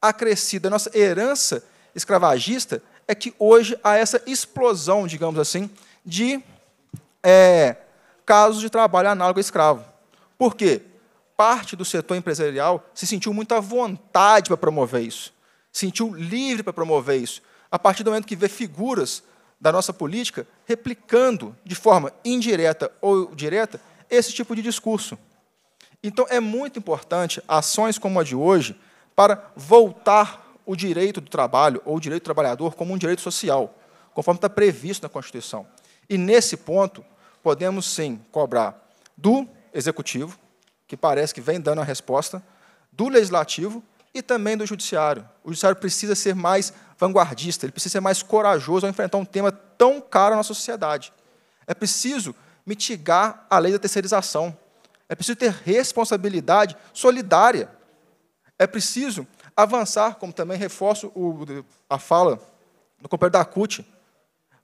acrescida. A nossa herança escravagista é que hoje há essa explosão, digamos assim, de é, casos de trabalho análogo a escravo. Por quê? Parte do setor empresarial se sentiu muita vontade para promover isso, sentiu livre para promover isso, a partir do momento que vê figuras da nossa política replicando de forma indireta ou direta esse tipo de discurso. Então, é muito importante ações como a de hoje para voltar o direito do trabalho ou o direito do trabalhador como um direito social, conforme está previsto na Constituição. E, nesse ponto, podemos, sim, cobrar do Executivo, que parece que vem dando a resposta, do Legislativo e também do Judiciário. O Judiciário precisa ser mais vanguardista, ele precisa ser mais corajoso ao enfrentar um tema tão caro à nossa sociedade. É preciso mitigar a lei da terceirização. É preciso ter responsabilidade solidária. É preciso avançar, como também reforço o, a fala do companheiro da CUT.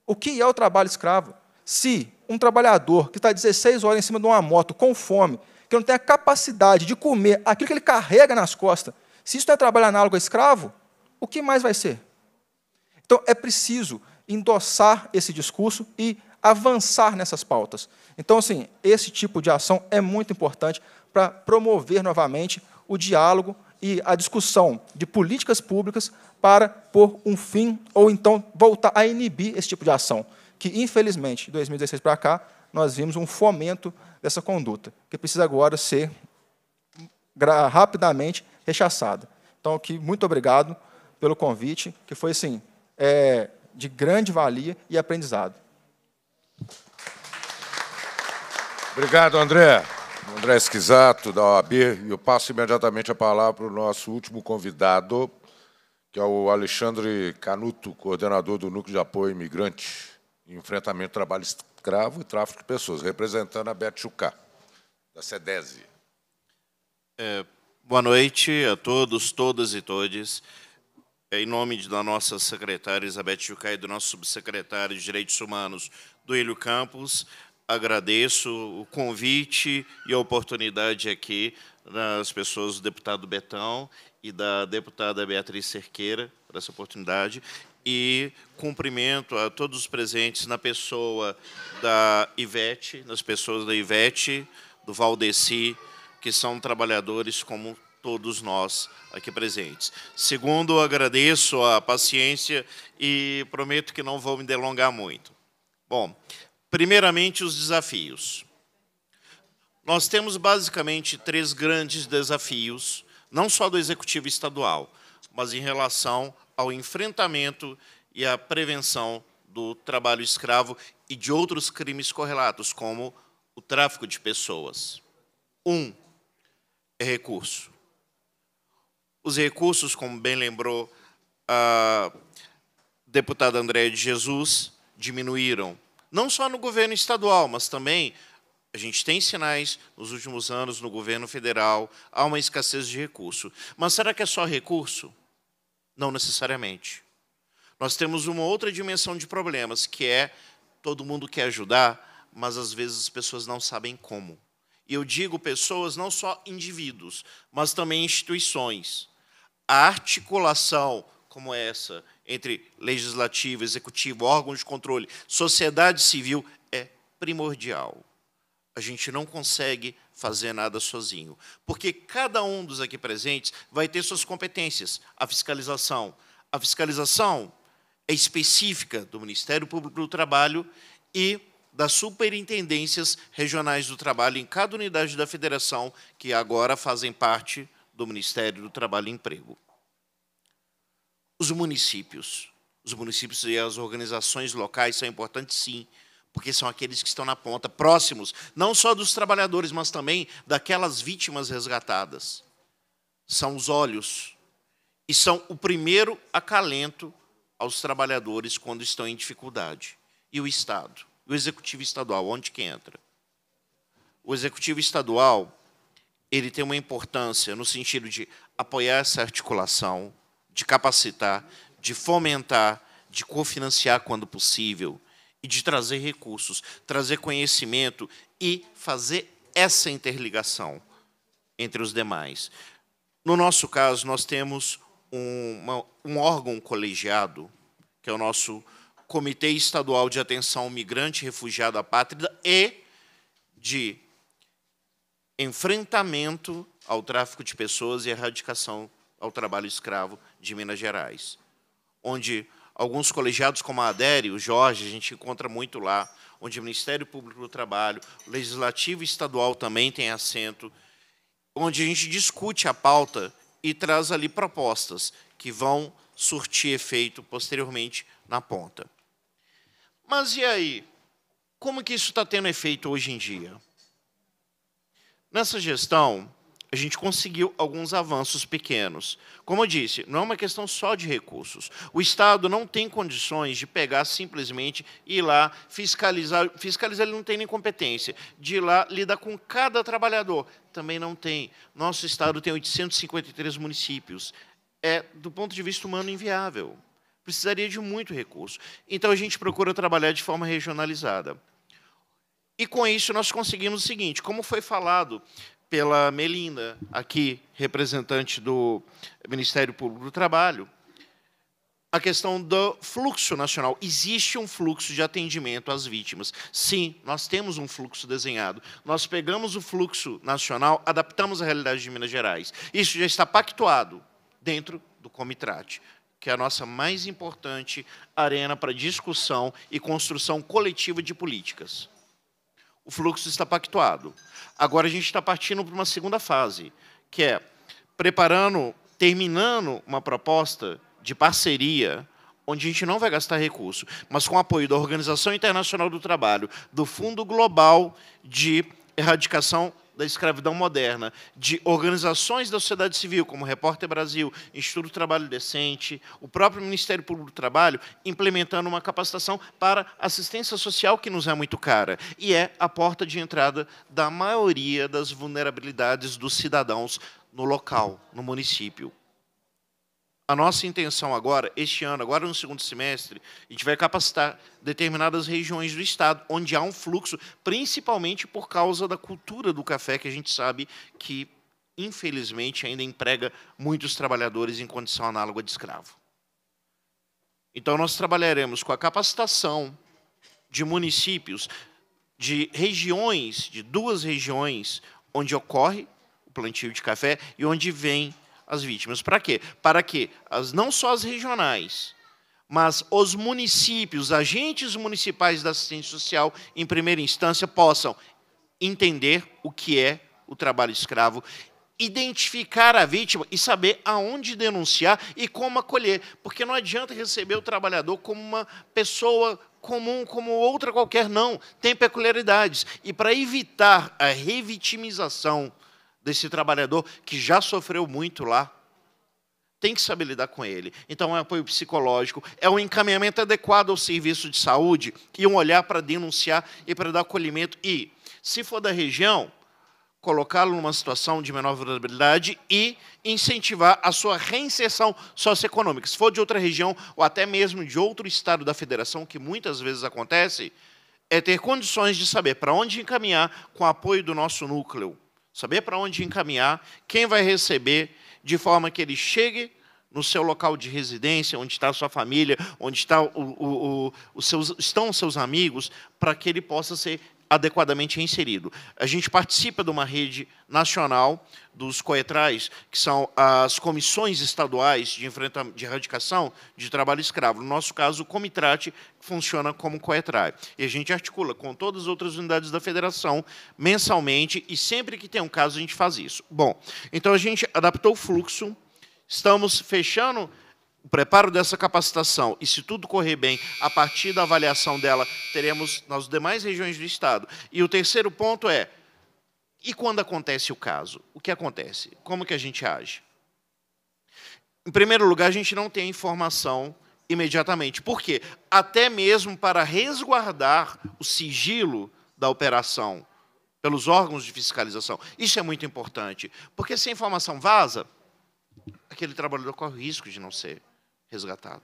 O que é o trabalho escravo? Se um trabalhador que está 16 horas em cima de uma moto com fome, que não tem a capacidade de comer aquilo que ele carrega nas costas, se isso não é trabalho análogo a escravo, o que mais vai ser? Então, é preciso endossar esse discurso e avançar nessas pautas. Então, assim, esse tipo de ação é muito importante para promover novamente o diálogo e a discussão de políticas públicas para pôr um fim ou então voltar a inibir esse tipo de ação, que infelizmente, de 2016 para cá, nós vimos um fomento dessa conduta, que precisa agora ser rapidamente rechaçada. Então, aqui, muito obrigado pelo convite, que foi assim, é, de grande valia e aprendizado. Obrigado, André. André Esquisato, da OAB, e eu passo imediatamente a palavra para o nosso último convidado, que é o Alexandre Canuto, coordenador do Núcleo de Apoio Imigrante em Enfrentamento ao Trabalho Escravo e Tráfico de Pessoas, representando a Beth Chucá, da SEDESE. É, boa noite a todos, todas e todes. É, em nome da nossa secretária Elizabeth Chucá e do nosso subsecretário de Direitos Humanos, do Duílio Campos, agradeço o convite e a oportunidade aqui das pessoas do deputado Betão e da deputada Beatriz Cerqueira por essa oportunidade e cumprimento a todos os presentes na pessoa da Ivete, nas pessoas da Ivete, do Valdeci, que são trabalhadores como todos nós aqui presentes. Segundo, agradeço a paciência e prometo que não vou me delongar muito. Bom, Primeiramente, os desafios. Nós temos basicamente três grandes desafios, não só do executivo estadual, mas em relação ao enfrentamento e à prevenção do trabalho escravo e de outros crimes correlatos, como o tráfico de pessoas. Um é recurso. Os recursos, como bem lembrou a deputada Andréa de Jesus, diminuíram não só no governo estadual, mas também a gente tem sinais nos últimos anos no governo federal, há uma escassez de recurso. Mas será que é só recurso? Não necessariamente. Nós temos uma outra dimensão de problemas, que é todo mundo quer ajudar, mas às vezes as pessoas não sabem como. E eu digo pessoas, não só indivíduos, mas também instituições. A articulação como essa entre legislativo, executivo, órgãos de controle, sociedade civil é primordial. A gente não consegue fazer nada sozinho, porque cada um dos aqui presentes vai ter suas competências. A fiscalização, a fiscalização é específica do Ministério Público do Trabalho e das superintendências regionais do trabalho em cada unidade da federação, que agora fazem parte do Ministério do Trabalho e Emprego. Os municípios. Os municípios e as organizações locais são importantes, sim, porque são aqueles que estão na ponta, próximos, não só dos trabalhadores, mas também daquelas vítimas resgatadas. São os olhos e são o primeiro acalento aos trabalhadores quando estão em dificuldade. E o Estado? o executivo estadual, onde que entra? O executivo estadual ele tem uma importância no sentido de apoiar essa articulação, de capacitar, de fomentar, de cofinanciar quando possível e de trazer recursos, trazer conhecimento e fazer essa interligação entre os demais. No nosso caso, nós temos um, uma, um órgão colegiado, que é o nosso Comitê Estadual de Atenção ao Migrante, Refugiado, Apátrida e de enfrentamento ao tráfico de pessoas e erradicação ao trabalho escravo de Minas Gerais, onde alguns colegiados como a ADERE, o Jorge, a gente encontra muito lá, onde o Ministério Público do Trabalho, o Legislativo Estadual também tem assento, onde a gente discute a pauta e traz ali propostas que vão surtir efeito posteriormente na ponta. Mas e aí? Como que isso está tendo efeito hoje em dia? Nessa gestão, a gente conseguiu alguns avanços pequenos. Como eu disse, não é uma questão só de recursos. O Estado não tem condições de pegar simplesmente e ir lá fiscalizar. Fiscalizar ele não tem nem competência. De ir lá lidar com cada trabalhador. Também não tem. Nosso Estado tem 853 municípios. É, do ponto de vista humano, inviável precisaria de muito recurso. Então, a gente procura trabalhar de forma regionalizada. E, com isso, nós conseguimos o seguinte, como foi falado pela Melinda, aqui, representante do Ministério Público do Trabalho, a questão do fluxo nacional. Existe um fluxo de atendimento às vítimas. Sim, nós temos um fluxo desenhado. Nós pegamos o fluxo nacional, adaptamos à realidade de Minas Gerais. Isso já está pactuado dentro do Comitrate que é a nossa mais importante arena para discussão e construção coletiva de políticas. O fluxo está pactuado. Agora a gente está partindo para uma segunda fase, que é preparando, terminando uma proposta de parceria onde a gente não vai gastar recurso, mas com apoio da Organização Internacional do Trabalho, do Fundo Global de Erradicação da escravidão moderna, de organizações da sociedade civil, como Repórter Brasil, Instituto do Trabalho Decente, o próprio Ministério Público do Trabalho, implementando uma capacitação para assistência social que nos é muito cara, e é a porta de entrada da maioria das vulnerabilidades dos cidadãos no local, no município. A nossa intenção agora, este ano, agora no segundo semestre, a gente vai capacitar determinadas regiões do Estado, onde há um fluxo, principalmente por causa da cultura do café, que a gente sabe que, infelizmente, ainda emprega muitos trabalhadores em condição análoga de escravo. Então, nós trabalharemos com a capacitação de municípios, de regiões, de duas regiões, onde ocorre o plantio de café e onde vem as vítimas. Para quê? Para que as, não só as regionais, mas os municípios, agentes municipais da assistência social, em primeira instância, possam entender o que é o trabalho escravo, identificar a vítima e saber aonde denunciar e como acolher. Porque não adianta receber o trabalhador como uma pessoa comum, como outra qualquer, não. Tem peculiaridades. E para evitar a revitimização desse trabalhador que já sofreu muito lá. Tem que saber lidar com ele. Então, é um apoio psicológico, é um encaminhamento adequado ao serviço de saúde e um olhar para denunciar e para dar acolhimento. E, se for da região, colocá-lo numa situação de menor vulnerabilidade e incentivar a sua reinserção socioeconômica. Se for de outra região ou até mesmo de outro estado da federação, que muitas vezes acontece, é ter condições de saber para onde encaminhar com o apoio do nosso núcleo. Saber para onde encaminhar, quem vai receber, de forma que ele chegue no seu local de residência, onde está a sua família, onde está o, o, o, os seus, estão os seus amigos, para que ele possa ser adequadamente inserido. A gente participa de uma rede nacional dos COETRAs, que são as comissões estaduais de, de erradicação de trabalho escravo. No nosso caso, o Comitrate funciona como COETRAI. E a gente articula com todas as outras unidades da federação mensalmente, e sempre que tem um caso, a gente faz isso. Bom, então a gente adaptou o fluxo, estamos fechando o preparo dessa capacitação, e se tudo correr bem, a partir da avaliação dela, teremos nas demais regiões do Estado. E o terceiro ponto é, e quando acontece o caso? O que acontece? Como que a gente age? Em primeiro lugar, a gente não tem informação imediatamente. Por quê? Até mesmo para resguardar o sigilo da operação pelos órgãos de fiscalização. Isso é muito importante, porque se a informação vaza, aquele trabalhador corre o risco de não ser resgatado.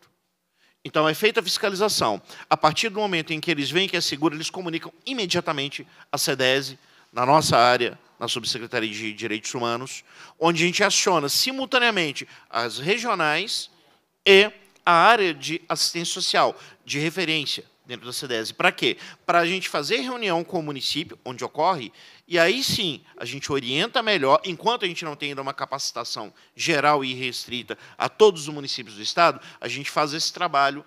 Então, é feita a fiscalização. A partir do momento em que eles veem que é seguro, eles comunicam imediatamente a SEDESE, na nossa área, na Subsecretaria de Direitos Humanos, onde a gente aciona simultaneamente as regionais e a área de assistência social, de referência, dentro da CDES. Para quê? Para a gente fazer reunião com o município, onde ocorre, e aí sim a gente orienta melhor, enquanto a gente não tem ainda uma capacitação geral e restrita a todos os municípios do Estado, a gente faz esse trabalho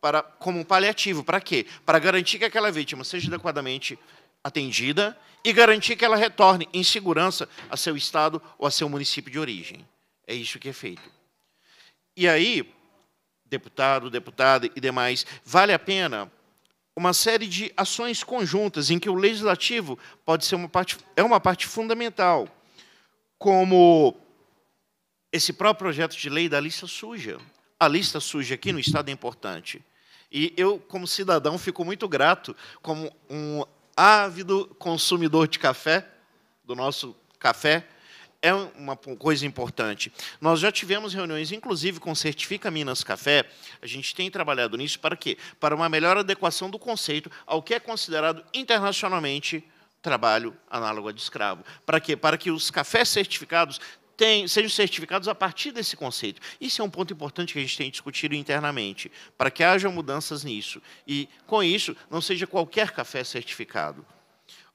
para, como um paliativo. Para quê? Para garantir que aquela vítima seja adequadamente atendida e garantir que ela retorne em segurança a seu estado ou a seu município de origem. É isso que é feito. E aí, deputado, deputada e demais, vale a pena uma série de ações conjuntas em que o legislativo pode ser uma parte é uma parte fundamental, como esse próprio projeto de lei da lista suja. A lista suja aqui no estado é importante. E eu, como cidadão, fico muito grato como um ávido consumidor de café, do nosso café, é uma coisa importante. Nós já tivemos reuniões, inclusive com Certifica Minas Café, a gente tem trabalhado nisso para quê? Para uma melhor adequação do conceito ao que é considerado internacionalmente trabalho análogo de escravo. Para quê? Para que os cafés certificados tem, sejam certificados a partir desse conceito. Isso é um ponto importante que a gente tem discutido internamente, para que haja mudanças nisso. E, com isso, não seja qualquer café certificado.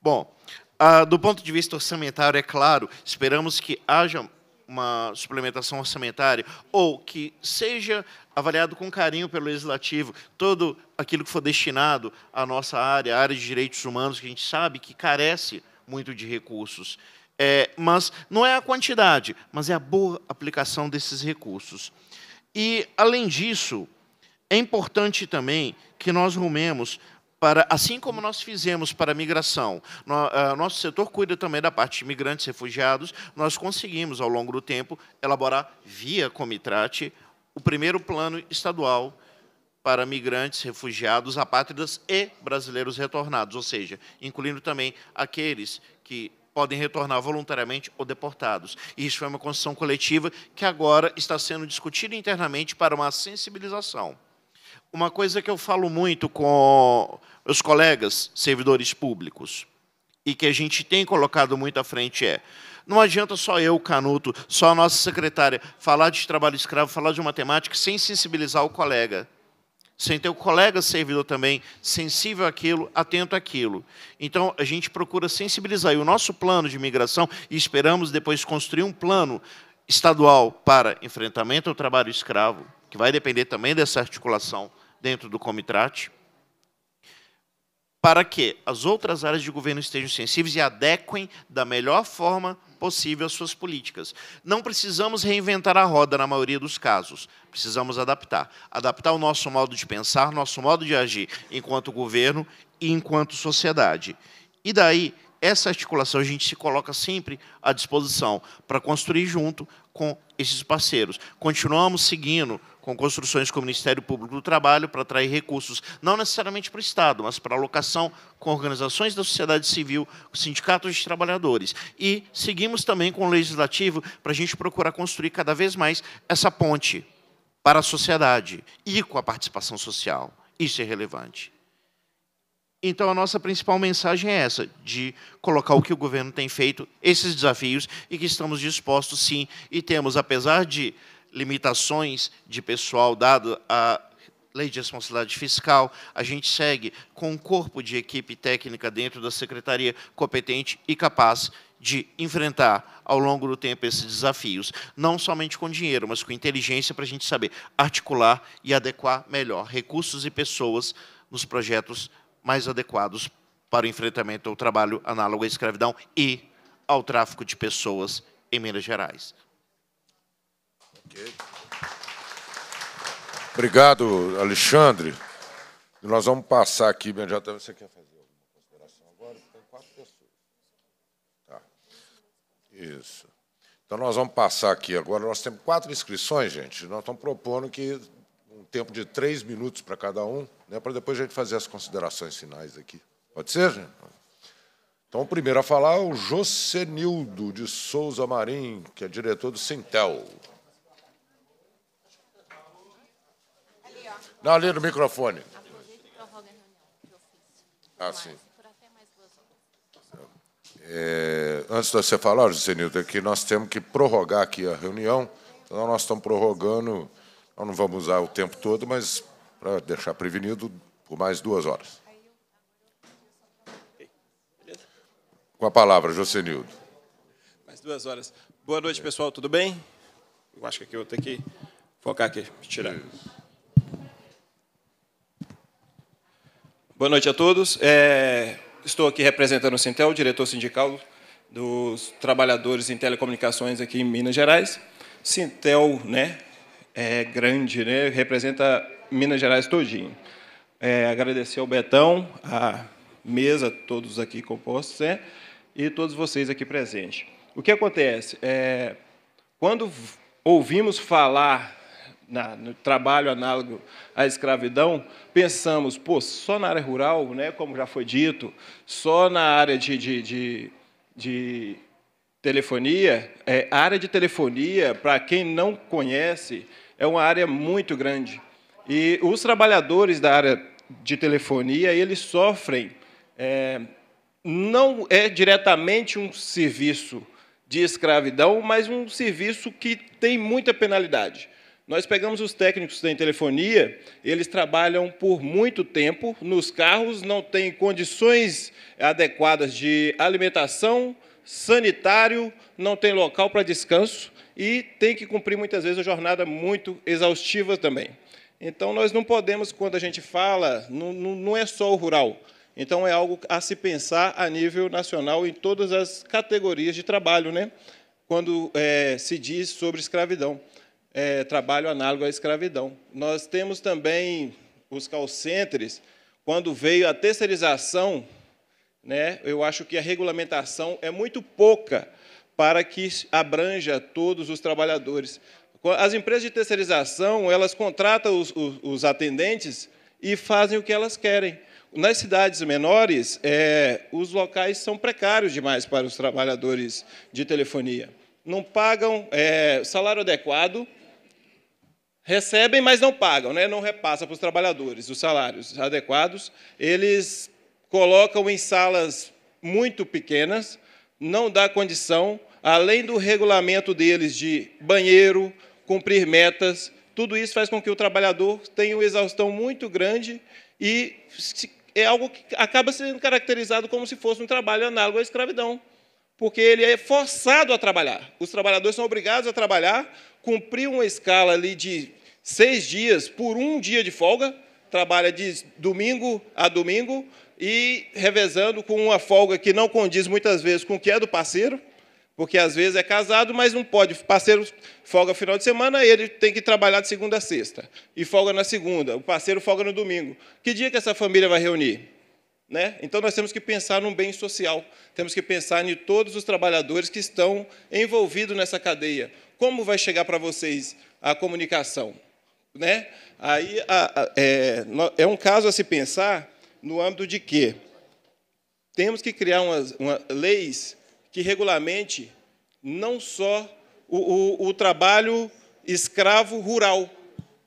Bom, ah, do ponto de vista orçamentário, é claro, esperamos que haja uma suplementação orçamentária ou que seja avaliado com carinho pelo legislativo todo aquilo que for destinado à nossa área, à área de direitos humanos, que a gente sabe que carece muito de recursos. É, mas não é a quantidade, mas é a boa aplicação desses recursos. E, além disso, é importante também que nós rumemos para, assim como nós fizemos para a migração, no, uh, nosso setor cuida também da parte de imigrantes refugiados, nós conseguimos, ao longo do tempo, elaborar, via Comitrate, o primeiro plano estadual para migrantes, refugiados, apátridas e brasileiros retornados, ou seja, incluindo também aqueles que podem retornar voluntariamente ou deportados. E isso foi uma construção coletiva que agora está sendo discutida internamente para uma sensibilização uma coisa que eu falo muito com meus colegas servidores públicos e que a gente tem colocado muito à frente é não adianta só eu, Canuto, só a nossa secretária falar de trabalho escravo, falar de matemática sem sensibilizar o colega. Sem ter o colega servidor também sensível àquilo, atento àquilo. Então, a gente procura sensibilizar. E o nosso plano de imigração, e esperamos depois construir um plano estadual para enfrentamento ao trabalho escravo, que vai depender também dessa articulação dentro do Comitrate, para que as outras áreas de governo estejam sensíveis e adequem da melhor forma possível as suas políticas. Não precisamos reinventar a roda na maioria dos casos, precisamos adaptar. Adaptar o nosso modo de pensar, nosso modo de agir enquanto governo e enquanto sociedade. E daí, essa articulação a gente se coloca sempre à disposição para construir junto com esses parceiros. Continuamos seguindo com construções com o Ministério Público do Trabalho para atrair recursos, não necessariamente para o Estado, mas para alocação com organizações da sociedade civil, sindicatos de trabalhadores. E seguimos também com o Legislativo para a gente procurar construir cada vez mais essa ponte para a sociedade e com a participação social. Isso é relevante. Então, a nossa principal mensagem é essa, de colocar o que o governo tem feito, esses desafios, e que estamos dispostos, sim, e temos, apesar de limitações de pessoal, dado a lei de responsabilidade fiscal, a gente segue com um corpo de equipe técnica dentro da secretaria competente e capaz de enfrentar ao longo do tempo esses desafios, não somente com dinheiro, mas com inteligência para a gente saber articular e adequar melhor recursos e pessoas nos projetos mais adequados para o enfrentamento ao trabalho análogo à escravidão e ao tráfico de pessoas em Minas Gerais. Obrigado, Alexandre. Nós vamos passar aqui imediatamente. Você quer fazer alguma consideração agora? Tem quatro pessoas. Tá. Isso. Então, nós vamos passar aqui agora. Nós temos quatro inscrições, gente. Nós estamos propondo que um tempo de três minutos para cada um, né, para depois a gente fazer as considerações finais aqui. Pode ser, gente? Então, o primeiro a falar é o Josenildo de Souza Marim, que é diretor do Sintel. Não, ali no microfone. Ah, sim. É, antes de você falar, José Nilton, que nós temos que prorrogar aqui a reunião. Então, nós estamos prorrogando, nós não vamos usar o tempo todo, mas para deixar prevenido por mais duas horas. Com a palavra, José Nildo. Mais duas horas. Boa noite, pessoal, tudo bem? Eu acho que aqui eu vou ter que focar aqui, tirar. Isso. Boa noite a todos. É, estou aqui representando o Sintel, diretor sindical dos trabalhadores em telecomunicações aqui em Minas Gerais. Sintel, né, é grande, né, representa Minas Gerais todinho. É, agradecer ao Betão, a mesa, todos aqui compostos, né, e todos vocês aqui presentes. O que acontece? É, quando ouvimos falar na, no trabalho análogo à escravidão, pensamos, pô, só na área rural, né, como já foi dito, só na área de, de, de, de telefonia, é, a área de telefonia, para quem não conhece, é uma área muito grande. E os trabalhadores da área de telefonia, eles sofrem, é, não é diretamente um serviço de escravidão, mas um serviço que tem muita penalidade. Nós pegamos os técnicos em telefonia, eles trabalham por muito tempo nos carros, não têm condições adequadas de alimentação, sanitário, não tem local para descanso e tem que cumprir muitas vezes a jornada muito exaustiva também. Então, nós não podemos, quando a gente fala, não, não é só o rural. Então, é algo a se pensar a nível nacional em todas as categorias de trabalho, né? quando é, se diz sobre escravidão é, trabalho análogo à escravidão. Nós temos também os call centers, quando veio a terceirização, né, eu acho que a regulamentação é muito pouca para que abranja todos os trabalhadores. As empresas de terceirização, elas contratam os, os, os atendentes e fazem o que elas querem. Nas cidades menores, é, os locais são precários demais para os trabalhadores de telefonia. Não pagam é, salário adequado, recebem, mas não pagam, né? não repassa para os trabalhadores os salários adequados. Eles colocam em salas muito pequenas, não dá condição, além do regulamento deles de banheiro, cumprir metas, tudo isso faz com que o trabalhador tenha uma exaustão muito grande e é algo que acaba sendo caracterizado como se fosse um trabalho análogo à escravidão, porque ele é forçado a trabalhar. Os trabalhadores são obrigados a trabalhar, cumprir uma escala ali de seis dias por um dia de folga, trabalha de domingo a domingo e revezando com uma folga que não condiz muitas vezes com o que é do parceiro, porque às vezes é casado, mas não pode. Parceiro folga final de semana, ele tem que trabalhar de segunda a sexta. E folga na segunda, o parceiro folga no domingo. Que dia que essa família vai reunir? Né? Então nós temos que pensar num bem social, temos que pensar em todos os trabalhadores que estão envolvidos nessa cadeia. Como vai chegar para vocês a comunicação? Né? Aí a, a, é, é, um caso a se pensar no âmbito de que temos que criar umas, uma, leis que regulamente não só o, o, o trabalho escravo rural.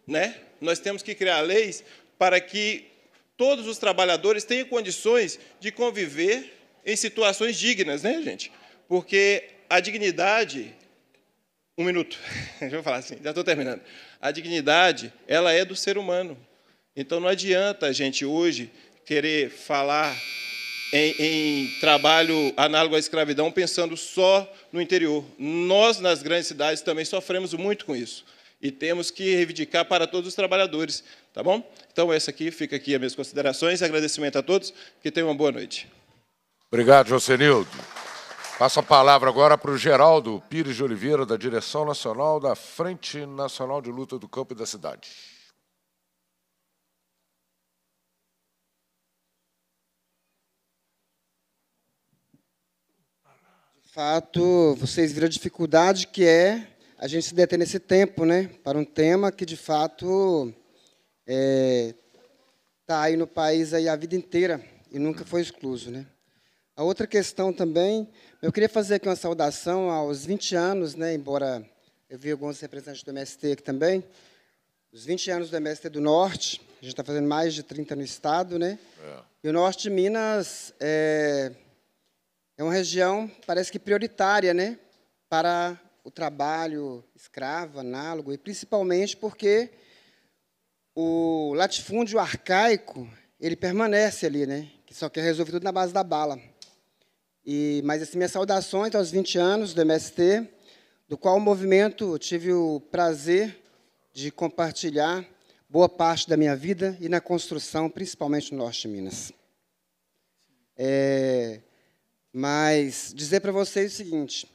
Né? Nós temos que criar leis para que todos os trabalhadores tenham condições de conviver em situações dignas, né, gente? Porque a dignidade. Um minuto, deixa eu falar assim, já estou terminando. A dignidade, ela é do ser humano. Então não adianta a gente hoje querer falar em, em, trabalho análogo à escravidão pensando só no interior. Nós, nas grandes cidades, também sofremos muito com isso. E temos que reivindicar para todos os trabalhadores. Tá bom? Então, essa aqui, fica aqui as minhas considerações. Agradecimento a todos. Que tenham uma boa noite. Obrigado, Josenildo. Passo a palavra agora para o Geraldo Pires de Oliveira, da Direção Nacional da Frente Nacional de Luta do Campo e da Cidade. De fato, vocês viram a dificuldade que é a gente se deter nesse tempo, né, para um tema que, de fato, está é, tá aí no país aí a vida inteira e nunca foi excluso. Né? A outra questão também, eu queria fazer aqui uma saudação aos 20 anos, né, embora eu vi alguns representantes do MST aqui também, os 20 anos do MST do Norte, a gente está fazendo mais de 30 no Estado, né? É. E o Norte de Minas é, é uma região, parece que prioritária, né? Para o trabalho escravo, análogo, e principalmente porque o latifúndio arcaico, ele permanece ali, né? Que só quer resolver tudo na base da bala. E, mas assim, minhas saudações aos 20 anos do MST, do qual o movimento tive o prazer de compartilhar boa parte da minha vida e na construção, principalmente no norte de Minas. É, mas dizer para vocês o seguinte: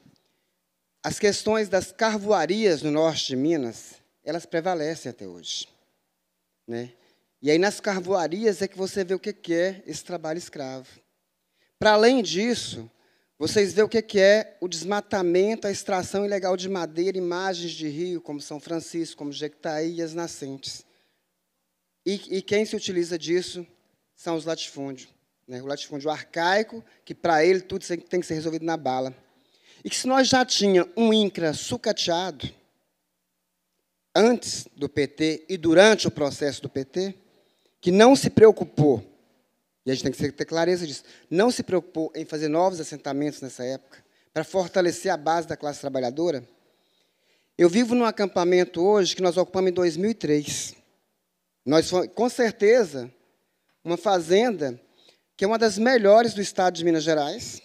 as questões das carvoarias no norte de Minas, elas prevalecem até hoje. Né? E aí, nas carvoarias, é que você vê o que é esse trabalho escravo. Para além disso, vocês vê o que é o desmatamento, a extração ilegal de madeira, imagens de rio, como São Francisco, como Jequitaí e as nascentes. E, e quem se utiliza disso são os latifúndios. Né? O latifúndio arcaico, que para ele tudo tem que ser resolvido na bala. E que se nós já tinha um INCRA sucateado, antes do PT e durante o processo do PT, que não se preocupou e a gente tem que ter clareza disso. Não se preocupou em fazer novos assentamentos nessa época, para fortalecer a base da classe trabalhadora. Eu vivo num acampamento hoje que nós ocupamos em 2003. Nós, com certeza, uma fazenda que é uma das melhores do estado de Minas Gerais.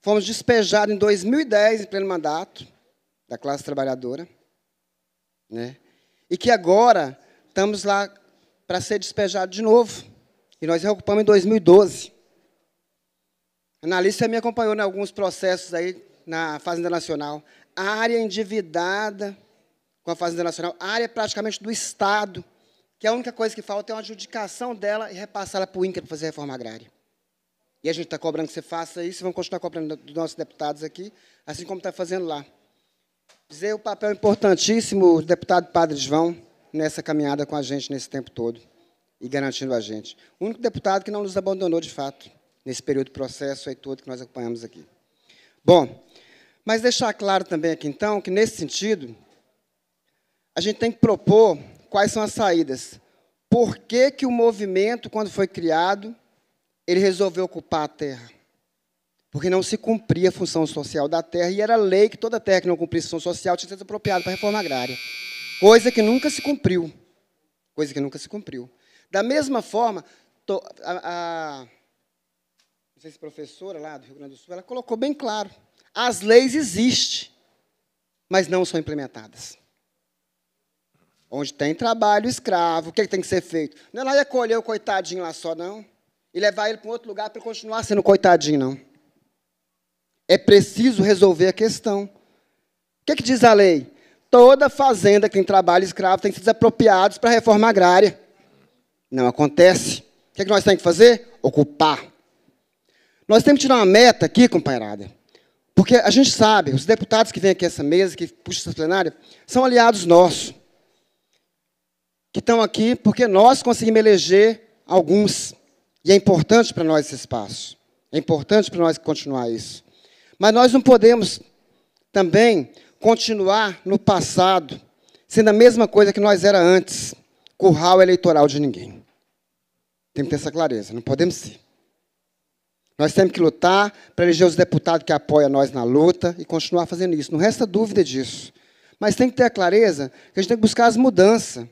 Fomos despejados em 2010, em pleno mandato, da classe trabalhadora. Né? E que agora estamos lá para ser despejados de novo. E nós reocupamos em 2012. A Analista me acompanhou em alguns processos aí na Fazenda Nacional. A área endividada com a Fazenda Nacional, área praticamente do Estado, que a única coisa que falta é uma adjudicação dela e repassá-la para o INCRA para fazer reforma agrária. E a gente está cobrando que você faça isso, vamos continuar cobrando dos nossos deputados aqui, assim como está fazendo lá. Dizer o papel importantíssimo do deputado Padre João nessa caminhada com a gente nesse tempo todo e garantindo a gente. O único deputado que não nos abandonou de fato, nesse período de processo aí todo que nós acompanhamos aqui. Bom, mas deixar claro também aqui, então, que nesse sentido, a gente tem que propor quais são as saídas. Por que, que o movimento, quando foi criado, ele resolveu ocupar a terra? Porque não se cumpria a função social da terra, e era lei que toda terra que não cumprisse função social tinha que ser apropriada para a reforma agrária. Coisa que nunca se cumpriu. Coisa que nunca se cumpriu. Da mesma forma, a, a, não sei se professora lá do Rio Grande do Sul, ela colocou bem claro: as leis existem, mas não são implementadas. Onde tem trabalho escravo, o que, é que tem que ser feito? Não é lá recolher o coitadinho lá só, não. E levar ele para outro lugar para ele continuar sendo coitadinho, não. É preciso resolver a questão. O que, é que diz a lei? Toda fazenda que tem trabalho escravo tem que ser desapropriados para a reforma agrária. Não acontece. O que, é que nós temos que fazer? Ocupar. Nós temos que tirar uma meta aqui, companheirada. Porque a gente sabe, os deputados que vêm aqui a essa mesa, que puxam essa plenária, são aliados nossos. Que estão aqui porque nós conseguimos eleger alguns. E é importante para nós esse espaço. É importante para nós continuar isso. Mas nós não podemos também continuar no passado, sendo a mesma coisa que nós era antes, curral eleitoral de ninguém. Temos que ter essa clareza, não podemos ser. Nós temos que lutar para eleger os deputados que apoiam nós na luta e continuar fazendo isso. Não resta dúvida disso. Mas tem que ter a clareza que a gente tem que buscar as mudanças.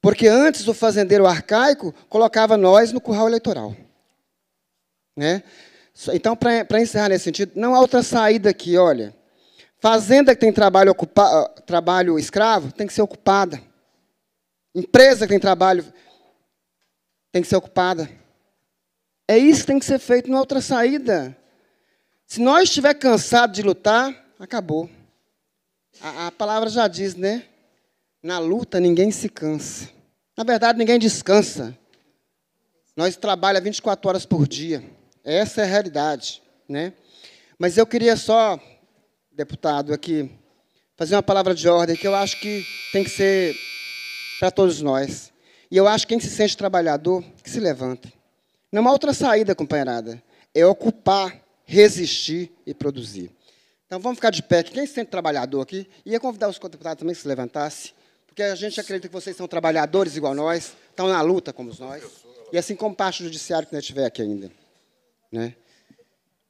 Porque antes o fazendeiro arcaico colocava nós no curral eleitoral. Né? Então, para encerrar nesse sentido, não há outra saída aqui, olha. Fazenda que tem trabalho, ocupa, trabalho escravo tem que ser ocupada. Empresa que tem trabalho tem que ser ocupada. É isso que tem que ser feito, não há outra saída. Se nós estiver cansado de lutar, acabou. A, a palavra já diz, né? Na luta ninguém se cansa. Na verdade, ninguém descansa. Nós trabalhamos 24 horas por dia. Essa é a realidade. Né? Mas eu queria só, deputado, aqui, fazer uma palavra de ordem que eu acho que tem que ser para todos nós. E eu acho que quem se sente trabalhador, que se levanta. Não há outra saída, companheirada. É ocupar, resistir e produzir. Então vamos ficar de pé. Quem se sente trabalhador aqui, ia convidar os deputados também que se levantasse, porque a gente acredita que vocês são trabalhadores igual nós, estão na luta como nós, e assim como parte do judiciário que nós estiver aqui ainda. Né?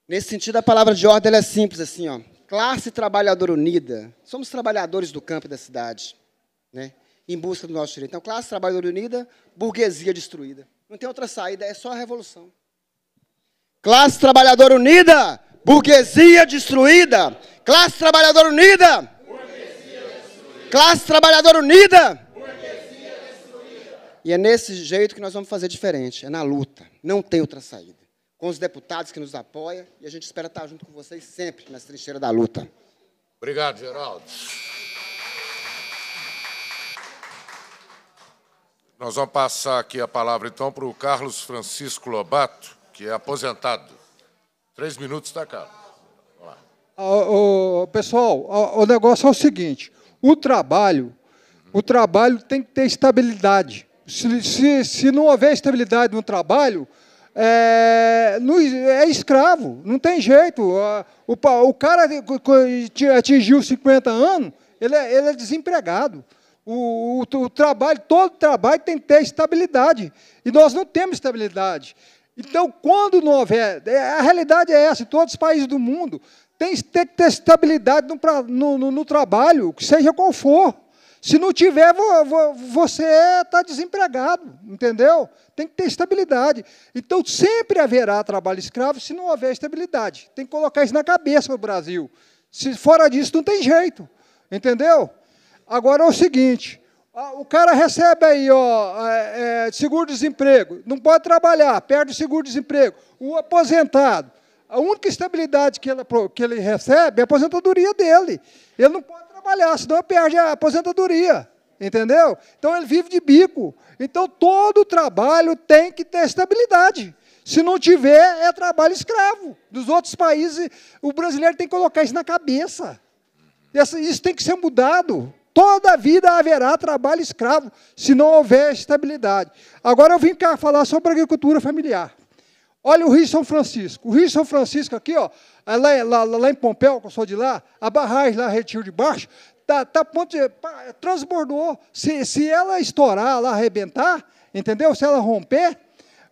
Nesse sentido, a palavra de ordem é simples, assim, ó. Classe trabalhadora unida. Somos trabalhadores do campo e da cidade, né? Em busca do nosso direito. Então, classe trabalhadora unida, burguesia destruída. Não tem outra saída, é só a revolução. Classe trabalhadora unida, burguesia destruída. Classe trabalhadora unida. Classe trabalhadora unida. E é nesse jeito que nós vamos fazer diferente, é na luta. Não tem outra saída com os deputados que nos apoiam, e a gente espera estar junto com vocês sempre nas trincheiras da luta. Obrigado, Geraldo. Nós vamos passar aqui a palavra, então, para o Carlos Francisco Lobato, que é aposentado. Três minutos, tá, Carlos? O, o, pessoal, o, o negócio é o seguinte: o trabalho, o trabalho tem que ter estabilidade. Se, se, se não houver estabilidade no trabalho, é, é escravo, não tem jeito. O, o cara atingiu 50 anos, ele é, ele é desempregado. O, o, o, trabalho, todo trabalho tem que ter estabilidade. E nós não temos estabilidade. Então, quando não houver. É, a realidade é essa, em todos os países do mundo, tem, que ter estabilidade no, no, no trabalho, seja qual for. Se não tiver, você está desempregado, entendeu? Tem que ter estabilidade. Então, sempre haverá trabalho escravo se não houver estabilidade. Tem que colocar isso na cabeça do Brasil. Se fora disso, não tem jeito, entendeu? Agora é o seguinte, o cara recebe aí ó, é, é, seguro-desemprego, não pode trabalhar, perde o seguro-desemprego. O aposentado, a única estabilidade que ele, que ele recebe é a aposentadoria dele. Ele não pode trabalhar, senão perde a aposentadoria. Entendeu? Então ele vive de bico. Então todo trabalho tem que ter estabilidade. Se não tiver, é trabalho escravo. Dos outros países, o brasileiro tem que colocar isso na cabeça. Isso tem que ser mudado. Toda a vida haverá trabalho escravo, se não houver estabilidade. Agora eu vim cá falar sobre agricultura familiar. Olha o Rio São Francisco. O Rio São Francisco aqui, ó, lá, lá, lá em Pompéu, que eu sou de lá, a barragem lá, Retiro de Baixo, tá, tá ponto de, transbordou. Se, se ela estourar, lá arrebentar, entendeu? Se ela romper,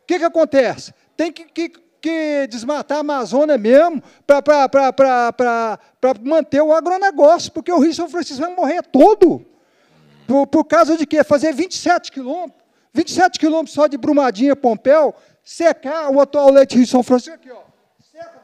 o que, que acontece? Tem que, que, que desmatar a Amazônia mesmo para manter o agronegócio, porque o Rio São Francisco vai morrer todo. Por, por causa de quê? Fazer 27 quilômetros. 27 quilômetros só de Brumadinha, Pompéu, secar o atual leite Rio São Francisco aqui, ó.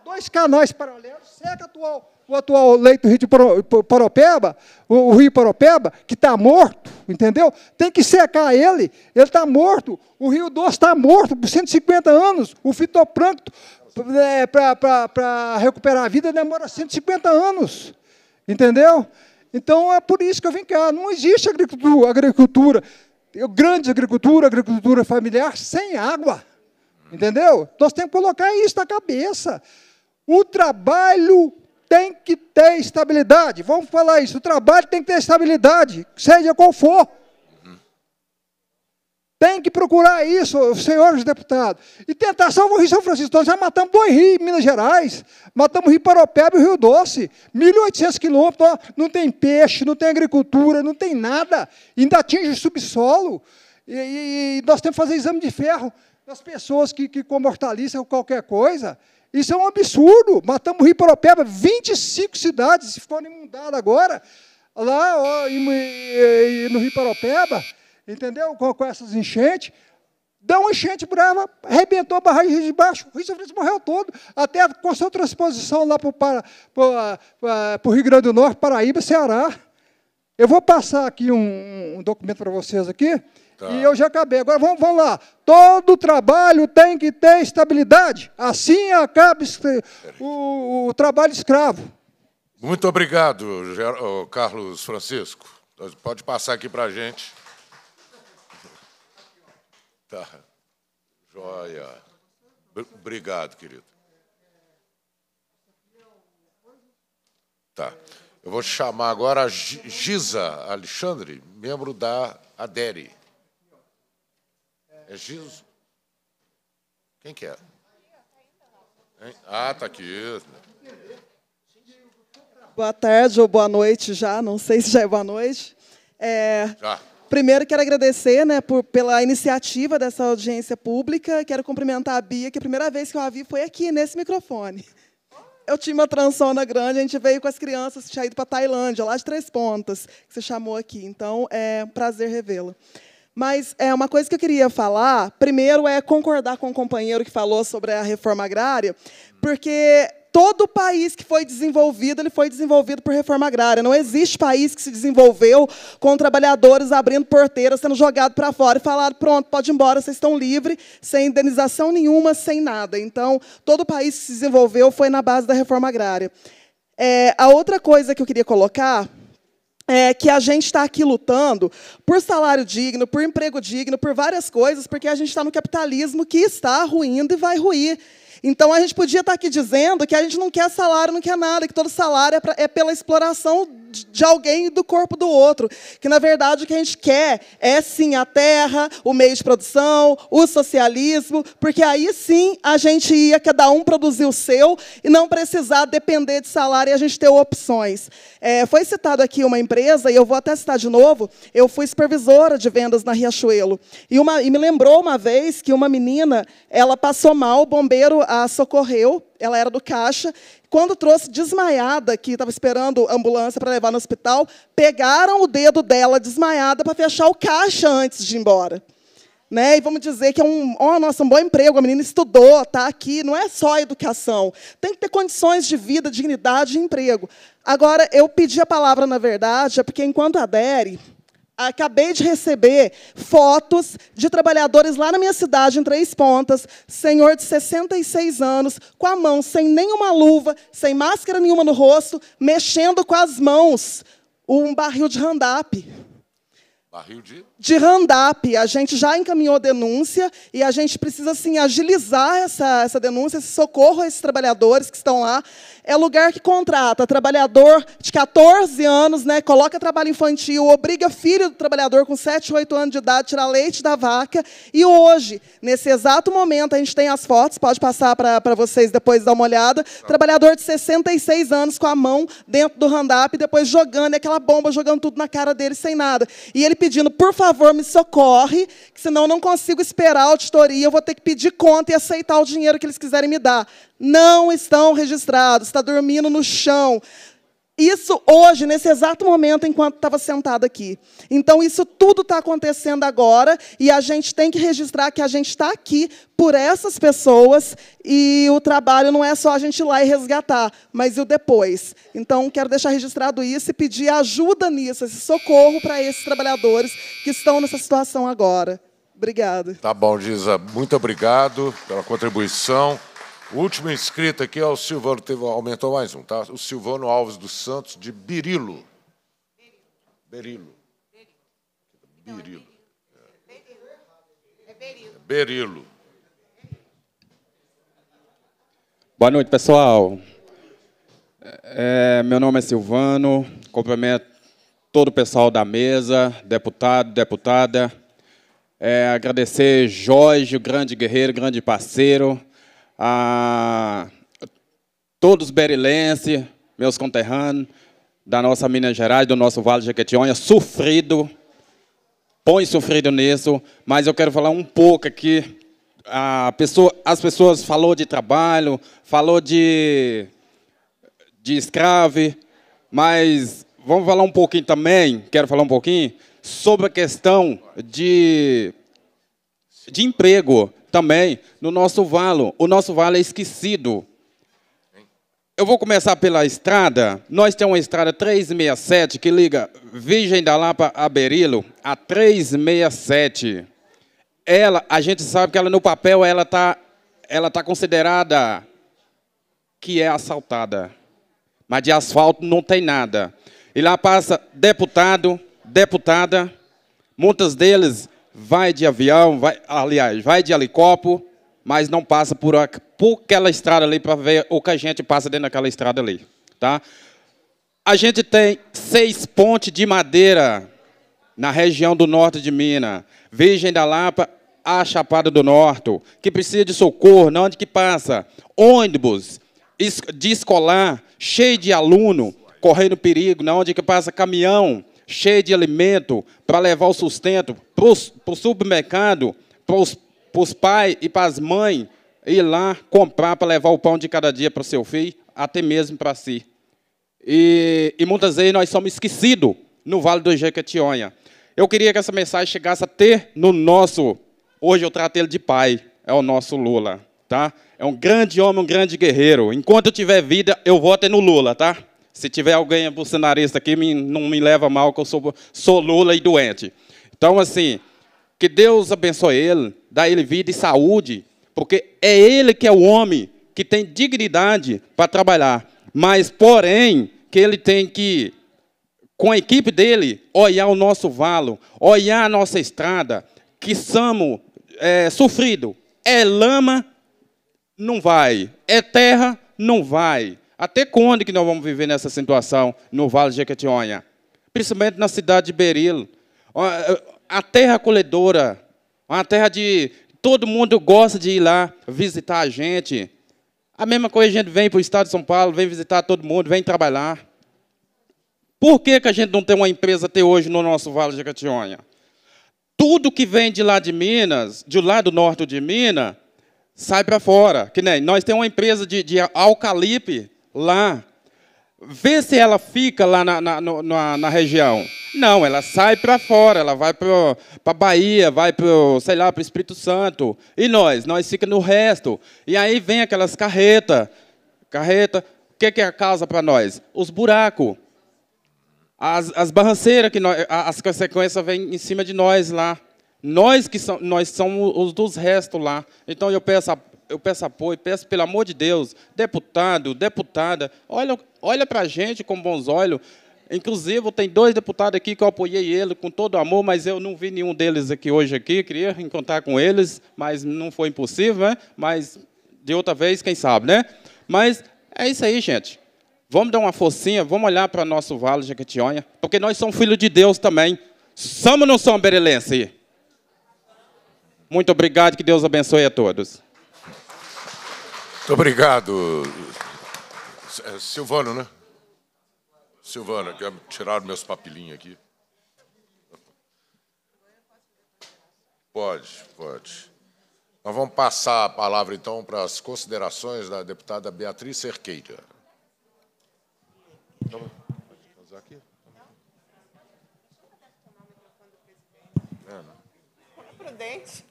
Dois canais paralelos, seca atual, o atual leito Rio de Paropeba, o, Rio Paropeba, que está morto, entendeu? Tem que secar ele, ele está morto. O Rio Doce está morto por 150 anos. O fitoplâncton, é, para recuperar a vida, demora 150 anos, entendeu? Então, é por isso que eu vim cá. Não existe agricultura, agricultura grande agricultura, agricultura familiar, sem água. Entendeu? Nós temos que colocar isso na cabeça. O trabalho tem que ter estabilidade. Vamos falar isso. O trabalho tem que ter estabilidade, seja qual for. Tem que procurar isso, senhores deputados. E tentar salvar o Rio São Francisco. Nós já matamos dois rios em Minas Gerais. Matamos o Rio Paropeba e o Rio Doce. 1.800 quilômetros. Não tem peixe, não tem agricultura, não tem nada. Ainda atinge o subsolo. E, e, e nós temos que fazer exame de ferro das pessoas que, que qualquer coisa. Isso é um absurdo. Matamos o Rio Paropeba, 25 cidades foram inundadas agora, lá no Rio Paropeba, entendeu? Com, com essas enchentes. Deu uma enchente brava, arrebentou a barragem de baixo, o Rio São Francisco morreu todo, até com sua transposição lá para o Rio Grande do Norte, Paraíba, Ceará. Eu vou passar aqui um, um documento para vocês aqui, tá. e eu já acabei. Agora vamos, vamos lá. Todo trabalho tem que ter estabilidade. Assim acaba o, o trabalho escravo. Muito obrigado, Carlos Francisco. Pode passar aqui para a gente. Tá. Joia. Obrigado, querido. Tá. Eu vou chamar agora a Giza Alexandre, membro da ADERE. É Giza? Quem que é? Hein? Ah, tá aqui. Boa tarde ou boa noite já, não sei se já é boa noite. É, já. Primeiro, quero agradecer né, por, pela iniciativa dessa audiência pública. Quero cumprimentar a Bia, que a primeira vez que eu a vi foi aqui, nesse microfone. Eu tinha uma transona grande, a gente veio com as crianças, tinha ido para a Tailândia, lá de Três Pontas, que você chamou aqui. Então, é um prazer revê-la. Mas é uma coisa que eu queria falar, primeiro é concordar com o companheiro que falou sobre a reforma agrária, porque todo país que foi desenvolvido, ele foi desenvolvido por reforma agrária. Não existe país que se desenvolveu com trabalhadores abrindo porteiras, sendo jogado para fora e falado, pronto, pode ir embora, vocês estão livres, sem indenização nenhuma, sem nada. Então, todo país que se desenvolveu foi na base da reforma agrária. É, a outra coisa que eu queria colocar é que a gente está aqui lutando por salário digno, por emprego digno, por várias coisas, porque a gente está no capitalismo que está ruindo e vai ruir. Então a gente podia estar aqui dizendo que a gente não quer salário, não quer nada, que todo salário é, pra, é pela exploração de alguém e do corpo do outro. Que, na verdade, o que a gente quer é, sim, a terra, o meio de produção, o socialismo, porque aí sim a gente ia, cada um produzir o seu e não precisar depender de salário e a gente ter opções. É, foi citado aqui uma empresa, e eu vou até citar de novo, eu fui supervisora de vendas na Riachuelo. E, uma, e me lembrou uma vez que uma menina, ela passou mal, o bombeiro a socorreu, ela era do caixa. Quando trouxe desmaiada, que estava esperando ambulância para levar no hospital, pegaram o dedo dela desmaiada para fechar o caixa antes de ir embora. Né? E vamos dizer que é um, oh, nossa, um bom emprego, a menina estudou, está aqui, não é só educação. Tem que ter condições de vida, dignidade e emprego. Agora, eu pedi a palavra, na verdade, é porque enquanto adere, Acabei de receber fotos de trabalhadores lá na minha cidade, em Três Pontas, senhor de 66 anos, com a mão sem nenhuma luva, sem máscara nenhuma no rosto, mexendo com as mãos um barril de randap. Barril de? De Randap. A gente já encaminhou denúncia e a gente precisa assim, agilizar essa, essa denúncia, esse socorro a esses trabalhadores que estão lá. É lugar que contrata trabalhador de 14 anos, né, coloca trabalho infantil, obriga filho do trabalhador com 7, 8 anos de idade a tirar leite da vaca. E hoje, nesse exato momento, a gente tem as fotos, pode passar para vocês depois dar uma olhada. Trabalhador de 66 anos com a mão dentro do Randap, depois jogando, aquela bomba jogando tudo na cara dele sem nada. E ele pedindo, por favor, me socorre, que senão eu não consigo esperar a auditoria, eu vou ter que pedir conta e aceitar o dinheiro que eles quiserem me dar. Não estão registrados, está dormindo no chão. Isso hoje, nesse exato momento, enquanto estava sentado aqui. Então, isso tudo está acontecendo agora e a gente tem que registrar que a gente está aqui por essas pessoas e o trabalho não é só a gente ir lá e resgatar, mas e o depois. Então, quero deixar registrado isso e pedir ajuda nisso, esse socorro para esses trabalhadores que estão nessa situação agora. Obrigada. Tá bom, Giza. Muito obrigado pela contribuição. O último inscrito aqui é o Silvano, teve, aumentou mais um, tá? O Silvano Alves dos Santos, de Birilo. Berilo. Birilo. É. Berilo. Boa noite, pessoal. É, meu nome é Silvano, cumprimento todo o pessoal da mesa, deputado, deputada. É, agradecer Jorge, o grande guerreiro, grande parceiro, a todos os berilenses, meus conterrâneos, da nossa Minas Gerais, do nosso Vale de Jequitinhonha, sofrido, põe sofrido nisso, mas eu quero falar um pouco aqui. A pessoa, as pessoas falou de trabalho, falou de, de escravo, mas vamos falar um pouquinho também, quero falar um pouquinho, sobre a questão de, de emprego também no nosso vale. O nosso vale é esquecido. Eu vou começar pela estrada. Nós temos uma estrada 367 que liga Virgem da Lapa a Berilo, a 367. Ela, a gente sabe que ela no papel ela tá ela tá considerada que é assaltada. Mas de asfalto não tem nada. E lá passa deputado, deputada, muitos deles vai de avião, vai, aliás, vai de helicóptero, mas não passa por, por aquela estrada ali para ver o que a gente passa dentro daquela estrada ali. Tá? A gente tem seis pontes de madeira na região do norte de Minas, Virgem da Lapa, a Chapada do Norte, que precisa de socorro, na onde que passa? Ônibus de escolar, cheio de aluno, correndo perigo, na onde que passa caminhão, cheio de alimento para levar o sustento para o supermercado, para os pais e para as mães ir lá comprar para levar o pão de cada dia para o seu filho, até mesmo para si. E, e, muitas vezes nós somos esquecidos no Vale do Jequitinhonha. Eu queria que essa mensagem chegasse até no nosso, hoje eu trato ele de pai, é o nosso Lula, tá? É um grande homem, um grande guerreiro. Enquanto eu tiver vida, eu voto no Lula, tá? Se tiver alguém bolsonarista aqui, me, não me leva mal, que eu sou, sou Lula e doente. Então, assim, que Deus abençoe ele, dá ele vida e saúde, porque é ele que é o homem que tem dignidade para trabalhar. Mas, porém, que ele tem que, com a equipe dele, olhar o nosso valo, olhar a nossa estrada, que somos é, sofridos. É lama, não vai. É terra, não vai. Até quando que nós vamos viver nessa situação no Vale de Jequitinhonha? Principalmente na cidade de Berilo. A terra acolhedora, uma terra de... Todo mundo gosta de ir lá visitar a gente. A mesma coisa, a gente vem para o estado de São Paulo, vem visitar todo mundo, vem trabalhar. Por que, que a gente não tem uma empresa até hoje no nosso Vale de Jequitinhonha? Tudo que vem de lá de Minas, de lá do norte de Minas, sai para fora. Que nem nós temos uma empresa de, de alcalipe lá. Vê se ela fica lá na, na, na, na região. Não, ela sai para fora, ela vai para a Bahia, vai para, sei lá, para o Espírito Santo. E nós? Nós fica no resto. E aí vem aquelas carretas. Carreta, o que, é a causa para nós? Os buracos. As, as barranceiras, que nós, as consequências vêm em cima de nós lá. Nós que são, nós somos os dos restos lá. Então eu peço a eu peço apoio, peço pelo amor de Deus, deputado, deputada, olha, olha para a gente com bons olhos. Inclusive, tem dois deputados aqui que eu apoiei ele com todo amor, mas eu não vi nenhum deles aqui hoje aqui. Queria encontrar com eles, mas não foi impossível, né? Mas de outra vez, quem sabe, né? Mas é isso aí, gente. Vamos dar uma forcinha, vamos olhar para nosso Vale de Jequitinhonha, porque nós somos filhos de Deus também. Somos ou não somos berelense? Muito obrigado, que Deus abençoe a todos. Muito obrigado. É, Silvano, né? Silvano, quer tirar meus papilinhos aqui? Pode, pode. Nós vamos passar a palavra, então, para as considerações da deputada Beatriz Cerqueira. Então, aqui? Prudente.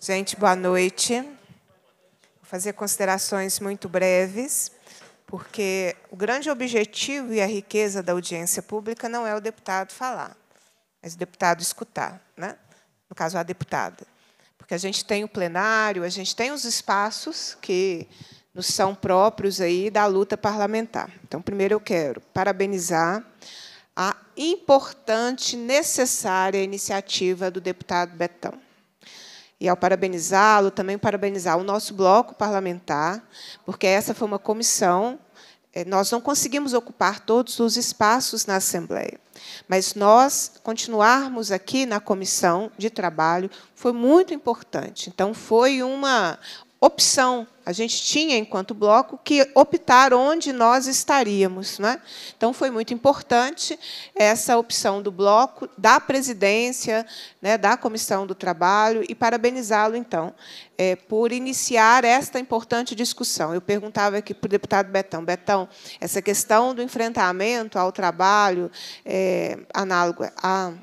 Gente, boa noite fazer considerações muito breves, porque o grande objetivo e a riqueza da audiência pública não é o deputado falar, mas o deputado escutar, né? no caso, a deputada. Porque a gente tem o plenário, a gente tem os espaços que nos são próprios aí da luta parlamentar. Então, primeiro eu quero parabenizar a importante, necessária iniciativa do deputado Betão. E ao parabenizá-lo, também parabenizar o nosso bloco parlamentar, porque essa foi uma comissão. Eh, nós não conseguimos ocupar todos os espaços na Assembleia, mas nós continuarmos aqui na comissão de trabalho foi muito importante. Então, foi uma opção. A gente tinha, enquanto bloco, que optar onde nós estaríamos. Né? Então, foi muito importante essa opção do bloco, da presidência, né, da Comissão do Trabalho, e parabenizá-lo, então, é, por iniciar esta importante discussão. Eu perguntava aqui para o deputado Betão, Betão, essa questão do enfrentamento ao trabalho é, análogo a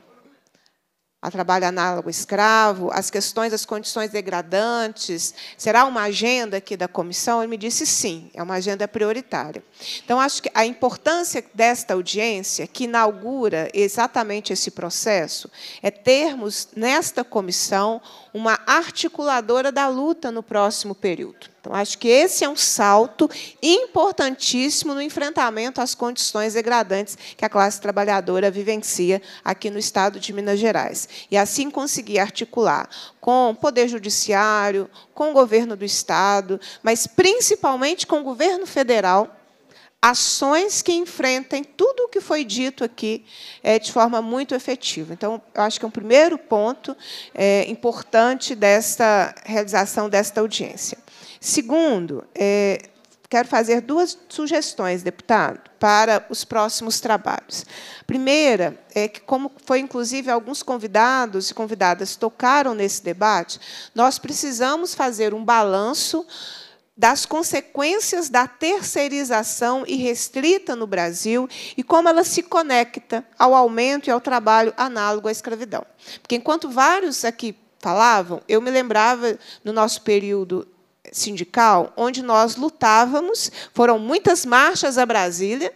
a trabalho análogo escravo, as questões das condições degradantes. Será uma agenda aqui da comissão? Ele me disse sim, é uma agenda prioritária. Então, acho que a importância desta audiência, que inaugura exatamente esse processo, é termos nesta comissão uma articuladora da luta no próximo período. Então, acho que esse é um salto importantíssimo no enfrentamento às condições degradantes que a classe trabalhadora vivencia aqui no Estado de Minas Gerais. E assim conseguir articular com o Poder Judiciário, com o governo do Estado, mas principalmente com o governo federal, ações que enfrentem tudo o que foi dito aqui é, de forma muito efetiva. Então, eu acho que é um primeiro ponto é, importante desta realização desta audiência. Segundo, é, quero fazer duas sugestões, deputado, para os próximos trabalhos. Primeira é que, como foi inclusive alguns convidados e convidadas tocaram nesse debate, nós precisamos fazer um balanço das consequências da terceirização irrestrita no Brasil e como ela se conecta ao aumento e ao trabalho análogo à escravidão. Porque, enquanto vários aqui falavam, eu me lembrava, no nosso período sindical, onde nós lutávamos, foram muitas marchas a Brasília,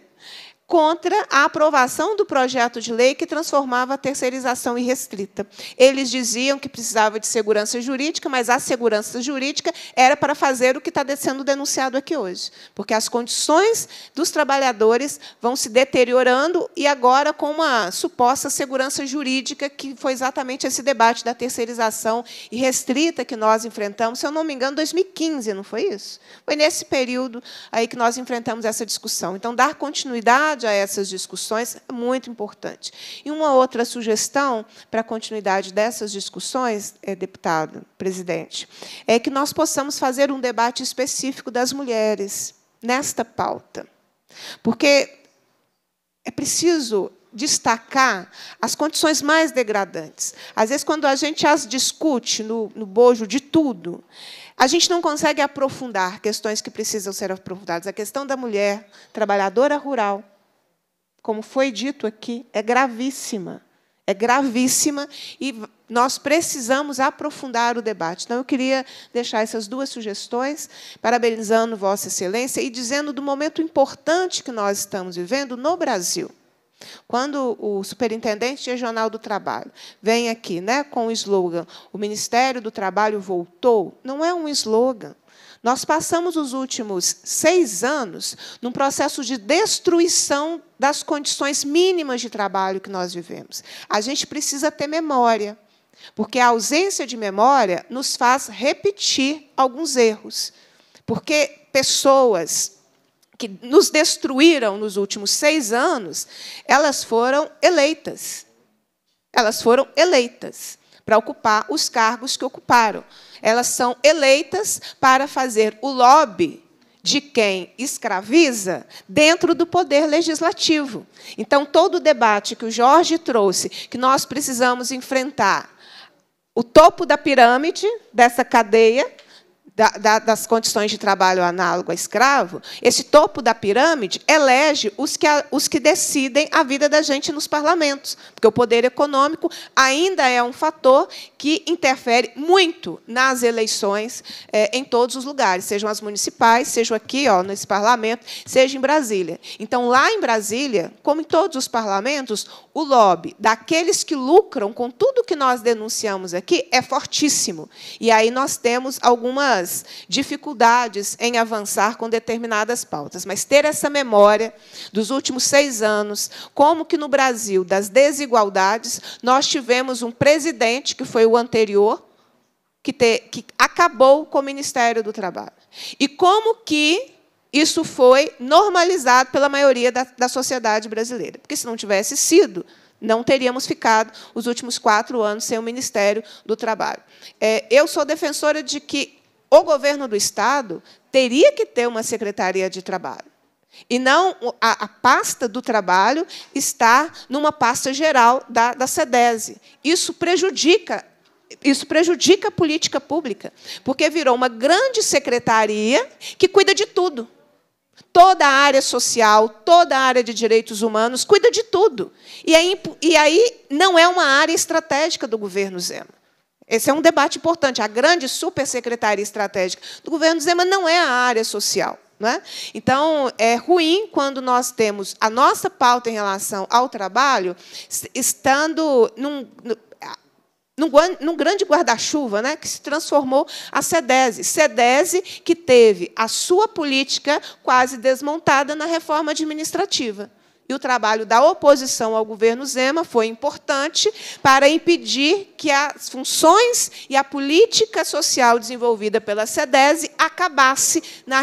contra a aprovação do projeto de lei que transformava a terceirização irrestrita. Eles diziam que precisava de segurança jurídica, mas a segurança jurídica era para fazer o que está sendo denunciado aqui hoje, porque as condições dos trabalhadores vão se deteriorando e agora com uma suposta segurança jurídica, que foi exatamente esse debate da terceirização irrestrita que nós enfrentamos, se eu não me engano, 2015, não foi isso? Foi nesse período aí que nós enfrentamos essa discussão. Então, dar continuidade continuidade a essas discussões é muito importante. E uma outra sugestão para a continuidade dessas discussões, é, deputado, presidente, é que nós possamos fazer um debate específico das mulheres nesta pauta. Porque é preciso destacar as condições mais degradantes. Às vezes, quando a gente as discute no, no bojo de tudo, a gente não consegue aprofundar questões que precisam ser aprofundadas. A questão da mulher trabalhadora rural, como foi dito aqui, é gravíssima. É gravíssima e nós precisamos aprofundar o debate. Então, eu queria deixar essas duas sugestões, parabenizando Vossa Excelência e dizendo do momento importante que nós estamos vivendo no Brasil. Quando o superintendente regional do trabalho vem aqui né, com o slogan O Ministério do Trabalho voltou, não é um slogan. Nós passamos os últimos seis anos num processo de destruição das condições mínimas de trabalho que nós vivemos. A gente precisa ter memória, porque a ausência de memória nos faz repetir alguns erros. Porque pessoas que nos destruíram nos últimos seis anos, elas foram eleitas. Elas foram eleitas para ocupar os cargos que ocuparam elas são eleitas para fazer o lobby de quem escraviza dentro do poder legislativo. Então, todo o debate que o Jorge trouxe, que nós precisamos enfrentar o topo da pirâmide dessa cadeia, da, da, das condições de trabalho análogo a escravo, esse topo da pirâmide elege os que, os que decidem a vida da gente nos parlamentos, porque o poder econômico ainda é um fator que interfere muito nas eleições é, em todos os lugares, sejam as municipais, sejam aqui ó, nesse parlamento, seja em Brasília. Então, lá em Brasília, como em todos os parlamentos, o lobby daqueles que lucram com tudo que nós denunciamos aqui é fortíssimo. E aí nós temos algumas dificuldades em avançar com determinadas pautas, mas ter essa memória dos últimos seis anos, como que no Brasil, das desigualdades, nós tivemos um presidente, que foi o anterior, que, te, que acabou com o Ministério do Trabalho. E como que isso foi normalizado pela maioria da, da sociedade brasileira. Porque, se não tivesse sido, não teríamos ficado os últimos quatro anos sem o Ministério do Trabalho. É, eu sou defensora de que o governo do Estado teria que ter uma secretaria de trabalho. E não a, a, pasta do trabalho está numa pasta geral da, da. Isso prejudica. Isso prejudica a política pública, porque virou uma grande secretaria que cuida de tudo. Toda a área social, toda a área de direitos humanos, cuida de tudo. E aí, e aí não é uma área estratégica do governo Zema. Esse é um debate importante. A grande supersecretaria estratégica do governo Zema não é a área social. É? Então, é ruim quando nós temos a nossa pauta em relação ao trabalho estando num, num, num grande guarda-chuva né, que se transformou a SEDESE. SEDESE que teve a sua política quase desmontada na reforma administrativa. E o trabalho da oposição ao governo Zema foi importante para impedir que as funções e a política social desenvolvida pela SEDESE acabasse na,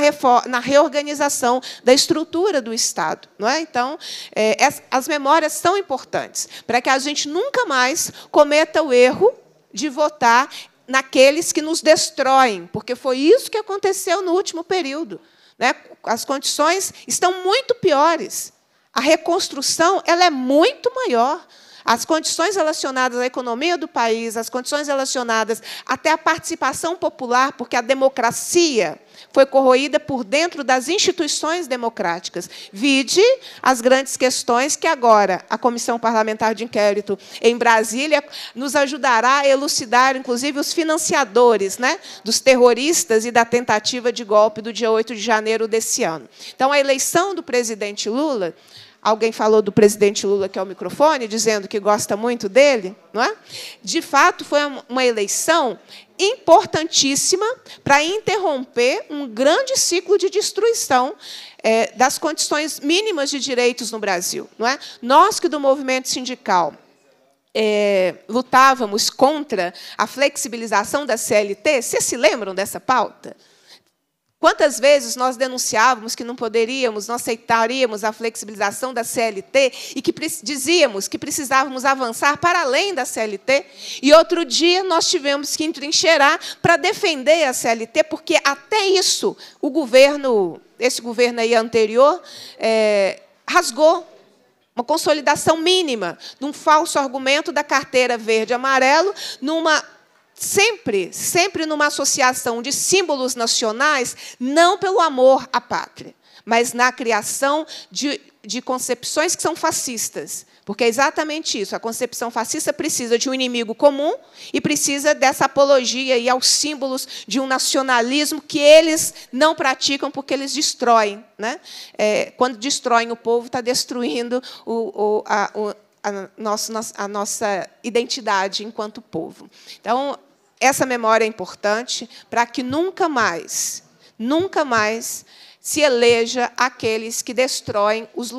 na reorganização da estrutura do Estado. Não é? Então, é, as memórias são importantes para que a gente nunca mais cometa o erro de votar naqueles que nos destroem, porque foi isso que aconteceu no último período. Né? As condições estão muito piores. A reconstrução ela é muito maior. As condições relacionadas à economia do país, as condições relacionadas até à participação popular, porque a democracia foi corroída por dentro das instituições democráticas. Vide as grandes questões que agora a Comissão Parlamentar de Inquérito em Brasília nos ajudará a elucidar, inclusive, os financiadores né, dos terroristas e da tentativa de golpe do dia 8 de janeiro desse ano. Então, a eleição do presidente Lula Alguém falou do presidente Lula que é o microfone, dizendo que gosta muito dele, não é? De fato, foi uma eleição importantíssima para interromper um grande ciclo de destruição é, das condições mínimas de direitos no Brasil, não é? Nós que do movimento sindical é, lutávamos contra a flexibilização da CLT, vocês se lembram dessa pauta? Quantas vezes nós denunciávamos que não poderíamos, não aceitaríamos a flexibilização da CLT e que dizíamos que precisávamos avançar para além da CLT? E outro dia nós tivemos que entrincheirar para defender a CLT, porque até isso o governo, esse governo aí anterior, é, rasgou uma consolidação mínima de um falso argumento da carteira verde-amarelo numa sempre, sempre numa associação de símbolos nacionais, não pelo amor à pátria, mas na criação de, de concepções que são fascistas. Porque é exatamente isso. A concepção fascista precisa de um inimigo comum e precisa dessa apologia e aos símbolos de um nacionalismo que eles não praticam porque eles destroem. Né? É, quando destroem o povo, está destruindo o, o, a, o, a, nossa, a nossa identidade enquanto povo. Então, essa memória é importante para que nunca mais, nunca mais se eleja aqueles que destroem os,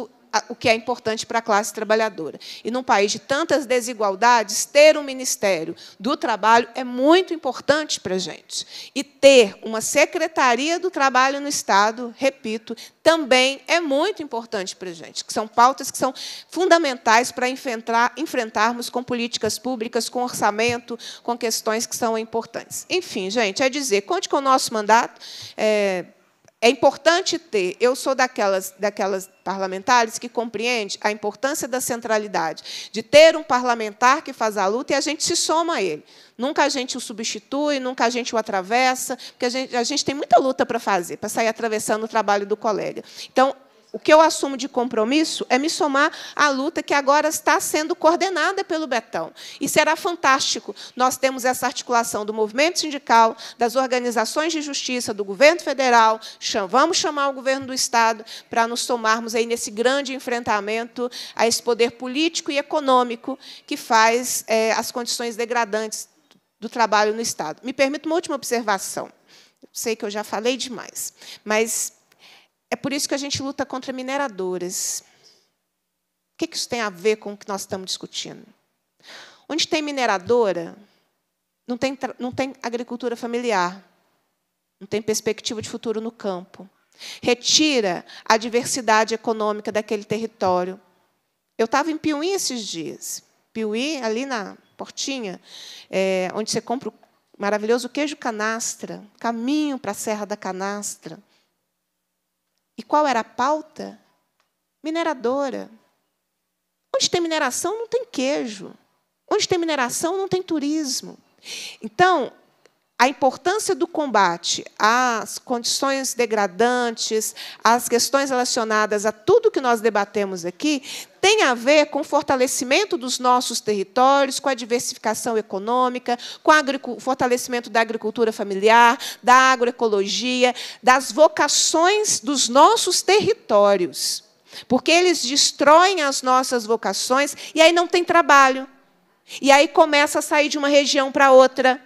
o que é importante para a classe trabalhadora. E num país de tantas desigualdades, ter um Ministério do Trabalho é muito importante para a gente. E ter uma Secretaria do Trabalho no Estado, repito, também é muito importante para a gente, que são pautas que são fundamentais para enfrentar, enfrentarmos com políticas públicas, com orçamento, com questões que são importantes. Enfim, gente, é dizer, conte com o nosso mandato. É, é importante ter, eu sou daquelas, daquelas parlamentares que compreende a importância da centralidade, de ter um parlamentar que faz a luta e a gente se soma a ele. Nunca a gente o substitui, nunca a gente o atravessa, porque a gente, a gente tem muita luta para fazer, para sair atravessando o trabalho do colega. Então, o que eu assumo de compromisso é me somar à luta que agora está sendo coordenada pelo Betão. E será fantástico. Nós temos essa articulação do movimento sindical, das organizações de justiça, do governo federal. Vamos chamar o governo do Estado para nos somarmos aí nesse grande enfrentamento a esse poder político e econômico que faz é, as condições degradantes do trabalho no Estado. Me permito uma última observação. Sei que eu já falei demais, mas é por isso que a gente luta contra mineradoras. O que isso tem a ver com o que nós estamos discutindo? Onde tem mineradora, não tem, não tem agricultura familiar, não tem perspectiva de futuro no campo. Retira a diversidade econômica daquele território. Eu estava em Piuí esses dias. Piuí, ali na portinha, é, onde você compra maravilhoso queijo canastra, caminho para a Serra da Canastra. E qual era a pauta? Mineradora. Onde tem mineração, não tem queijo. Onde tem mineração, não tem turismo. Então, a importância do combate às condições degradantes, às questões relacionadas a tudo que nós debatemos aqui, tem a ver com o fortalecimento dos nossos territórios, com a diversificação econômica, com o fortalecimento da agricultura familiar, da agroecologia, das vocações dos nossos territórios. Porque eles destroem as nossas vocações e aí não tem trabalho. E aí começa a sair de uma região para outra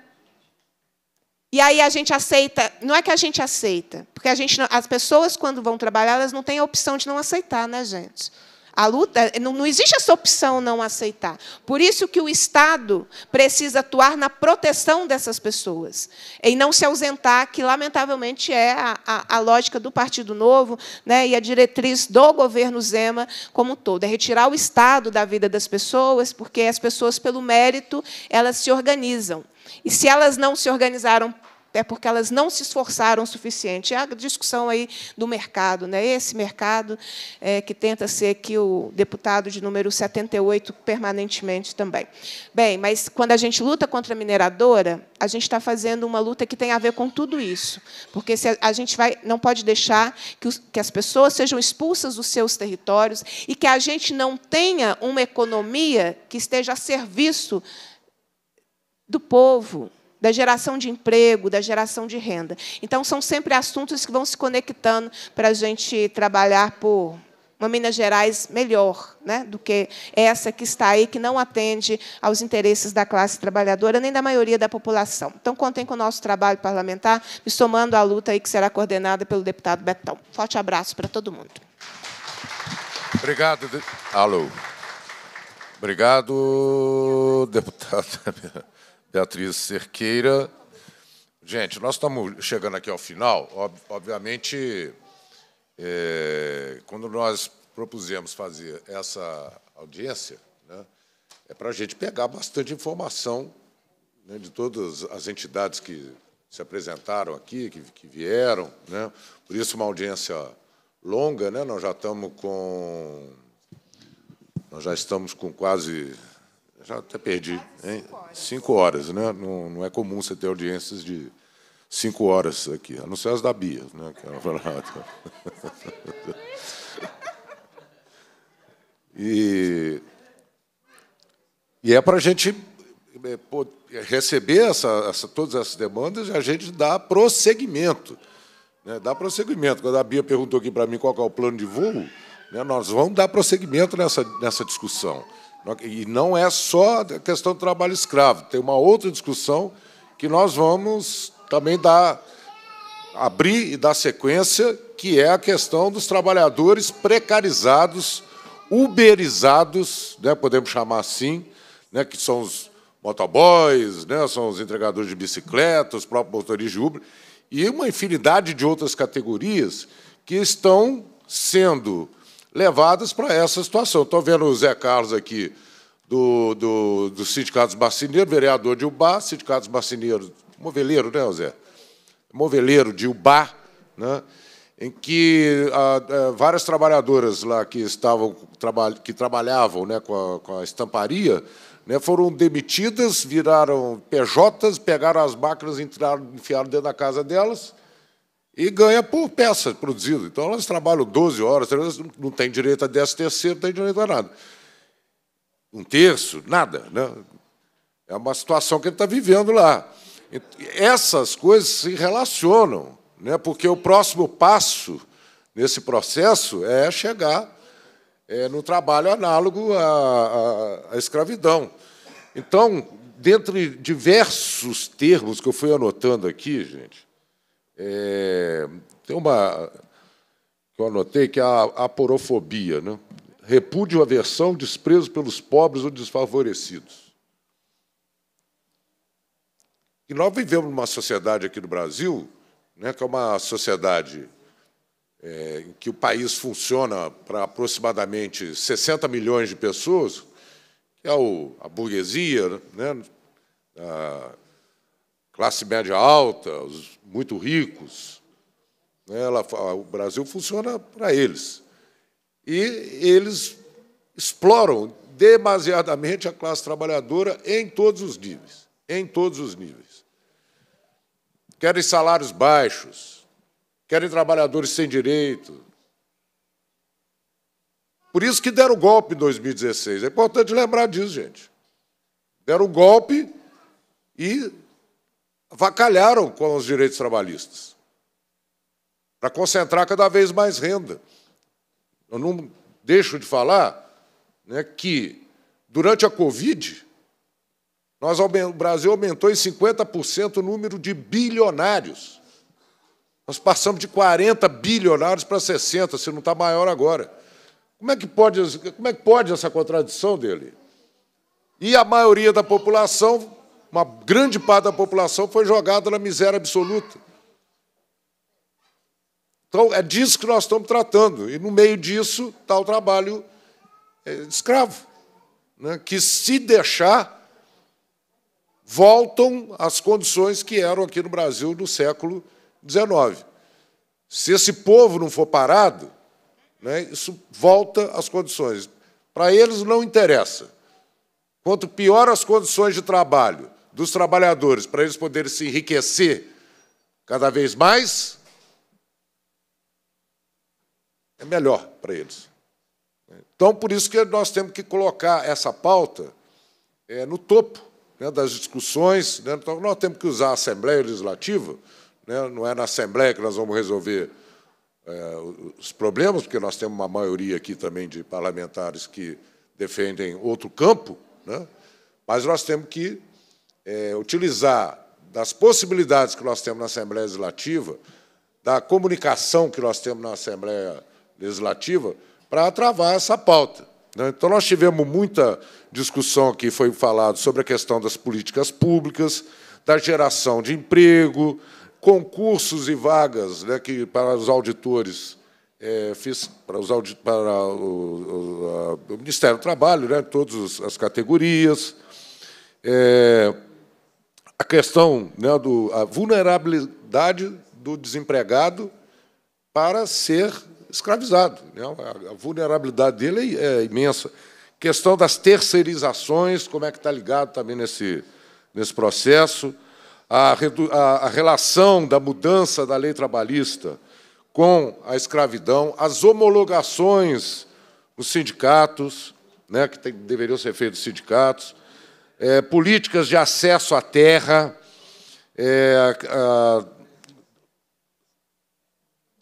e aí a gente aceita, não é que a gente aceita, porque a gente, as pessoas quando vão trabalhar, elas não têm a opção de não aceitar, né, gente? A luta, não, não existe essa opção não aceitar. Por isso que o Estado precisa atuar na proteção dessas pessoas, em não se ausentar, que lamentavelmente é a, a, a lógica do Partido Novo né, e a diretriz do governo Zema como um todo. É retirar o Estado da vida das pessoas, porque as pessoas, pelo mérito, elas se organizam. E se elas não se organizaram é porque elas não se esforçaram o suficiente. É a discussão aí do mercado, né? esse mercado é, que tenta ser aqui o deputado de número 78 permanentemente também. Bem, mas quando a gente luta contra a mineradora, a gente está fazendo uma luta que tem a ver com tudo isso. Porque a, gente vai, não pode deixar que, os, que as pessoas sejam expulsas dos seus territórios e que a gente não tenha uma economia que esteja a serviço do povo, da geração de emprego, da geração de renda. Então, são sempre assuntos que vão se conectando para a gente trabalhar por uma Minas Gerais melhor né, do que essa que está aí, que não atende aos interesses da classe trabalhadora nem da maioria da população. Então, contem com o nosso trabalho parlamentar, me somando à luta aí que será coordenada pelo deputado Betão. Forte abraço para todo mundo. Obrigado. Alô. Obrigado, deputado. Beatriz Cerqueira. Gente, nós estamos chegando aqui ao final. Obviamente, é, quando nós propusemos fazer essa audiência, né, é para a gente pegar bastante informação né, de todas as entidades que se apresentaram aqui, que, que vieram. Né, por isso, uma audiência longa. Né, nós já estamos com nós já estamos com quase já até perdi. Hein? Cinco horas, né? Não, não é comum você ter audiências de cinco horas aqui, a não ser as da Bia, né? Que ela fala, e, e é para a gente é, receber essa, essa, todas essas demandas e a gente dar prosseguimento. Né? Dar prosseguimento. Quando a Bia perguntou aqui para mim qual é o plano de voo, né, nós vamos dar prosseguimento nessa, nessa discussão. E não é só a questão do trabalho escravo, tem uma outra discussão que nós vamos também dar, abrir e dar sequência, que é a questão dos trabalhadores precarizados, uberizados, né, podemos chamar assim, né, que são os motoboys, né, são os entregadores de bicicleta, os próprios motoristas de Uber, e uma infinidade de outras categorias que estão sendo levadas para essa situação. Estou vendo o Zé Carlos aqui, do, do, do Sindicato dos Marceneiros, vereador de Ubá, Sindicato dos Marceneiros, moveleiro, né, Zé? Moveleiro de Ubá, né? em que ah, ah, várias trabalhadoras lá que estavam que trabalhavam né, com, a, com a estamparia né, foram demitidas, viraram PJs, pegaram as máquinas, entraram, enfiaram dentro da casa delas e ganha por peça produzida. Então, elas trabalham 12 horas, não tem direito a 10 terceiro, não tem direito a nada. Um terço, nada. Né? É uma situação que ele está vivendo lá. Essas coisas se relacionam, né? porque o próximo passo nesse processo é chegar é, no trabalho análogo à, à, à escravidão. Então, dentre diversos termos que eu fui anotando aqui, gente, é, tem uma que eu anotei que é a aporofobia, né? repúdio, aversão, desprezo pelos pobres ou desfavorecidos. E nós vivemos numa sociedade aqui no Brasil, né, que é uma sociedade é, em que o país funciona para aproximadamente 60 milhões de pessoas, que é o, a burguesia, né, a classe média alta, os muito ricos. Né? Ela, o Brasil funciona para eles. E eles exploram demasiadamente a classe trabalhadora em todos os níveis. Em todos os níveis. Querem salários baixos, querem trabalhadores sem direito. Por isso que deram o golpe em 2016. É importante lembrar disso, gente. Deram o golpe e avacalharam com os direitos trabalhistas para concentrar cada vez mais renda. Eu não deixo de falar né, que, durante a Covid, nós, o Brasil aumentou em 50% o número de bilionários. Nós passamos de 40 bilionários para 60, se não está maior agora. Como é, que pode, como é que pode essa contradição dele? E a maioria da população, uma grande parte da população, foi jogada na miséria absoluta. Então, é disso que nós estamos tratando. E, no meio disso, está o trabalho é, escravo, né, que, se deixar, voltam às condições que eram aqui no Brasil no século XIX. Se esse povo não for parado, né, isso volta às condições. Para eles não interessa. Quanto pior as condições de trabalho dos trabalhadores, para eles poderem se enriquecer cada vez mais, é melhor para eles. Então, por isso que nós temos que colocar essa pauta é, no topo né, das discussões. Né? Então, nós temos que usar a Assembleia Legislativa, né? não é na Assembleia que nós vamos resolver é, os problemas, porque nós temos uma maioria aqui também de parlamentares que defendem outro campo, né? mas nós temos que é, utilizar das possibilidades que nós temos na Assembleia Legislativa, da comunicação que nós temos na Assembleia Legislativa, para travar essa pauta. Né? Então, nós tivemos muita discussão aqui, foi falado sobre a questão das políticas públicas, da geração de emprego, concursos e vagas né, que, para os auditores, é, fiz, para, os audit, para o, o, o, Ministério do Trabalho, né, todas as categorias, é, a questão né, da vulnerabilidade do desempregado para ser escravizado. Né? A vulnerabilidade dele é imensa. Questão das terceirizações, como é que está ligado também nesse, nesse processo. A, a, a relação da mudança da lei trabalhista com a escravidão, as homologações nos sindicatos, né, que tem, deveriam ser feitos sindicatos, é, políticas de acesso à terra, é, a,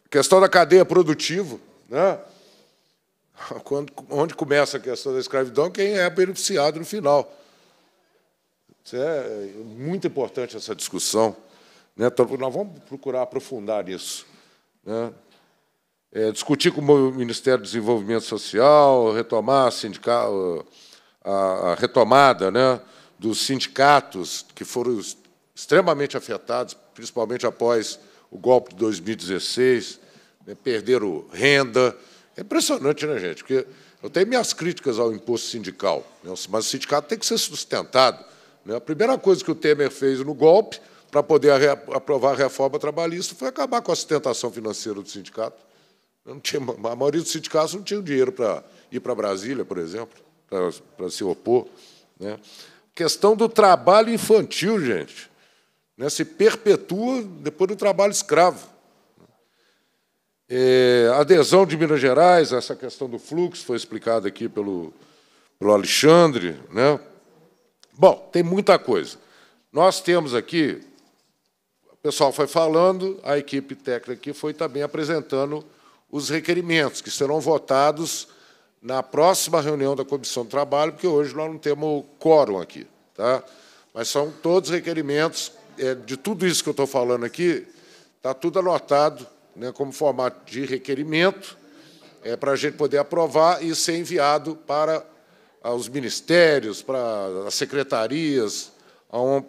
questão da cadeia produtiva, né? Quando, onde começa a questão da escravidão, quem é beneficiado no final. Isso é muito importante essa discussão. Né? Então, nós vamos procurar aprofundar nisso. Né? É, discutir com o Ministério do Desenvolvimento Social, retomar a, sindical, a, retomada né, dos sindicatos que foram extremamente afetados, principalmente após o golpe de 2016, né, perderam renda. É impressionante, né, gente? Porque eu tenho minhas críticas ao imposto sindical, né, mas o sindicato tem que ser sustentado. Né? A primeira coisa que o Temer fez no golpe, para poder aprovar a reforma trabalhista, foi acabar com a sustentação financeira do sindicato. Não tinha, a maioria dos sindicatos não tinha dinheiro para ir para Brasília, por exemplo, para, se opor. Né? Questão do trabalho infantil, gente né, se perpetua depois do trabalho escravo. É, adesão de Minas Gerais, essa questão do fluxo foi explicada aqui pelo, pelo Alexandre. Né? Bom, tem muita coisa. Nós temos aqui, o pessoal foi falando, a equipe técnica aqui foi também apresentando os requerimentos que serão votados na próxima reunião da Comissão do Trabalho, porque hoje nós não temos quórum aqui. Tá? Mas são todos requerimentos é, de tudo isso que eu estou falando aqui, está tudo anotado né, como formato de requerimento, é, para a gente poder aprovar e ser enviado para os ministérios, para as secretarias,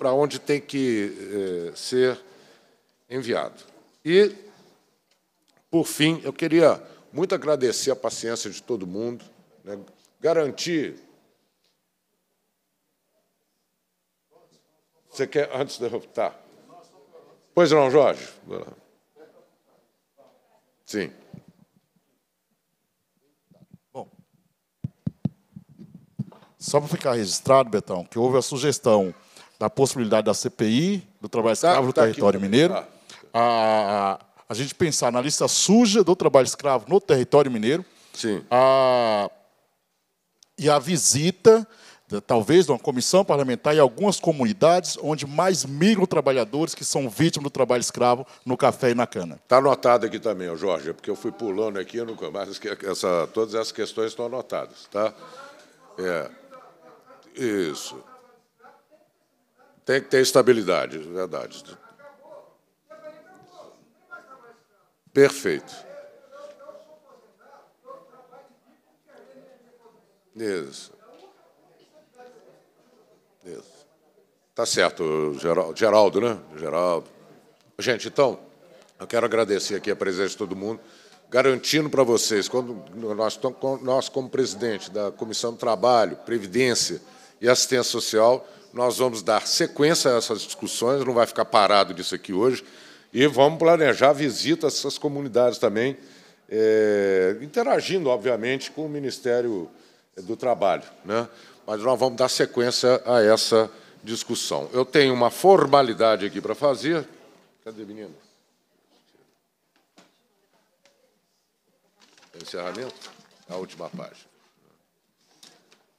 para onde tem que é, ser enviado. E, por fim, eu queria muito agradecer a paciência de todo mundo, né, garantir Você quer, antes de. Tá. Pois não, Jorge? Sim. Só para ficar registrado, Betão, que houve a sugestão da possibilidade da CPI, do trabalho Tá- escravo no tá aqui território também, mineiro, tá. a, a gente pensar na lista suja do trabalho escravo no território mineiro, Sim. a, e a visita, talvez, de uma comissão parlamentar em algumas comunidades onde mais migram trabalhadores que são vítimas do trabalho escravo no café e na cana. Está anotado aqui também, Jorge, porque eu fui pulando aqui, eu nunca mais, essa, todas essas questões estão anotadas, tá? É. Isso. Tem que ter estabilidade, é verdade. Perfeito. Isso. Isso. Tá certo, Geral- Geraldo, né? Geraldo. Gente, então, eu quero agradecer aqui a presença de todo mundo, garantindo para vocês, quando nós, nós, como presidente da Comissão do Trabalho, Previdência e Assistência Social, nós vamos dar sequência a essas discussões, não vai ficar parado disso aqui hoje, e vamos planejar visitas a essas comunidades também, eh, interagindo, obviamente, com o Ministério do Trabalho. Né? Mas nós vamos dar sequência a essa discussão. Eu tenho uma formalidade aqui para fazer. Cadê, menino? Encerramento? A última página.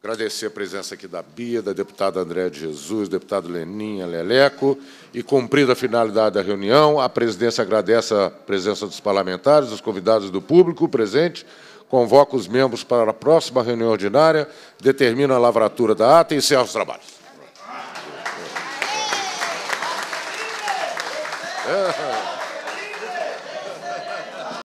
Agradecer a presença aqui da Bia, da deputada Andréa de Jesus, deputado Leninha Leleco, e cumprida a finalidade da reunião, a presidência agradece a presença dos parlamentares, dos convidados do público presente, convoca os membros para a próxima reunião ordinária, determina a lavratura da ata e encerra os trabalhos. É.